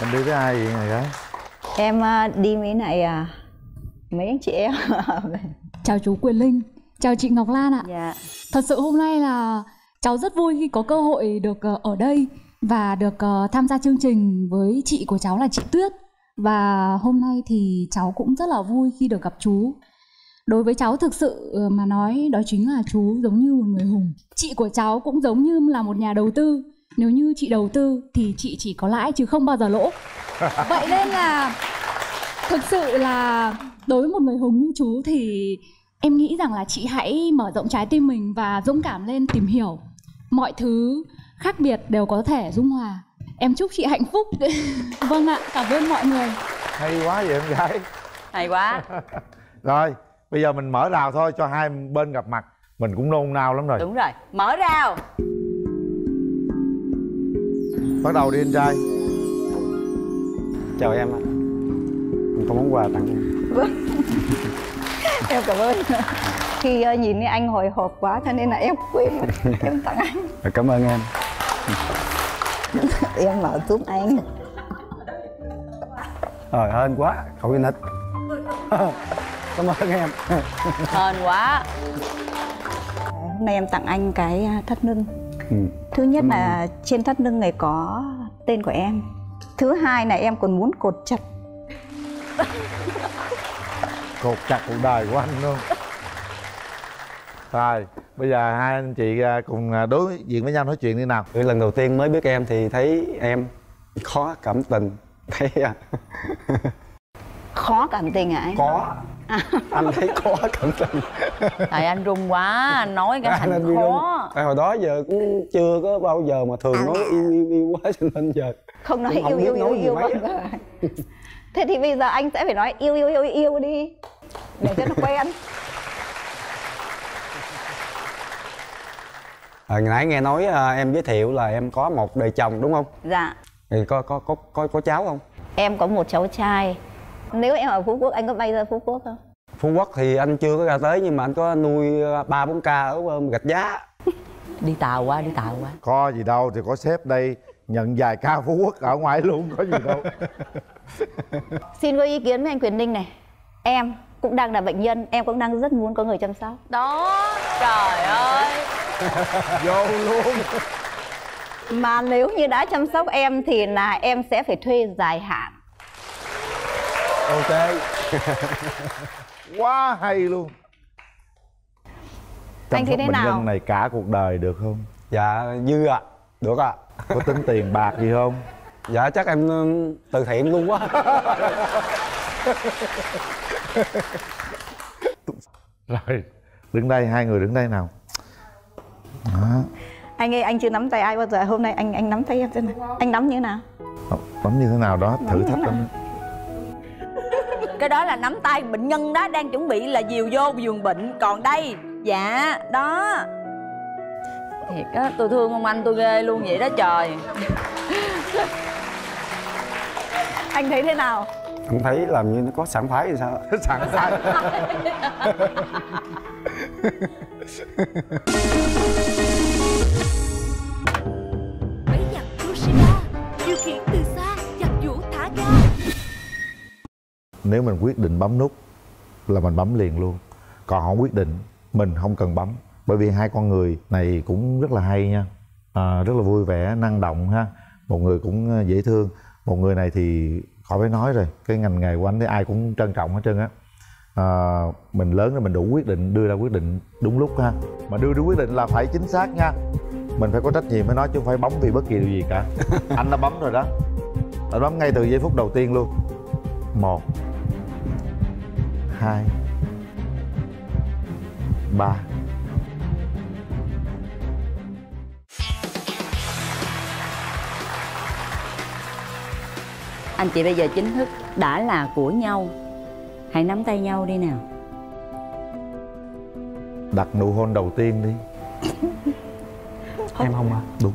Em đi với ai vậy này gái? Em đi với lại à, mấy anh chị em Chào chú Quyền Linh, chào chị Ngọc Lan ạ. Dạ. Thật sự hôm nay là cháu rất vui khi có cơ hội được ờ, ở đây và được ờ, tham gia chương trình với chị của cháu là chị Tuyết. Và hôm nay thì cháu cũng rất là vui khi được gặp chú. Đối với cháu thực sự ờ, mà nói đó chính là chú giống như một người hùng. Chị của cháu cũng giống như là một nhà đầu tư. Nếu như chị đầu tư thì chị chỉ có lãi chứ không bao giờ lỗ. Vậy nên là thực sự là đối với một người hùng như chú thì em nghĩ rằng là chị hãy mở rộng trái tim mình và dũng cảm lên tìm hiểu. Mọi thứ khác biệt đều có thể dung hòa. Em chúc chị hạnh phúc. Vâng ạ cảm ơn mọi người. Hay quá vậy em gái. Hay quá. Rồi bây giờ mình mở rào thôi cho hai bên gặp mặt. Mình cũng nôn nao lắm rồi. Đúng rồi mở rào. Bắt đầu đi anh trai. Chào em ạ. Có món quà tặng em em cảm ơn. Khi ờ, nhìn thấy anh hồi hộp quá cho nên là em quên em tặng anh. Cảm ơn em. Em mở giúp anh. Rồi hên quá cậu đi nịch cảm ơn em. Hên quá. Hôm nay em tặng anh cái à, thắt lưng. Ừ. thứ nhất là trên thắt lưng này có tên của em. Thứ hai là em còn muốn cột chặt cột chặt cuộc đời của anh luôn. Rồi bây giờ hai anh chị à, cùng à, đối diện với nhau nói chuyện đi nào. Ừ, lần đầu tiên mới biết em thì thấy em khó cảm tình. Thấy à, khó cảm tình hả anh có. Anh thấy khó cảm tình. Tại anh run quá anh nói cái À, thành bị khó. Tại hồi đó giờ cũng chưa có bao giờ mà thường nói yêu yêu yêu quá cho nên giờ không nói cũng yêu yêu yêu nói yêu vâng, vâng. thế thì bây giờ anh sẽ phải nói yêu yêu yêu yêu đi để cho nó quen Hồi nãy nghe nói à, em giới thiệu là em có một đời chồng đúng không? dạ. Thì có có có có, có cháu không? em có một cháu trai. Nếu em ở phú quốc anh có bay ra phú quốc không? Phú Quốc thì anh chưa có ra tới nhưng mà anh có nuôi à, ba bốn ca ở um, gạch giá. đi tàu qua đi tàu qua có gì đâu thì có sếp đây nhận vài ca phú quốc ở ngoài luôn có gì đâu. Xin có ý kiến với anh quyền ninh này. Em cũng đang là bệnh nhân em cũng đang rất muốn có người chăm sóc đó trời ơi vô luôn mà nếu như đã chăm sóc em thì là em sẽ phải thuê dài hạn Ok. quá hay luôn chăm Anh thấy thế bệnh nào? nhân này cả cuộc đời được không Dạ dư ạ. Được ạ. có tính tiền bạc gì không Dạ chắc em ừ, từ thiện luôn quá. rồi đứng đây hai người đứng đây nào. Đó. Anh ơi anh chưa nắm tay ai bao giờ. Hôm nay anh anh nắm tay em xem nào. Anh nắm như thế nào bấm như thế nào đó thử thách lắm. Cái đó là nắm tay bệnh nhân đó đang chuẩn bị là dìu vô giường bệnh. Còn đây dạ đó. Thiệt á tôi thương ông anh tôi ghê luôn vậy đó trời. Anh thấy thế nào Anh thấy làm như nó có sảng khoái thì sao? sảng khoái. Bấy giặc Kushida Điều khiển từ xa giặc vũ thả ga. Nếu mình quyết định bấm nút là mình bấm liền luôn. Còn không quyết định mình không cần bấm. Bởi vì hai con người này cũng rất là hay nha. À, rất là vui vẻ năng động ha. Một người cũng ờ, dễ thương. Một người này thì khỏi phải nói rồi cái ngành nghề của anh thì ai cũng trân trọng hết trơn á. À, mình lớn rồi mình đủ quyết định đưa ra quyết định đúng lúc ha. Mà đưa ra quyết định là phải chính xác nha. Mình phải có trách nhiệm với nó chứ không phải bấm vì bất kỳ điều gì cả. Anh đã bấm rồi đó. Đã bấm ngay từ giây phút đầu tiên luôn. Một hai ba anh chị bây giờ chính thức đã là của nhau. Hãy nắm tay nhau đi nào. Đặt nụ hôn đầu tiên đi. Em không à? Đúng.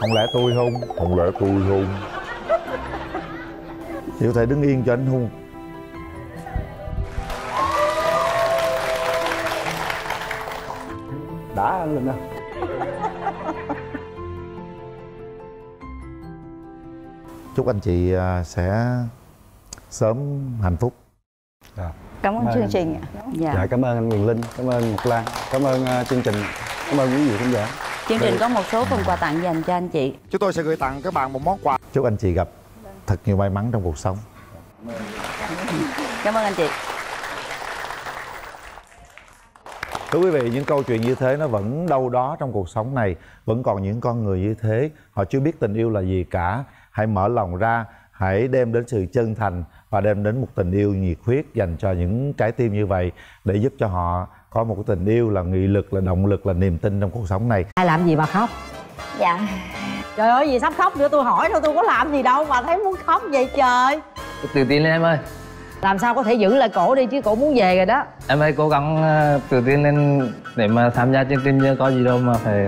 Không lẽ tôi hôn không lẽ tôi hôn chị có thể đứng yên cho anh hôn đã anh lên đâu chúc anh chị à, sẽ sớm hạnh phúc. Cảm ơn chương trình ạ. Dạ. dạ. cảm ơn anh Quyền Linh cảm ơn Ngọc Lan cảm ơn uh, chương trình. Cảm ơn quý vị khán giả. Chương trình có một số phần quà tặng dành cho anh chị. Chúng tôi sẽ gửi tặng các bạn một món quà. Chúc anh chị gặp thật nhiều may mắn trong cuộc sống. Cảm ơn anh chị. Thưa quý vị, những câu chuyện như thế nó vẫn đâu đó trong cuộc sống này Vẫn còn những con người như thế Họ chưa biết tình yêu là gì cả Hãy mở lòng ra Hãy đem đến sự chân thành Và đem đến một tình yêu nhiệt huyết Dành cho những trái tim như vậy Để giúp cho họ có một cái tình yêu là nghị lực, là động lực, là niềm tin trong cuộc sống này. Ai làm gì mà khóc? Dạ. Trời ơi gì sắp khóc nữa? Tôi hỏi thôi tôi có làm gì đâu mà thấy muốn khóc vậy trời. Tự tin lên em ơi làm sao có thể giữ lại cổ đi chứ? Cổ muốn về rồi đó. Em hãy cố gắng ờ, tự tin lên để mà tham gia chương trình chứ có gì đâu mà phải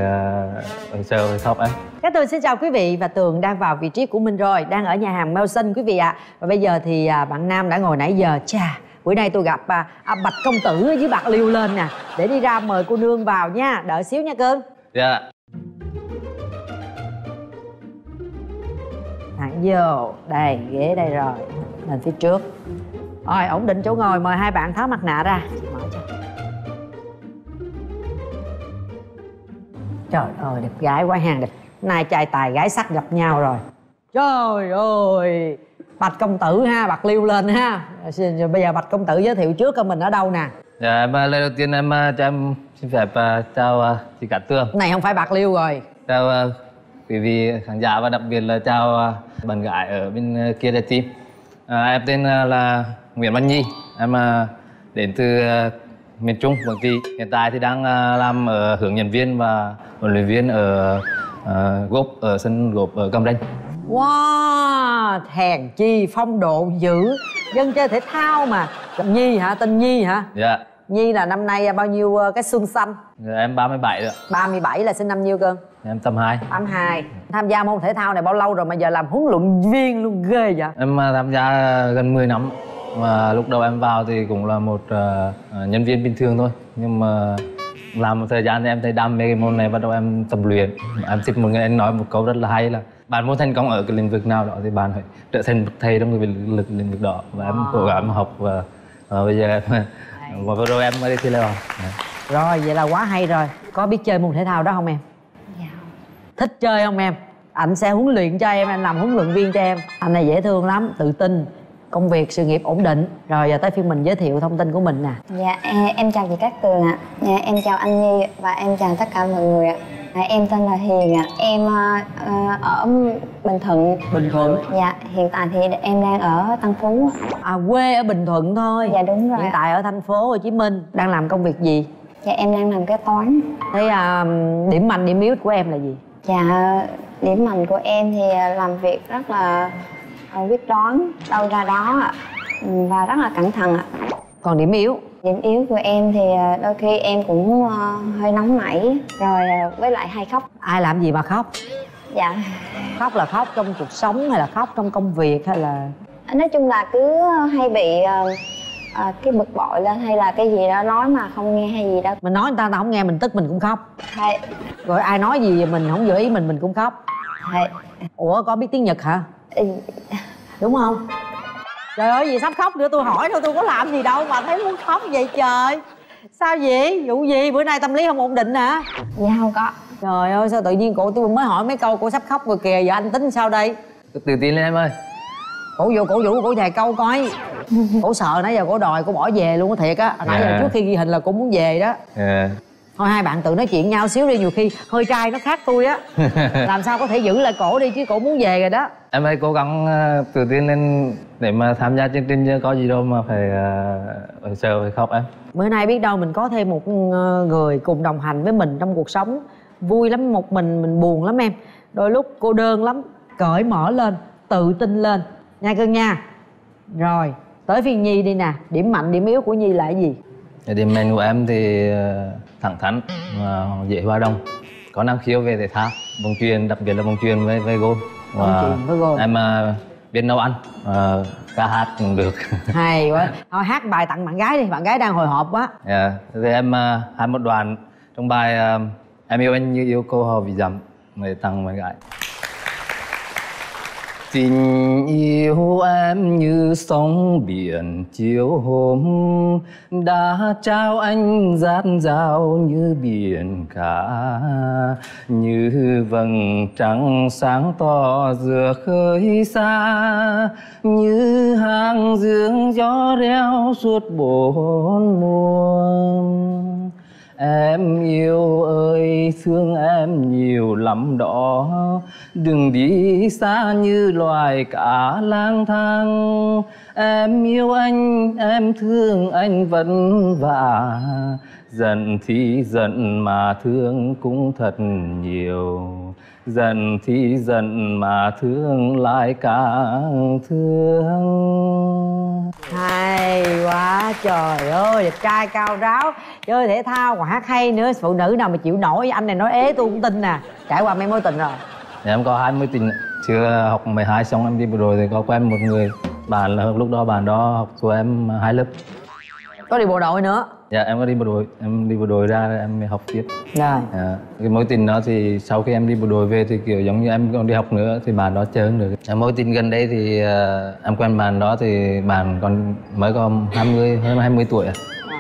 uh, sợ phải khóc em. Các tôi xin chào quý vị và Tường đang vào vị trí của mình rồi Đang ở nhà hàng Melson quý vị ạ. Và bây giờ thì à, bạn Nam đã ngồi nãy giờ. Chà, bữa nay tôi gặp à, à, Bạch Công Tử với Bạc Liêu lên nè Để đi ra mời cô Nương vào nha. Đợi xíu nha cưng dạ. Thẳng vô Đây, ghế đây rồi Lên phía trước Rồi, ổn định chỗ ngồi Mời hai bạn tháo mặt nạ ra. Chị mở cho Trời ơi, đẹp gái quá hàng đẹp Nay trai tài gái sắc gặp nhau rồi. Trời ơi Bạch công tử ha, bạc liêu lên ha. Bây giờ Bạch công tử giới thiệu trước mình ở đâu nè? Dạ em ờ, lời đầu tiên em ờ, cho em xin phép ờ, chào chị Cát Tường. Này không phải bạc liêu rồi. Chào quý vị khán giả và đặc biệt là chào bạn gái ở bên kia trái tim À, em tên là Nguyễn Văn Nhi. Em ờ, đến từ ờ, miền Trung Quảng Trị. Hiện tại thì đang ờ, làm ở hướng dẫn viên và huấn luyện viên ở uh, golf ở sân golf ở Cam Ranh. Wow, hèn chi phong độ dữ. Dân chơi thể thao mà. Nhi hả, tên Nhi hả? Dạ. Nhi là năm nay bao nhiêu cái xuân xanh Dạ, em 37 rồi ạ. 37 là sinh năm nhiêu cưng em tầm 2 82 Tham gia môn thể thao này bao lâu rồi mà giờ làm huấn luyện viên luôn ghê vậy? Em à, tham gia gần 10 năm mà lúc đầu em vào thì cũng là một à, à, nhân viên bình thường thôi. Nhưng mà làm một thời gian thì em thấy đam mê cái môn này bắt đầu em tập luyện. Em thích một người anh nói một câu rất là hay là bạn muốn thành công ở cái lĩnh vực nào đó thì bạn phải trở thành một thầy trong cái lĩnh vực lĩnh vực đó. Và em cố gắng em học và, và bây giờ em và vừa rồi em mới đi thi leo Rồi vậy là quá hay rồi. Có biết chơi môn thể thao đó không em? Dạ. Thích chơi không em? Anh sẽ huấn luyện cho em, anh làm huấn luyện viên cho em. Anh này dễ thương lắm, tự tin Công việc, sự nghiệp ổn định Rồi giờ tới phiên mình giới thiệu thông tin của mình nè Dạ, e- em chào chị Cát Tường ạ. Dạ, em chào anh Nhi và em chào tất cả mọi người ạ. À, em tên là Hiền ạ. Em ờ, ờ, ở Bình Thuận. Bình Thuận Dạ, hiện tại thì em đang ở Tân Phú. À quê ở Bình Thuận thôi Dạ đúng rồi Hiện tại ở thành phố Hồ Chí Minh Đang làm công việc gì? Dạ, em đang làm kế toán. Thế à, điểm mạnh, điểm yếu của em là gì? Dạ, điểm mạnh của em thì làm việc rất là quyết đoán, đâu ra đó ạ. Ừ, Và rất là cẩn thận ạ. Còn điểm yếu? Điểm yếu của em thì ờ, đôi khi em cũng ờ, hơi nóng nảy, rồi ờ, với lại hay khóc. Ai làm gì mà khóc? Dạ. Khóc là khóc trong cuộc sống hay là khóc trong công việc hay là nói chung là cứ hay bị ờ, cái bực bội lên hay là cái gì đó nói mà không nghe hay gì đó mình nói người ta ta không nghe mình tức mình cũng khóc hay rồi ai nói gì mình không vừa ý mình mình cũng khóc hay ủa có biết tiếng nhật hả đúng không? Trời ơi gì sắp khóc nữa tôi hỏi thôi tôi có làm gì đâu mà thấy muốn khóc vậy trời. Sao vậy? Vụ gì? Bữa nay tâm lý không ổn định hả? Dạ không có. Trời ơi sao tự nhiên cổ tôi mới hỏi mấy câu cô sắp khóc rồi kìa giờ anh tính sao đây? Tự tin lên em ơi. Cổ vô cổ vũ cổ vài câu coi. Cổ sợ nãy giờ cổ đòi cổ bỏ về luôn á thiệt á. Nãy giờ Dạ. trước khi ghi hình là cổ muốn về đó. Ờ, thôi hai bạn tự nói chuyện nhau xíu đi nhiều khi hơi trai nó khác tôi á. Làm sao có thể giữ lại cổ đi chứ cổ muốn về rồi đó. Em hãy cố gắng ờ, tự tin lên để mà tham gia chương trình chứ có gì đâu mà phải ờ, phải sợ phải khóc em. Bữa nay biết đâu mình có thêm một ờ, người cùng đồng hành với mình trong cuộc sống. Vui lắm một mình mình buồn lắm em. Đôi lúc cô đơn lắm cởi mở lên tự tin lên. Nha cưng nha. Rồi tới phiên nhi đi nè. Điểm mạnh điểm yếu của nhi là cái gì? Điểm mạnh của em thì ờ, thẳng thắn và dễ hòa đồng. Có năng khiếu về thể thao bóng chuyền đặc biệt là bóng chuyền với với gôn. Gôn. em ờ, biết nấu ăn ờ, ca hát cũng được. Hay quá. Thôi hát bài tặng bạn gái đi. Bạn gái đang hồi hộp quá. Dạ, thì em uh, hát một đoạn trong bài ờ, em yêu anh như yêu cô hò vì dặm. Để tặng bạn gái tình yêu em như sóng biển chiều hôm. Đã trao anh dát dao như biển cả. Như vầng trăng sáng to giữa khơi xa. Như hàng dương gió reo suốt bốn mùa. Em yêu ơi thương em nhiều lắm đó. Đừng đi xa như loài cá lang thang. Em yêu anh, em thương anh vất vả. Giận thì giận mà thương cũng thật nhiều. Giận thì giận mà thương lại càng thương hay quá trời ơi đẹp trai cao ráo. Chơi thể thao còn hát hay nữa phụ nữ nào mà chịu nổi anh này nói ế tôi cũng tin nè. Trải qua mấy mối tình rồi. Dạ, em có 20 tình chưa? Học 12 xong em đi bộ đội thì có quen một người bạn là lúc đó bạn đó học của em hai lớp. Có đi bộ đội nữa dạ em có đi bộ đội em đi bộ đội ra em mới học tiếp. Rồi. Dạ. cái mối tình đó thì sau khi em đi bộ đội về thì kiểu giống như em còn đi học nữa thì bạn đó chơi không được. Dạ, mối tình gần đây thì ờ, em quen bạn đó thì bạn còn mới có 20 hơn 20 tuổi à.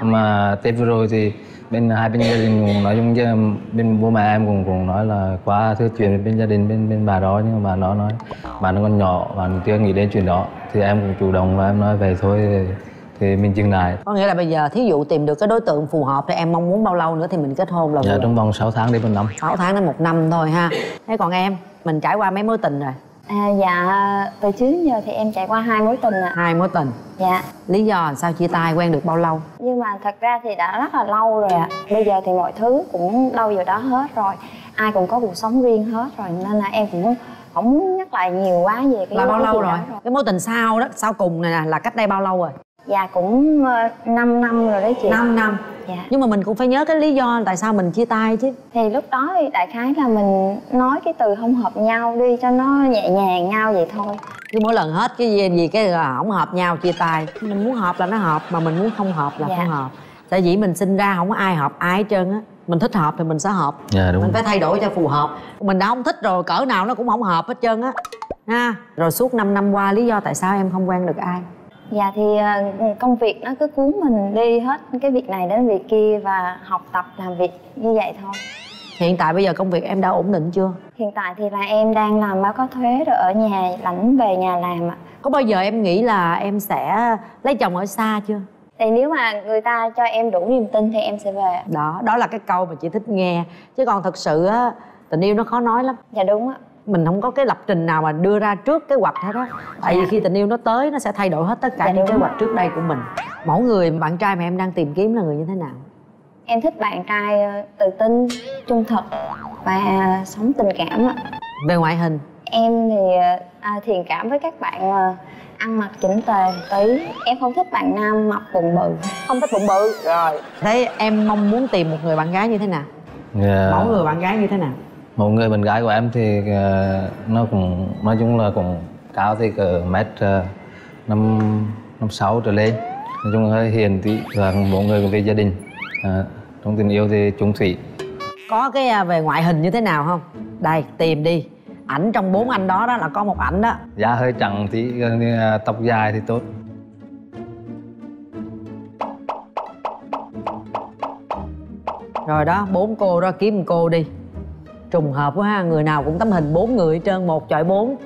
mà tết vừa rồi thì bên hai bên gia đình cũng nói chung chứ bên bố mẹ em cũng cũng nói là qua thưa chuyện bên gia đình bên bên bà đó nhưng mà bà đó nói bạn còn nhỏ bạn chưa nghĩ đến chuyện đó. Thì em cũng chủ động và em nói về thôi thì, mình dừng lại. Có nghĩa là bây giờ thí dụ tìm được cái đối tượng phù hợp thì em mong muốn bao lâu nữa thì mình kết hôn là dạ, trong vòng 6 tháng đến một năm. 6 tháng đến một năm thôi ha. Thế còn em mình trải qua mấy mối tình rồi? À, dạ từ trước giờ thì em trải qua hai mối tình ạ. Hai mối tình? Dạ. Lý do sao chia tay quen được bao lâu? Nhưng mà thật ra thì đã rất là lâu rồi ạ. Bây giờ thì mọi thứ cũng đâu vào đó hết rồi. Ai cũng có cuộc sống riêng hết rồi nên là em cũng không muốn nhắc lại nhiều quá về cái là bao lâu rồi? đó cái mối tình sau đó sau cùng này nè là cách đây bao lâu rồi dạ cũng 5 năm rồi đấy chị. 5 năm. Dạ. Nhưng mà mình cũng phải nhớ cái lý do tại sao mình chia tay chứ. Thì lúc đó thì đại khái là mình nói cái từ không hợp nhau đi cho nó nhẹ nhàng nhau vậy thôi. Cứ mỗi lần hết cái gì gì cái là không hợp nhau chia tay. Mình muốn hợp là nó hợp mà mình muốn không hợp là Dạ. không hợp. Tại vì mình sinh ra không có ai hợp ai hết trơn á. Mình thích hợp thì mình sẽ hợp. Dạ đúng mình phải thay đổi cho phù hợp. Mình đã không thích rồi cỡ nào nó cũng không hợp hết trơn á. Ha. Rồi suốt 5 năm qua lý do tại sao em không quen được ai dạ thì ờ, công việc nó cứ cuốn mình đi hết cái việc này đến việc kia và học tập làm việc như vậy thôi. Hiện tại bây giờ công việc em đã ổn định chưa? Hiện tại thì là em đang làm báo cáo thuế rồi ở nhà lãnh về nhà làm ạ. Có bao giờ em nghĩ là em sẽ lấy chồng ở xa chưa? Thì nếu mà người ta cho em đủ niềm tin thì em sẽ về đó đó là cái câu mà chị thích nghe. Chứ còn thật sự á tình yêu nó khó nói lắm. Dạ đúng á mình không có cái lập trình nào mà đưa ra trước kế hoạch hết á tại vì khi tình yêu nó tới nó sẽ thay đổi hết tất cả Dạ, những kế hoạch trước đây của mình. Mẫu người bạn trai mà em đang tìm kiếm là người như thế nào? Em thích bạn trai ờ, tự tin trung thực và sống tình cảm ạ. Về ngoại hình? Em thì ờ, à, thiện cảm với các bạn ờ, ăn mặc chỉnh tề tí. Em không thích bạn nam mặc bụng bự. Không thích bụng bự. Rồi. Thế em mong muốn tìm một người bạn gái như thế nào? Dạ. mẫu người bạn gái như thế nào một người bạn gái của em thì ờ, nó cũng nói chung là cũng cao thì cỡ mét ờ, năm năm sáu trở lên. Nói chung là hơi hiền tí và một người về gia đình. Ờ, trong tình yêu thì chung thủy. Có cái à, về ngoại hình như thế nào không? Đây tìm đi. Ảnh trong bốn anh đó đó là có một ảnh đó. Da hơi trắng tí là tóc dài thì tốt. Rồi đó bốn cô đó kiếm một cô đi trùng hợp quá ha. Người nào cũng tấm hình bốn người hết trơn một chọi bốn.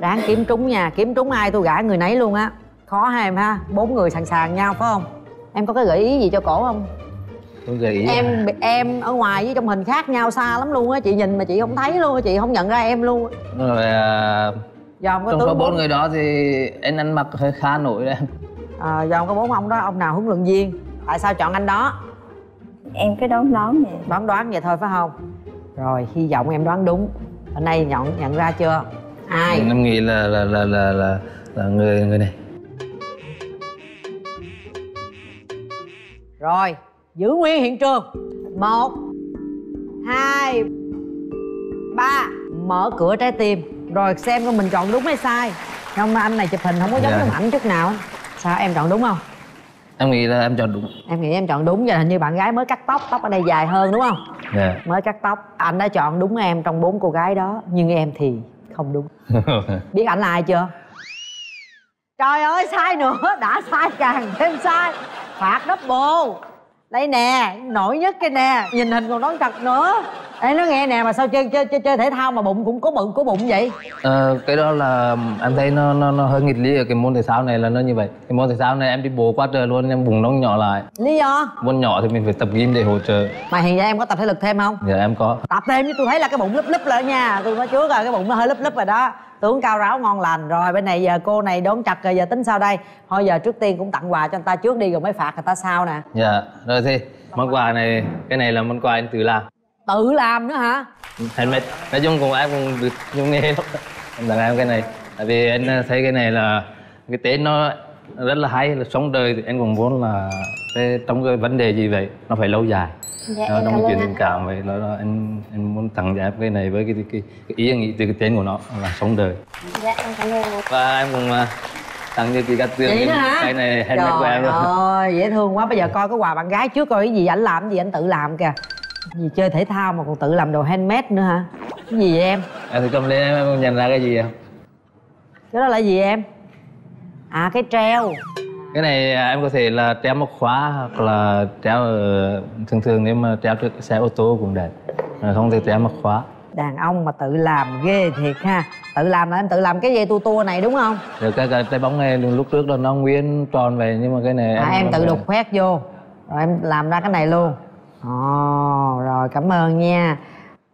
Ráng kiếm trúng nha kiếm trúng ai tôi gả người nấy luôn á. Khó ha em ha bốn người sẵn sàng nhau phải không? Em có cái gợi ý gì cho cổ không? Tôi gợi ý em em ở ngoài với trong hình khác nhau xa lắm luôn á chị nhìn mà chị không thấy luôn chị không nhận ra em luôn rồi à, dòm có trong số bốn người đó thì anh ăn mặc hơi khá nổi đấy à, dòm có bốn ông đó ông nào huấn luyện viên? Tại sao chọn anh đó em cứ đoán đoán vậy đoán đoán vậy thôi phải không? Rồi hy vọng em đoán đúng. Ở đây nhận nhận ra chưa? Ai? Em nghĩ là là là là là, là người người này. Rồi giữ nguyên hiện trường. Một hai ba. Mở cửa trái tim. Rồi xem coi mình chọn đúng hay sai. Không mà anh này chụp hình không có giống Dạ. trong ảnh chút nào. Sao em chọn đúng không em nghĩ là em chọn đúng. Em nghĩ em chọn đúng giờ hình như bạn gái mới cắt tóc tóc ở đây dài hơn đúng không? Dạ. Mới cắt tóc. Anh đã chọn đúng em trong bốn cô gái đó nhưng em thì không đúng. Biết ảnh là ai chưa? Trời ơi sai nữa đã sai càng thêm sai. Phạt double đây nè nổi nhất cái nè. Nhìn hình còn đoán trật nữa. Ê nó nghe nè mà sao chơi chơi chơi, chơi thể thao mà bụng cũng có bự có bụng vậy? Ờ, cái đó là em thấy nó nó nó hơi nghịch lý ở cái môn thể thao này là nó như vậy. Cái môn thể thao này em đi bộ quá trời luôn em bụng nó nhỏ lại. Lý do? Môn nhỏ thì mình phải tập gym để hỗ trợ. Mà hiện giờ em có tập thể lực thêm không? Dạ em có. Tập thêm chứ tôi thấy là cái bụng lúp lúp lại nha. Tôi nói trước rồi cái bụng nó hơi lúp lúp rồi đó tướng cao ráo ngon lành. Rồi bên này giờ cô này đón chặt rồi giờ tính sao đây? Thôi giờ trước tiên cũng tặng quà cho người ta trước đi rồi mới phạt người ta sau nè. Dạ rồi thì món quà này cái này là món quà anh tự làm. Tự làm nữa hả? Handmade. Nói chung cùng em cũng được dùng nghề lắm. Em tặng em cái này. Tại vì anh thấy cái này là cái tên nó rất là hay là sống đời thì anh cũng muốn là cái, trong cái vấn đề gì vậy nó phải lâu dài. Dạ, Đó, em trong cái chuyện tình cảm vậy đó là anh anh muốn tặng cho em cái này với cái cái, cái ý nghĩ từ cái tên của nó là sống đời. Dạ em cảm ơn và em cũng ờ, tặng cho chị Cát Tường đó cái này handmade của em ơi dễ thương quá. Bây giờ coi cái quà bạn gái trước coi cái gì ảnh làm cái gì anh tự làm kìa. Gì chơi thể thao mà còn tự làm đồ handmade nữa hả? Cái gì vậy em? Em thì cầm lên em, em nhận ra cái gì không? Cái đó là gì em à cái treo. Cái này à, em có thể là treo một khóa hoặc là treo thường thường nếu mà treo trước xe ô tô cũng đẹp. Không thể treo một khóa. Đàn ông mà tự làm ghê thiệt ha. Tự làm là em tự làm cái dây tua tua này đúng không? Rồi cái, cái trái bóng này lúc trước là nó nguyên tròn vậy nhưng mà cái này à, em tự đục khoét vô. Rồi em làm ra cái này luôn. Ồ rồi cảm ơn nha.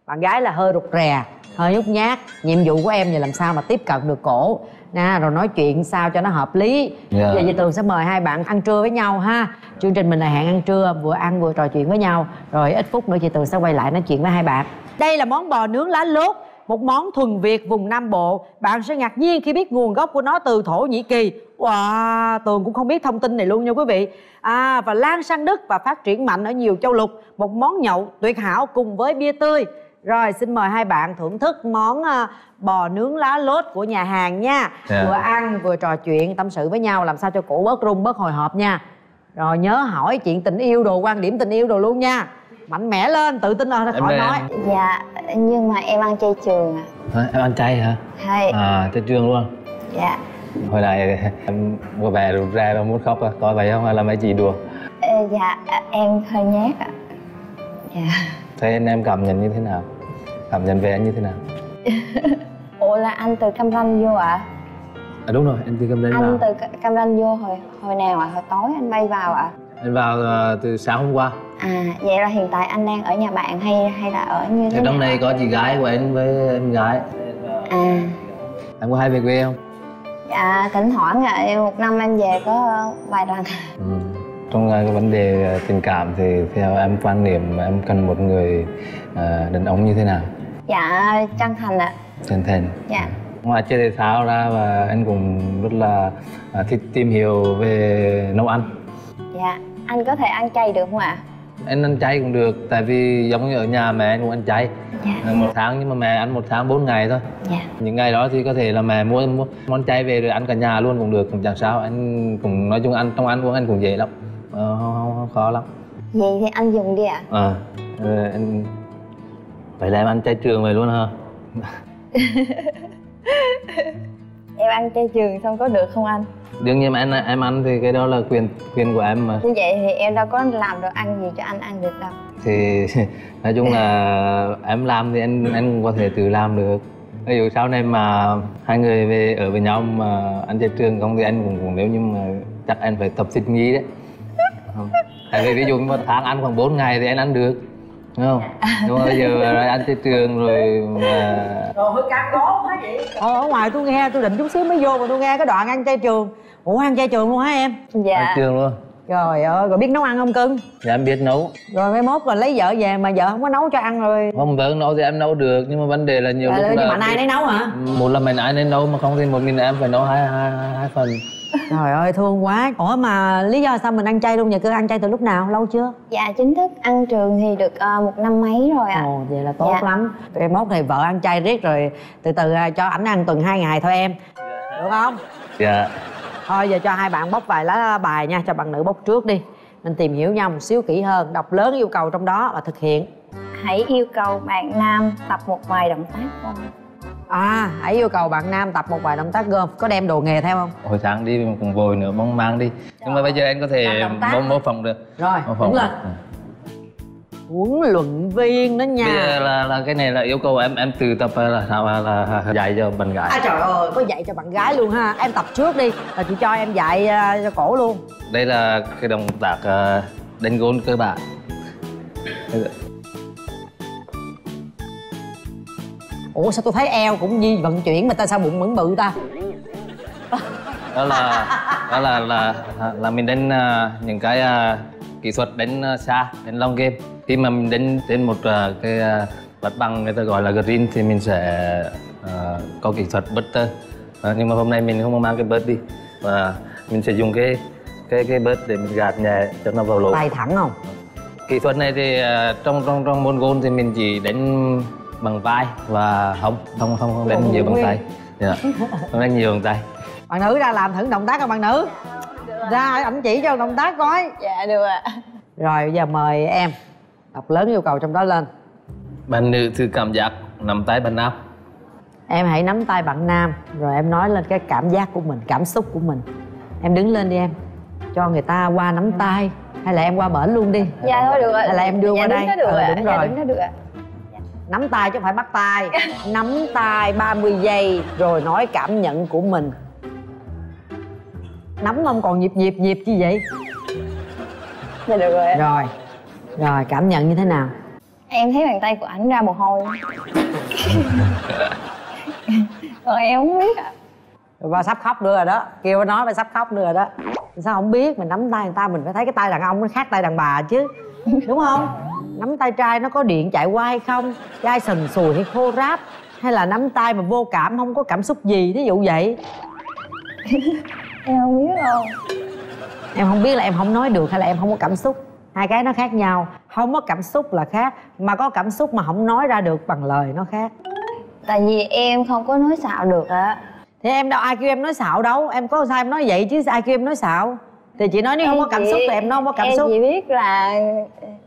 Bạn gái là hơi rụt rè hơi nhút nhát. Nhiệm vụ của em là làm sao mà tiếp cận được cổ nha rồi nói chuyện sao cho nó hợp lý. Dạ. bây giờ chị tường sẽ mời hai bạn ăn trưa với nhau ha. Chương trình mình là hẹn ăn trưa vừa ăn vừa trò chuyện với nhau. Rồi ít phút nữa chị tường sẽ quay lại nói chuyện với hai bạn. Đây là món bò nướng lá lốt một món thuần Việt vùng Nam Bộ. Bạn sẽ ngạc nhiên khi biết nguồn gốc của nó từ Thổ Nhĩ Kỳ. Wow, Tường cũng không biết thông tin này luôn nha quý vị. À, Và lan sang Đức và phát triển mạnh ở nhiều châu lục. Một món nhậu tuyệt hảo cùng với bia tươi Rồi xin mời hai bạn thưởng thức món à, bò nướng lá lốt của nhà hàng nha. Dạ. Vừa ăn vừa trò chuyện tâm sự với nhau Làm sao cho cổ bớt run bớt hồi hộp nha. Rồi nhớ hỏi chuyện tình yêu đồ quan điểm tình yêu đồ luôn nha. Mạnh mẽ lên tự tin lên Em khỏi nói. Em. dạ nhưng mà em ăn chay trường ạ. Hả? em ăn chay hả? Hay. À tới trường luôn. Dạ. Hồi này em có vẻ rụt ra và muốn khóc à. Có vậy không? Hay là mấy chị đùa? Ê, dạ em hơi nhát ạ. Dạ. Thấy anh em cảm nhận như thế nào cảm nhận về anh như thế nào? Ủa là anh từ cam ranh vô ạ? À đúng rồi anh từ cầm lên anh vào. từ Ca- cam ranh vô hồi hồi nào ạ? Hồi tối anh bay vào ạ? Anh vào ờ, từ sáng hôm qua. À vậy là hiện tại anh đang ở nhà bạn hay hay là ở như thế trong này có chị gái của anh với em gái. À. Em có hay về quê không? Dạ thỉnh thoảng ạ một năm em về có vài lần. Trong ờ, cái vấn đề ờ, tình cảm thì theo em quan niệm em cần một người đàn ông như thế nào dạ chân thành ạ. Chân thành. Dạ. Ngoài chơi thể thao ra và anh cũng rất là à, thích tìm hiểu về nấu ăn. Dạ anh có thể ăn chay được không ạ? Anh ăn chay cũng được tại vì giống như ở nhà mẹ anh cũng ăn chay. Dạ. một tháng nhưng mà mẹ ăn một tháng 4 ngày thôi. Dạ. Những ngày đó thì có thể là mẹ mua, mua món chay về rồi ăn cả nhà luôn cũng được cũng chẳng sao. Anh cũng nói chung ăn trong ăn uống anh cũng dễ lắm. Ờ, không, không, không khó lắm. Vậy thì anh dùng đi ạ. Ờ rồi anh vậy là em ăn chay trường vậy luôn hả? Em ăn chay trường xong có được không anh? Đương nhiên mà em em ăn thì cái đó là quyền quyền của em mà. Như vậy thì em đâu có làm đồ ăn gì cho anh ăn được đâu. Thì nói chung là em làm thì anh anh cũng có thể tự làm được. Ví dụ sau này mà hai người về ở với nhau mà anh chơi trường không thì anh cũng, cũng nếu như mà chắc anh phải tập thích nghi đấy. Tại vì ví dụ một tháng ăn khoảng 4 ngày thì anh ăn được đúng không? Nhưng mà bây giờ rồi ăn trên trường rồi mà Rồi hơi cá cố quá vậy. Ờ, ở ngoài tôi nghe tôi định chút xíu mới vô mà tôi nghe cái đoạn ăn chay trường. Ủa ăn chay trường luôn hả em? ăn trường luôn. Trời ơi, rồi biết nấu ăn không cưng? dạ em biết nấu. Rồi mai mốt rồi lấy vợ về mà vợ không có nấu cho ăn rồi. Không vợ nấu thì em nấu được nhưng mà vấn đề là nhiều Ờ, lúc nhưng là mà ai nấy nấu hả? một là mình ai nấy nấu mà không thì một mình em phải nấu hai hai hai, hai phần Trời ơi thương quá. Ủa mà lý do sao mình ăn chay luôn? Vậy? Cứ ăn chay từ lúc nào? Lâu chưa? Dạ chính thức ăn trường thì được ờ, một năm mấy rồi ạ. Ồ vậy là tốt Dạ. lắm. Rồi mốt thì vợ ăn chay riết rồi. Từ từ à, cho ảnh ăn tuần hai ngày thôi em. Được không? dạ. Thôi giờ cho hai bạn bóc vài lá bài nha. Cho bạn nữ bóc trước đi. Mình tìm hiểu nhau một xíu kỹ hơn. Đọc lớn yêu cầu trong đó và thực hiện. Hãy yêu cầu bạn nam tập một vài động tác thôi À hãy yêu cầu bạn nam tập một vài động tác gom Có đem đồ nghề theo không? hồi sáng đi cùng vội nữa mong mang đi. Nhưng mà bây giờ anh có thể mô, mô phỏng được. Rồi mô phỏng lên. được. Huấn luyện viên đó Bây giờ nha là, là cái này là yêu cầu em em tự tập là sao? Hay là dạy cho bạn gái? À trời ơi có dạy cho bạn gái luôn ha. Em tập trước đi Rồi chị cho em dạy à, cho cổ luôn. Đây là cái động tác uh, đánh gôn cơ bản Ủa sao tôi thấy eo cũng di vận chuyển mà ta sao bụng vẫn bự ta? Đó là đó là là là mình đánh ờ, những cái ờ, kỹ thuật đánh ờ, xa đánh long game. Khi mà mình đánh trên một ờ, cái ờ, mặt bằng người ta gọi là green thì mình sẽ ờ, có kỹ thuật butter Ờ, nhưng mà hôm nay mình không mang cái bớt đi. Và mình sẽ dùng cái cái cái bớt để mình gạt nhẹ cho nó vào lỗ. Tay thẳng không? kỹ thuật này thì ờ, trong trong trong môn gôn thì mình chỉ đánh bằng vai và hông. Không không không đánh nhiều bằng tay. Dạ. không đánh nhiều bằng tay. Bạn nữ ra làm thử động tác không bạn nữ. Ra ảnh chỉ cho động tác coi. Dạ được ạ. Rồi bây giờ mời em. Đọc lớn yêu cầu trong đó lên. Bạn nữ thử cảm giác nắm tay bạn nam. Em hãy nắm tay bạn nam Rồi em nói lên cái cảm giác của mình Cảm xúc của mình. Em đứng lên đi em. Cho người ta qua nắm tay. Hay là em qua bển luôn đi. Dạ thôi được ạ. Hay là em đưa dạ, qua đây? đó được ạ. đúng dạ, rồi. đứng đó được ạ Nắm tay chứ không phải bắt tay. Nắm tay 30 giây Rồi nói cảm nhận của mình. Nắm không còn nhịp nhịp nhịp như vậy? Dạ được rồi. Rồi Rồi cảm nhận như thế nào? Em thấy bàn tay của ảnh ra mồ hôi. Còn em không biết ạ. Rồi ba sắp khóc nữa rồi đó. Kêu nó ba sắp khóc nữa rồi đó. Sao không biết mình nắm tay người ta mình phải thấy cái tay đàn ông nó khác tay đàn bà chứ Đúng không? Nắm tay trai nó có điện chạy qua hay không? Dai sần sùi hay khô ráp? Hay là nắm tay mà vô cảm không có cảm xúc gì Ví dụ vậy? Em không biết đâu. Em không biết là em không nói được hay là em không có cảm xúc. Hai cái nó khác nhau. Không có cảm xúc là khác Mà có cảm xúc mà không nói ra được bằng lời nó khác. Tại vì em không có nói xạo được ạ Thì em đâu ai kêu em nói xạo đâu? Em có sao em nói vậy chứ ai kêu em nói xạo Thì chị nói nếu không có cảm xúc thì em nói không có cảm em xúc chỉ biết là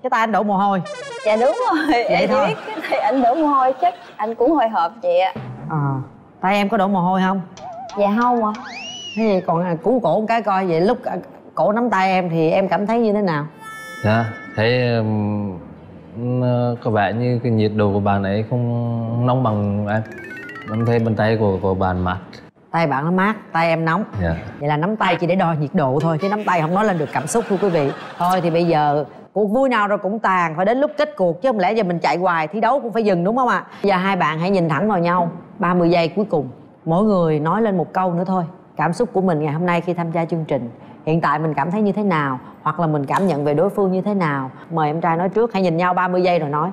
Cái tay anh đổ mồ hôi dạ đúng rồi Vậy em thôi. biết cái tay anh đổ mồ hôi chắc anh cũng hồi hộp chị ạ à, Tay em có đổ mồ hôi không? dạ không ạ Thế thì còn à, cú cổ một cái coi Vậy lúc à, cổ nắm tay em thì em cảm thấy như thế nào? dạ thấy um, um, có vẻ như cái nhiệt độ của bạn ấy không nóng bằng em em thấy bàn tay của của bạn mát Tay bạn nó mát, tay em nóng. Dạ. Vậy là nắm tay chỉ để đo nhiệt độ thôi Chứ nắm tay không nói lên được cảm xúc thưa quý vị. Thôi thì bây giờ cuộc vui nào rồi cũng tàn Phải đến lúc kết cuộc chứ không lẽ giờ mình chạy hoài Thi đấu cũng phải dừng đúng không ạ? Giờ hai bạn hãy nhìn thẳng vào nhau 30 giây cuối cùng. Mỗi người nói lên một câu nữa thôi. Cảm xúc của mình ngày hôm nay khi tham gia chương trình Hiện tại mình cảm thấy như thế nào Hoặc là mình cảm nhận về đối phương như thế nào? Mời em trai nói trước Hãy nhìn nhau 30 giây rồi nói.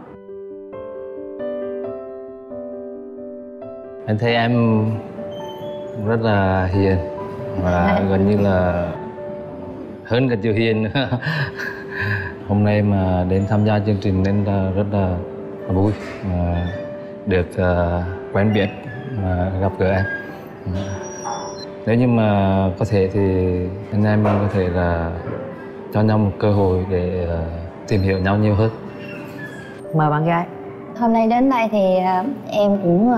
Em thấy em rất là hiền và gần như là hơn cả chữ hiền nữa. Hôm nay mà đến tham gia chương trình nên là rất là vui mà được ờ, quen biết và gặp gỡ em. Nếu như mà có thể thì anh em mình có thể là cho nhau một cơ hội để ờ, tìm hiểu nhau nhiều hơn. Mời bạn gái. Hôm nay đến đây thì à, em cũng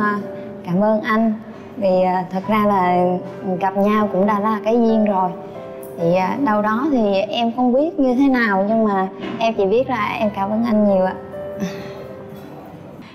cảm ơn anh thì à, thật ra là gặp nhau cũng đã là cái duyên rồi. Thì à, đâu đó thì em không biết như thế nào, nhưng mà em chỉ biết là em cảm ơn anh nhiều ạ.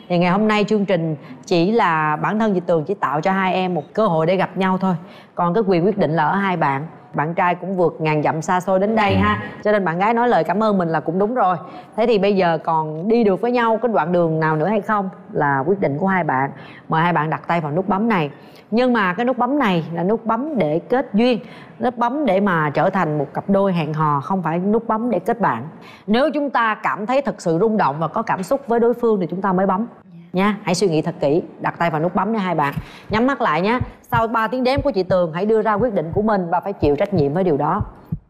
Thì ngày hôm nay chương trình chỉ là bản thân chị Tường chỉ tạo cho hai em một cơ hội để gặp nhau thôi. Còn cái quyền quyết định là ở hai bạn bạn trai cũng vượt ngàn dặm xa xôi đến đây ha. Cho nên bạn gái nói lời cảm ơn mình là cũng đúng rồi. Thế thì bây giờ còn đi được với nhau cái đoạn đường nào nữa hay không là quyết định của hai bạn. Mời hai bạn đặt tay vào nút bấm này. Nhưng mà cái nút bấm này là nút bấm để kết duyên. Nút bấm để mà trở thành một cặp đôi hẹn hò không phải nút bấm để kết bạn. Nếu chúng ta cảm thấy thật sự rung động và có cảm xúc với đối phương thì chúng ta mới bấm nha. Hãy suy nghĩ thật kỹ, đặt tay vào nút bấm nha hai bạn. Nhắm mắt lại nhé sau 3 tiếng đếm của chị tường, hãy đưa ra quyết định của mình và phải chịu trách nhiệm với điều đó.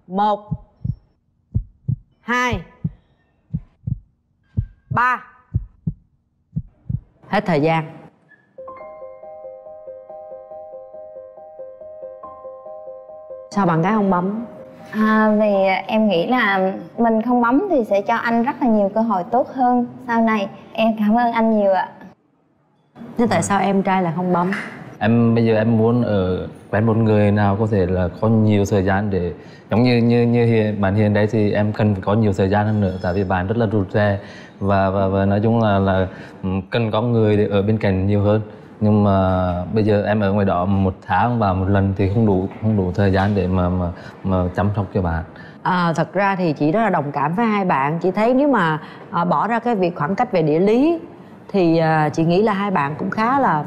Một, hai, ba. Hết thời gian. Sao bạn gái không bấm? À, vì em nghĩ là mình không bấm thì sẽ cho anh rất là nhiều cơ hội tốt hơn sau này. Em cảm ơn anh nhiều ạ. Thế tại sao em trai lại không bấm? Em bây giờ em muốn ở quen một người nào có thể là có nhiều thời gian để giống như như như hiện bạn hiện đấy thì em cần phải có nhiều thời gian hơn nữa tại vì bạn rất là rụt rè. Và và và nói chung là là ừ, cần có người để ở bên cạnh nhiều hơn nhưng mà bây giờ em ở ngoài đó một tháng và một lần thì không đủ không đủ thời gian để mà mà mà chăm sóc cho bạn. À, thật ra thì chị rất là đồng cảm với hai bạn. Chị thấy nếu mà à, bỏ ra cái việc khoảng cách về địa lý thì à, chị nghĩ là hai bạn cũng khá là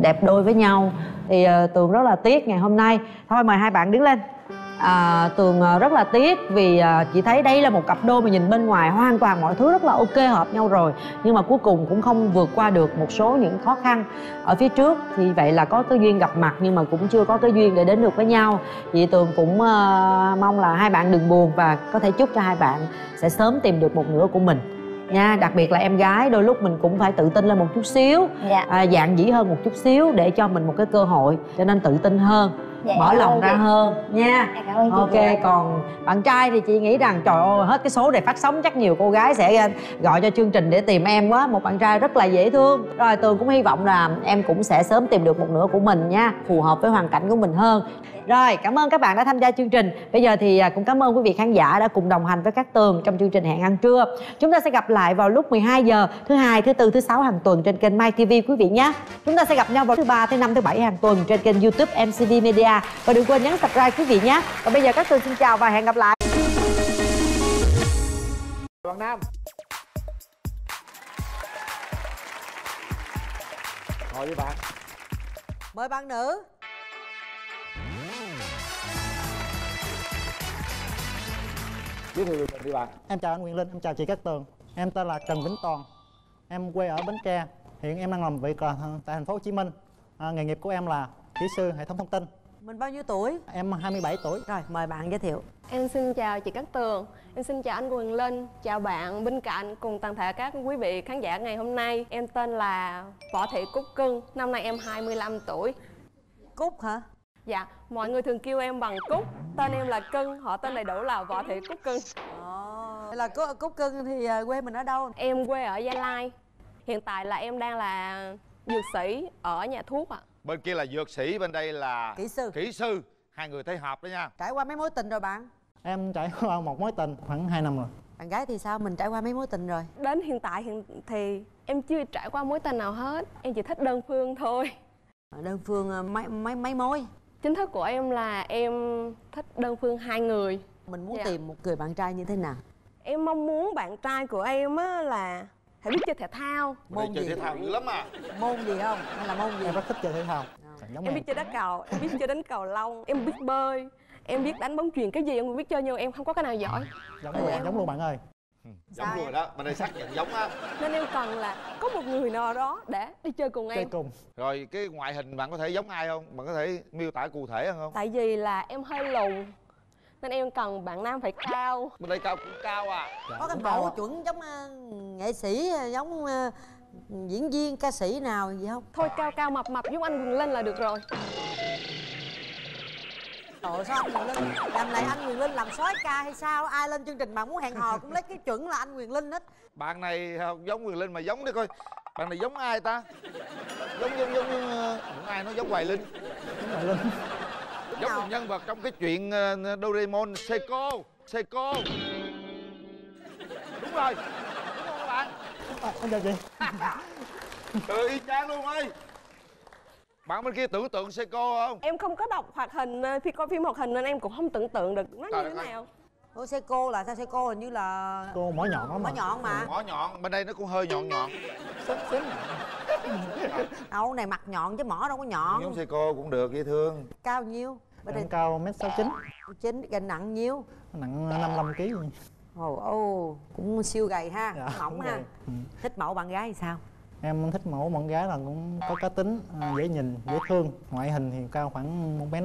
đẹp đôi với nhau. Thì à, tường rất là tiếc ngày hôm nay. Thôi mời hai bạn đứng lên à, tường à, rất là tiếc vì à, chị thấy đây là một cặp đôi mà nhìn bên ngoài hoàn toàn mọi thứ rất là ok hợp nhau rồi. Nhưng mà cuối cùng cũng không vượt qua được một số những khó khăn. Ở phía trước thì vậy là có cái duyên gặp mặt nhưng mà cũng chưa có cái duyên để đến được với nhau. Chị tường cũng à, mong là hai bạn đừng buồn và có thể chúc cho hai bạn sẽ sớm tìm được một nửa của mình nha đặc biệt là em gái đôi lúc mình cũng phải tự tin lên một chút xíu Dạ. à, dạng dĩ hơn một chút xíu để cho mình một cái cơ hội cho nên tự tin hơn Dạ, mở lòng ra chị. hơn nha Dạ, cảm ơn chị ok nhiều. còn bạn trai thì chị nghĩ rằng trời ơi hết cái số này phát sóng chắc nhiều cô gái sẽ gọi cho chương trình để tìm em quá một bạn trai rất là dễ thương rồi tường cũng hy vọng là em cũng sẽ sớm tìm được một nửa của mình nha phù hợp với hoàn cảnh của mình hơn rồi cảm ơn các bạn đã tham gia chương trình. Bây giờ thì à, cũng cảm ơn quý vị khán giả đã cùng đồng hành với các tường trong chương trình hẹn ăn trưa. Chúng ta sẽ gặp lại vào lúc 12 giờ thứ hai thứ tư thứ sáu hàng tuần trên kênh My TV quý vị nhé. Chúng ta sẽ gặp nhau vào thứ ba thứ năm thứ bảy hàng tuần trên kênh YouTube MCV Media. Và đừng quên nhấn subscribe quý vị nhé. Và bây giờ các tường xin chào và hẹn gặp lại. Bạn Nam. Ngồi với bạn. Mời bạn nữ Giới thiệu về mình đi bạn. Em chào anh Nguyễn Linh, em chào chị Cát Tường. Em tên là Trần Vĩnh Toàn. Em quê ở Bến Tre. Hiện em đang làm việc ở tại thành phố Hồ Chí Minh. À, Nghề nghiệp của em là kỹ sư hệ thống thông tin. Mình bao nhiêu tuổi? Em 27 tuổi. Rồi mời bạn giới thiệu. Em xin chào chị Cát Tường, em xin chào anh Quyền Linh, chào bạn bên cạnh cùng toàn thể các quý vị khán giả ngày hôm nay. Em tên là Võ Thị Cúc Cưng, năm nay em 25 tuổi. Cúc hả? Dạ, mọi người thường kêu em bằng Cúc, tên em là Cưng, họ tên đầy đủ là Võ Thị Cúc Cưng. là Cúc, Cúc Cưng thì à, quê mình ở đâu? Em quê ở Gia Lai. Hiện tại là em đang là dược sĩ ở nhà thuốc ạ. Bên kia là dược sĩ, bên đây là Kỹ sư. Kỹ sư Hai người thấy hợp đó nha Trải qua mấy mối tình rồi bạn? Em trải qua một mối tình khoảng 2 năm rồi Bạn gái thì sao? Mình trải qua mấy mối tình rồi Đến hiện tại hiện thì em chưa trải qua mối tình nào hết, em chỉ thích đơn phương thôi. Đơn phương mấy mấy mấy mối Chính thức của em là em thích đơn phương hai người. Mình muốn Dạ. tìm một người bạn trai như thế nào? Em mong muốn bạn trai của em á là phải biết chơi thể thao. Đây chơi thể thao dữ lắm à Môn gì không? Hay là môn gì? Em rất thích chơi thể thao giống Em em biết chơi đá cầu, em biết chơi đánh cầu lông, em biết bơi, em biết đánh bóng chuyền cái gì em cũng biết chơi nhưng em không có cái nào giỏi. Giống luôn, giống luôn bạn ơi Giống luôn rồi đó, bên đây xác nhận giống á Nên em cần là có một người nào đó để đi chơi cùng em. cùng Rồi cái ngoại hình bạn có thể giống ai không? Bạn có thể miêu tả cụ thể hơn không? Tại vì là em hơi lùn nên em cần bạn nam phải cao. Bên đây cao cũng cao à Có cái mẫu chuẩn giống ờ, nghệ sĩ, ờ, giống ờ, diễn viên, ca sĩ nào gì không? Thôi cao cao mập mập giống anh Quyền Linh là được rồi. Trời sao anh Quyền Linh Làm này anh Quyền Linh làm soái ca hay sao? Ai lên chương trình bạn muốn hẹn hò cũng lấy cái chuẩn là anh Quyền Linh hết. Bạn này không giống Quyền Linh mà giống đi coi. Bạn này giống ai ta? Giống giống giống, giống, ờ, giống ai nó giống Hoài Linh. Giống Hoài Linh. Giống một nhân vật trong cái chuyện ờ, Doraemon Seiko Seiko. Đúng rồi. Đúng không các bạn? à, Em chào chị. Ừ y chang luôn ơi bạn bên kia tưởng tượng Seiko không? Em không có đọc hoạt hình ờ, khi coi phim hoạt hình nên em cũng không tưởng tượng được nó Trời như thế nào. Ủa xe cô là sao? Xe cô hình như là cô mỏ nhọn lắm mỏ nhọn mà. Ngõ nhọn. Bên đây nó cũng hơi nhọn nhọn. Đâu này mặt nhọn chứ mỏ đâu có nhọn. Giống Seiko cũng được dễ thương. Cao nhiêu? Bên đây cao mét sáu chín. Chín gần nặng nhiêu? Nặng 55 kg ồ ồ cũng siêu gầy ha Dạ, mỏng ha. gầy. Ừ. thích mẫu bạn gái thì sao em thích mẫu bạn gái là cũng có cá tính à, dễ nhìn dễ thương. Ngoại hình thì cao khoảng một mét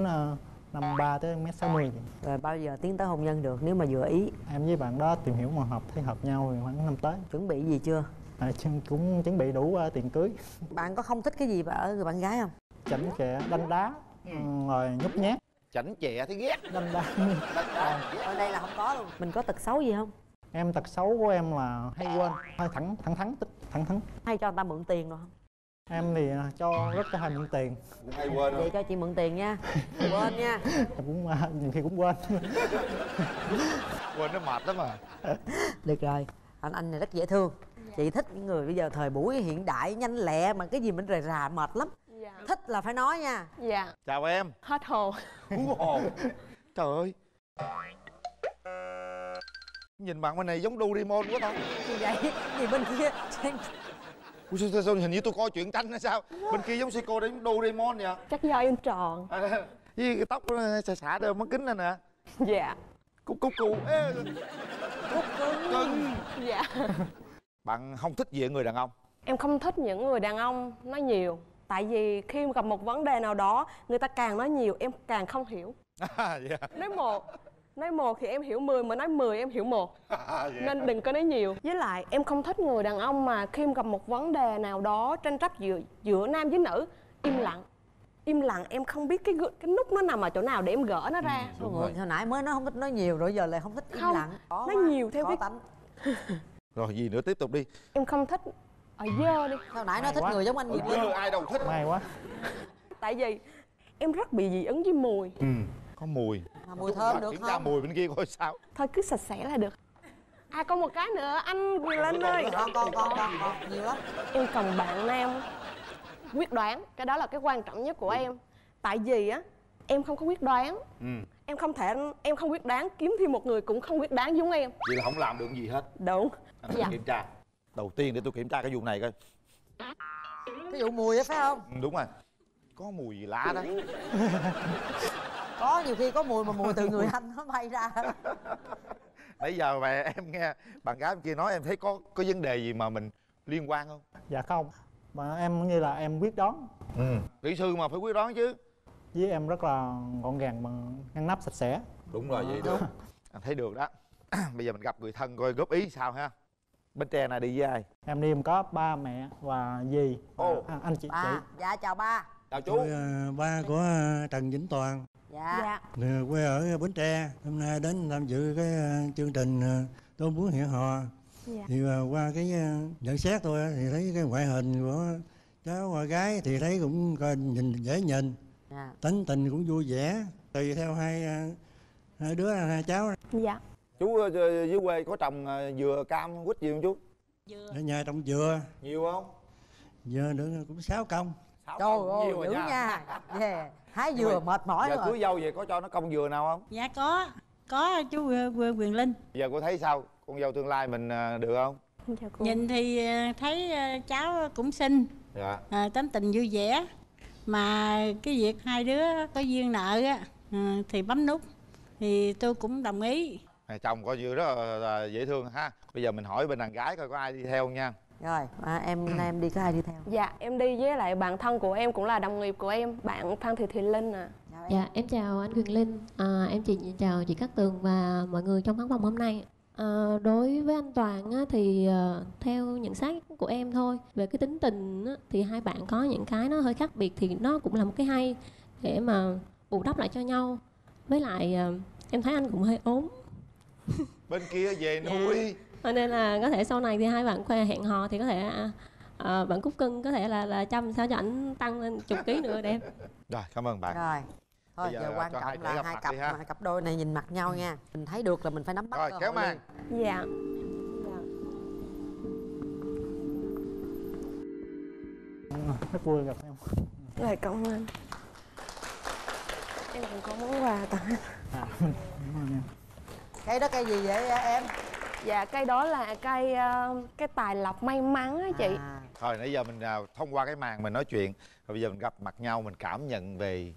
năm ba tới mét sáu mươi. Rồi bao giờ tiến tới hôn nhân được nếu mà vừa ý? Em với bạn đó tìm hiểu mà hợp thấy hợp nhau thì khoảng năm tới. Chuẩn bị gì chưa? À, chân- cũng chuẩn bị đủ à, tiền cưới. Bạn có không thích cái gì ở người bạn gái không? Chảnh chẹ đánh đá ừ, rồi nhút nhát. Chảnh chẹ thì ghét. Đánh đá. Ở đây là không có luôn. Mình có tật xấu gì không? Em tật xấu của em là hay quên hơi thẳng thẳng thắn tích thẳng thắn hay cho người ta mượn tiền rồi không? Em thì à, cho rất cho hay mượn tiền. Hay quên vậy cho chị mượn tiền nha. Quên nha. Em cũng à, nhiều khi cũng quên. Quên nó mệt lắm à. Được rồi anh anh này rất dễ thương. Chị thích những người bây giờ thời buổi hiện đại nhanh lẹ mà cái gì mình rề rà mệt lắm. Dạ. Thích là phải nói nha. Dạ. Chào em. Hết hồn hú hồn trời ơi nhìn bạn bên này giống Doraemon quá ta. Gì vậy gì bên kia Ủa, sao, sao, sao, hình như tôi coi truyện tranh hay sao? Bên kia giống Seiko giống Doraemon vậy chắc do em tròn. À, với cái tóc nó xả xả đeo mắt kính này nè. Dạ. Cúc cúc cù Ê, cúc cưng. Dạ. Bạn không thích gì ở người đàn ông? Em không thích những người đàn ông nói nhiều. Tại vì khi mà gặp một vấn đề nào đó người ta càng nói nhiều em càng không hiểu. À, dạ. nói một nói một thì em hiểu 10 mà nói 10 em hiểu một. À, nên đừng có nói nhiều. Với lại em không thích người đàn ông mà khi mà gặp một vấn đề nào đó tranh chấp giữa giữa nam với nữ im lặng. Im lặng em không biết cái cái nút nó nằm ở chỗ nào để em gỡ nó ra. Trời ơi, hồi nãy mới nói không thích nói nhiều rồi giờ lại không thích im Không, lặng. Khó nói quá, nhiều theo cái- tánh. Rồi gì nữa? Tiếp tục đi. Em không thích ở dơ đi. Hồi nãy nó thích người giống anh Ở Việt dơ Linh ai đâu thích. May quá. Tại vì em rất bị dị ứng với mùi. Ừ có mùi. Mà mùi thơm được kiểm tra không? mùi bên kia coi sao. Thôi cứ sạch sẽ là được. À còn một cái nữa anh Quyền Linh ơi. con con con con con nhiều lắm. Em cần bạn nam quyết đoán cái đó là cái quan trọng nhất của em. Tại vì á em không có quyết đoán. Ừ. Em không thể em không quyết đoán kiếm thêm một người cũng không quyết đoán giống em. Vậy là không làm được gì hết. Đúng. Anh dạ. kiểm tra. Đầu tiên để tôi kiểm tra cái vụ này coi. Cái vụ mùi á phải không? Ừ, đúng rồi. Có mùi gì lạ đó có nhiều khi có mùi mà mùi từ người anh nó bay ra. Nãy giờ mà em nghe bạn gái kia nói em thấy có có vấn đề gì mà mình liên quan không? Dạ không. Mà em như là em quyết đoán. Ừ. Kỹ sư mà phải quyết đoán chứ. Với em rất là gọn gàng bằng ngăn nắp sạch sẽ. Đúng rồi vậy đúng anh thấy được đó. Bây giờ mình gặp người thân coi góp ý sao ha. Bến tre này đi với ai? Em đi em có ba mẹ và dì Ồ. à, anh chị ba. Chị dạ chào ba. Chào chú. Tôi à, ba của Trần Vĩnh Toàn dạ. Dạ. Nè, quê ở Bến Tre hôm nay đến tham dự cái à, chương trình à, tôi muốn hẹn hò. Dạ. Thì à, qua cái nhận xét tôi thì thấy cái ngoại hình của cháu và gái thì thấy cũng coi nhìn dễ nhìn dạ. tính tình cũng vui vẻ tùy theo hai hai đứa hai cháu. Dạ. Chú ờ, dưới quê có trồng ờ, dừa cam quýt gì không chú? Ở nhà trồng dừa. Nhiều không? Dừa nữa cũng sáu công. Trời ơi dữ nha. nha. Yeah. Hái dừa mệt mỏi giờ rồi. cưới dâu về có cho nó công dừa nào không? Dạ có, có chú Qu- Quyền Linh. Giờ cô thấy sao? Con dâu tương lai mình ờ, được không? Cô. Nhìn thì ờ, thấy ờ, cháu cũng xinh, dạ. Ờ, tính tình vui vẻ. Mà cái việc hai đứa có duyên nợ á ờ, thì bấm nút. Thì tôi cũng đồng ý. À, chồng coi như rất là, là dễ thương ha. Bây giờ mình hỏi bên đàn gái coi có ai đi theo không nha rồi à, em em đi có ai đi theo? Dạ em đi với lại bạn thân của em cũng là đồng nghiệp của em bạn Phan Thị Thùy Linh à Dạ, em. chào anh Quyền Linh, à, em chị chào chị Cát Tường và mọi người trong khán phòng hôm nay. À, đối với anh Toàn á, thì ờ, theo nhận xét của em thôi về cái tính tình á, thì hai bạn có những cái nó hơi khác biệt thì nó cũng là một cái hay để mà bù đắp lại cho nhau. Với lại ờ, em thấy anh cũng hơi ốm, bên kia về Dạ. nuôi cho nên là có thể sau này thì hai bạn khoe hẹn hò thì có thể à, à, bạn Cúc Cưng có thể là là chăm sao cho ảnh tăng lên chục ký nữa đẹp. rồi cảm ơn bạn. Rồi. Thôi Bây giờ giờ quan hai trọng trẻ là hai cặp hai cặp đôi này nhìn mặt nhau nha. Mình thấy được là mình phải nắm bắt rồi kéo màn liền. dạ rất vui gặp em Lời cảm ơn. Em cũng có món quà tặng. Anh cây đó cây gì vậy em Dạ cây đó là cây ờ, cây tài lộc may mắn á chị. Thôi nãy giờ mình à, thông qua cái màn mình nói chuyện rồi bây giờ mình gặp mặt nhau mình cảm nhận về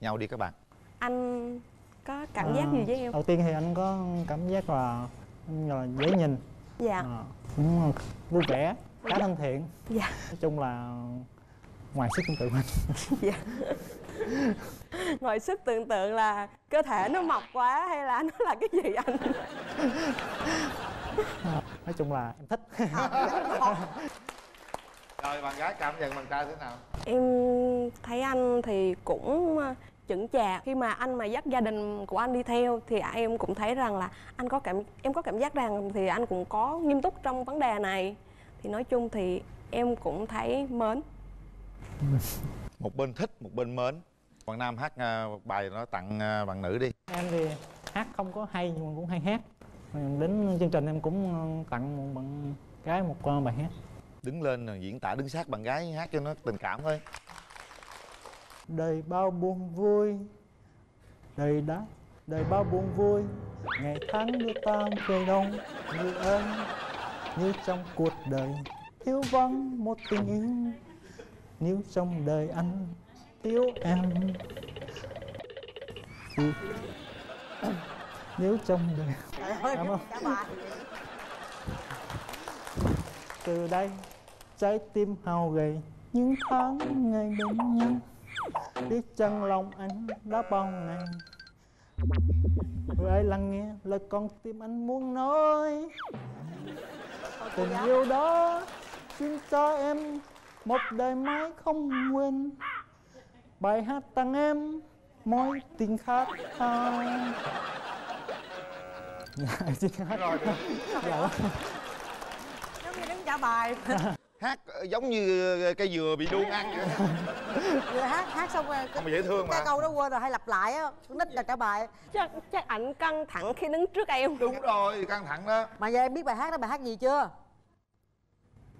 nhau đi các bạn. Anh có cảm giác À, gì với em? đầu tiên thì anh có cảm giác là là dễ nhìn. Dạ. À, cũng vui vẻ khá thân thiện. Dạ. Nói chung là ngoài sức tưởng tượng anh. Dạ Ngoài sức tưởng tượng là cơ thể nó mập quá hay là nó là cái gì anh? nói chung là em thích. Rồi bạn gái cảm nhận bạn trai thế nào? Em thấy anh thì cũng ờ, chững chạc. Khi mà anh mà dắt gia đình của anh đi theo thì em cũng thấy rằng là anh có cảm em có cảm giác rằng thì anh cũng có nghiêm túc trong vấn đề này. Thì nói chung thì em cũng thấy mến. Một bên thích một bên mến bạn nam hát à, bài nó tặng à, bạn nữ đi. Em thì hát không có hay nhưng mà cũng hay hát. Đến chương trình em cũng ờ, tặng một bạn gái một bài hát. Đứng lên rồi diễn tả đứng sát bạn gái hát cho nó tình cảm thôi. Đời bao buồn vui đời đã đời bao buồn vui. Ngày tháng đưa ta về đâu như ơn như trong cuộc đời. Thiếu vắng một tình yêu nếu trong đời anh thiếu em thì nếu trong đời Cảm ơn. từ đây trái tim hao gầy những tháng ngày bên nhau. Biết chăng lòng anh đã bao ngày? Người ấy lắng nghe lời con tim anh muốn nói? Tình yêu đó xin cho em một đời mãi không quên bài hát tặng em mối tình khát khao dạ xin hát. Rồi dạ. Giống như đứng trả bài. Hát ờ, giống như cây dừa bị đuông ăn. Vậy. vừa hát hát xong rồi Không dễ thương cái mà. câu đó quên rồi hay lặp lại á con nít là trả bài. Chắc chắc ảnh căng thẳng khi đứng trước em. Đúng rồi căng thẳng đó. Mà giờ em biết bài hát đó bài hát gì chưa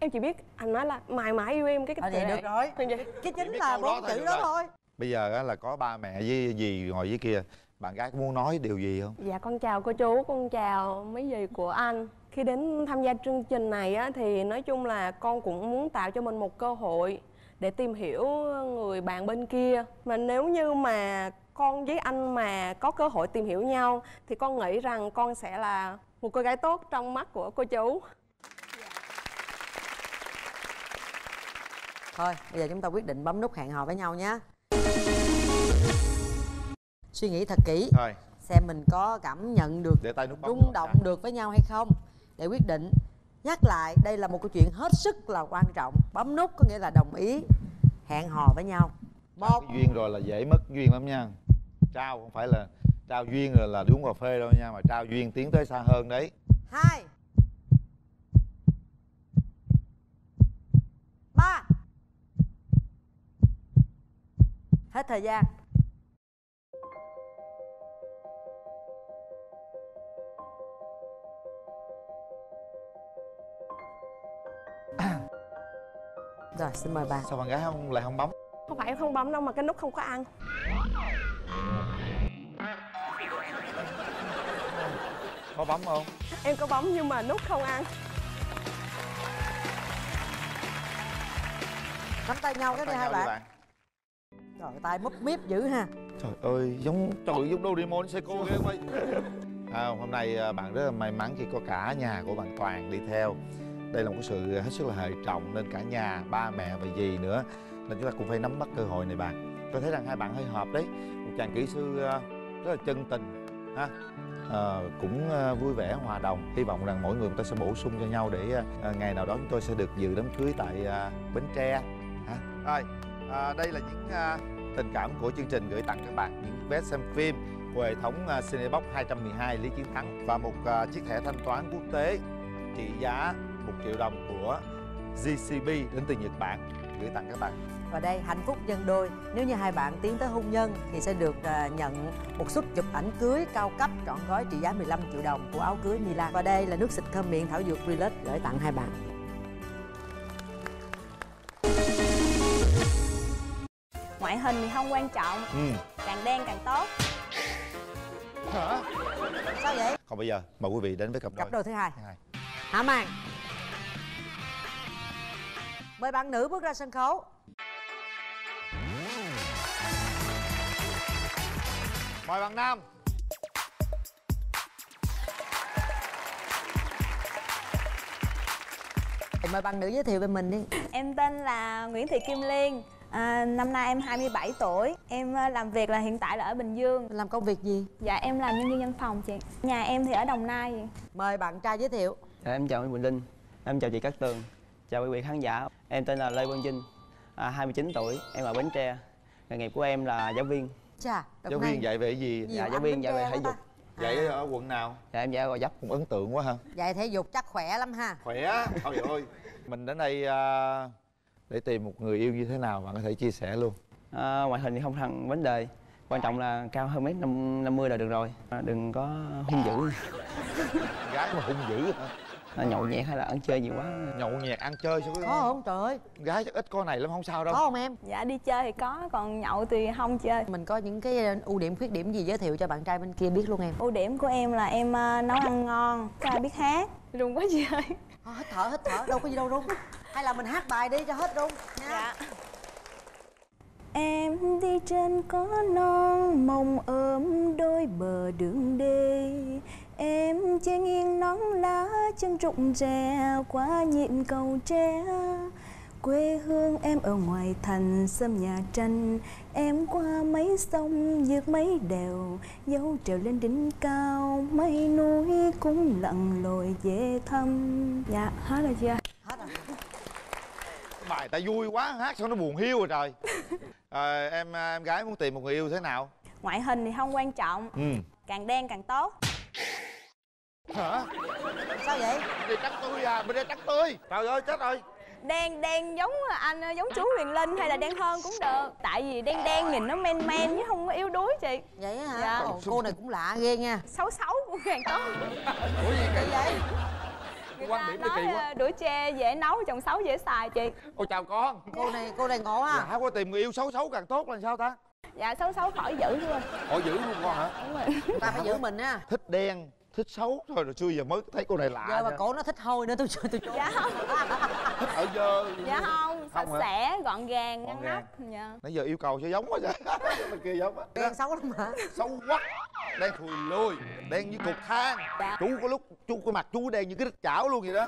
em chỉ biết anh nói là mãi mãi yêu em cái Ờ, cái tệ. được rồi. Thì vậy. cái chính là bốn chữ đó thôi bây giờ á, là có ba mẹ với dì ngồi dưới kia bạn gái có muốn nói điều gì không Dạ con chào cô chú, con chào mấy dì của anh Khi đến tham gia chương trình này á, thì nói chung là con cũng muốn tạo cho mình một cơ hội để tìm hiểu người bạn bên kia Mà nếu như mà con với anh mà có cơ hội tìm hiểu nhau thì con nghĩ rằng con sẽ là một cô gái tốt trong mắt của cô chú thôi bây giờ chúng ta quyết định bấm nút hẹn hò với nhau nhé. Suy nghĩ thật kỹ. Thôi. Xem mình có cảm nhận được để tay nút bấm rung động được với nhau hay không để quyết định. Nhắc lại đây là một câu chuyện hết sức là quan trọng. Bấm nút có nghĩa là đồng ý hẹn hò với nhau. Một. duyên rồi là dễ mất duyên lắm nha. Trao không phải là trao duyên rồi là đi uống cà phê đâu nha mà trao duyên tiến tới xa hơn đấy. Hai. Ba hết thời gian. Rồi xin mời bạn sao bạn gái không lại không bấm? Không phải em không bấm đâu mà cái nút không có ăn. Có bấm không? Em có bấm nhưng mà nút không ăn. Nắm tay nhau cái đi Tay hai nhau đi bạn trời tay múp míp dữ ha. Trời ơi giống trời giống Doraemon Seiko. Ghê ơi à, hôm nay à, bạn rất là may mắn khi có cả nhà của bạn Toàn đi theo. Đây là một cái sự hết sức là hệ trọng nên cả nhà ba mẹ và dì nữa. Nên chúng ta cũng phải nắm bắt cơ hội này bạn. Tôi thấy rằng hai bạn hơi hợp đấy. Một chàng kỹ sư à, rất là chân tình ha. Ờ, cũng à, vui vẻ hòa đồng. Hy vọng rằng mỗi người chúng ta sẽ bổ sung cho nhau để à, ngày nào đó chúng tôi sẽ được dự đám cưới tại à, bến tre ha. Rồi à, đây là những à, tình cảm của chương trình gửi tặng các bạn những vé xem phim của hệ thống à, Cinebox 212 Lý Chiến Thắng và một à, chiếc thẻ thanh toán quốc tế trị giá 1 triệu đồng của GCB đến từ Nhật Bản. Gửi tặng các bạn. Và đây, hạnh phúc nhân đôi. Nếu như hai bạn tiến tới hôn nhân thì sẽ được à, nhận một suất chụp ảnh cưới cao cấp trọn gói trị giá 15 triệu đồng của áo cưới Milan. Và đây là nước xịt thơm miệng thảo dược Relax gửi tặng hai bạn. Ngoại hình thì không quan trọng. Ừ. Càng đen càng tốt. Hả? Sao vậy? Còn bây giờ mời quý vị đến với cặp đôi. Cặp đôi thứ hai. Hai. hạ màn mời bạn nữ bước ra sân khấu. Mời bạn nam. Mời bạn nữ giới thiệu về mình đi. Em tên là Nguyễn Thị Kim Liên à, Năm nay em 27 tuổi. Em à, làm việc là hiện tại là ở Bình Dương. Làm công việc gì? Dạ em làm nhân viên văn phòng chị. Nhà em thì ở Đồng Nai vậy. Mời bạn trai giới thiệu. Dạ, em chào Quỳnh Linh, em chào chị Cát Tường, chào quý vị khán giả. Em tên là Lê Quang Vinh, à, 29 tuổi, em ở Bến Tre. Nghề nghiệp của em là giáo viên. Chà, giáo viên dạy về cái gì? Dạ, giáo viên dạy về thể dục. dạy ở quận nào? Dạ, em dạy ở Gò Vấp. cũng ấn tượng quá ha. Dạy thể dục chắc khỏe lắm ha. Khỏe? Trời ơi mình đến đây à, để tìm một người yêu như thế nào bạn có thể chia sẻ luôn. À, ngoại hình thì không thành vấn đề, quan trọng là cao hơn mét năm năm mươi là được rồi. À, đừng có hung dữ, gái mà hung dữ hả? À, nhậu nhẹt hay là ăn chơi nhiều quá. nhậu nhẹt ăn chơi sao có không? trời? Ơi gái chắc ít con này lắm không sao đâu. Có không em? Dạ đi chơi thì có Còn nhậu thì không chơi. Mình có những cái ưu điểm khuyết điểm gì giới thiệu cho bạn trai bên kia biết luôn em? Ưu điểm của em là em à, nấu ăn ngon Có biết hát. Rung quá chơi Thôi, hít thở hít thở đâu có gì đâu rung hay là mình hát bài đi cho hết rung. Nha. Dạ. Em đi trên có non mong ôm đôi bờ đường đê. Em che nghiêng nón lá chân rụng rè qua nhịp cầu tre. Quê hương em ở ngoài thành sâm nhà tranh. Em qua mấy sông vượt mấy đèo Dấu trèo lên đỉnh cao. Mấy núi cũng lặn lội về thăm. Dạ hết rồi chưa bài ta vui quá hát sao nó buồn hiu rồi trời. À, em em gái muốn tìm một người yêu thế nào? Ngoại hình thì không quan trọng ừ. Càng đen càng tốt. Hả? Sao vậy? Đây trắng tươi à bên đây trắng tươi trời ơi chết rồi. Đen đen giống anh giống chú Huyền Linh hay là đen hơn cũng được. Tại vì đen đen nhìn nó men men chứ không có yếu đuối chị. Vậy hả? Dạ. Ồ, cô này cũng lạ ghê nha. Xấu xấu cũng càng tốt. Ủa gì vậy người quan điểm kỳ quá. ờ, đũa tre dễ nấu chồng xấu dễ xài chị. Ôi chào con. Cô này cô này ngộ ha. Lạ quá tìm người yêu xấu xấu càng tốt là sao ta? Dạ xấu xấu khỏi giữ luôn. Họ giữ luôn con hả? Đúng rồi. Ta phải giữ mình á thích đen thích xấu thôi rồi xưa giờ mới thấy cô này lạ mà nha. cổ nó thích hôi nữa tôi tôi tôi dạ không. Thích ở dơ. Dạ không sạch sẽ gọn gàng ngăn nắp dạ. Nãy giờ yêu cầu sao giống quá vậy. Bên kia giống á. Đen xấu lắm hả? Xấu quá. Đen thùi lùi đen như cục than. Dạ. chú có lúc chú cái mặt chú đen như cái đít chảo luôn vậy đó.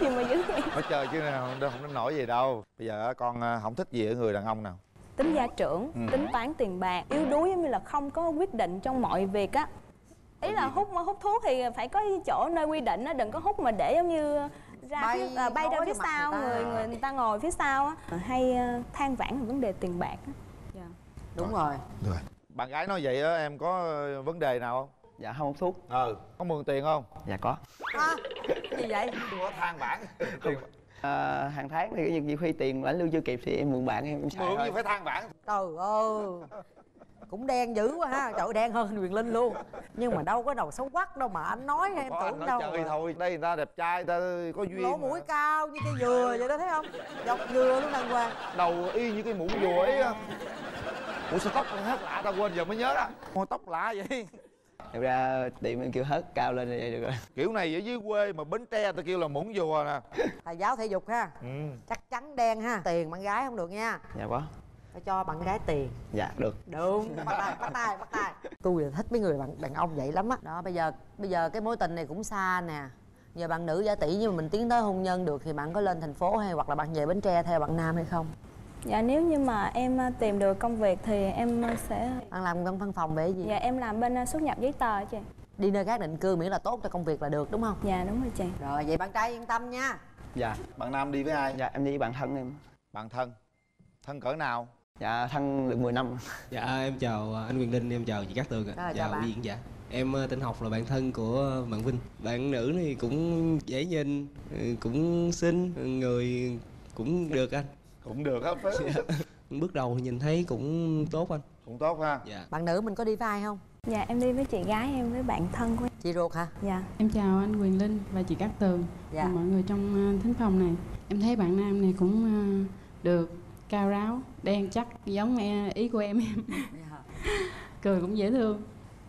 Gì mà dữ vậy. Nói trời chứ nào không, không đến nổi gì đâu. Bây giờ á, con à, không thích gì ở người đàn ông nào. Tính gia trưởng Ừ. tính toán tiền bạc yếu đuối giống như là không có quyết định trong mọi việc á ý là hút hút thuốc thì phải có chỗ nơi quy định á đừng có hút mà để giống như ra Bay phía, à, bay ra phía sau người người người, ta ngồi phía sau á hay ờ, than vãn về vấn đề tiền bạc á. Dạ. đúng rồi. Rồi. Bạn gái nói vậy á em có ờ, vấn đề nào không? Dạ, không hút thuốc. ừ. Có mượn tiền không? Dạ có. à, gì vậy? Có than vãn. À, hàng tháng thì nhiều khi tiền lãnh lương chưa kịp thì em mượn bạn em, em xài mượn thôi. gì phải than vãn? Trời ơi cũng đen dữ quá ha. Trời đen hơn Huyền Linh luôn. Nhưng mà đâu có đầu xấu quắc đâu mà anh nói em tưởng đâu chơi thôi. Đây người ta đẹp trai người ta có duyên lỗ mà. mũi cao như cây dừa vậy đó thấy không? Dọc dừa luôn đàng hoàng. Đầu y như cái muỗng dùa ấy á. ủa sao tóc con hát lạ? Ta quên giờ mới nhớ đó. Con tóc lạ vậy. Thật ra tiệm em kêu hết cao lên vậy được rồi. kiểu này ở dưới quê mà bến tre ta kêu là muỗng dùa nè. Thầy giáo thể dục ha. Ừ. chắc chắn đen ha. Tiền bạn gái không được nha. Dạ có. Phải cho bạn gái tiền. Dạ được. đúng. Bắt tay bắt tay bắt tay. Tôi là thích mấy người bạn đàn ông vậy lắm á. Đó bây giờ bây giờ cái mối tình này cũng xa nè. Giờ bạn nữ giả tỷ nhưng mà mình tiến tới hôn nhân được thì bạn có lên thành phố hay hoặc là bạn về bến tre theo bạn nam hay không? Dạ nếu như mà em ờ, tìm được công việc thì em ờ, sẽ bạn làm trong văn phòng về cái gì? Dạ em làm bên ờ, xuất nhập giấy tờ chị. Đi nơi khác định cư miễn là tốt cho công việc là được đúng không? Dạ đúng rồi chị. Rồi vậy bạn trai yên tâm nha. Dạ. bạn nam đi với ai? Dạ em đi với bạn thân em. bạn thân. Thân cỡ nào Dạ thân được 10 năm. Dạ em chào anh Quyền Linh, em chào chị Cát Tường ạ. Rồi, chào chào diễn giả. Em ờ, tên Học là bạn thân của bạn Vinh. Bạn nữ thì cũng dễ nhìn, ừ, cũng xinh, người cũng được anh. cũng được hết Dạ. Bước đầu thì nhìn thấy cũng tốt anh. cũng tốt ha Dạ. bạn nữ mình có đi với ai không dạ em đi với chị gái em với bạn thân của em chị ruột hả dạ Em chào anh Quyền Linh và chị Cát Tường Dạ. và mọi người trong ờ, thính phòng này. Em thấy bạn nam này cũng ờ, được, cao ráo đen chắc giống ý của em. Em cười cũng dễ thương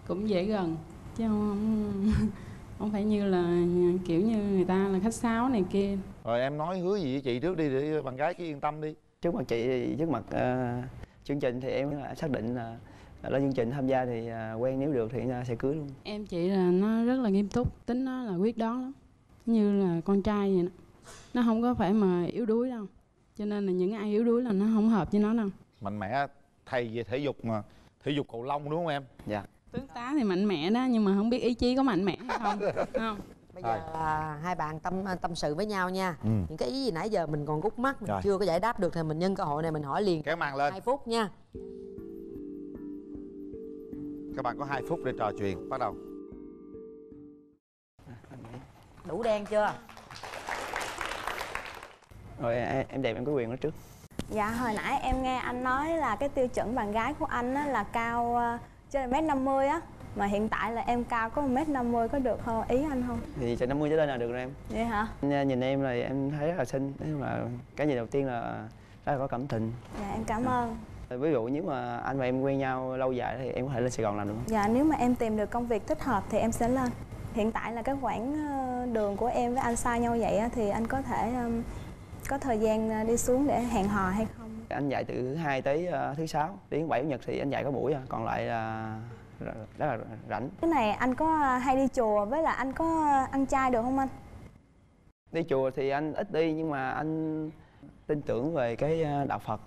cũng dễ gần chứ không không phải như là kiểu như người ta là khách sáo này kia. Rồi em nói hứa gì với chị trước đi để bạn gái cứ yên tâm đi. Trước mặt chị trước mặt ờ, chương trình thì em xác định là là lên chương trình tham gia thì ờ, quen nếu được thì sẽ cưới luôn. Em chị là nó rất là nghiêm túc tính nó là quyết đoán lắm. Như là con trai vậy đó. Nó không có phải mà yếu đuối đâu cho nên là những ai yếu đuối là nó không hợp với nó đâu. Mạnh mẽ thầy về thể dục mà thể dục cầu lông đúng không em? Dạ. Tướng tá thì mạnh mẽ đó nhưng mà không biết ý chí có mạnh mẽ hay không không? Bây giờ à, hai bạn tâm tâm sự với nhau nha. Ừ. những cái ý gì nãy giờ mình còn gút mắt mình Rồi. chưa có giải đáp được thì mình nhân cơ hội này mình hỏi liền. Kéo màn lên. Hai phút nha. Các bạn có 2 phút để trò chuyện bắt đầu. Đủ đen chưa rồi em, đẹp em có quyền nói trước Dạ hồi nãy em nghe anh nói là cái tiêu chuẩn bạn gái của anh á, là cao ờ, trên mét 50 á Mà hiện tại là em cao có 1 mét 50 có được không? Ý anh không? thì từ 50 trở lên là được rồi em Vậy hả? Nhìn nhìn em là em thấy rất là xinh nhưng mà cái nhìn đầu tiên là rất là có cảm tình Dạ em cảm ơn ví dụ nếu mà anh và em quen nhau lâu dài thì em có thể lên Sài Gòn làm được không? Dạ nếu mà em tìm được công việc thích hợp thì em sẽ lên Hiện tại là cái ờ, đường của em với anh xa nhau vậy á, thì anh có thể có thời gian ờ, đi xuống để hẹn hò hay không? anh dạy từ thứ hai tới ờ, thứ sáu đến thứ bảy chủ nhật thì anh dạy có buổi à còn lại là rất là rảnh Cái này anh có hay đi chùa với là anh có ăn chay được không anh? đi chùa thì anh ít đi nhưng mà anh tin tưởng về cái ờ, đạo Phật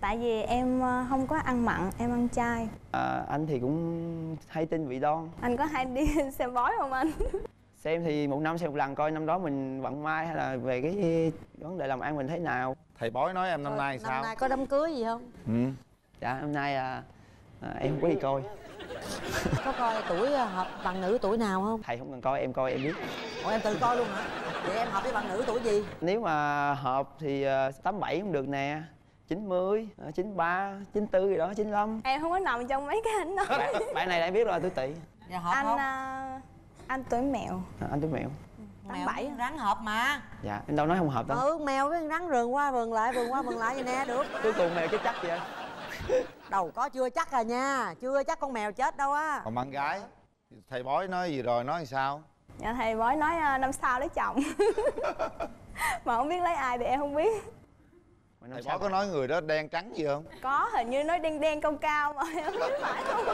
Tại vì em ờ, không có ăn mặn, em ăn chay à, anh thì cũng hay tin vị đoan Anh có hay đi xem bói không anh? Xem thì một năm xem một lần coi năm đó mình vận may hay là về cái vấn đề làm ăn mình thế nào. Thầy bói nói em năm nay năm sao? nay có đám cưới gì không? Ừ. dạ năm nay à, à, em không có đi coi. Có coi tuổi à, hợp bằng nữ tuổi nào không? Thầy không cần coi em coi em biết. Ủa em tự coi luôn hả? Vậy em hợp với bạn nữ tuổi gì? Nếu mà hợp thì à, tám bảy cũng được nè. 90, à, 93, 94 gì đó, 95 Em không có nằm trong mấy cái anh đó. Bạn, bạn này là em biết rồi tuổi tỵ dạ hợp Anh không? ờ, anh tuổi mèo. À, anh tuổi mèo. Mèo bảy rắn hợp mà. Dạ em đâu nói không hợp đâu. Ừ mèo với rắn rườn qua rườn lại rườn qua rườn lại vậy nè được. Cuối cùng mèo chết chắc vậy? Đâu có chưa chắc à nha chưa chắc con mèo chết đâu á. Còn bạn gái thầy bói nói gì rồi nói sao? Dạ thầy bói nói ờ, năm sau lấy chồng. Mà không biết lấy ai thì em không biết. Thầy bói có nói người đó đen trắng gì không? Có hình như nói đen đen cao cao mà. Em không biết phải không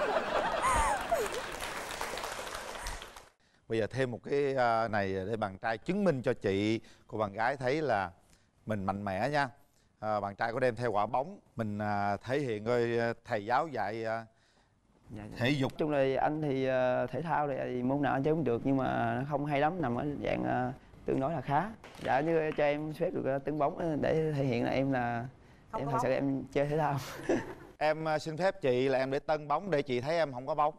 bây giờ thêm một cái à, này để bạn trai chứng minh cho chị của bạn gái thấy là mình mạnh mẽ nha. À, bạn trai có đem theo quả bóng mình à, thể hiện coi à, thầy giáo dạy à, thể dục. Chung là anh thì ờ, thể thao thì môn nào anh chơi cũng được nhưng mà nó không hay lắm nằm ở dạng ờ, tương đối là khá. Dạ như cho em phép được ờ, tấn bóng để thể hiện là em là Không em thật sự em chơi thể thao. Em à, xin phép chị là em để tân bóng để chị thấy em không có bóng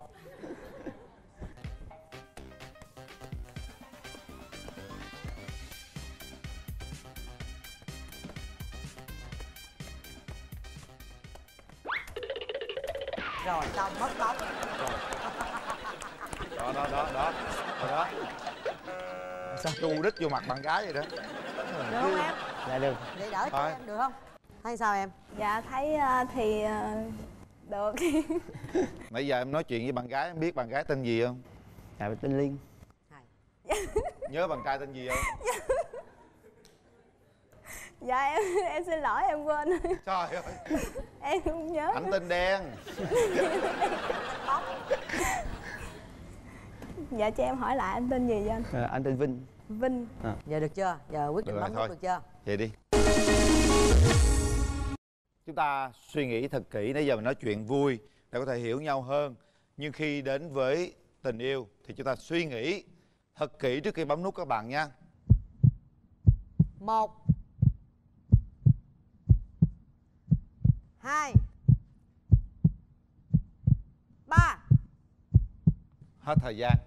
rồi. Xong mất bóng đó đó đó đó. Đó, đó. sao? Chu đít vô mặt bạn gái vậy đó. Được không em? Dạ được. Vậy đỡ cho em được không? Hay sao em? Dạ thấy ờ, thì ờ, được. Nãy giờ em nói chuyện với bạn gái em biết bạn gái tên gì không? Dạ tên liên. Nhớ bạn trai tên gì không Dạ em em xin lỗi em quên. Trời ơi. Em không nhớ. Ảnh tên đen. Dạ cho em hỏi lại anh tên gì vậy anh? Ờ, anh tên vinh. Vinh. Giờ được chưa? Giờ quyết định bấm nút được chưa? Vậy đi. Chúng ta suy nghĩ thật kỹ nãy giờ mình nói chuyện vui để có thể hiểu nhau hơn. Nhưng khi đến với tình yêu thì chúng ta suy nghĩ thật kỹ trước khi bấm nút các bạn nha. Một hai. Ba. Hết thời gian.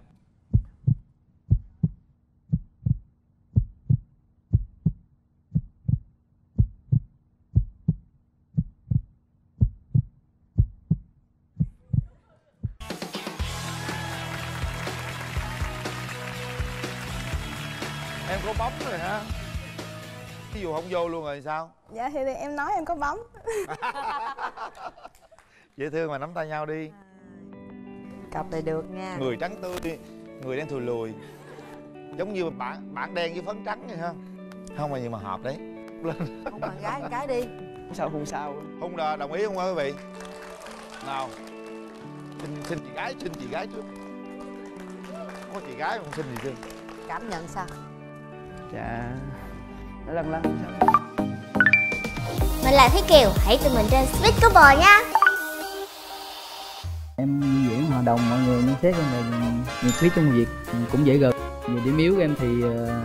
Em có bóng rồi hả? Ví dụ không vô luôn rồi sao? Dạ thì, thì em nói em có bấm dễ thương mà nắm tay nhau đi. Cặp này được nha. Người trắng tươi người đen thùi lùi. Giống như bản bản đen với phấn trắng vậy ha không mà nhưng mà hợp đấy. Lên hôn bạn gái một cái đi sao hôn sao. Hôn là đồng ý không quý vị? Nào xin, xin chị gái xin chị gái trước. Có chị gái không xin gì chưa cảm nhận sao? Dạ nó lăn lăn Mình là Thúy Kiều, hãy tìm mình trên Speed Couple nha. Em vẻ hòa đồng mọi người nhận xét em là nhiệt huyết trong việc cũng dễ gần. Về điểm yếu của em thì ờ,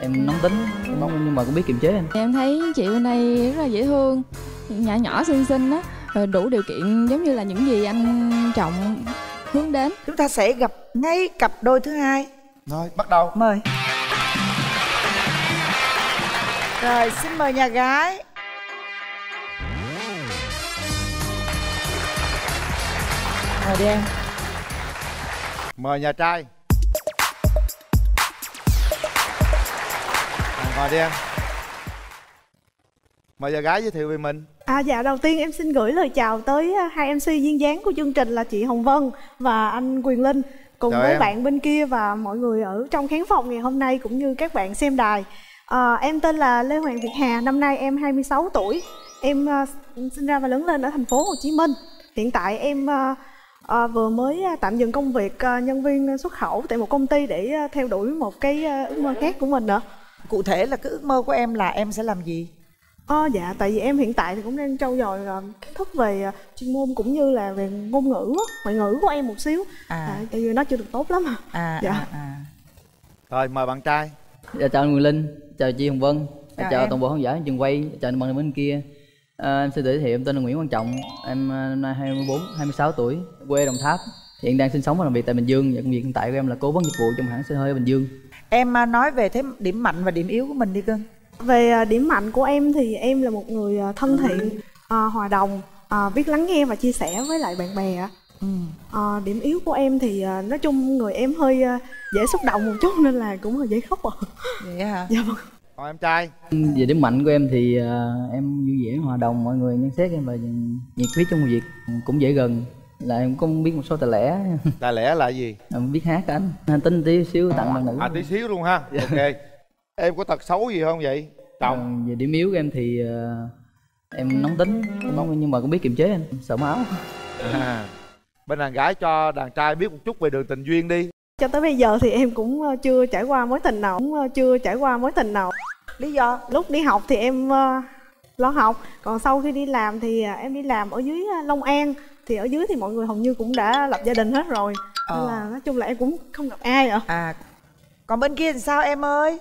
em nóng tính nhưng mà cũng biết kiềm chế em Em thấy chị bên đây rất là dễ thương Nhỏ nhỏ xinh xinh á đủ điều kiện giống như là những gì anh Trọng hướng đến. Chúng ta sẽ gặp ngay cặp đôi thứ hai. Rồi, bắt đầu. Mời Rồi, xin mời nhà gái. Mời đi em. Mời nhà trai. À, ngồi đi em. Mời nhà gái giới thiệu về mình. À dạ đầu tiên em xin gửi lời chào tới à, hai MC duyên dáng của chương trình là chị Hồng Vân và anh Quyền Linh cùng Chào với em. bạn bên kia và mọi người ở trong khán phòng ngày hôm nay cũng như các bạn xem đài. À, em tên là Lê Hoàng Việt Hà, năm nay em 26 tuổi. Em à, sinh ra và lớn lên ở thành phố Hồ Chí Minh. Hiện tại em à, à, vừa mới à, tạm dừng công việc à, nhân viên xuất khẩu tại một công ty để à, theo đuổi một cái à, ước mơ khác của mình nữa. Cụ thể là cái ước mơ của em là em sẽ làm gì? Ờ dạ, tại vì em hiện tại thì cũng đang trau dồi kiến thức về ờ, chuyên môn cũng như là về ngôn ngữ, ngoại ngữ của em một xíu. À. tại vì nó chưa được tốt lắm à. À, dạ. à, à. rồi mời bạn trai dạ, chào anh Quyền Linh chào chị Hồng Vân. Chào chào, em. toàn bộ khán giả trường quay chào bạn bên kia. À, em xin giới thiệu em tên là Nguyễn Quang Trọng. Em à, năm nay 24 26 tuổi quê Đồng Tháp. Hiện đang sinh sống và làm việc tại Bình Dương. Và công việc hiện tại của em là cố vấn dịch vụ trong hãng xe hơi ở Bình Dương. Em à, nói về thế điểm mạnh và điểm yếu của mình đi cưng. Về ờ, điểm mạnh của em thì em là một người thân thiện, hòa đồng, biết lắng nghe và chia sẻ với lại bạn bè. Ừ. Ờ, điểm yếu của em thì ờ, nói chung người em hơi ờ, dễ xúc động một chút nên là cũng hơi dễ khóc à. Vậy hả? Dạ vâng. còn em trai? Về điểm mạnh của em thì à, em vui vẻ hòa đồng mọi người nhận xét em là nhiệt huyết trong công việc cũng dễ gần. Là em cũng biết một số tài lẻ. Tài lẻ là gì? Em biết hát anh. Anh tính tí xíu tặng bạn nữ. À tí xíu luôn ha. Ok. Em có tật xấu gì không vậy? Trọng Ờ, về điểm yếu của em thì ờ, em nóng tính nóng nhưng mà cũng biết kiềm chế anh. Sợ máu. À. bên đàn gái cho đàn trai biết một chút về đường tình duyên đi Cho tới bây giờ thì em cũng ờ, chưa trải qua mối tình nào, cũng ờ, chưa trải qua mối tình nào. Lý do? Lúc đi học thì em ờ, lo học, còn sau khi đi làm thì em đi làm ở dưới Long An. Thì ở dưới thì mọi người hầu như cũng đã lập gia đình hết rồi. Nên Ờ. là nói chung là em cũng không gặp ai ạ. À, còn bên kia thì sao em ơi?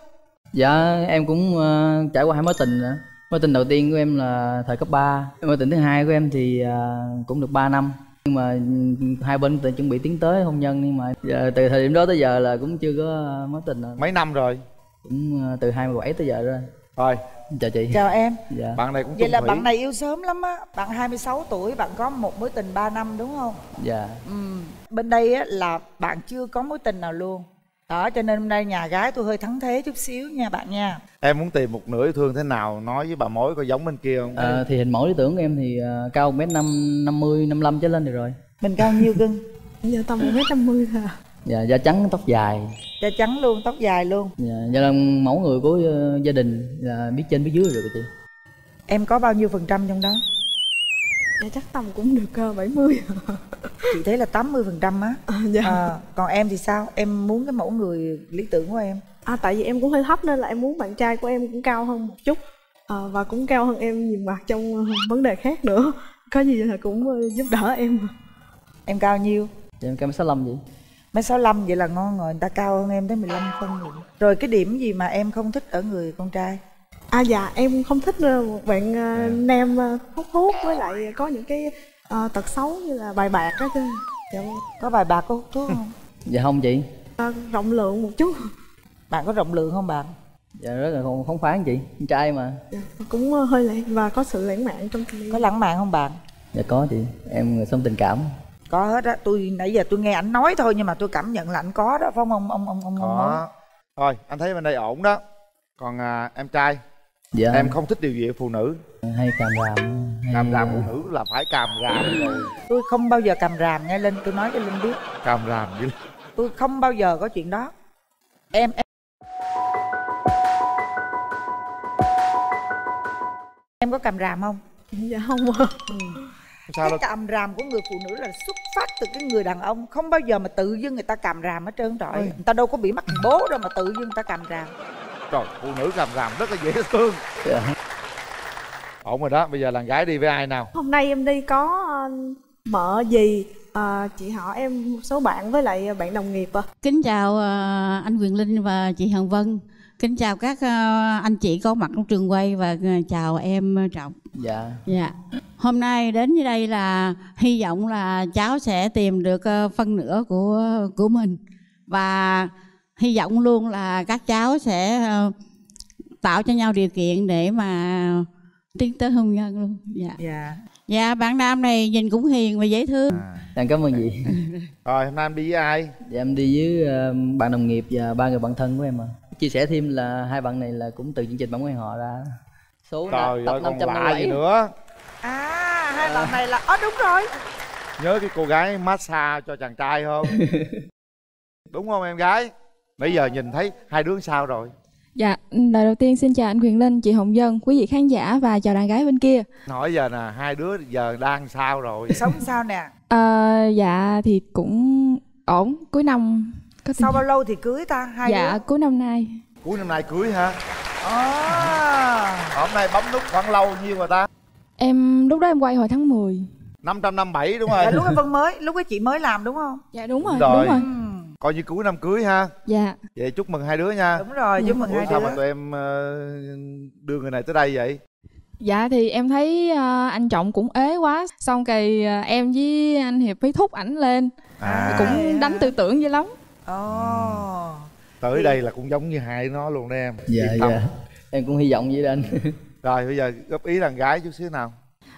dạ em cũng ờ, trải qua hai mối tình nữa mối tình đầu tiên của em là thời cấp 3 mối tình thứ hai của em thì ờ, cũng được 3 năm nhưng mà hai bên tự chuẩn bị tiến tới hôn nhân nhưng mà giờ, từ thời điểm đó tới giờ là cũng chưa có mối tình nào. mấy năm rồi? Cũng ờ, từ 27 tới giờ rồi. Rồi. Chào chị. Chào em. Dạ. Bạn này cũng Vậy là thủy. bạn này yêu sớm lắm á. Bạn 26 tuổi, bạn có một mối tình 3 năm đúng không? dạ. Ừ. Bên đây á, là bạn chưa có mối tình nào luôn Đó cho nên hôm nay nhà gái tôi hơi thắng thế chút xíu nha bạn nha em muốn tìm một nửa yêu thương thế nào nói với bà mối coi giống bên kia không Ờ, thì hình mẫu lý tưởng của em thì ờ, cao mét năm năm mươi năm lăm trở lên được rồi Mình cao nhiêu cưng? Giờ tầm 1m50 thôi à. dạ da trắng tóc dài Da trắng luôn, tóc dài luôn dạ, dạ là mẫu người của ờ, gia đình là biết trên biết dưới rồi chị Em có bao nhiêu phần trăm trong đó? Dạ chắc tầm cũng được ờ, 70 Chị thấy là 80 phần trăm á dạ. Ờ, Còn em thì sao? Em muốn cái mẫu người lý tưởng của em À tại vì em cũng hơi thấp nên là em muốn bạn trai của em cũng cao hơn một chút Ờ, Và cũng cao hơn em nhiều mặt trong ờ, vấn đề khác nữa Có gì là cũng ờ, giúp đỡ em Em cao nhiêu? dạ em cao mét sáu lăm vậy Mấy 65 vậy là ngon rồi, người ta cao hơn em tới 15 phân rồi. Rồi cái điểm gì mà em không thích ở người con trai? À dạ em không thích ờ, một bạn ờ, nam ờ, hút thuốc với lại có những cái ờ, tật xấu như là bài bạc á chứ. Dạ, vâng. Có bài bạc có hút thuốc không? dạ không chị. Ờ, rộng lượng một chút. Bạn có rộng lượng không bạn? dạ rất là không phóng khoáng chị con trai mà. Cũng ờ, hơi lãng và có sự lãng mạn trong tình. Có lãng mạn không bạn? dạ có chị. Em người sống tình cảm. Có hết á, tôi nãy giờ tôi nghe ảnh nói thôi nhưng mà tôi cảm nhận là ảnh có đó, phải không? Ông ông ông ông ông có. rồi anh thấy bên đây ổn đó. Còn à, em trai Dạ. em không thích điều gì ở phụ nữ. Hay càm ràm hay... càm ràm phụ nữ là phải càm ràm rồi. Tôi không bao giờ cầm ràm nghe linh tôi nói cho linh biết. Càm ràm chứ tôi không bao giờ có chuyện đó. Em em em có cầm ràm không? Dạ không sao cái đâu? cầm ràm của người phụ nữ là xuất phát từ cái người đàn ông. Không bao giờ mà tự dưng người ta cầm ràm hết trơn trọi người ta đâu có bị mắc bố đâu mà tự dưng người ta cầm ràm trời phụ nữ càm ràm rất là dễ thương ổn rồi đó bây giờ là gái đi với ai nào hôm nay em đi có ờ, mợ dì ờ, chị họ em một số bạn với lại bạn đồng nghiệp à. Kính chào ờ, anh Quyền Linh và chị Hằng Vân. Kính chào các ờ, anh chị có mặt trong trường quay và chào em Trọng. dạ Dạ. Hôm nay đến dưới đây là hy vọng là cháu sẽ tìm được phân nửa của của mình và hy vọng luôn là các cháu sẽ ờ, tạo cho nhau điều kiện để mà tiến tới hôn nhân luôn. Dạ. Dạ. Dạ, bạn nam này nhìn cũng hiền và dễ thương. em cảm ơn chị rồi hôm nay em đi với ai dạ em đi với ờ, bạn đồng nghiệp và ba người bạn thân của em à chia sẻ thêm là hai bạn này là cũng từ chương trình bóng quen họ ra số trời tập lạ 557. gì nữa à hai bạn này là ờ đúng rồi nhớ cái cô gái massage cho chàng trai không đúng không em gái bây giờ nhìn thấy hai đứa sao rồi Dạ, lời đầu tiên xin chào anh Quyền Linh, chị Hồng Dân, quý vị khán giả và chào đàn gái bên kia. hỏi giờ nè hai đứa giờ đang sao rồi sống sao nè À, dạ thì cũng ổn, cuối năm có sau bao lâu thì cưới ta hai Dạ, đứa cuối năm nay. cuối năm nay cưới hả à. hôm nay bấm nút khoảng lâu nhiêu rồi ta Em lúc đó em quay hồi tháng 10. 557 đúng rồi Dạ, lúc cái Vân mới lúc cái chị mới làm đúng không Dạ đúng rồi, rồi. đúng rồi. Coi như cuối năm cưới ha. Dạ. vậy chúc mừng hai đứa nha. Đúng rồi chúc mừng Ủa hai sao đứa. mà tụi em ờ, đưa người này tới đây vậy? Dạ thì em thấy ờ, anh Trọng cũng ế quá, xong kỳ ờ, em với anh Hiệp mới thúc ảnh lên. à. Cũng đánh tư tưởng dữ lắm. Ồ. tới đây là cũng giống như hai nó luôn đó em. Dạ Yên tâm. dạ em cũng hy vọng vậy đó anh. Rồi bây giờ góp ý đàn gái chút xíu nào.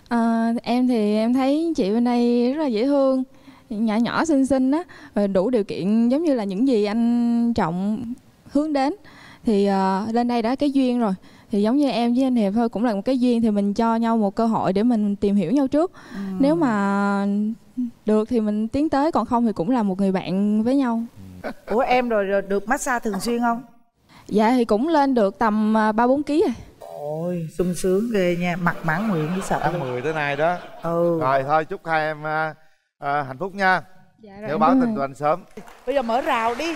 À, em thì em thấy chị bên đây rất là dễ thương nhỏ nhỏ xinh xinh á rồi đủ điều kiện giống như là những gì anh trọng hướng đến. Thì ờ, lên đây đã cái duyên rồi. Thì giống như em với anh hiệp thôi cũng là một cái duyên thì mình cho nhau một cơ hội để mình tìm hiểu nhau trước. Nếu mà được thì mình tiến tới còn không thì cũng là một người bạn với nhau. Ủa em rồi, rồi được massage thường xuyên không? Dạ thì cũng lên được tầm à, ba bốn ký rồi. Ôi sung sướng ghê nha. Mặt mãn nguyện với sợ. Tháng 10 tới nay đó. Ừ. Rồi thôi chúc hai em à, à, hạnh phúc nha. Rồi, nhớ báo tin tụi anh sớm. Bây giờ mở rào đi.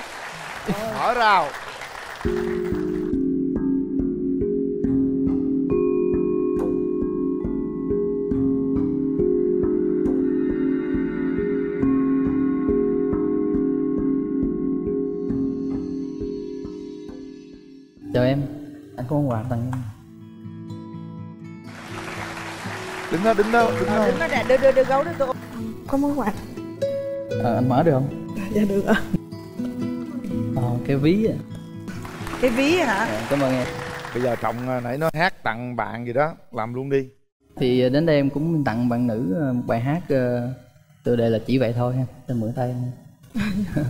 Mở rào. Chào em. Anh có món quà tặng em. Đứng đó đứng đó đứng đó. Đứng đó nè đưa đưa đưa gấu đó tôi có món quà. À, anh mở được không? Dạ được ạ. Ờ cái ví à. Cái ví hả? Dạ, cảm ơn em. Bây giờ trọng à, nãy nó hát tặng bạn gì đó làm luôn đi. Thì à, đến đây em cũng tặng bạn nữ à, một bài hát tựa đề là chỉ vậy thôi ha cho mượn tay em.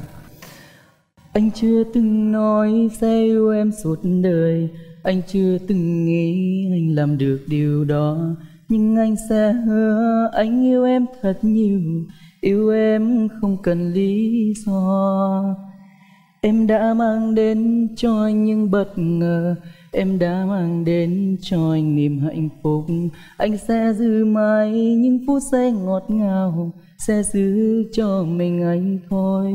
Anh chưa từng nói sẽ yêu em suốt đời anh chưa từng nghĩ anh làm được điều đó nhưng anh sẽ hứa anh yêu em thật nhiều, yêu em không cần lý do. Em đã mang đến cho anh những bất ngờ, Em đã mang đến cho anh niềm hạnh phúc. Anh sẽ giữ mãi những phút giây ngọt ngào, Sẽ giữ cho mình anh thôi.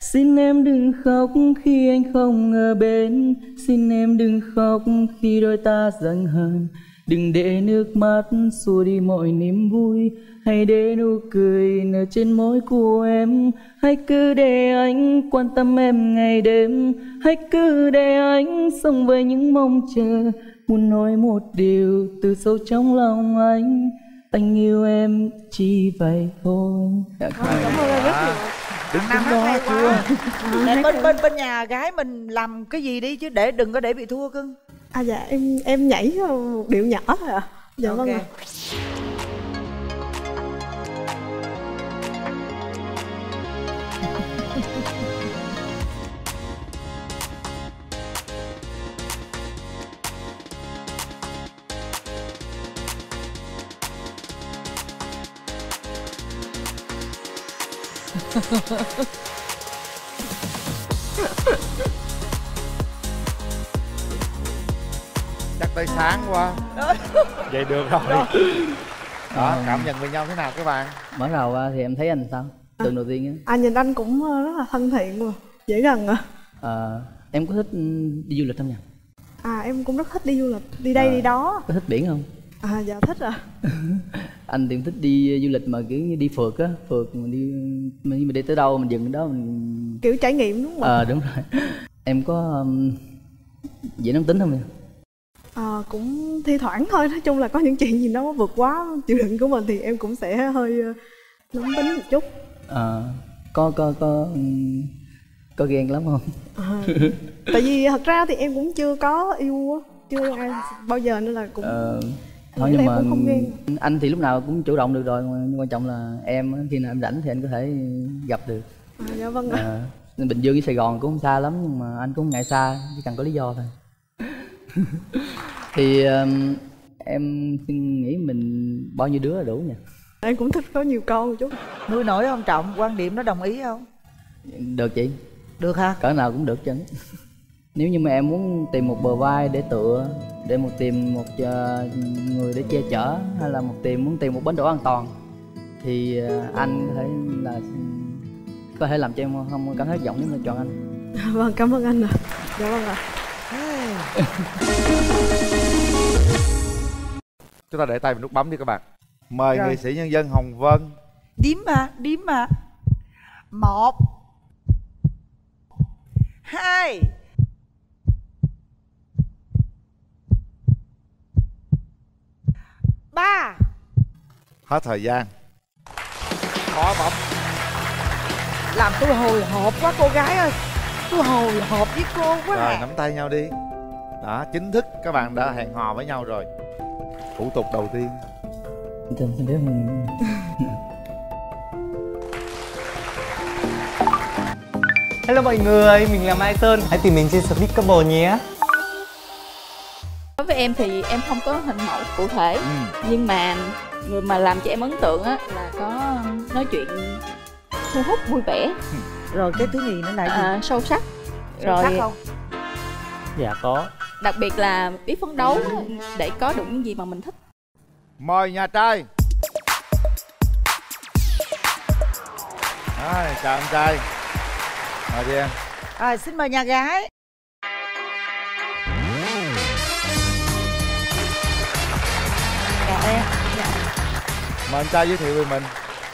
Xin em đừng khóc khi anh không ở bên, Xin em đừng khóc khi đôi ta giận hờn. Đừng để nước mắt xua đi mọi niềm vui. Hãy để nụ cười nở trên môi của em. Hãy cứ để anh quan tâm em ngày đêm. Hãy cứ để anh sống với những mong chờ. Muốn nói một điều từ sâu trong lòng anh. Anh yêu em chỉ vậy thôi. Dạ, cảm ơn đứng đứng đó chưa? Nè, bên bên bên nhà gái mình làm cái gì đi chứ? Để đừng có để bị thua cưng. À dạ em em nhảy một điệu nhỏ thôi ạ. Dạ vâng Ok. ạ chắc tới sáng quá. Vậy được rồi. Đó cảm nhận về nhau thế nào các bạn? Mở đầu ra thì em thấy anh sao? Lần đầu tiên á. À nhìn anh cũng ờ, rất là thân thiện mà dễ gần à. à, em có thích đi du lịch không nhỉ? À em cũng rất thích đi du lịch, đi đây đi đó. có thích biển không À dạ thích à. anh thì thích đi du lịch mà kiểu như đi phượt á phượt mình đi mình, mình đi tới đâu mình dừng ở đó mình Kiểu trải nghiệm đúng không? ờ đúng rồi em có um, dễ nóng tính không nhỉ À, cũng thi thoảng thôi, nói chung là có những chuyện gì nó vượt quá chịu đựng của mình thì em cũng sẽ hơi ờ, nóng tính một chút. Ờ, có có có có ghen lắm không À, tại vì thật ra thì em cũng chưa có yêu á, chưa yêu ai bao giờ nên là cũng Ờ, Nghĩ thôi nhưng mà anh thì lúc nào cũng chủ động được rồi nhưng quan trọng là em khi nào em rảnh thì anh có thể gặp được. À, dạ vâng ạ. Nên bình dương với sài gòn cũng không xa lắm nhưng mà anh cũng ngại xa chỉ cần có lý do thôi. Thì um, em xin nghĩ mình bao nhiêu đứa là đủ nhỉ? Em cũng thích có nhiều con một chút. nuôi nổi không trọng quan điểm nó đồng ý không? Được chị. Được hả? Cỡ nào cũng được chứ nếu như mà em muốn tìm một bờ vai để tựa để một tìm một ờ, người để che chở hay là một tìm muốn tìm một bến đỗ an toàn thì ờ, anh có thể là có thể làm cho em không cảm thấy vọng nếu mà chọn anh Vâng, cảm ơn anh ạ. Dạ vâng ạ. chúng ta để tay vào nút bấm đi các bạn mời Rồi. nghệ sĩ nhân dân hồng vân điếm mà điếm mà một hai ba. Hết thời gian. Khó bấm làm tôi hồi hộp quá cô gái ơi. Tôi hồi hộp với cô quá rồi à. nắm tay nhau đi. Đó chính thức các bạn đã hẹn hò với nhau rồi. Thủ tục đầu tiên. Mình Hello mọi người, mình là Mai Sơn. Hãy tìm mình trên Speak Couple nhé Đối với em thì em không có hình mẫu cụ thể. Nhưng mà người mà làm cho em ấn tượng á là có nói chuyện thu hút vui vẻ. Rồi cái thứ nhì nữa là gì? à, Sâu sắc. Sâu Rồi sắc không? Dạ có. Đặc biệt là biết phấn đấu để có được những gì mà mình thích. Mời nhà trai. Rồi, chào anh trai. Mời đi em. À, xin mời nhà gái mời anh trai giới thiệu về mình.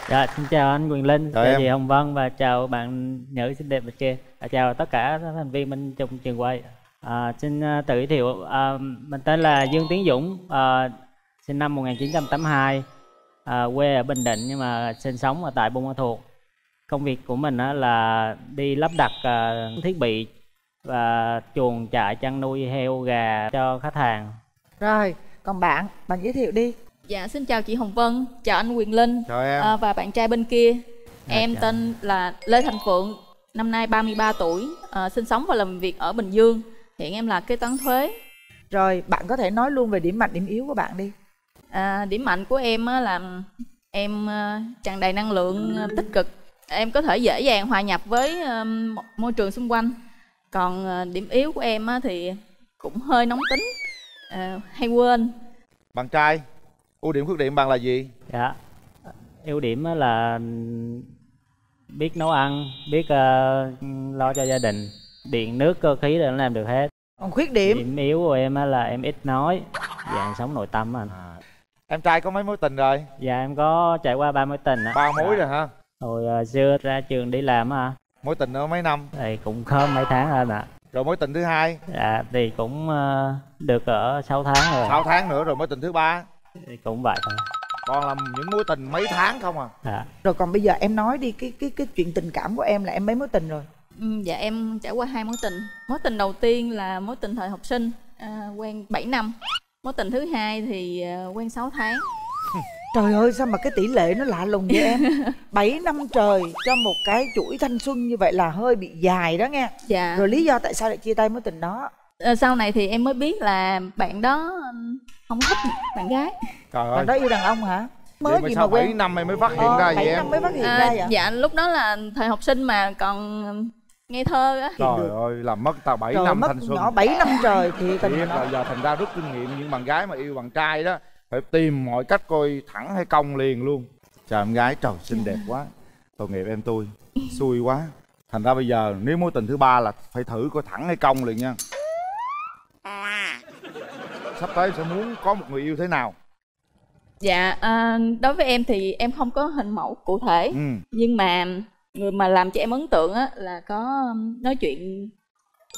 Dạ, xin chào anh Quyền Linh, Chào chị Hồng Vân và chào bạn nữ xinh đẹp bên kia à, Chào tất cả các thành viên bên trong trường quay. À, Xin à, tự giới thiệu, à, mình tên là Dương Tiến Dũng, à, sinh năm 1982 à, Quê ở Bình Định nhưng mà sinh sống ở tại Buôn Ma Thuột. Công việc của mình á, là đi lắp đặt à, thiết bị và chuồng trại chăn nuôi heo gà cho khách hàng. Rồi còn bạn bạn giới thiệu đi Dạ xin chào chị Hồng Vân, chào anh Quyền Linh Chào em. à, và bạn trai bên kia. Dạ, em chào. tên là Lê Thành Phượng, năm nay 33 tuổi, à, sinh sống và làm việc ở Bình Dương. Hiện em là kế toán thuế. rồi bạn có thể nói luôn về điểm mạnh điểm yếu của bạn đi À, điểm mạnh của em á là em à, tràn đầy năng lượng à, tích cực. Em có thể dễ dàng hòa nhập với môi trường xung quanh. Còn điểm yếu của em á thì cũng hơi nóng tính, à, hay quên. bạn trai ưu điểm khuyết điểm bạn là gì Dạ. Ưu điểm á là biết nấu ăn, biết ờ, lo cho gia đình, điện nước cơ khí là nó làm được hết. còn khuyết điểm Điểm yếu của em á là em ít nói, dạng sống nội tâm anh. em trai có mấy mối tình rồi Dạ em có trải qua ba mối tình á. ba mối rồi hả Hồi ờ, xưa ra trường đi làm á, mối tình nữa mấy năm thì cũng không mấy tháng anh ạ. rồi mối tình thứ hai Dạ thì cũng ờ, được ở 6 tháng rồi. 6 tháng nữa rồi mối tình thứ ba cũng vậy thôi. còn là những mối tình mấy tháng không à? Dạ. rồi còn bây giờ em nói đi cái cái cái chuyện tình cảm của em là em mấy mối tình rồi? Ừ, dạ em trải qua hai mối tình. Mối tình đầu tiên là mối tình thời học sinh à, quen 7 năm. Mối tình thứ hai thì à, quen 6 tháng. Trời ơi sao mà cái tỷ lệ nó lạ lùng vậy em? 7 năm trời cho một cái chuỗi thanh xuân như vậy là hơi bị dài đó nghe. Dạ. Rồi lý do tại sao lại chia tay mối tình đó? À, sau này thì em mới biết là bạn đó không thích bạn gái. Trời bạn đó yêu đàn ông hả? Mới Vậy mà gì sao mà quen. 7 năm em mới phát hiện Ờ, ra bảy vậy em? năm mới phát hiện À, ra vậy? dạ lúc đó là thời học sinh mà còn ngây thơ á. Trời ơi làm mất tao 7 Trời, năm mất thanh xuân. nhỏ 7 năm trời thì tình là giờ thành ra rút kinh nghiệm những bạn gái mà yêu bạn trai đó phải tìm mọi cách coi thẳng hay cong liền luôn. Chào em gái trời xinh đẹp quá. Tội nghiệp em tôi xui quá. Thành ra bây giờ nếu mối tình thứ ba là phải thử coi thẳng hay cong liền nha sắp tới sẽ muốn có một người yêu thế nào? Dạ à, đối với em thì em không có hình mẫu cụ thể. Ừ. nhưng mà người mà làm cho em ấn tượng á là có nói chuyện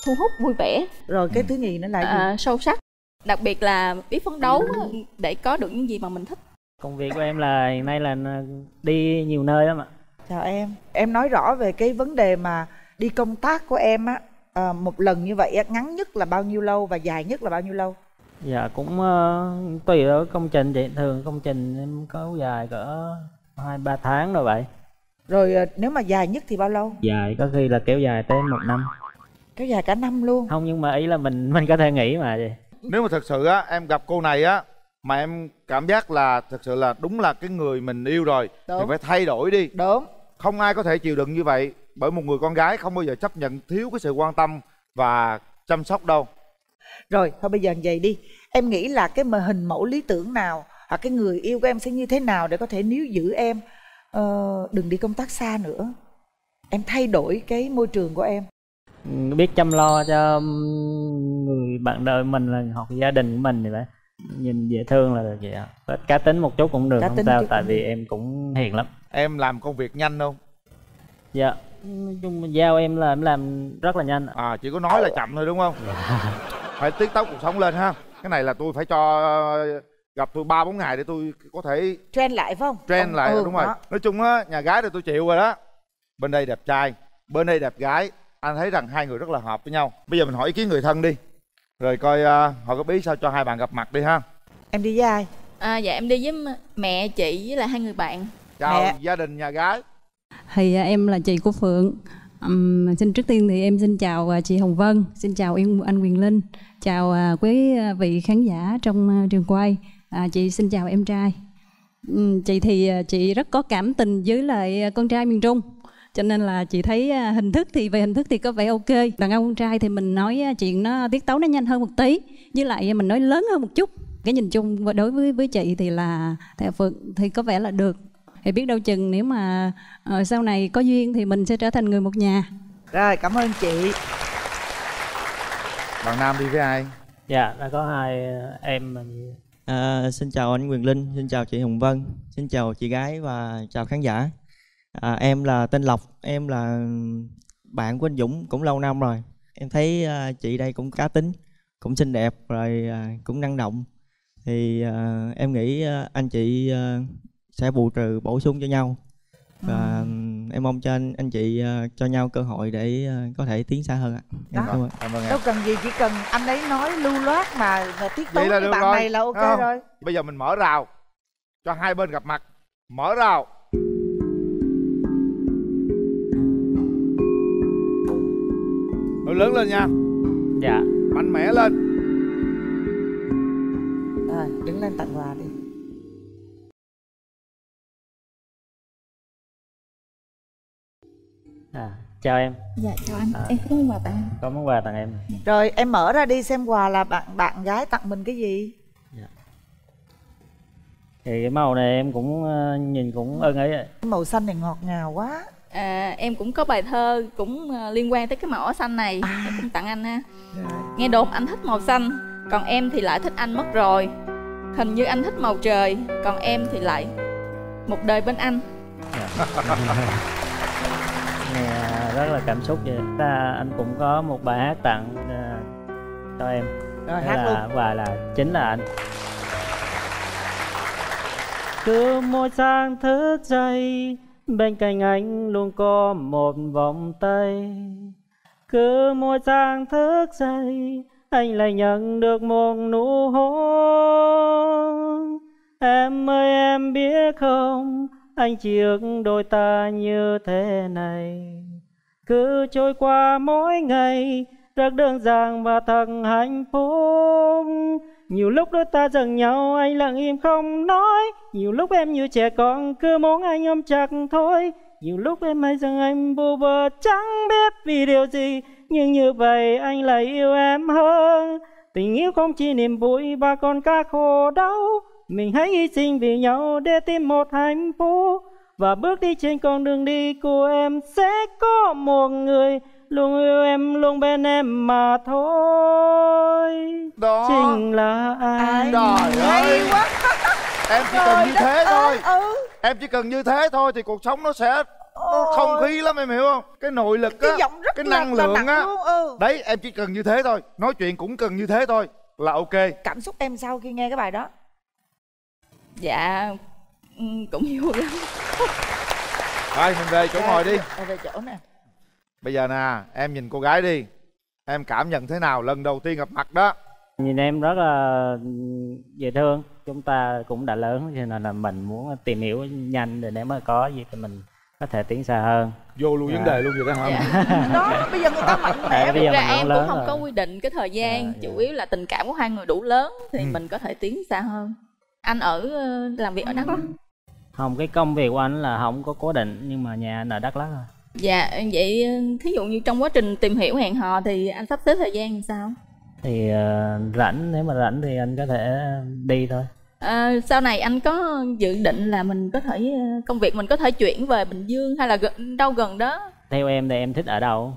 thu hút vui vẻ. Rồi cái thứ nhì nữa là gì? à, sâu sắc. Đặc biệt là biết phấn đấu á, để có được những gì mà mình thích. Công việc của em là hiện nay là đi nhiều nơi lắm ạ. chào em. Em nói rõ về cái vấn đề mà đi công tác của em á à, một lần như vậy ngắn nhất là bao nhiêu lâu và dài nhất là bao nhiêu lâu Dạ cũng ờ, tùy ở công trình chị, thường công trình em có dài cỡ hai ba tháng rồi vậy. rồi à, nếu mà dài nhất thì bao lâu Dài có khi là kéo dài tới một năm. kéo dài cả năm luôn Không nhưng mà ý là mình mình có thể nghĩ mà chị. nếu mà thật sự á em gặp cô này á mà em cảm giác là thật sự là đúng là cái người mình yêu rồi thì Đúng. phải thay đổi đi đúng không ai có thể chịu đựng như vậy bởi một người con gái không bao giờ chấp nhận thiếu cái sự quan tâm và chăm sóc đâu rồi thôi bây giờ vậy đi em nghĩ là cái mà hình mẫu lý tưởng nào hoặc cái người yêu của em sẽ như thế nào để có thể níu giữ em ờ, đừng đi công tác xa nữa em thay đổi cái môi trường của em biết chăm lo cho người bạn đời mình là hoặc gia đình của mình thì phải nhìn dễ thương là được vậy ạ. Có cá tính một chút cũng được Cá không sao tại vì em cũng hiền lắm. em làm công việc nhanh không Dạ. Nói chung giao em là em làm rất là nhanh. à chỉ có nói là chậm thôi đúng không phải tiết tấu cuộc sống lên ha. Cái này là tôi phải cho gặp tôi ba bốn ngày để tôi có thể trend lại phải không? Trend lại Ừ, đúng rồi. đó. nói chung á nhà gái thì tôi chịu rồi đó. Bên đây đẹp trai bên đây đẹp gái. Anh thấy rằng hai người rất là hợp với nhau. Bây giờ mình hỏi ý kiến người thân đi. Rồi coi uh, họ có bí sao cho hai bạn gặp mặt đi ha. Em đi với ai? À, dạ em đi với mẹ chị với lại hai người bạn. Chào gia đình nhà gái. Thì à, em là chị của Phượng. Um, xin trước tiên thì em xin chào à, chị Hồng Vân, xin chào em anh Quyền Linh, chào à, quý à, vị khán giả trong trường quay. À, chị xin chào em trai. Um, chị thì chị rất có cảm tình với lại con trai miền Trung. Cho nên là chị thấy hình thức thì về hình thức thì có vẻ ok. Đàn ông con trai thì mình nói chuyện nó tiết tấu nó nhanh hơn một tí, với lại mình nói lớn hơn một chút. Cái nhìn chung và đối với với chị thì là theo Phượng thì có vẻ là được thì biết đâu chừng nếu mà ờ, sau này có duyên thì mình sẽ trở thành người một nhà rồi cảm ơn chị bạn nam đi với ai Dạ, đã có hai ờ, em mà À, xin chào anh Quyền Linh, xin chào chị Hồng Vân, xin chào chị gái và chào khán giả. À, em là tên Lộc, em là bạn của anh Dũng cũng lâu năm rồi. Em thấy à, chị đây cũng cá tính, cũng xinh đẹp rồi à, cũng năng động. Thì à, em nghĩ à, anh chị à, sẽ bù trừ bổ sung cho nhau. Và em mong cho anh anh chị à, cho nhau cơ hội để à, có thể tiến xa hơn ạ. Em Đó. cảm ơn. cảm ơn em đâu cần gì chỉ cần anh ấy nói lưu loát mà, mà tiết tấu với bạn rồi này là ok không? rồi bây giờ mình mở rào cho hai bên gặp mặt mở rào Nói lớn lên nha Dạ mạnh mẽ lên rồi đứng lên tặng quà À, chào em. dạ chào anh. À. em có món quà tặng Có món quà tặng em. rồi em mở ra đi xem quà là bạn bạn gái tặng mình cái gì. Thì cái màu này em cũng ờ, nhìn cũng ưng ấy. màu xanh này ngọt ngào quá. À, em cũng có bài thơ cũng ờ, liên quan tới cái màu áo xanh này. Em cũng tặng anh ha. Nghe đồn anh thích màu xanh còn em thì lại thích anh mất rồi. Hình như anh thích màu trời còn em thì lại một đời bên anh Nghe rất là cảm xúc vậy. Ta anh cũng có một bài hát tặng ờ, cho em. Rồi, hát là, luôn. Và là chính là anh. Cứ mỗi sáng thức dậy bên cạnh anh luôn có một vòng tay. Cứ mỗi sáng thức dậy anh lại nhận được một nụ hôn. Em ơi em biết không anh chỉ ước đôi ta như thế này. Cứ trôi qua mỗi ngày, rất đơn giản và thật hạnh phúc. Nhiều lúc đôi ta giận nhau, anh lặng im không nói. Nhiều lúc em như trẻ con, cứ muốn anh ôm chặt thôi. Nhiều lúc em hay rằng anh, bù bờ chẳng biết vì điều gì. Nhưng như vậy, anh lại yêu em hơn. Tình yêu không chỉ niềm vui và còn cả khổ đau. Mình hãy hy sinh vì nhau để tìm một hạnh phúc. Và bước đi trên con đường đi của em sẽ có một người Luôn yêu em, luôn bên em mà thôi. Đó. Chính là anh. Trời ơi. Em chỉ cần như thế thôi. ừ. Em chỉ cần như thế thôi thì cuộc sống nó sẽ nó không khí lắm em hiểu không? Cái nội lực Cái á giọng rất cái năng là lượng á. ừ. đấy em chỉ cần như thế thôi. Nói chuyện cũng cần như thế thôi là ok. Cảm xúc em sau khi nghe cái bài đó dạ ừ, cũng vui lắm. Thôi mình về chỗ ngồi đi. Ờ, về chỗ nè. Bây giờ nè em nhìn cô gái đi. Em cảm nhận thế nào lần đầu tiên gặp mặt đó? Nhìn em rất là dễ thương. Chúng ta cũng đã lớn cho nên là mình muốn tìm hiểu nhanh để nếu mà có gì thì mình có thể tiến xa hơn. Vô luôn vấn đề luôn vậy đó hả? Dạ. đó bây giờ người ta mạnh Tại bây giờ ra em cũng không rồi. có quy định cái thời gian chủ yếu là tình cảm của hai người đủ lớn thì mình có thể tiến xa hơn anh ở ờ, làm việc ở đắk lắk Không, cái công việc của anh là không có cố định nhưng mà nhà anh ở Đắk Lắk rồi dạ vậy ờ, thí dụ như trong quá trình tìm hiểu hẹn hò thì anh sắp xếp thời gian làm sao? Thì ờ, rảnh, nếu mà rảnh thì anh có thể đi thôi. Ờ, sau này anh có dự định là mình có thể công việc mình có thể chuyển về Bình Dương hay là gần, đâu gần đó? Theo em thì em thích ở đâu?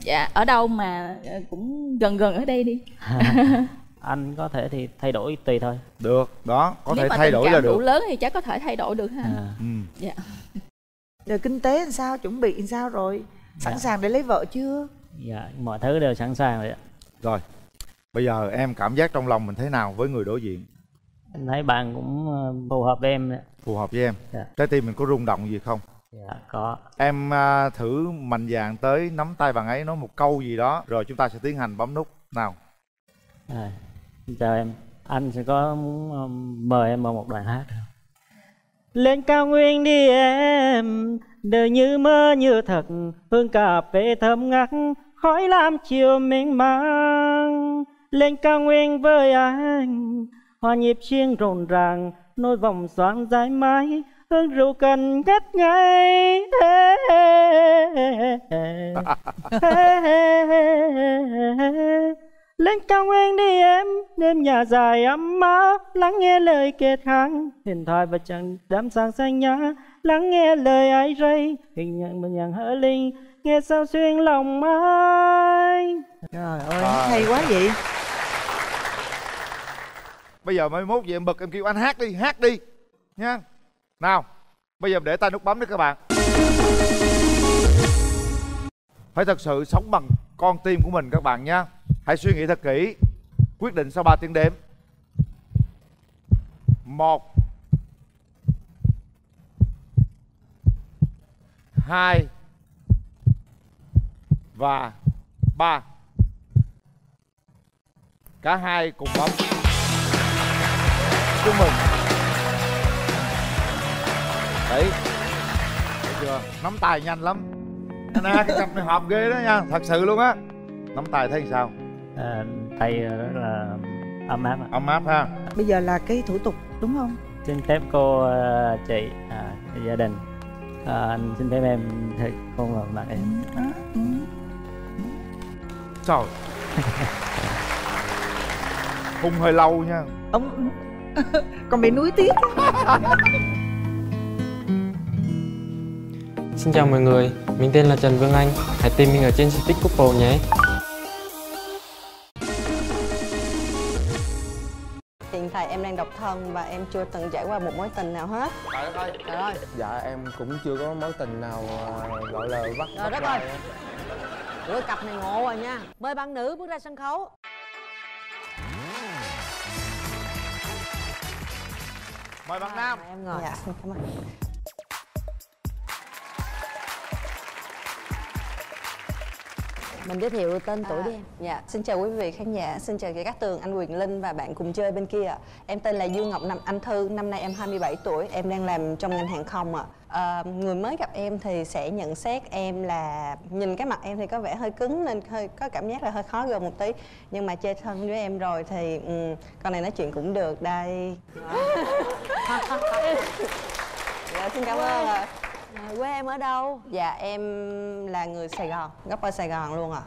dạ ở đâu mà cũng gần gần ở đây đi Anh có thể thì thay đổi tùy thôi. Được đó có nếu thể mà thay tình đổi cảm là đủ được. lớn thì chắc có thể thay đổi được ha. À. ừ. dạ. Rồi kinh tế làm sao chuẩn bị làm sao rồi? Sẵn Dạ. sàng để lấy vợ chưa? Dạ, mọi thứ đều sẵn sàng rồi ạ. Rồi bây giờ em cảm giác trong lòng mình thế nào với người đối diện? Anh thấy bạn cũng ờ, phù hợp với em đấy phù hợp với em. Dạ. trái tim mình có rung động gì không? Dạ, có. Em à, thử mạnh dạn tới nắm tay bạn ấy nói một câu gì đó rồi chúng ta sẽ tiến hành bấm nút. Nào. À, chào em Anh sẽ có muốn mời em vào một đoạn hát không? Lên cao nguyên đi em Đời như mơ như thật Hương cà phê thơm ngát Khói lam chiều mênh mang Lên cao nguyên với anh Hoa nhịp chiêng rộn ràng Nối vòng xoan dài mãi Hương rượu cần ngất ngây lên cao nguyên đi em Đêm nhà dài ấm áp Lắng nghe lời kể thang Điện thoại và chẳng đám sáng xanh nhã Lắng nghe lời ai rây. Hình nhận một nhàng hỡi linh Nghe sao xuyên lòng ai trời ơi hay quá vậy. Bây giờ mai mốt về em bực em kêu anh hát đi hát đi nha. Nào bây giờ để tay nút bấm đấy các bạn phải thật sự sống bằng con tim của mình các bạn nhé. Hãy suy nghĩ thật kỹ. Quyết định sau 3 tiếng đếm. Một, hai và ba. Cả hai cùng bấm. Chúc mừng. Đấy. Thấy chưa? Nắm tay nhanh lắm nè cái cặp này hợp ghê đó nha. Thật sự luôn á. Nắm tay thấy sao? À, Tay rất là ấm áp ấm áp ha. Bây giờ là cái thủ tục đúng không? Xin phép cô ờ, chị à, gia đình. À, Anh xin phép em thật hôn vào mặt em. Trời. Hung hơi lâu nha. Ông còn bị nuối tiếc Xin chào mọi người, mình tên là Trần Vương Anh. Hãy tìm mình ở trên Stick Couple nhé. Hiện tại em đang độc thân và em chưa từng trải qua một mối tình nào hết. Trời đất ơi. Trời ơi. Dạ em cũng chưa có mối tình nào à, gọi là bắt Trời đất ơi. Ủa cặp này ngộ rồi nha. Mời bạn nữ bước ra sân khấu. mời bạn nam Em ngồi. Dạ. Cảm ơn. Mình giới thiệu tên tuổi đi em. Dạ, xin chào quý vị khán giả, xin chào chị Cát Tường, anh Quyền Linh và bạn cùng chơi bên kia ạ. Em tên là Dương Ngọc Nam Anh Thư, năm nay em 27 tuổi, em đang làm trong ngành hàng không ạ. À, người mới gặp em thì sẽ nhận xét em là nhìn cái mặt em thì có vẻ hơi cứng nên hơi có cảm giác là hơi khó gần một tí. Nhưng mà chơi thân với em rồi thì um, con này nói chuyện cũng được đây. Dạ xin cảm ơn ạ quê em ở đâu dạ em là người sài gòn gốc ở sài gòn luôn ạ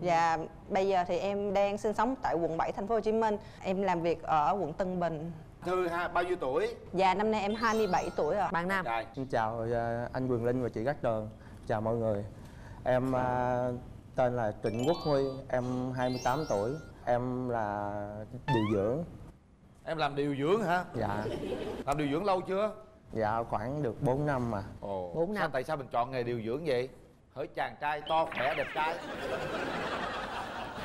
Dạ, bây giờ thì em đang sinh sống tại quận 7 thành phố Hồ Chí Minh. Em làm việc ở quận Tân Bình. Thư ha, bao nhiêu tuổi? Dạ, năm nay em 27 tuổi rồi. Bạn Nam. Xin chào ờ, anh Quyền Linh và chị Cát Tường Chào mọi người Em ờ, tên là Trịnh Quốc Huy Em 28 tuổi Em là điều dưỡng Em làm điều dưỡng hả? Dạ Làm điều dưỡng lâu chưa? Dạ khoảng được 4 năm mà Ồ, Bốn sao, năm. tại sao mình chọn nghề điều dưỡng vậy? Hỡi chàng trai to khỏe đẹp trai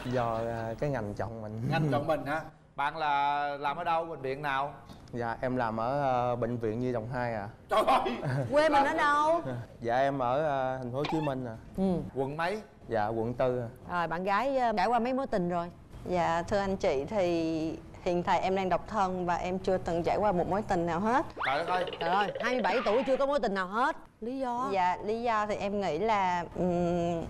Do ờ, cái ngành chọn mình Ngành chọn mình hả? Bạn là làm ở đâu? Bệnh viện nào? Dạ em làm ở ờ, bệnh viện Nhi Đồng 2 à Trời ơi! quê mình ở đâu Dạ em ở ờ, thành phố Hồ Chí Minh à ừ. Quận mấy? Dạ quận tư à. rồi bạn gái ờ, trải qua mấy mối tình rồi Dạ, thưa anh chị thì hiện tại em đang độc thân và em chưa từng trải qua một mối tình nào hết. Trời đất ơi! trời ơi 27 tuổi chưa có mối tình nào hết lý do Dạ, lý do thì em nghĩ là ừm,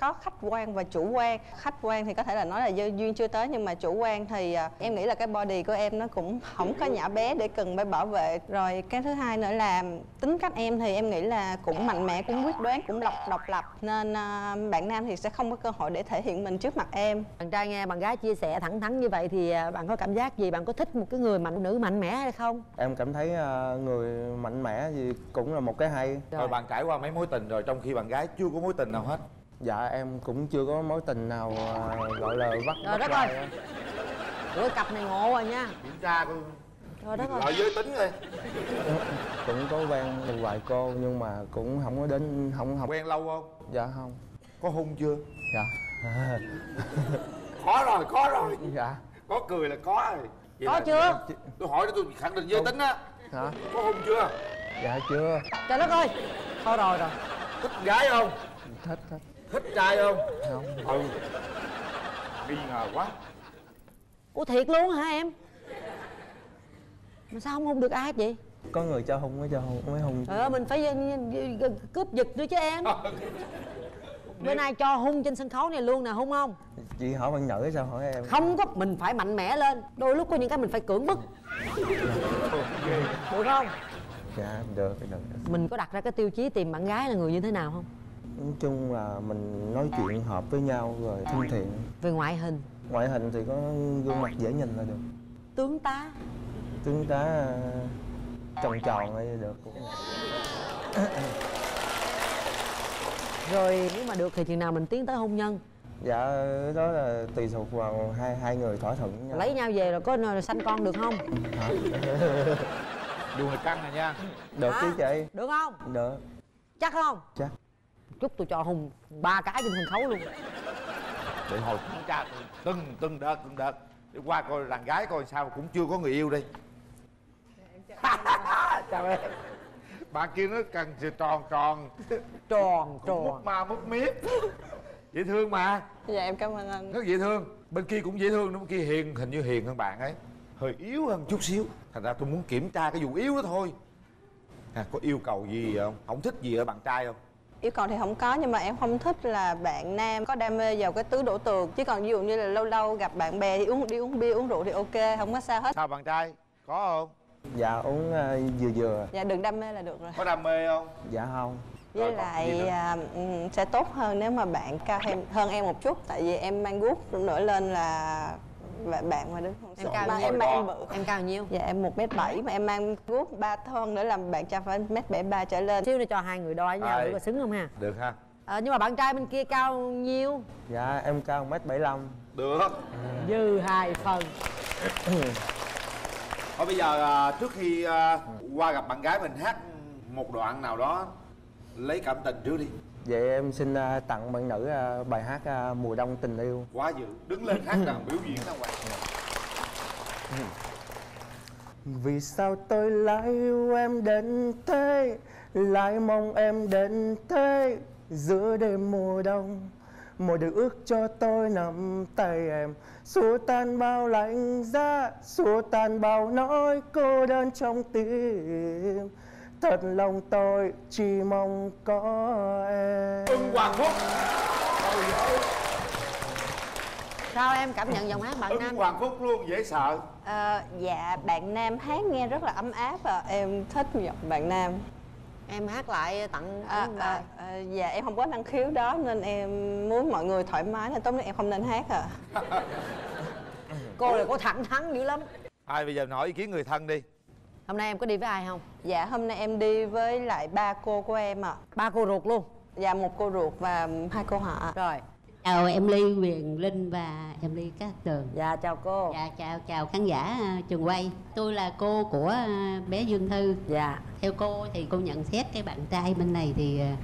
có khách quan và chủ quan. Khách quan thì có thể là nói là do duyên chưa tới nhưng mà chủ quan thì à, em nghĩ là cái body của em nó cũng không có nhỏ bé để cần phải bảo vệ. Rồi cái thứ hai nữa là tính cách em thì em nghĩ là cũng mạnh mẽ cũng quyết đoán cũng độc độc lập. Nên à, bạn nam thì sẽ không có cơ hội để thể hiện mình trước mặt em. Bạn trai nghe bạn gái chia sẻ thẳng thắn như vậy thì à, bạn có cảm giác gì? Bạn có thích một cái người mạnh nữ mạnh mẽ hay không? Em cảm thấy người mạnh mẽ gì cũng là một cái hay. Rồi bạn trải qua mấy mối tình rồi trong khi bạn gái chưa có mối tình nào hết Dạ em cũng chưa có mối tình nào ờ, gọi là bắt Trời đất ơi. Ủa cặp này ngộ rồi nha. Kiểm tra coi Trời đất ơi. giới tính rồi cũng có quen một vài cô nhưng mà cũng không có đến không học. Quen lâu không? dạ không. Có hung chưa? dạ. Có rồi, có rồi. Dạ. Có cười là có rồi. Vậy Có là- chưa? Tôi hỏi để tôi khẳng định giới tính á. Hả? Có hung chưa? dạ chưa. Trời đất ơi. Thôi rồi rồi. Thích gái không? thích thích Thích trai không? không. Ừ. Nghi ngờ quá. Ủa thiệt luôn hả em? Mà sao không hôn được ai vậy? Có người cho hung mới cho hung mới hung trời ơi mình phải ờ, ờ, cướp giật nữa chứ em. Bữa nay cho hung trên sân khấu này luôn nè hung không? Chị hỏi bạn nữ sao hỏi em? Không có mình phải mạnh mẽ lên. Đôi lúc có những cái mình phải cưỡng bức. Được không? Dạ được được. Mình có đặt ra cái tiêu chí tìm bạn gái là người như thế nào không nói chung là mình nói chuyện hợp với nhau rồi thân thiện. Về ngoại hình? Ngoại hình thì có gương mặt dễ nhìn là được. Tướng tá? Tướng tá ờ, tròn tròn ấy được. Cũng rồi nếu mà được thì chừng nào mình tiến tới hôn nhân? Dạ đó là tùy thuộc vào hai hai người thỏa thuận với nhau. Lấy nhau về rồi có nơi sanh con được không? Hả? Đùa căng này nha. Được chứ chị. Được không? Được. Chắc không? Chắc chút tôi cho hùng ba cái trên sân khấu luôn. Để hồi kiểm tra từng từng đợt từng đợt. Để qua coi đàn gái coi sao cũng chưa có người yêu đi Chào em. Bạn kia nó cần sự tròn tròn. Tròn Cũng mút ma mút miết Dễ thương mà. Dạ em cảm ơn anh. Rất dễ thương. Bên kia cũng dễ thương Bên kia hiền Hình như hiền hơn bạn ấy. Hơi yếu hơn chút xíu. Thành ra tôi muốn kiểm tra cái vụ yếu đó thôi. À, Có yêu cầu gì không? Không thích gì ở bạn trai không? Yêu cầu thì không có nhưng mà em không thích là bạn nam có đam mê vào cái tứ đổ tường. Chứ còn ví dụ như là lâu lâu gặp bạn bè thì uống đi uống bia uống rượu thì ok không có sao hết. Sao bạn trai? Có không? dạ uống ờ, vừa vừa. Dạ đừng đam mê là được rồi. Có đam mê không? dạ không. Với lại à, sẽ tốt hơn nếu mà bạn cao em hơn em một chút. Tại vì em mang guốc nữa lên là bạn bạn mà đứng không Em sợ. cao mà nhiêu? em mang bự. Em cao nhiêu? Dạ em một mét bảy mà em mang guốc ba thon nữa làm bạn trai phải mét bảy ba trở lên. Xíu nữa cho hai người đo với nhau coi xứng không ha? Được ha. À, nhưng mà bạn trai bên kia cao nhiêu? Dạ em cao mét bảy lăm. Được. Dư hai phần. Thôi bây giờ à, trước khi à, qua gặp bạn gái mình hát một đoạn nào đó lấy cảm tình trước đi vậy em xin ờ, tặng bạn nữ ờ, bài hát ờ, mùa đông tình yêu. Quá dữ. Đứng lên hát nào biểu diễn nào hoàng Vì sao tôi lại yêu em đến thế? Lại mong em đến thế? Giữa đêm mùa đông Mọi điều ước cho tôi nắm tay em. Xua tan bao lạnh giá Xua tan bao nỗi cô đơn trong tim Thật lòng tôi chỉ mong có em. Ưng Hoàng Phúc sao em cảm nhận giọng hát bạn Ưng nam? Hoàng Phúc luôn dễ sợ. Ờ, dạ bạn nam hát nghe rất là ấm áp và em thích giọng bạn nam. Em hát lại tặng à, à, à, dạ em không có năng khiếu đó nên em muốn mọi người thoải mái nên tốt nhất em không nên hát à. Cô là cô thẳng thắn dữ lắm. Ai bây giờ nói ý kiến người thân đi hôm nay em có đi với ai không? Dạ hôm nay em đi với lại ba cô của em ạ. Ba cô ruột luôn? Dạ một cô ruột và hai cô họ. Rồi. Chào em ly quyền linh và em ly cát tường. Dạ chào cô. Dạ chào chào khán giả à, trường quay. Tôi là cô của à, bé dương thư. Dạ. Theo cô thì cô nhận xét cái bạn trai bên này thì à,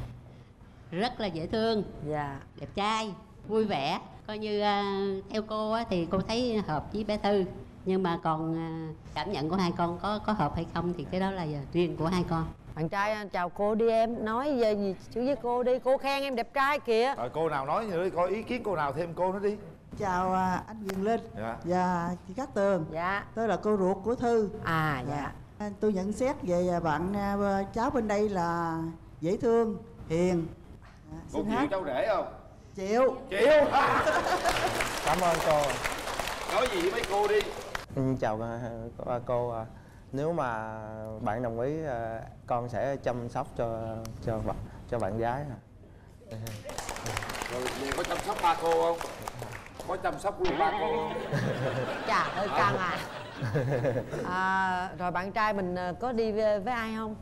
rất là dễ thương. Dạ. Đẹp trai vui vẻ. Coi như à, theo cô á, thì cô thấy hợp với bé thư nhưng mà còn à, cảm nhận của hai con có có hợp hay không thì cái đó là riêng của hai con. Bạn trai chào cô đi em. Nói về gì chữ với cô đi. Cô khen em đẹp trai kìa. Rồi cô nào nói nữa đi, có ý kiến cô nào thêm cô nữa đi. Chào à, anh Quyền Linh. Dạ. Và chị Cát Tường. Dạ. Tôi là cô ruột của Thư. À dạ. À, tôi nhận xét về à, bạn à, cháu bên đây là dễ thương hiền. À, Cô chịu hát. cháu rể không? chịu. Chịu. Cảm ơn cô. Nói gì với mấy cô đi Ừ, Chào à, cô, à. Nếu mà bạn đồng ý à, con sẽ chăm sóc cho cho bạn cho bạn gái à. Rồi về có chăm sóc ba cô không? Có chăm sóc luôn ba cô không? chà hơi căng à. à rồi bạn trai mình à, có đi với, với ai không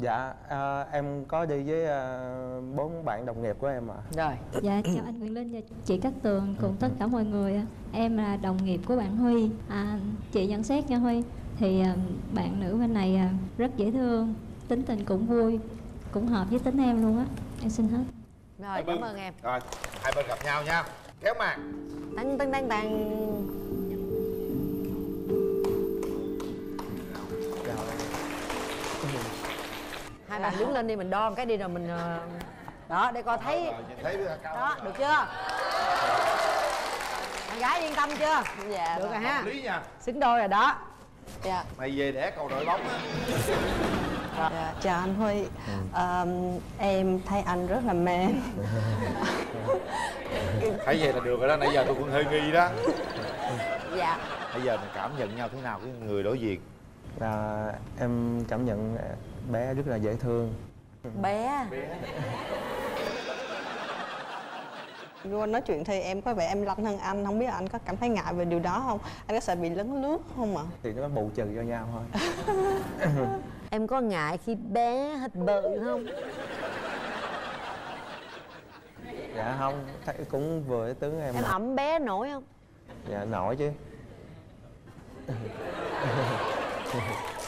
Dạ à, em có đi với à, bốn bạn đồng nghiệp của em ạ. Rồi. Dạ chào anh Quyền Linh và chị Cát Tường cùng tất cả mọi người ạ. Em là đồng nghiệp của bạn Huy. À, Chị nhận xét nha Huy. Thì à, bạn nữ bên này à, rất dễ thương Tính tình cũng vui Cũng hợp với tính em luôn á. Em xin hết. Rồi cảm ơn em. Rồi hai bên gặp nhau nha. Kéo màn. Tăng tăng tăng tăng Hai bạn đứng lên đi mình đo một cái đi rồi mình ờ, Đó để coi thấy. Thấy Đó được chưa? Bạn gái yên tâm chưa? Dạ Được rồi ha. Hợp lý nha. Xứng đôi rồi đó. Dạ. Mày về đẻ cầu đội bóng á. Dạ, chào anh Huy. Em thấy anh rất là man Thấy vậy là được rồi đó, nãy giờ tôi cũng hơi nghi đó. Dạ. Bây giờ mình cảm nhận nhau thế nào cái người đối diện? Là em cảm nhận bé rất là dễ thương. Bé Vô nói chuyện thì em có vẻ em lanh hơn anh Không biết anh có cảm thấy ngại về điều đó không? Anh có sợ bị lấn lướt không ạ? Thì nó bù trừ cho nhau thôi. Em có ngại khi bé hết bự không Dạ không, thấy cũng vừa cái tướng em. Em mà. ẩm bé nổi không Dạ nổi chứ.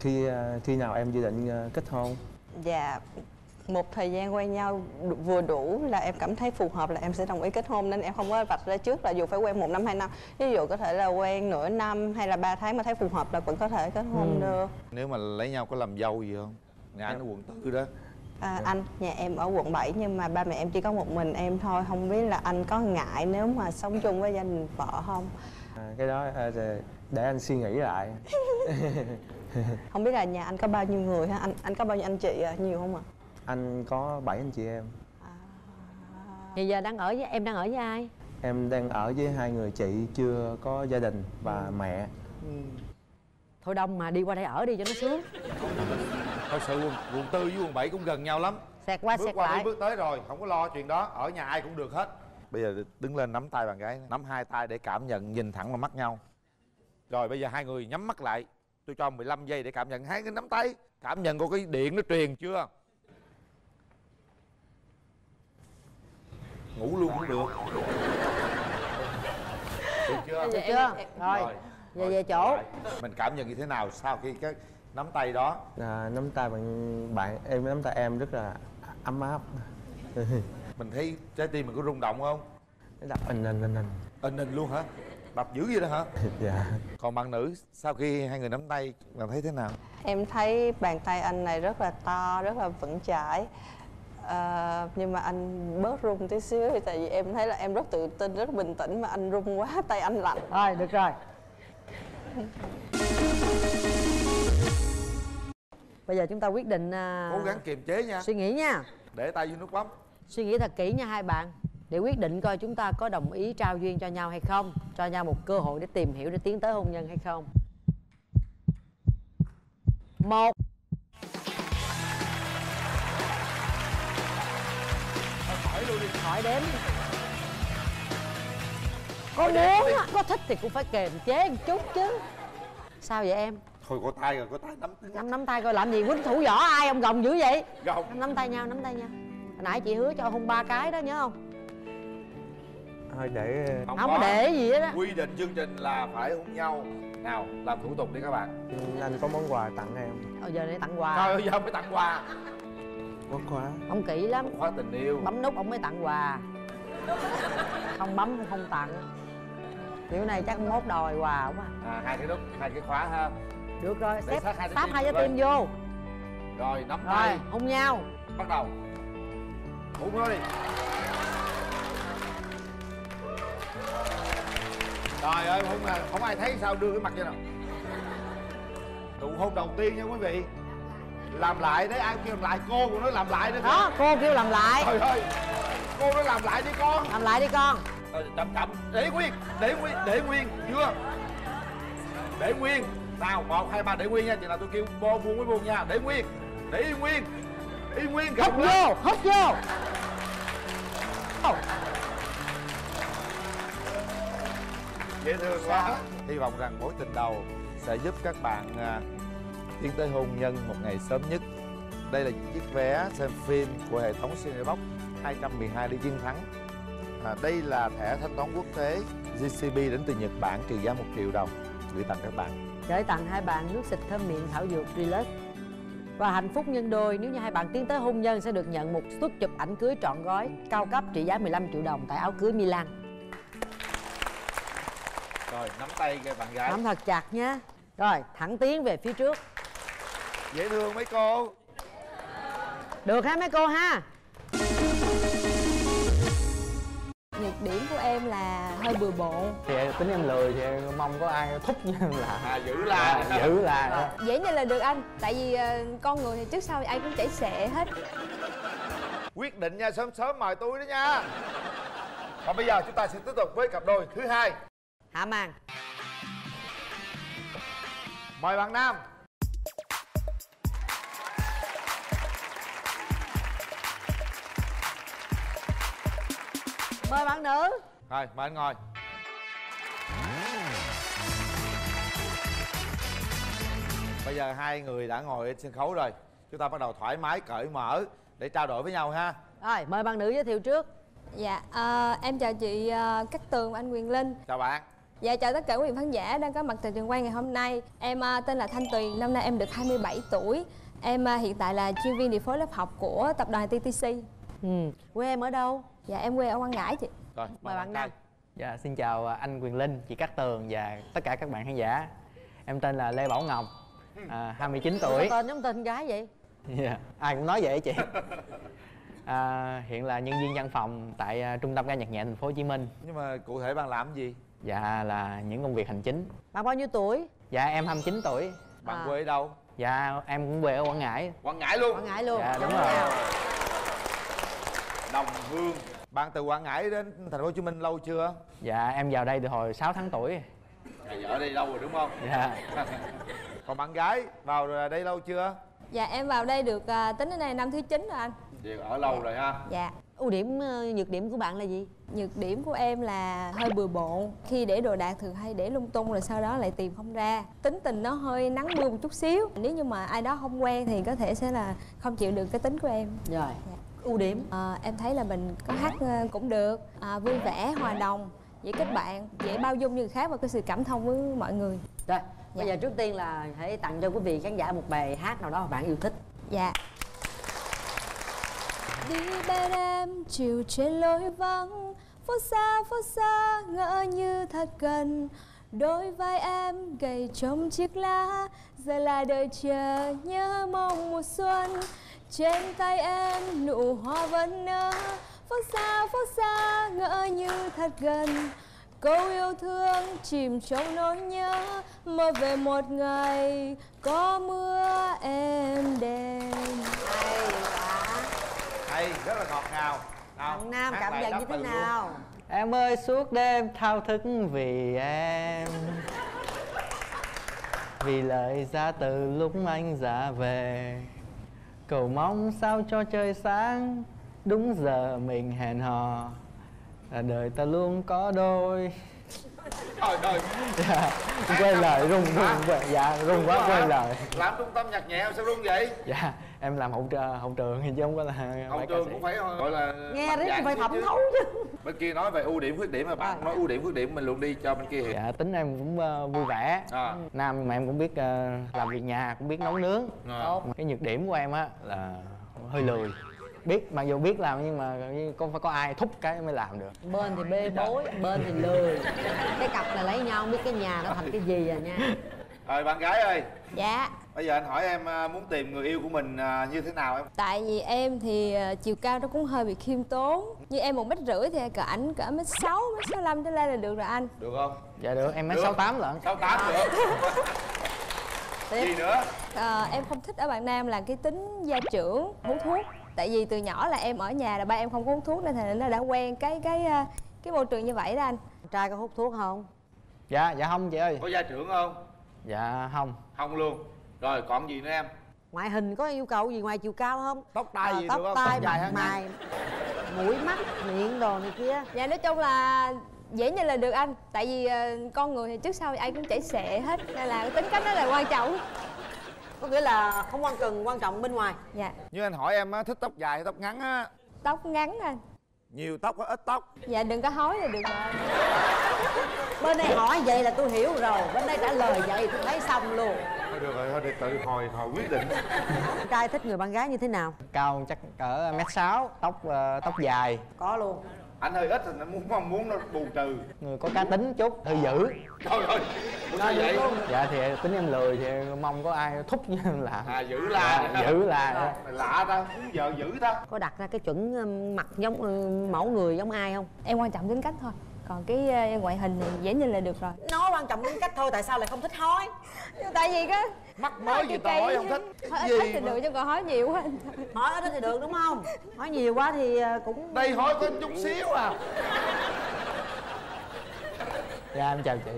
khi khi nào em dự định à, kết hôn? Dạ một thời gian quen nhau vừa đủ là em cảm thấy phù hợp là em sẽ đồng ý kết hôn nên em không có vạch ra trước là dù phải quen một năm hai năm ví dụ có thể là quen nửa năm hay là ba tháng mà thấy phù hợp là vẫn có thể kết hôn Ừ. được Nếu mà lấy nhau có làm dâu gì không? Nhà anh ở quận tư đó à, anh nhà em ở quận 7 nhưng mà ba mẹ em chỉ có một mình em thôi không biết là anh có ngại nếu mà sống chung với gia đình vợ không À, cái đó thì để anh suy nghĩ lại. không biết là nhà anh có bao nhiêu người ha? Anh anh có bao nhiêu anh chị à? nhiều không ạ? Anh có bảy anh chị em. Hiện giờ đang ở với em đang ở với ai? Em đang ở với hai người chị chưa có gia đình và mẹ. Thôi đông mà đi qua đây ở đi cho nó sướng. Thật sự quận, quận tư với quận 7 cũng gần nhau lắm. Xẹt qua Bước xẹt qua lại. đi bước tới rồi, không có lo chuyện đó Ở nhà ai cũng được hết. Bây giờ đứng lên nắm tay bạn gái Nắm hai tay để cảm nhận nhìn thẳng vào mắt nhau. Rồi bây giờ hai người nhắm mắt lại Tôi cho 15 giây để cảm nhận hai cái nắm tay Cảm nhận có cái điện nó truyền chưa Ngủ luôn cũng được Được chưa? Được chưa? Rồi, về về chỗ. Mình cảm nhận như thế nào sau khi cái nắm tay đó À, nắm tay bạn bạn em nắm tay em rất là ấm áp. Mình thấy trái tim mình có rung động không? Đập ình ình ình ình. Ình ình luôn hả? Đập dữ vậy đó hả? Dạ. Còn bạn nữ sau khi hai người nắm tay bạn thấy thế nào? Em thấy bàn tay anh này rất là to rất là vững chãi. Ờ, nhưng mà anh bớt run tí xíu tại vì em thấy là em rất tự tin rất bình tĩnh mà anh run quá tay anh lạnh. Rồi được rồi. Bây giờ chúng ta quyết định uh, cố gắng kiềm chế nha. suy nghĩ nha. Để tay vô nút bấm suy nghĩ thật kỹ nha hai bạn để quyết định coi chúng ta có đồng ý trao duyên cho nhau hay không cho nhau một cơ hội để tìm hiểu để tiến tới hôn nhân hay không. Một. Hỏi luôn đi hỏi đếm. Có muốn có thích thì cũng phải kiềm chế một chút chứ. Sao vậy em? Thôi có tay rồi có tay nắm nắm nắm tay coi làm gì quýnh thủ võ ai ông gồng dữ vậy? Gồng. Nắm, nắm tay nhau nắm tay nhau. Hồi nãy chị hứa cho hôn ba cái đó nhớ không thôi để không có. để gì hết á. Quy định chương trình là phải hôn nhau. Nào làm thủ tục đi các bạn. Anh có món quà tặng em Ờ giờ để tặng quà. Thôi giờ mới tặng quà. Món quà. Ông kỹ lắm. Khóa tình yêu. Bấm nút ông mới tặng quà. Không bấm không tặng. Kiểu này chắc mốt đòi quà quá. À hai cái nút hai cái khóa ha. Được rồi xếp sát hai trái tim vô. Rồi nắm rồi tay. hôn nhau. Bắt đầu. Hôn thôi trời ơi hôn là không ai thấy sao đưa cái mặt vậy nào nụ hôn đầu tiên nha quý vị. Làm lại đấy ai kêu làm lại cô của nó làm lại nữa đó cô kêu làm lại. Trời ơi cô nó làm lại đi con. Làm lại đi con. Rồi, chậm chậm. Để nguyên để nguyên để nguyên chưa? Để nguyên. Nào một hai ba để nguyên nha. Chừng nào tôi kêu bo buông mới buông nha. Để nguyên để y nguyên y nguyên hút gồng lên. vô hút vô dễ thương quá. Hy vọng rằng mối tình đầu sẽ giúp các bạn à, tiến tới hôn nhân một ngày sớm nhất. Đây là những chiếc vé xem phim của hệ thống Cinebox 212 đi chiến thắng. À, đây là thẻ thanh toán quốc tế GCB đến từ Nhật Bản trị giá 1 triệu đồng. Gửi tặng các bạn. Gửi tặng hai bạn nước xịt thơm miệng thảo dược Relax và hạnh phúc nhân đôi nếu như hai bạn tiến tới hôn nhân sẽ được nhận một suất chụp ảnh cưới trọn gói cao cấp trị giá 15 triệu đồng tại áo cưới Milan rồi nắm tay cái bạn gái. Nắm thật chặt nhé. Rồi thẳng tiến về phía trước. Dễ thương mấy cô? Được ha mấy cô ha? Nhược điểm của em là hơi bừa bộn. Thì tính em lười thì em mong có ai thúc như làm à giữ la Dạ, giữ la dễ như là được anh. Tại vì ờ, con người thì trước sau ai cũng chảy xệ hết. Quyết định nha sớm sớm mời tôi đó nha. Còn bây giờ chúng ta sẽ tiếp tục với cặp đôi thứ hai hạ màn mời bạn nam. Mời bạn nữ. Rồi mời anh ngồi. Bây giờ hai người đã ngồi trên sân khấu rồi. Chúng ta bắt đầu thoải mái cởi mở để trao đổi với nhau ha. Rồi mời bạn nữ giới thiệu trước. Dạ ờ, em chào chị ờ, Cát Tường và anh Quyền Linh. Chào bạn Dạ chào tất cả quý vị khán giả đang có mặt tại trường quay ngày hôm nay. Em ờ, tên là Thanh Tuyền, năm nay em được 27 tuổi. Em ờ, hiện tại là chuyên viên điều phối lớp học của tập đoàn TTC ừ. Quê em ở đâu? Dạ em quê ở Quảng Ngãi chị. Rồi mời bạn nam dạ xin chào anh Quyền Linh chị Cát Tường và tất cả các bạn khán giả. Em tên là Lê Bảo Ngọc à, 29 Sao tuổi. tên giống tên gái vậy? Dạ, ai cũng nói vậy chị. À, hiện là nhân viên văn phòng tại à, trung tâm ca nhạc nhẹ thành phố Hồ Chí Minh. Nhưng mà cụ thể bạn làm gì dạ là những công việc hành chính. Bạn bao nhiêu tuổi? Dạ em 29 tuổi. Bạn À. quê ở đâu? Dạ em cũng quê ở Quảng Ngãi. Quảng ngãi luôn. Quảng Ngãi luôn. Dạ đúng Giống rồi. đồng hương. Bạn từ quảng ngãi đến thành phố hồ chí minh lâu chưa? Dạ em vào đây từ hồi 6 tháng tuổi. Dạ ở đây lâu rồi đúng không? Dạ. Còn bạn gái vào đây lâu chưa? Dạ em vào đây được ờ, tính đến nay năm thứ 9 rồi anh. Chị ở lâu rồi ha. Dạ. Ưu điểm ờ, nhược điểm của bạn là gì Nhược điểm của em là hơi bừa bộn. Khi để đồ đạc thường hay để lung tung rồi sau đó lại tìm không ra. Tính tình nó hơi nắng mưa một chút xíu. Nếu như mà ai đó không quen thì có thể sẽ là không chịu được cái tính của em. Rồi ưu điểm? Ờ, em thấy là mình có hát ờ, cũng được. À, vui vẻ hòa đồng dễ kết bạn dễ bao dung như người khác và có sự cảm thông với mọi người. Rồi bây giờ trước tiên là hãy tặng cho quý vị khán giả một bài hát nào đó mà bạn yêu thích. Dạ đi bên em chiều trên lối vắng. Phố xa phố xa, ngỡ như thật gần. Đôi vai em gầy trong chiếc lá, giờ là đời chờ nhớ mong mùa xuân. Trên tay em nụ hoa vẫn nở. Phố xa phố xa, ngỡ như thật gần. Câu yêu thương chìm trong nỗi nhớ. Mơ về một ngày, có mưa êm đềm hay rất là ngọt ngào. Nào bạn nam cảm nhận như thế từ luôn. nào? Em ơi suốt đêm thao thức vì em. Vì lời ra từ lúc anh ra về. Cầu mong sao cho trời sáng. Đúng giờ mình hẹn hò. Là đời ta luôn có đôi. Trời ơi dạ, Quên lời rung rung quên- Dạ rung quá quên lời làm trung tâm nhạc nhẹ sao rung vậy? Dạ em làm hậu, trợ- hậu trường thì chứ không có là hậu trường cũng phải gọi là nghe riết dạn phải thẩm chứ. thấu chứ. bên kia nói về ưu điểm khuyết điểm mà bạn nói ưu điểm khuyết điểm mình luôn đi cho bên kia hiểu. Dạ tính em cũng ờ, vui vẻ. À. Nam nhưng mà em cũng biết ờ, làm việc nhà cũng biết nấu nướng. À. Tốt. Cái nhược điểm của em á là hơi lười. Biết mặc dù biết làm nhưng mà có phải có ai thúc cái mới làm được. Bên thì bê bối bên thì lười. Cái cặp là lấy nhau không biết cái nhà nó thành cái gì à nha. Rồi bạn gái ơi. Dạ bây giờ anh hỏi em à, muốn tìm người yêu của mình à, như thế nào em? Tại vì em thì ờ, chiều cao nó cũng hơi bị khiêm tốn. Như em một mét rưỡi thì cỡ ảnh cỡ mét sáu mét sáu năm trở lên là được rồi anh. Được không? Dạ được em mới Được. sáu tám lận. Sáu tám được. Gì nữa? Ờ, em không thích ở bạn nam là cái tính gia trưởng hút thuốc. Tại vì từ nhỏ là em ở nhà là ba em không có hút thuốc nên thành nó đã quen cái cái cái môi trường như vậy đó anh. Trai có hút thuốc không? Dạ dạ không chị ơi. Có gia trưởng không? Dạ không. Không luôn rồi còn gì nữa em? Ngoại hình có yêu cầu gì ngoài chiều cao không? Tóc tai Ờ, gì tóc được không? tai Tóc dài mặt mày mũi mắt miệng đồ này kia. Dạ nói chung là dễ như là được anh. Tại vì ờ, con người thì trước sau thì ai cũng chảy xệ hết. Nên là cái tính cách đó là quan trọng. Có nghĩa là không quan cần quan trọng bên ngoài. Dạ. Như anh hỏi em á thích tóc dài hay tóc ngắn á? Tóc ngắn anh. Nhiều tóc hay ít tóc. Dạ đừng có hói là được rồi. Bên này hỏi vậy là tôi hiểu rồi. Bên đây trả lời vậy tôi thấy xong luôn thôi được rồi thôi để tự hồi hồi quyết định. Trai thích người bạn gái như thế nào? Cao chắc cỡ mét sáu tóc ờ, tóc dài. Có luôn. Anh hơi ít thì nó muốn mong muốn nó bù trừ. Người có cá tính chút hơi dữ. Trời ơi. Sao vậy. dạ thì tính em lười thì mong có ai thúc như em làm à giữ la dạ, giữ la Mày lạ ta muốn vợ giữ ta. Có đặt ra cái chuẩn mặt giống uh, mẫu người giống ai không? Em quan trọng tính cách thôi còn cái ờ, ngoại hình thì dễ nhìn là được rồi. Nói quan trọng tính cách thôi tại sao lại không thích hói? Tại vì cái mắc mới gì tao hỏi không thích. Cái ít, thì được chứ còn hỏi nhiều quá. Hỏi ít thì được đúng không? Hỏi nhiều quá thì uh, cũng đây hỏi có chút xíu à. Dạ em chào chị.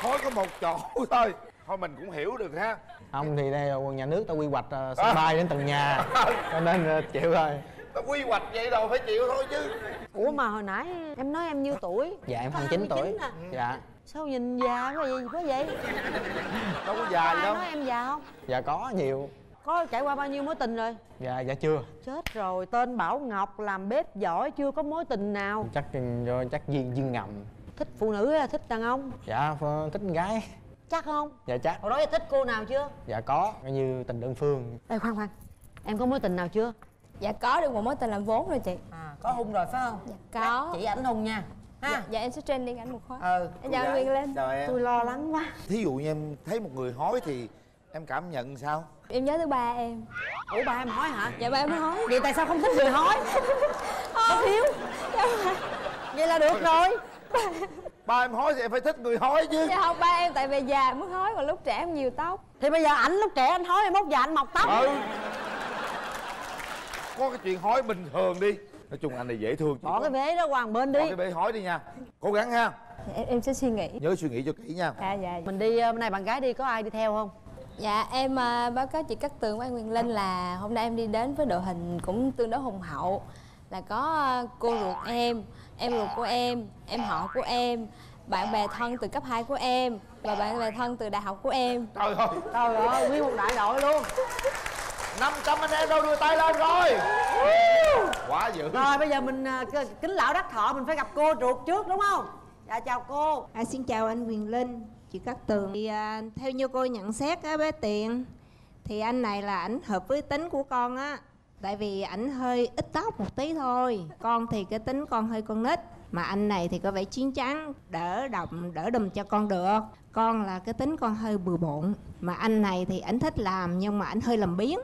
Hỏi có một chỗ thôi. Thôi mình cũng hiểu được ha không thì đây là nhà nước ta quy hoạch ờ, sân bay đến từng nhà. Cho nên ờ, chịu thôi Tao quy hoạch vậy đâu phải chịu thôi chứ. Ủa mà hồi nãy em nói em nhiêu tuổi? Dạ em Có 29 tuổi. 29 à? dạ. Sao nhìn già quá vậy? Quá vậy? Đâu có già gì đâu. nói em già không? Dạ có nhiều. Có trải qua bao nhiêu mối tình rồi? Dạ dạ chưa. Chết rồi tên bảo ngọc làm bếp giỏi chưa có mối tình nào. Chắc do chắc duyên duyên ngầm. Thích phụ nữ hay là thích đàn ông? Dạ thích gái chắc không? Dạ chắc. Hồi đó em thích cô nào chưa? Dạ có coi như tình đơn phương. Ê khoan khoan. Em có mối tình nào chưa? dạ có được một mối tình làm vốn rồi chị. À có hung rồi phải không? dạ có. Chị ảnh hung nha. Ha? dạ, dạ em sẽ training ảnh một khóa. Ừ. Em chào Nguyên lên chào em. Tôi lo lắng quá. Thí dụ như em thấy một người hói thì em cảm nhận sao? Em nhớ tới ba em. Ủa ba em hỏi hả? dạ ba em nói Vậy tại sao không thích người hói? Không hiếu. Vậy là được rồi ba em hói thì em phải thích người hói chứ. Dạ không ba em tại vì già mất hói còn lúc trẻ em nhiều tóc. Thì bây giờ ảnh lúc trẻ anh hói em mốt già anh mọc tóc. Ừ. Có cái chuyện hói bình thường đi. Nói chung anh này dễ thương Bỏ cái bế đó một bên đi. Bỏ cái bể hói đi nha. Cố gắng ha. Em, em sẽ suy nghĩ. Nhớ suy nghĩ cho kỹ nha. Dạ dạ. Mình đi ờ, bên này bạn gái đi có ai đi theo không? Dạ em à, báo cáo chị Cát Tường với anh Quyền Linh là hôm nay em đi đến với đội hình cũng tương đối hùng hậu. Là có à, cô ruột em, em ruột của em, em họ của em, bạn bè thân từ cấp 2 của em và bạn bè thân từ đại học của em. trời ơi Trời ơi nguyên một đại đội luôn 500 anh em đâu đưa tay lên rồi quá dữ Rồi bây giờ mình k- kính lão đắc thọ mình phải gặp cô ruột trước đúng không? Dạ chào cô À, xin chào anh Quyền Linh, chị Cát Tường. Thì, à, theo như cô nhận xét á, bé Tiền thì anh này là ảnh hợp với tính của con á tại vì ảnh hơi ít tóc một tí thôi. Con thì cái tính con hơi con nít. Mà anh này thì có vẻ chín chắn đỡ động đỡ đùm cho con được. Con là cái tính con hơi bừa bộn. Mà anh này thì ảnh thích làm nhưng mà ảnh hơi làm biếng.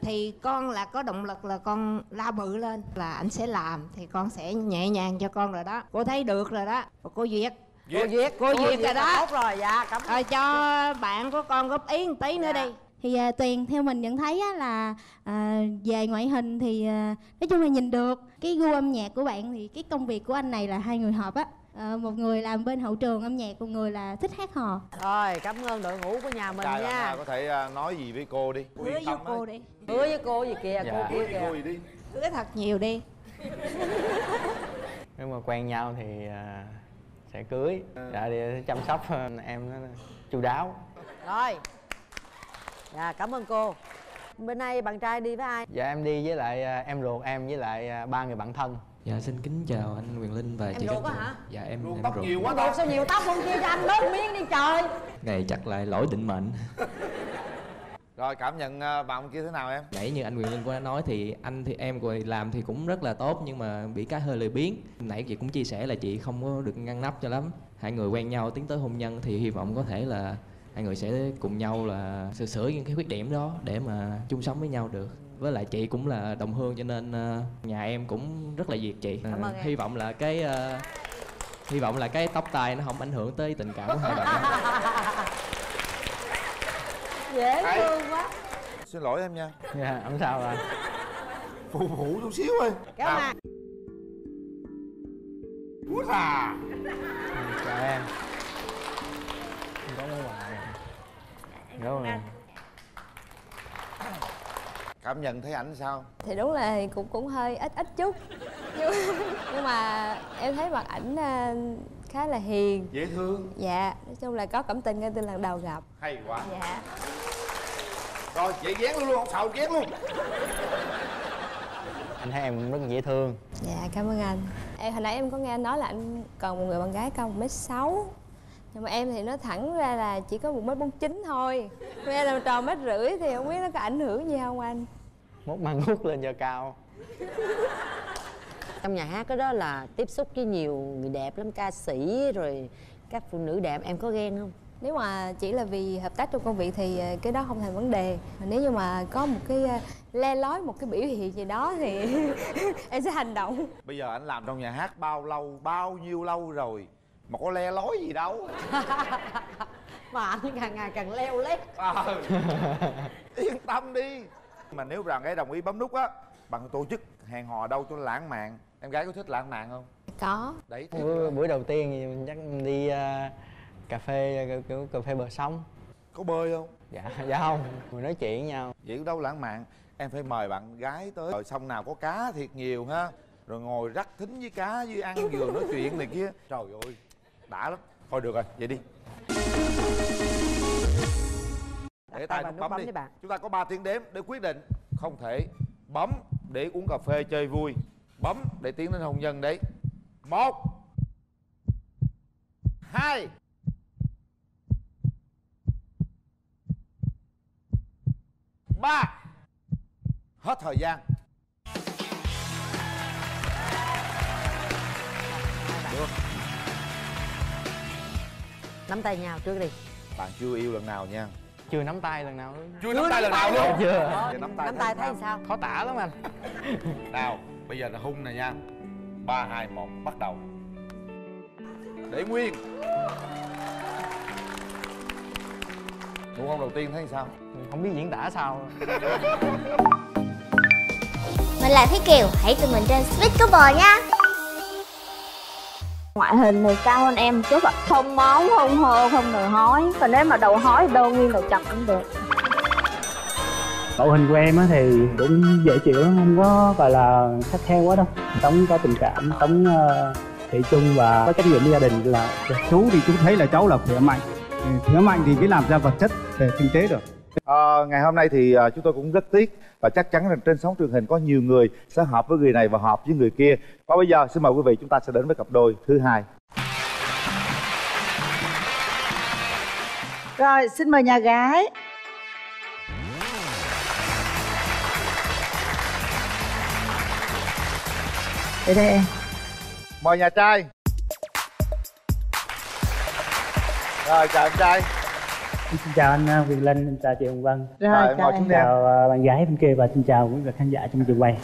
Thì con là có động lực là con la bự lên là ảnh sẽ làm. Thì con sẽ nhẹ nhàng cho con rồi đó. Cô thấy được rồi đó. Và cô duyệt. Cô Duyệt cô duyệt rồi đó. tốt rồi dạ cảm ơn. Rồi cho bạn của con góp ý một tí nữa đi thì à, tuyền theo mình nhận thấy á, là à, về ngoại hình thì à, nói chung là nhìn được. Cái gu âm nhạc của bạn thì cái công việc của anh này là hai người hợp á. À, một người làm bên hậu trường âm nhạc một người là thích hát hò. Rồi cảm ơn đội ngũ của nhà mình bạn nha. nào có thể nói gì với cô đi. Hứa với cô đấy. đi. Hứa với cô gì kìa Dạ. cô kia Hứa kìa. với cô gì đi. Hứa thật nhiều đi. Nếu mà quen nhau thì sẽ cưới. Dạ để chăm sóc em nó chu đáo. Rồi dạ cảm ơn cô bên đây bạn trai đi với ai dạ em đi với lại à, em ruột em với lại à, ba người bạn thân Dạ xin kính chào anh Quyền Linh và Em chị ruột Cát á Tường. hả? Dạ em Ruột tóc ruột. nhiều quá Ruột sao nhiều tóc không chia cho anh bớt miếng đi trời Này chắc lại lỗi định mệnh. rồi cảm nhận à, bạn kia thế nào em Nãy như anh Quyền Linh đã nói thì anh thì em của làm thì cũng rất là tốt nhưng mà bị cái hơi lười biếng. Nãy chị cũng chia sẻ là chị không có được ngăn nắp cho lắm. Hai người quen nhau tiến tới hôn nhân thì hy vọng có thể là hai người sẽ cùng nhau là sửa sửa những cái khuyết điểm đó để mà chung sống với nhau được. Với lại chị cũng là đồng hương cho nên ờ, nhà em cũng rất là duyệt chị. Cảm ơn em. hy vọng là cái ờ, hy vọng là cái tóc tai nó không ảnh hưởng tới tình cảm của hai bạn. dễ thương quá xin lỗi em nha dạ không sao rồi phụ phụ chút xíu thôi kéo Nào. mà Út à chào em Không có món quà này Đúng rồi. Cảm nhận thấy ảnh sao? Thì đúng là cũng cũng hơi ít ít chút. Nhưng, nhưng mà em thấy mặt ảnh à, khá là hiền. Dễ thương. Dạ nói chung là có cảm tình ngay từ lần đầu gặp. Hay quá. Dạ. Rồi vậy ghét luôn luôn không sợ ghét luôn. Anh thấy em rất dễ thương. Dạ cảm ơn anh. Em hồi nãy em có nghe anh nói là anh còn một người bạn gái cao một mét sáu nhưng mà em thì nói thẳng ra là chỉ có một mét bốn chín thôi. Nghe là tròn mét rưỡi thì không biết nó có ảnh hưởng gì không anh? Mốt mang hút lên cho cao. Trong nhà hát cái đó là tiếp xúc với nhiều người đẹp lắm ca sĩ rồi các phụ nữ đẹp. Em có ghen không? Nếu mà chỉ là vì hợp tác trong công việc thì ờ, cái đó không thành vấn đề. Mà nếu như mà có một cái ờ, le lói một cái biểu hiện gì đó thì em sẽ hành động. Bây giờ anh làm trong nhà hát bao lâu bao nhiêu lâu rồi mà có le lói gì đâu. Mà anh càng ngày càng leo lét. Ờ. yên tâm đi. Mà nếu bạn gái đồng ý bấm nút á bạn tổ chức hẹn hò đâu cho lãng mạn. Em gái có thích lãng mạn không? Có. Đấy buổi, buổi đầu tiên thì mình chắc đi à, cà phê kiểu, kiểu cà phê bờ sông. Có bơi không? Dạ dạ không. Mình nói chuyện với nhau. Vậy đâu lãng mạn. Em phải mời bạn gái tới. Rồi xong nào có cá thiệt nhiều ha. Rồi ngồi rắc thính với cá với ăn vừa nói chuyện này kia. Trời ơi đã lắm. Thôi được rồi vậy đi. Để tay nút bấm, bấm đi. đi bạn. chúng ta có 3 tiếng đếm để quyết định. Không thể bấm để uống cà phê chơi vui. Bấm để tiến đến hôn nhân đấy. Một hai. Ba. Hết thời gian. Được nắm tay nhau trước đi. Bạn chưa yêu lần nào nha. Chưa nắm tay lần nào luôn. Chưa nắm tay lần nào luôn. Chưa. Nắm tay thấy sao? Khó tả lắm anh. Nào bây giờ là hung này nha. Ba hai một bắt đầu. Để nguyên. Nụ hôn đầu tiên thấy sao? Không biết diễn tả sao. Mình là Thúy Kiều, hãy tụi mình trên Sweet Couple nha ngoại hình thì cao hơn em chút ạ. Không món không hô không đòi hói. Còn nếu mà đầu hói đơn nguyên đầu chọc cũng được. Mẫu hình của em á thì cũng dễ chịu lắm không có gọi là khắt khe quá đâu. Sống có tình cảm sống uh, thị chung và có trách nhiệm với gia đình là chú thì chú thấy là cháu là khỏe mạnh. Ừ, khỏe mạnh thì mới làm ra vật chất về kinh tế được ờ, ngày hôm nay thì uh, chúng tôi cũng rất tiếc và chắc chắn là trên sóng truyền hình có nhiều người sẽ hợp với người này và hợp với người kia. Và bây giờ xin mời quý vị chúng ta sẽ đến với cặp đôi thứ hai. Rồi xin mời nhà gái. Đây đây em. Mời nhà trai. Rồi chào anh trai. Xin chào anh uh, Quyền Linh, xin chào chị Hồng Vân. Rồi, Rồi, chào chào, em. chào uh, bạn gái bên kia và xin chào quý vị khán giả trong trường quay.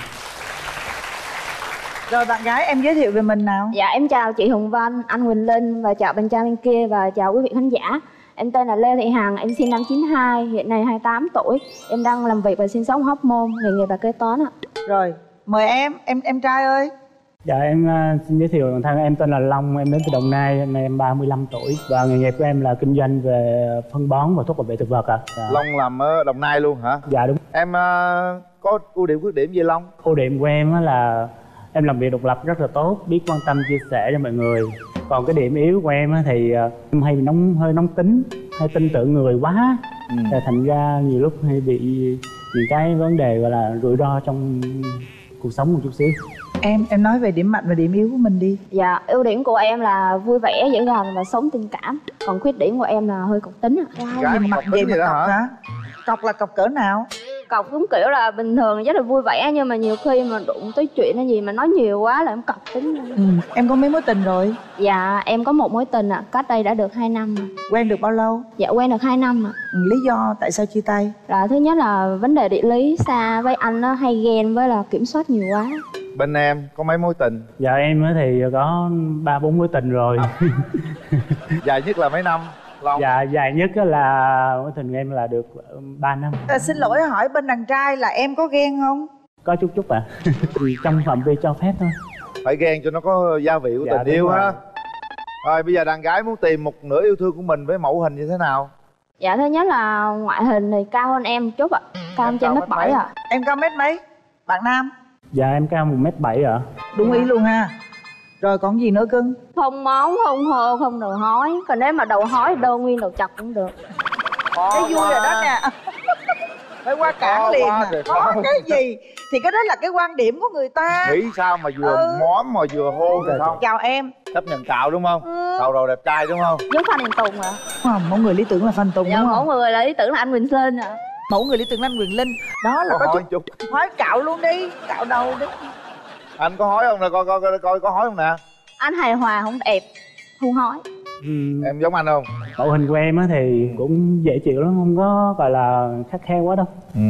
Rồi bạn gái em giới thiệu về mình nào? Dạ em chào chị Hồng Vân, anh Quỳnh Linh và chào bên trai bên kia và chào quý vị khán giả. Em tên là Lê Thị Hằng, em sinh năm 92, hiện nay 28 tuổi. Em đang làm việc và sinh sống Hóc Môn, nghề nghiệp là kế toán ạ. Rồi mời em em em trai ơi Dạ em uh, xin giới thiệu bản thân em tên là Long, em đến từ Đồng Nai, năm nay em 35 tuổi. Và nghề nghiệp của em là kinh doanh về phân bón và thuốc bảo vệ thực vật ạ. Dạ. long làm ở đồng nai luôn hả? Dạ đúng. Em ờ, có ưu điểm khuyết điểm gì long? Ưu điểm của em á là em làm việc độc lập rất là tốt, biết quan tâm chia sẻ cho mọi người. Còn cái điểm yếu của em á thì uh, em hay nóng hơi nóng tính, hay tin tưởng người quá. Ừ. Thành ra nhiều lúc hay bị những cái vấn đề gọi là rủi ro trong cuộc sống một chút xíu em em nói về điểm mạnh và điểm yếu của mình đi. Dạ, ưu điểm của em là vui vẻ, dễ gần và sống tình cảm. Còn khuyết điểm của em là hơi cộc tính ạ. Gái mà mặt vậy mà cọc hả? Cọc là cọc cỡ nào? Cọc cũng kiểu là bình thường rất là vui vẻ nhưng mà nhiều khi mà đụng tới chuyện hay gì mà nói nhiều quá là em cọc tính. Ừ. em có mấy mối tình rồi? Dạ, em có một mối tình ạ, cách đây đã được 2 năm rồi. quen được bao lâu? Dạ, quen được 2 năm ạ. Ừ, lý do tại sao chia tay? Là thứ nhất là vấn đề địa lý xa với anh nó hay ghen với là kiểm soát nhiều quá bên em có mấy mối tình? Dạ em á thì có ba bốn mối tình rồi. Dài nhất là mấy năm long? Dạ dài nhất á là mối tình của em là được 3 năm. À, xin lỗi hỏi bên đàn trai là em có ghen không? Có chút chút ạ. Thì Trong phạm vi cho phép thôi. Phải ghen cho nó có gia vị của Dạ, tình yêu ha. Rồi bây giờ đàn gái muốn tìm một nửa yêu thương của mình với mẫu hình như thế nào? Dạ, thứ nhất là ngoại hình thì cao hơn em một chút ạ. Cao hơn trên mét bảy ạ. Em cao mét mấy? Bạn nam Dạ em cao 1 mét bảy ạ. Đúng ý luôn ha. Rồi còn gì nữa cưng? Không món, không hô, không đầu hói. Còn nếu mà đầu hói đơn nguyên đầu chọc cũng được. Cái vui rồi đó nè. Phải qua cản liền quá à. rồi, có cái gì thì cái đó là cái quan điểm của người ta. Nghĩ sao mà vừa Ừ. móm mà vừa hôn thì không? Chào em. Chấp nhận cạo đúng không? Ừ. cạo đầu đẹp trai đúng không? Giống Phan Đình Tùng ạ. Không mẫu người lý tưởng là Phan Tùng Dạ, đúng không? người là lý tưởng là anh Quỳnh Sơn ạ mẫu người lý tưởng anh Quyền Linh. Đó là có có hỏi chút. Hỏi cạo luôn đi cạo đầu đi. Anh có hỏi không nè coi coi coi, coi có hỏi không nè? Anh hài hòa không đẹp, không hói. Em giống anh không? Mẫu hình của em á thì cũng dễ chịu lắm Không có gọi là khắc khe quá đâu. Ừ.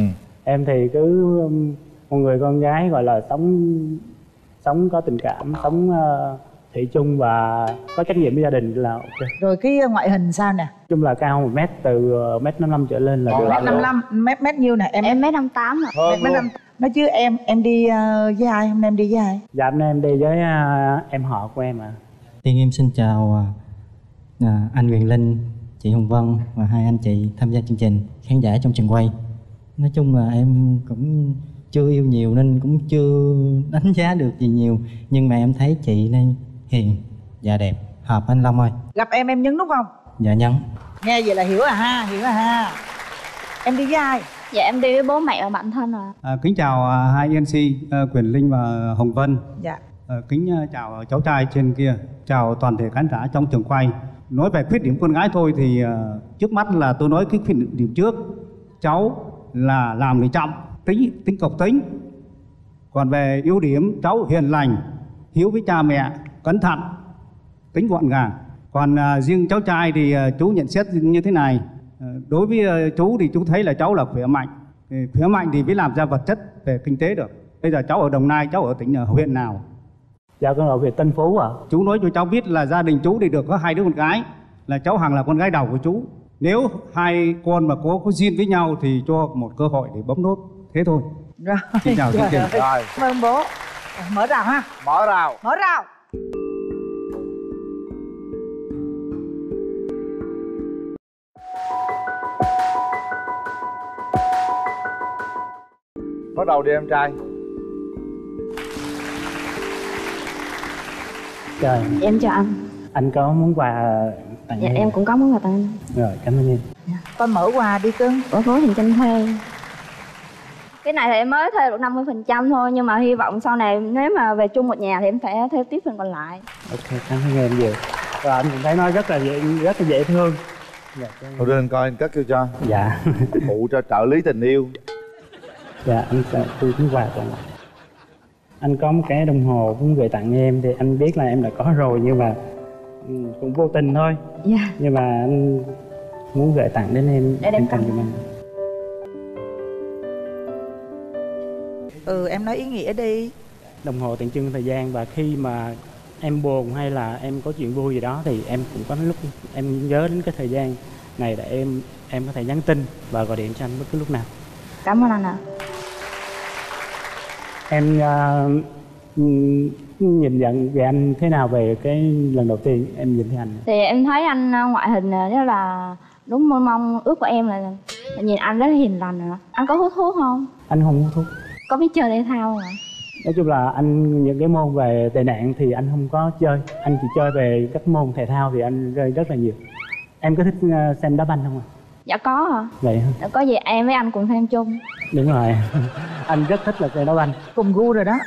Em thì cứ um, một người con gái gọi là sống Sống có tình cảm, sống uh, thủy chung và có trách nhiệm với gia đình là ok. Rồi cái ngoại hình sao nè? Chung là cao một mét từ ờ, mét năm năm trở lên là được. mét năm năm mét mét nhiêu nè? Em em mét năm tám ạ. Mét năm nói chứ em em đi ờ, với ai? Hôm nay em đi với ai? Dạ hôm nay em đi với à, em họ của em ạ. Tiên em xin chào à, à, anh Quyền Linh, chị Hồng Vân và hai anh chị tham gia chương trình, khán giả trong trường quay. Nói chung là em cũng chưa yêu nhiều nên cũng chưa đánh giá được gì nhiều nhưng mà em thấy chị này hiền và đẹp. Hợp anh Long ơi. Gặp em em nhấn đúng không? Dạ nhắn nghe vậy là hiểu à ha hiểu à ha. Em đi với ai? Dạ em đi với bố mẹ và bạn thân ạ. À, kính chào à, hai MC à, Quyền Linh và Hồng Vân. dạ. À, kính à, chào cháu trai trên kia, chào toàn thể khán giả trong trường quay. Nói về khuyết điểm con gái thôi thì à, trước mắt là tôi nói cái khuyết điểm trước. Cháu là làm người chậm, tính tính cộc tính. Còn về ưu điểm cháu hiền lành, hiếu với cha mẹ, cẩn thận, tính gọn gàng. Còn à, riêng cháu trai thì à, chú nhận xét như thế này. À, đối với à, chú thì chú thấy là cháu là khỏe mạnh. Thì khỏe mạnh thì mới làm ra vật chất về kinh tế được. Bây giờ cháu ở Đồng Nai, cháu ở tỉnh ở huyện nào? dạ con ở huyện Tân Phú ạ Chú nói cho cháu biết là gia đình chú thì được có hai đứa con gái, là cháu Hằng là con gái đầu của chú. Nếu hai con mà có có duyên với nhau thì cho một cơ hội để bấm nốt. Thế thôi. rồi Xin chào chương trình. Rồi. cảm ơn bố mở rào ha mở rào mở rào bắt đầu đi em trai. Trời. Em chào anh. Anh có món quà tặng Dạ em cũng có món quà tặng anh. Rồi cảm ơn em. Con mở quà đi cưng. Có hình tranh thuê cái này thì em mới thuê được 50% thôi nhưng mà hy vọng sau này nếu mà về chung một nhà thì em sẽ thuê tiếp phần còn lại. Ok cảm ơn em nhiều. Và anh cũng thấy nó rất là dễ rất là dễ thương. Dạ, thôi đưa anh coi anh cất kêu cho. Dạ. Phụ cho trợ lý tình yêu. Dạ anh thu món quà tặng. Anh có một cái đồng hồ cũng gửi tặng em thì anh biết là em đã có rồi nhưng mà ừ, cũng vô tình thôi. Dạ. nhưng mà anh muốn gửi tặng đến em Để em tặng. cho mình ừ em nói ý nghĩa đi. Đồng hồ tượng trưng thời gian và khi mà em buồn hay là em có chuyện vui gì đó thì em cũng có lúc em nhớ đến cái thời gian này để em em có thể nhắn tin và gọi điện cho anh bất cứ lúc nào. Cảm ơn anh ạ. Em à, ừm, nhìn nhận về anh thế nào về cái lần đầu tiên em nhìn thấy anh? Thì em thấy anh ờ, ngoại hình ờ, rất là đúng mong mong ước của em là, là nhìn anh rất là hiền lành ạ. Anh có hút thuốc không? Anh không hút thuốc có biết chơi thể thao không ạ? Nói chung là anh những cái môn về tệ nạn thì anh không có chơi. Anh chỉ chơi về các môn thể thao thì anh rơi rất là nhiều. Em có thích ờ, xem đá banh không ạ? Dạ có ạ. Vậy hả? Dạ, có gì em với anh cùng xem chung. Đúng rồi. Anh rất thích là chơi đá banh. Cùng gu rồi đó.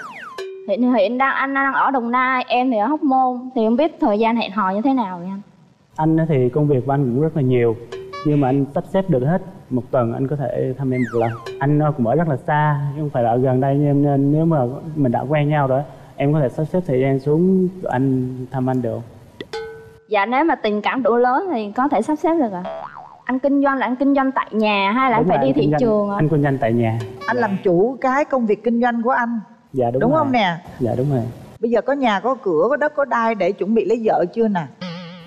Hiện hiện đang anh đang ở đồng nai em thì ở hóc môn. Thì không biết thời gian hẹn hò như thế nào vậy anh? Anh á thì công việc của anh cũng rất là nhiều nhưng mà anh sắp xếp được hết một tuần anh có thể thăm em một lần. Anh ờ, cũng ở rất là xa chứ không phải là ở gần đây nên, nên nếu mà mình đã quen nhau rồi em có thể sắp xếp thời gian xuống anh thăm anh được. Dạ nếu mà tình cảm đủ lớn thì có thể sắp xếp được ạ. Anh kinh doanh là anh kinh doanh tại nhà hay là anh phải đi anh thị doanh- trường ạ? anh kinh doanh tại nhà. Anh làm chủ cái công việc kinh doanh của anh. Dạ đúng, đúng rồi. không nè? Dạ đúng rồi. Bây giờ có nhà có cửa có đất có đai để chuẩn bị lấy vợ chưa nè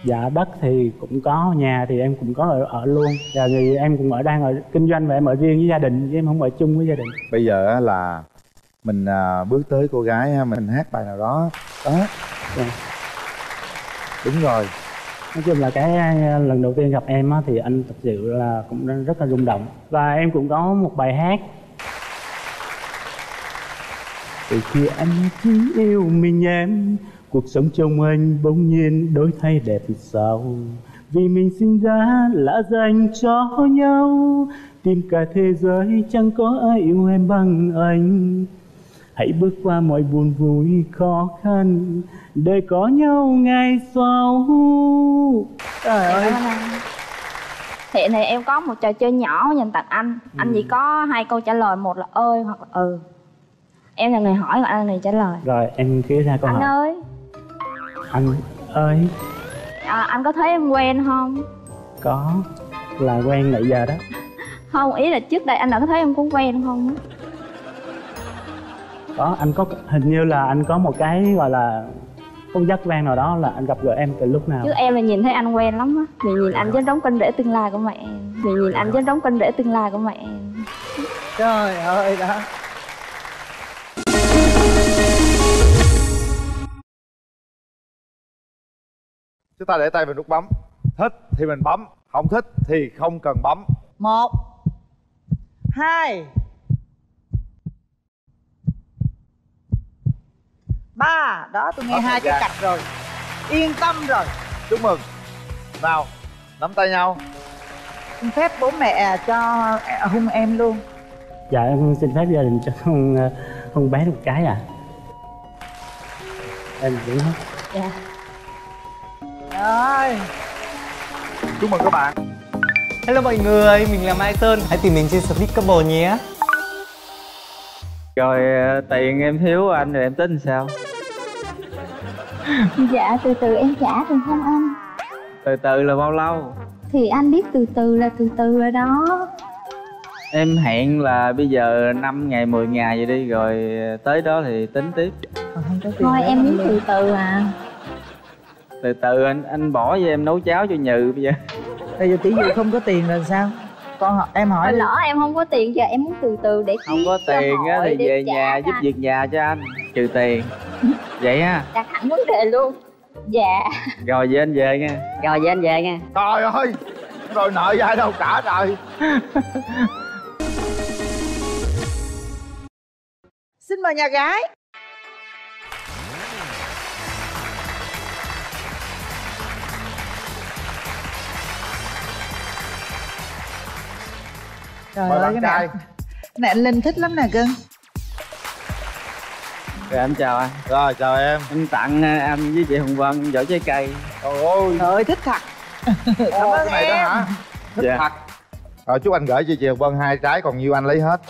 dạ đất thì cũng có nhà thì em cũng có ở, ở luôn. Dạ thì em cũng ở đang ở kinh doanh và em ở riêng với gia đình chứ em không ở chung với gia đình. Bây giờ á là mình à, bước tới cô gái ha, mình hát bài nào đó. Đó. Dạ. đúng rồi. Nói chung là cái uh, lần đầu tiên gặp em á, thì anh thật sự là cũng rất- rất là rung động. Và em cũng có một bài hát. Từ khi anh chỉ yêu mình em cuộc sống trong anh bỗng nhiên đổi thay đẹp sao? Vì mình sinh ra là dành cho nhau. Tìm cả thế giới chẳng có ai yêu em bằng anh. Hãy bước qua mọi buồn vui khó khăn để có nhau ngày sau. Trời ơi hiện thì em có một trò chơi nhỏ dành tặng anh. Anh chỉ có hai câu trả lời một là ơi hoặc là ừ. Em là người hỏi còn anh là người trả lời. Rồi em cứ ra câu anh hỏi. ơi anh ơi. À, anh có thấy em quen không? Có là quen nãy giờ đó. Không ý là trước đây anh đã có thấy em có quen không? Có anh có hình như là anh có một cái gọi là không giác quan nào đó là anh gặp gỡ em từ lúc nào. Chứ em là nhìn thấy anh quen lắm á. Vì nhìn anh giống đóng canh rễ tương lai của mẹ em. Vì nhìn anh giống đóng canh rễ tương lai của mẹ em. Trời ơi đó chúng ta để tay vào nút bấm. Thích thì mình bấm không thích thì không cần bấm. Một hai ba. Đó tôi nghe Hết hai cái gian. cạch rồi. Yên tâm rồi. Chúc mừng. Nào nắm tay nhau. Xin phép bố mẹ cho hung em luôn. Dạ em xin phép gia đình cho con ờ, con bé một cái à em đúng hết. Dạ rồi. Chúc mừng các bạn. Hello mọi người, mình là Mai Sơn. Hãy tìm mình trên Speak Couple nhé. Rồi ờ, tiền em thiếu anh rồi em tính sao? dạ từ từ em trả được không anh? Từ từ là bao lâu? thì anh biết từ từ là từ từ rồi đó. Em hẹn là bây giờ 5 ngày 10 ngày vậy đi rồi tới đó thì tính tiếp. thôi em biết từ từ à Từ từ anh anh bỏ cho em nấu cháo cho Nhừ bây giờ. bây giờ tỷ dụ không có tiền là sao con hỏi- em hỏi lỡ em không có tiền giờ em muốn từ từ để Không có tiền á thì về nhà cho giúp anh. việc nhà cho anh trừ tiền. Vậy ha. đặt hẳn vấn đề luôn dạ Rồi về anh về nha. Rồi về anh về nha trời ơi rồi nợ ai đâu cả trời xin mời nhà gái trời Mời ơi bạn cái trai. này cái này anh linh thích lắm nè cưng Rồi anh chào anh. Rồi chào em. Anh tặng anh với chị Hồng Vân giỏ trái cây. trời ơi trời ơi thích thật ơn cái này đó em hả thích Dạ. thật rồi chúc anh gửi cho chị Hồng Vân hai trái còn nhiêu anh lấy hết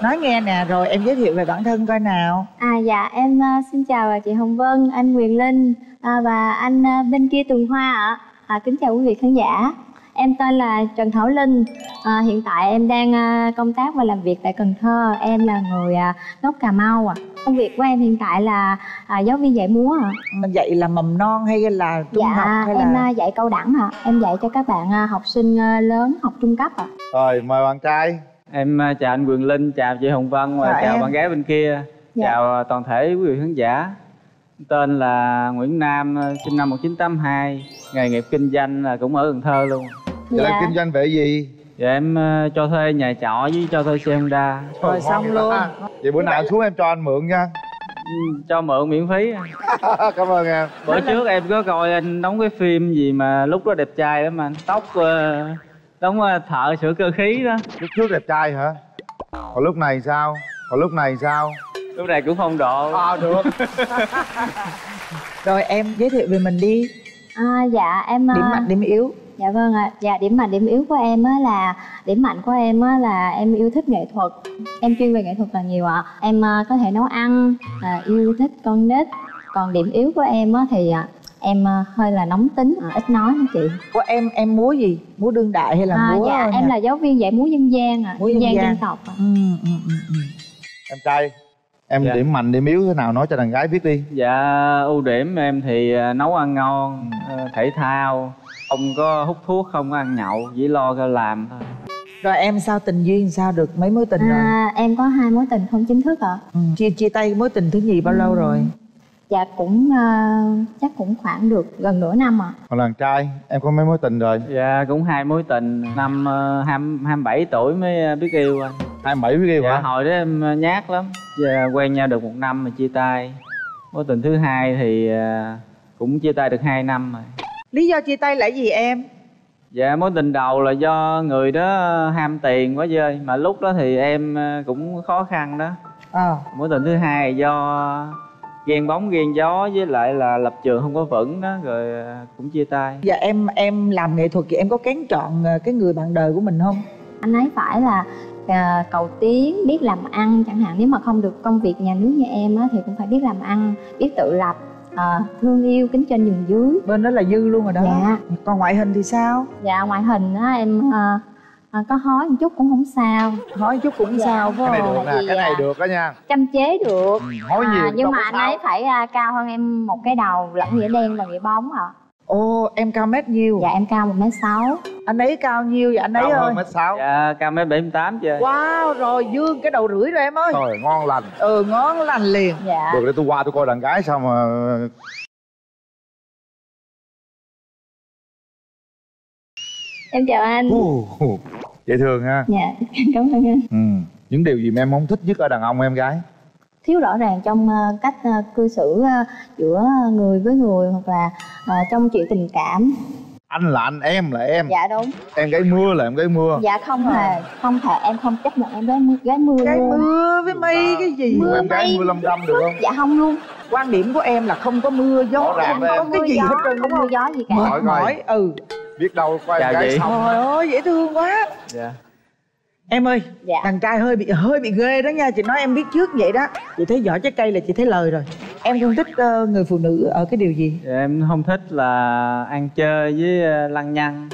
nói nghe nè rồi em giới thiệu về bản thân coi nào À dạ em à, xin chào à, chị Hồng Vân, anh Quyền Linh à, và anh à, bên kia Tường Hoa ạ. À, kính chào quý vị khán giả. Em tên là Trần Thảo Linh. À, hiện tại em đang à, công tác và làm việc tại Cần Thơ. Em là người à, gốc Cà Mau ạ. Công việc của em hiện tại là à, giáo viên dạy múa ạ. mình dạy là mầm non hay là trung Dạ học hay em là à, dạy câu đẳng ạ. Em dạy cho các bạn à, học sinh à, lớn học trung cấp ạ. rồi mời bạn trai Em à, chào anh Quyền Linh, chào chị Hồng Vân và Chào em. bạn gái bên kia. Dạ. Chào à, toàn thể quý vị khán giả. Tên là Nguyễn Nam, à, sinh năm 1982, nghề nghiệp kinh doanh là cũng ở Cần Thơ luôn. Vậy là kinh doanh về gì? Dạ em à, cho thuê nhà trọ với cho thuê xe Honda. Rồi, xong luôn vậy bữa nào anh xuống em cho anh mượn nha Ừ, Cho mượn miễn phí. cảm ơn em Bữa trước em có coi anh đóng cái phim gì mà lúc đó đẹp trai lắm anh. Tóc ờ, đóng ờ, thợ sửa cơ khí đó. lúc trước đẹp trai hả còn lúc này sao còn lúc này sao Lúc này cũng không độ. à được rồi em giới thiệu về mình đi À, dạ em à, điểm mạnh điểm yếu Dạ vâng ạ. Dạ điểm mạnh điểm yếu của em á là điểm mạnh của em á là em yêu thích nghệ thuật. Em chuyên về nghệ thuật là nhiều ạ. Em à, có thể nấu ăn, à, yêu thích con nít. Còn điểm yếu của em á thì à, em à, hơi là nóng tính, ít nói đó chị. của em em múa gì múa đương đại hay là À, múa dạ em nhạc? là giáo viên dạy múa dân gian ạ, Múa dân dân gian dân tộc ạ. ừ, ừ, ừ, ừ. em trai em Dạ. điểm mạnh điểm yếu thế nào nói cho đàn gái biết đi Dạ ưu điểm em thì nấu ăn ngon, ờ, thể thao, không có hút thuốc, không có ăn nhậu, chỉ lo cho làm thôi. rồi em sao tình duyên sao được mấy mối tình rồi À, em có hai mối tình không chính thức ạ. ừ. chia chia tay mối tình thứ nhì bao lâu rồi Dạ cũng à, chắc cũng khoảng được gần nửa năm ạ. còn đàn trai em có mấy mối tình rồi Dạ cũng hai mối tình, năm uh, 27 tuổi mới ờ, biết yêu anh. hai bảy biết yêu Dạ hả hồi đó em ờ, nhát lắm, Dạ, quen nhau được một năm mà chia tay. Mối tình thứ hai thì ờ, cũng chia tay được 2 năm rồi. Lý do chia tay là gì em? Dạ mối tình đầu là do người đó ham tiền quá chơi Mà lúc đó thì em ờ, cũng khó khăn đó. Ờ. Mối tình thứ hai là do ghen bóng ghen gió với lại là lập trường không có vững đó Rồi ờ, cũng chia tay. Dạ em em làm nghệ thuật thì em có kén chọn cái người bạn đời của mình không? Anh ấy phải là à, cầu tiến biết làm ăn. Chẳng hạn nếu mà không được công việc nhà nước như em á, thì cũng phải biết làm ăn biết tự lập à, thương yêu kính trên nhường dưới. Bên đó là dư luôn rồi đó. Dạ. Còn ngoại hình thì sao? Dạ ngoại hình á em à, à, có hói một chút cũng không sao. Hói chút cũng dạ, sao cái này được nè cái này à, được đó nha. Chăm chế được. Hói nhiều à, nhưng mà anh ấy phải à, cao hơn em một cái đầu lẫn nghĩa đen và nghĩa bóng ạ ồ em cao mét nhiêu? Dạ em cao một mét sáu. Anh ấy cao nhiêu vậy? Anh ấy cao ơi. hơn mét sáu. Dạ cao mét 78 chơi wow rồi dương cái đầu rưỡi rồi em ơi. Rồi ngon lành. Ừ ngon lành liền. Dạ. Được để tôi qua tôi coi đàn gái sao mà em chào anh. Ù, dễ thương ha. Dạ cảm ơn anh. Ừ. những điều gì mà em không thích nhất ở đàn ông em gái thiếu rõ ràng trong ờ, cách ờ, cư xử ờ, giữa người với người hoặc là trong chuyện tình cảm. Anh là anh em là em. Dạ đúng. Em gái mưa là em gái mưa. Dạ không hề không thể em không chấp nhận em gái mưa gái mưa cái luôn. mưa với mây cái gì? Mưa em gái mây. mưa lâm râm được không? Dạ không luôn. Quan điểm của em là không có mưa gió ràng không có em. cái gì gió hết trơn không? Mưa gió gì cả. Coi. mỏi. Ừ. Biết đâu qua em Chào gái xong. Trời ơi dễ thương quá. Dạ em ơi Dạ. đàn trai hơi bị hơi bị ghê đó nha. Chị nói em biết trước vậy đó. Chị thấy vỏ trái cây là chị thấy lời rồi. Em không thích ờ, người phụ nữ ở cái điều gì? Dạ, Em không thích là ăn chơi với ờ, lăng nhăng.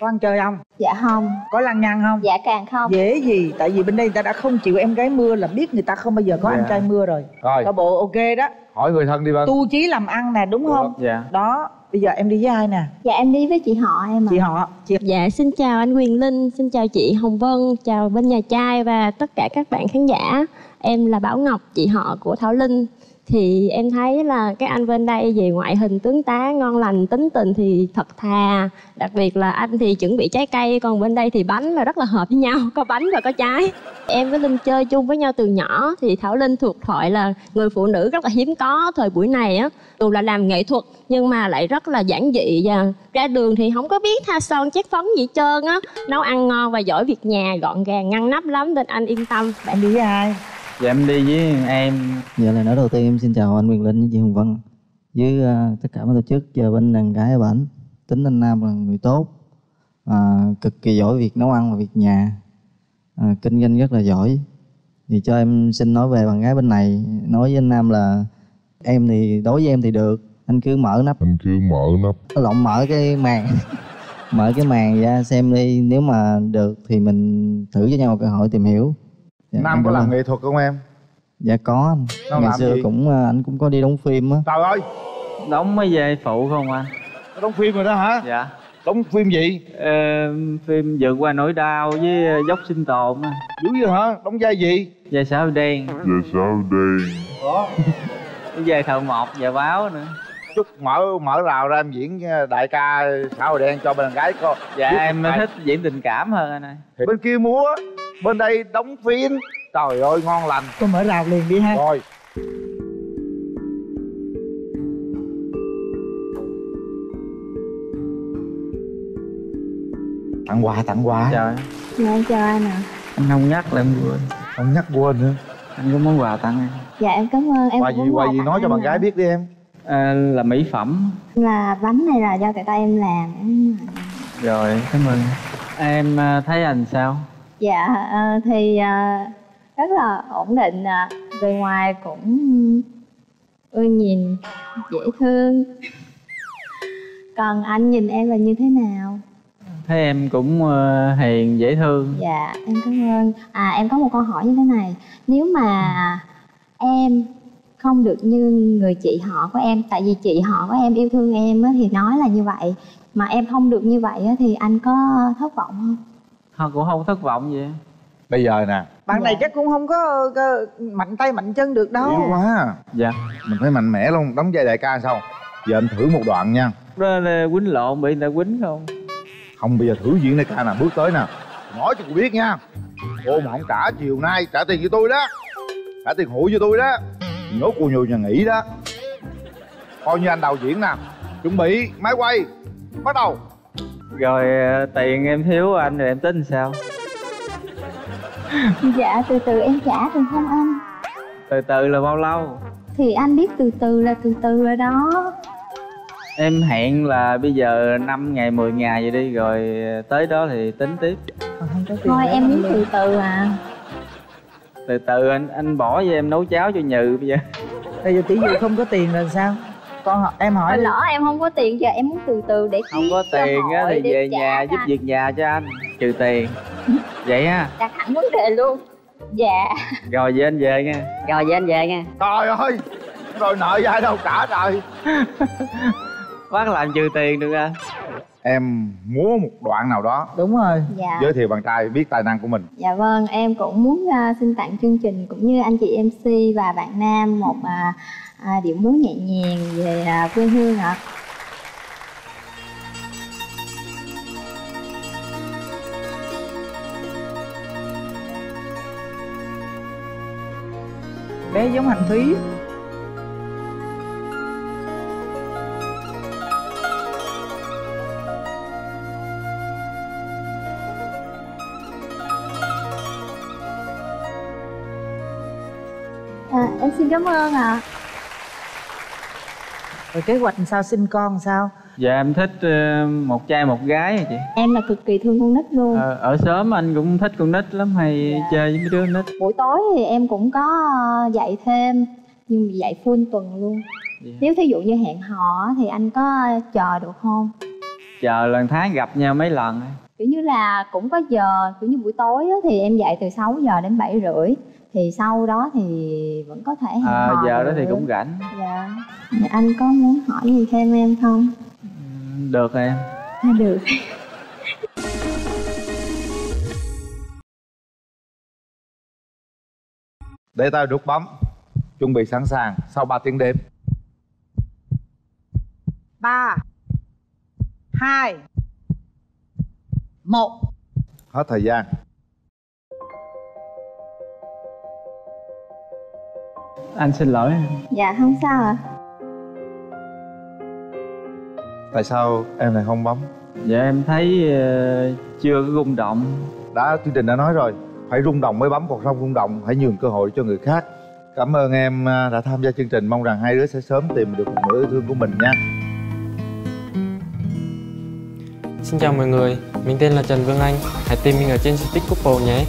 Có ăn chơi không? Dạ không. Có lăng nhăng không? Dạ càng không. Dễ gì? Tại vì bên đây người ta đã không chịu em gái mưa là biết người ta không bao giờ có anh Dạ. trai mưa rồi. Rồi. Có bộ ok đó. Hỏi người thân đi vâng tu chí làm ăn nè đúng không? Dạ. Đó bây giờ em đi với ai nè dạ em đi với chị họ em ạ chị họ chị Dạ, xin chào anh Quyền Linh, xin chào chị Hồng Vân, chào bên nhà trai và tất cả các bạn khán giả. Em là Bảo Ngọc, chị họ của Thảo Linh. Thì em thấy là cái anh bên đây về ngoại hình tướng tá ngon lành, tính tình thì thật thà. Đặc biệt là anh thì chuẩn bị trái cây, còn bên đây thì bánh là rất là hợp với nhau, có bánh và có trái. Em với Linh chơi chung với nhau từ nhỏ thì Thảo Linh thuộc thoại là người phụ nữ rất là hiếm có thời buổi này á. Dù là làm nghệ thuật nhưng mà lại rất là giản dị và ra đường thì không có biết tha son chét phấn gì trơn á. Nấu ăn ngon và giỏi việc nhà, gọn gàng ngăn nắp lắm nên anh yên tâm. bạn đi với ai Dạ em đi với em. Dạ lời nói đầu tiên em xin chào anh Quyền Linh với chị Hồng Vân. Với ờ, tất cả ban tổ chức và bên đàn gái ở bển tính anh Nam là người tốt à, cực kỳ giỏi việc nấu ăn và việc nhà à, kinh doanh rất là giỏi. Thì cho em xin nói về bạn gái bên này nói với anh nam là em thì đối với em thì được anh cứ mở nắp. Anh cứ mở nắp. Lộn mở cái màn mở cái màn ra xem đi nếu mà được thì mình thử cho nhau một cơ hội tìm hiểu Dạ, nam có làm ơn. nghệ thuật không em? Dạ có anh. Nó ngày làm xưa gì? cũng ờ, anh cũng có đi đóng phim á. Trời ơi! Đóng mấy vai phụ không anh? Đóng phim rồi đó hả? Dạ. Đóng phim gì? Ờ, phim vượt qua nỗi đau với ờ, dốc sinh tồn á. Dữ vậy hả? Đóng vai gì? Vai sao đen. Vai sao đen. Đó vai thợ một và báo nữa chút mở mở rào ra em diễn ờ, đại ca sao rồi đen cho bên gái coi dạ Biết em thích diễn tình cảm hơn anh ơi. Bên kia múa bên đây đóng phim trời ơi ngon lành. Tôi mở rào liền đi ha. Rồi. Tặng quà tặng quà. Trời dạ em chào anh ạ. Anh không nhắc là em quên. Không nhắc quên nữa. Anh có món quà tặng em. Dạ em cảm ơn em quà gì quà gì nói cho bạn gái biết đi em à, là mỹ phẩm. Là bánh này là do tụi tay em làm. Rồi cảm ơn. Em à, thấy anh sao? Dạ ờ, thì ờ, rất là ổn định ạ. Bề ngoài cũng ưa nhìn dễ thương. Còn anh nhìn em là như thế nào? Thấy em cũng ờ, hiền dễ thương. Dạ em cảm ơn. À em có một câu hỏi như thế này. Nếu mà em không được như người chị họ của em. Tại vì chị họ của em yêu thương em á, thì nói là như vậy. Mà em không được như vậy á, thì anh có thất vọng không? Họ cũng không thất vọng gì. Bây giờ nè. Bạn này chắc cũng không có, có mạnh tay mạnh chân được đâu. Yếu quá. Dạ. Mình phải mạnh mẽ luôn đóng vai đại ca sao? Giờ anh thử một đoạn nha. Đó là quýnh lộn bị người ta quýnh không? Không bây giờ thử diễn đại ca nè bước tới nè. Nói cho cô biết nha. Cô mà không trả chiều nay trả tiền cho tôi đó. Trả tiền hụi cho tôi đó nhốt cô nhiều nhà nghỉ đó. Coi như anh đầu diễn nè. Chuẩn bị máy quay. Bắt đầu. Rồi ờ, tiền em thiếu anh rồi em tính sao? Dạ từ từ em trả được không anh? Từ từ là bao lâu? Thì anh biết từ từ là từ từ rồi đó. Em hẹn là bây giờ 5 ngày 10 ngày vậy đi rồi tới đó thì tính tiếp. Thôi em muốn từ từ à từ từ anh anh bỏ cho em nấu cháo cho nhừ bây giờ. Bây giờ tỷ dụ không có tiền là sao? Con em hỏi Hồi lỡ em không có tiền giờ em muốn từ từ để không có tiền á thì về nhà giúp anh. việc nhà cho anh trừ tiền. Vậy ha đặt hẳn vấn đề luôn. Dạ. Rồi về anh về nha. Rồi về anh về nha. Trời ơi rồi nợ ai đâu trả trời. Bác làm trừ tiền được anh em múa một đoạn nào đó. Đúng rồi. Dạ. Giới thiệu bạn trai biết tài năng của mình. Dạ vâng em cũng muốn à, xin tặng chương trình cũng như anh chị mc và bạn nam một à, à, điệu múa nhẹ nhàng về à, quê hương ạ. Bé giống hành thúy em xin cảm ơn ạ. Rồi kế hoạch sao? Sinh con sao? Dạ em thích ờ, một trai một gái à chị? Em là cực kỳ thương con nít luôn. Ờ, ở sớm anh cũng thích con nít lắm hay chơi với mấy đứa nít. Buổi tối thì em cũng có ờ, dạy thêm nhưng dạy full tuần luôn. Nếu thí dụ như hẹn hò thì anh có chờ được không? Chờ lần tháng gặp nhau mấy lần. Kiểu như là cũng có giờ kiểu như buổi tối á, thì em dạy từ 6 giờ đến 7 rưỡi thì sau đó thì vẫn có thể hẹn à, hò giờ đó thì cũng rảnh. Dạ. Anh có muốn hỏi gì thêm em không? Được em. À, được. Để tao rút bấm chuẩn bị sẵn sàng sau 3 tiếng đêm. Ba hai một. Hết thời gian anh xin lỗi. Dạ không sao ạ. Tại sao em lại không bấm? Dạ em thấy ờ, chưa có rung động. Đã chương trình đã nói rồi. Phải rung động mới bấm còn không rung động hãy nhường cơ hội cho người khác. Cảm ơn em à, đã tham gia chương trình. Mong rằng hai đứa sẽ sớm tìm được một nửa yêu thương của mình nha. Xin chào mọi người, mình tên là Trần Vương Anh. Hãy tìm mình ở trên Speak Couple nhé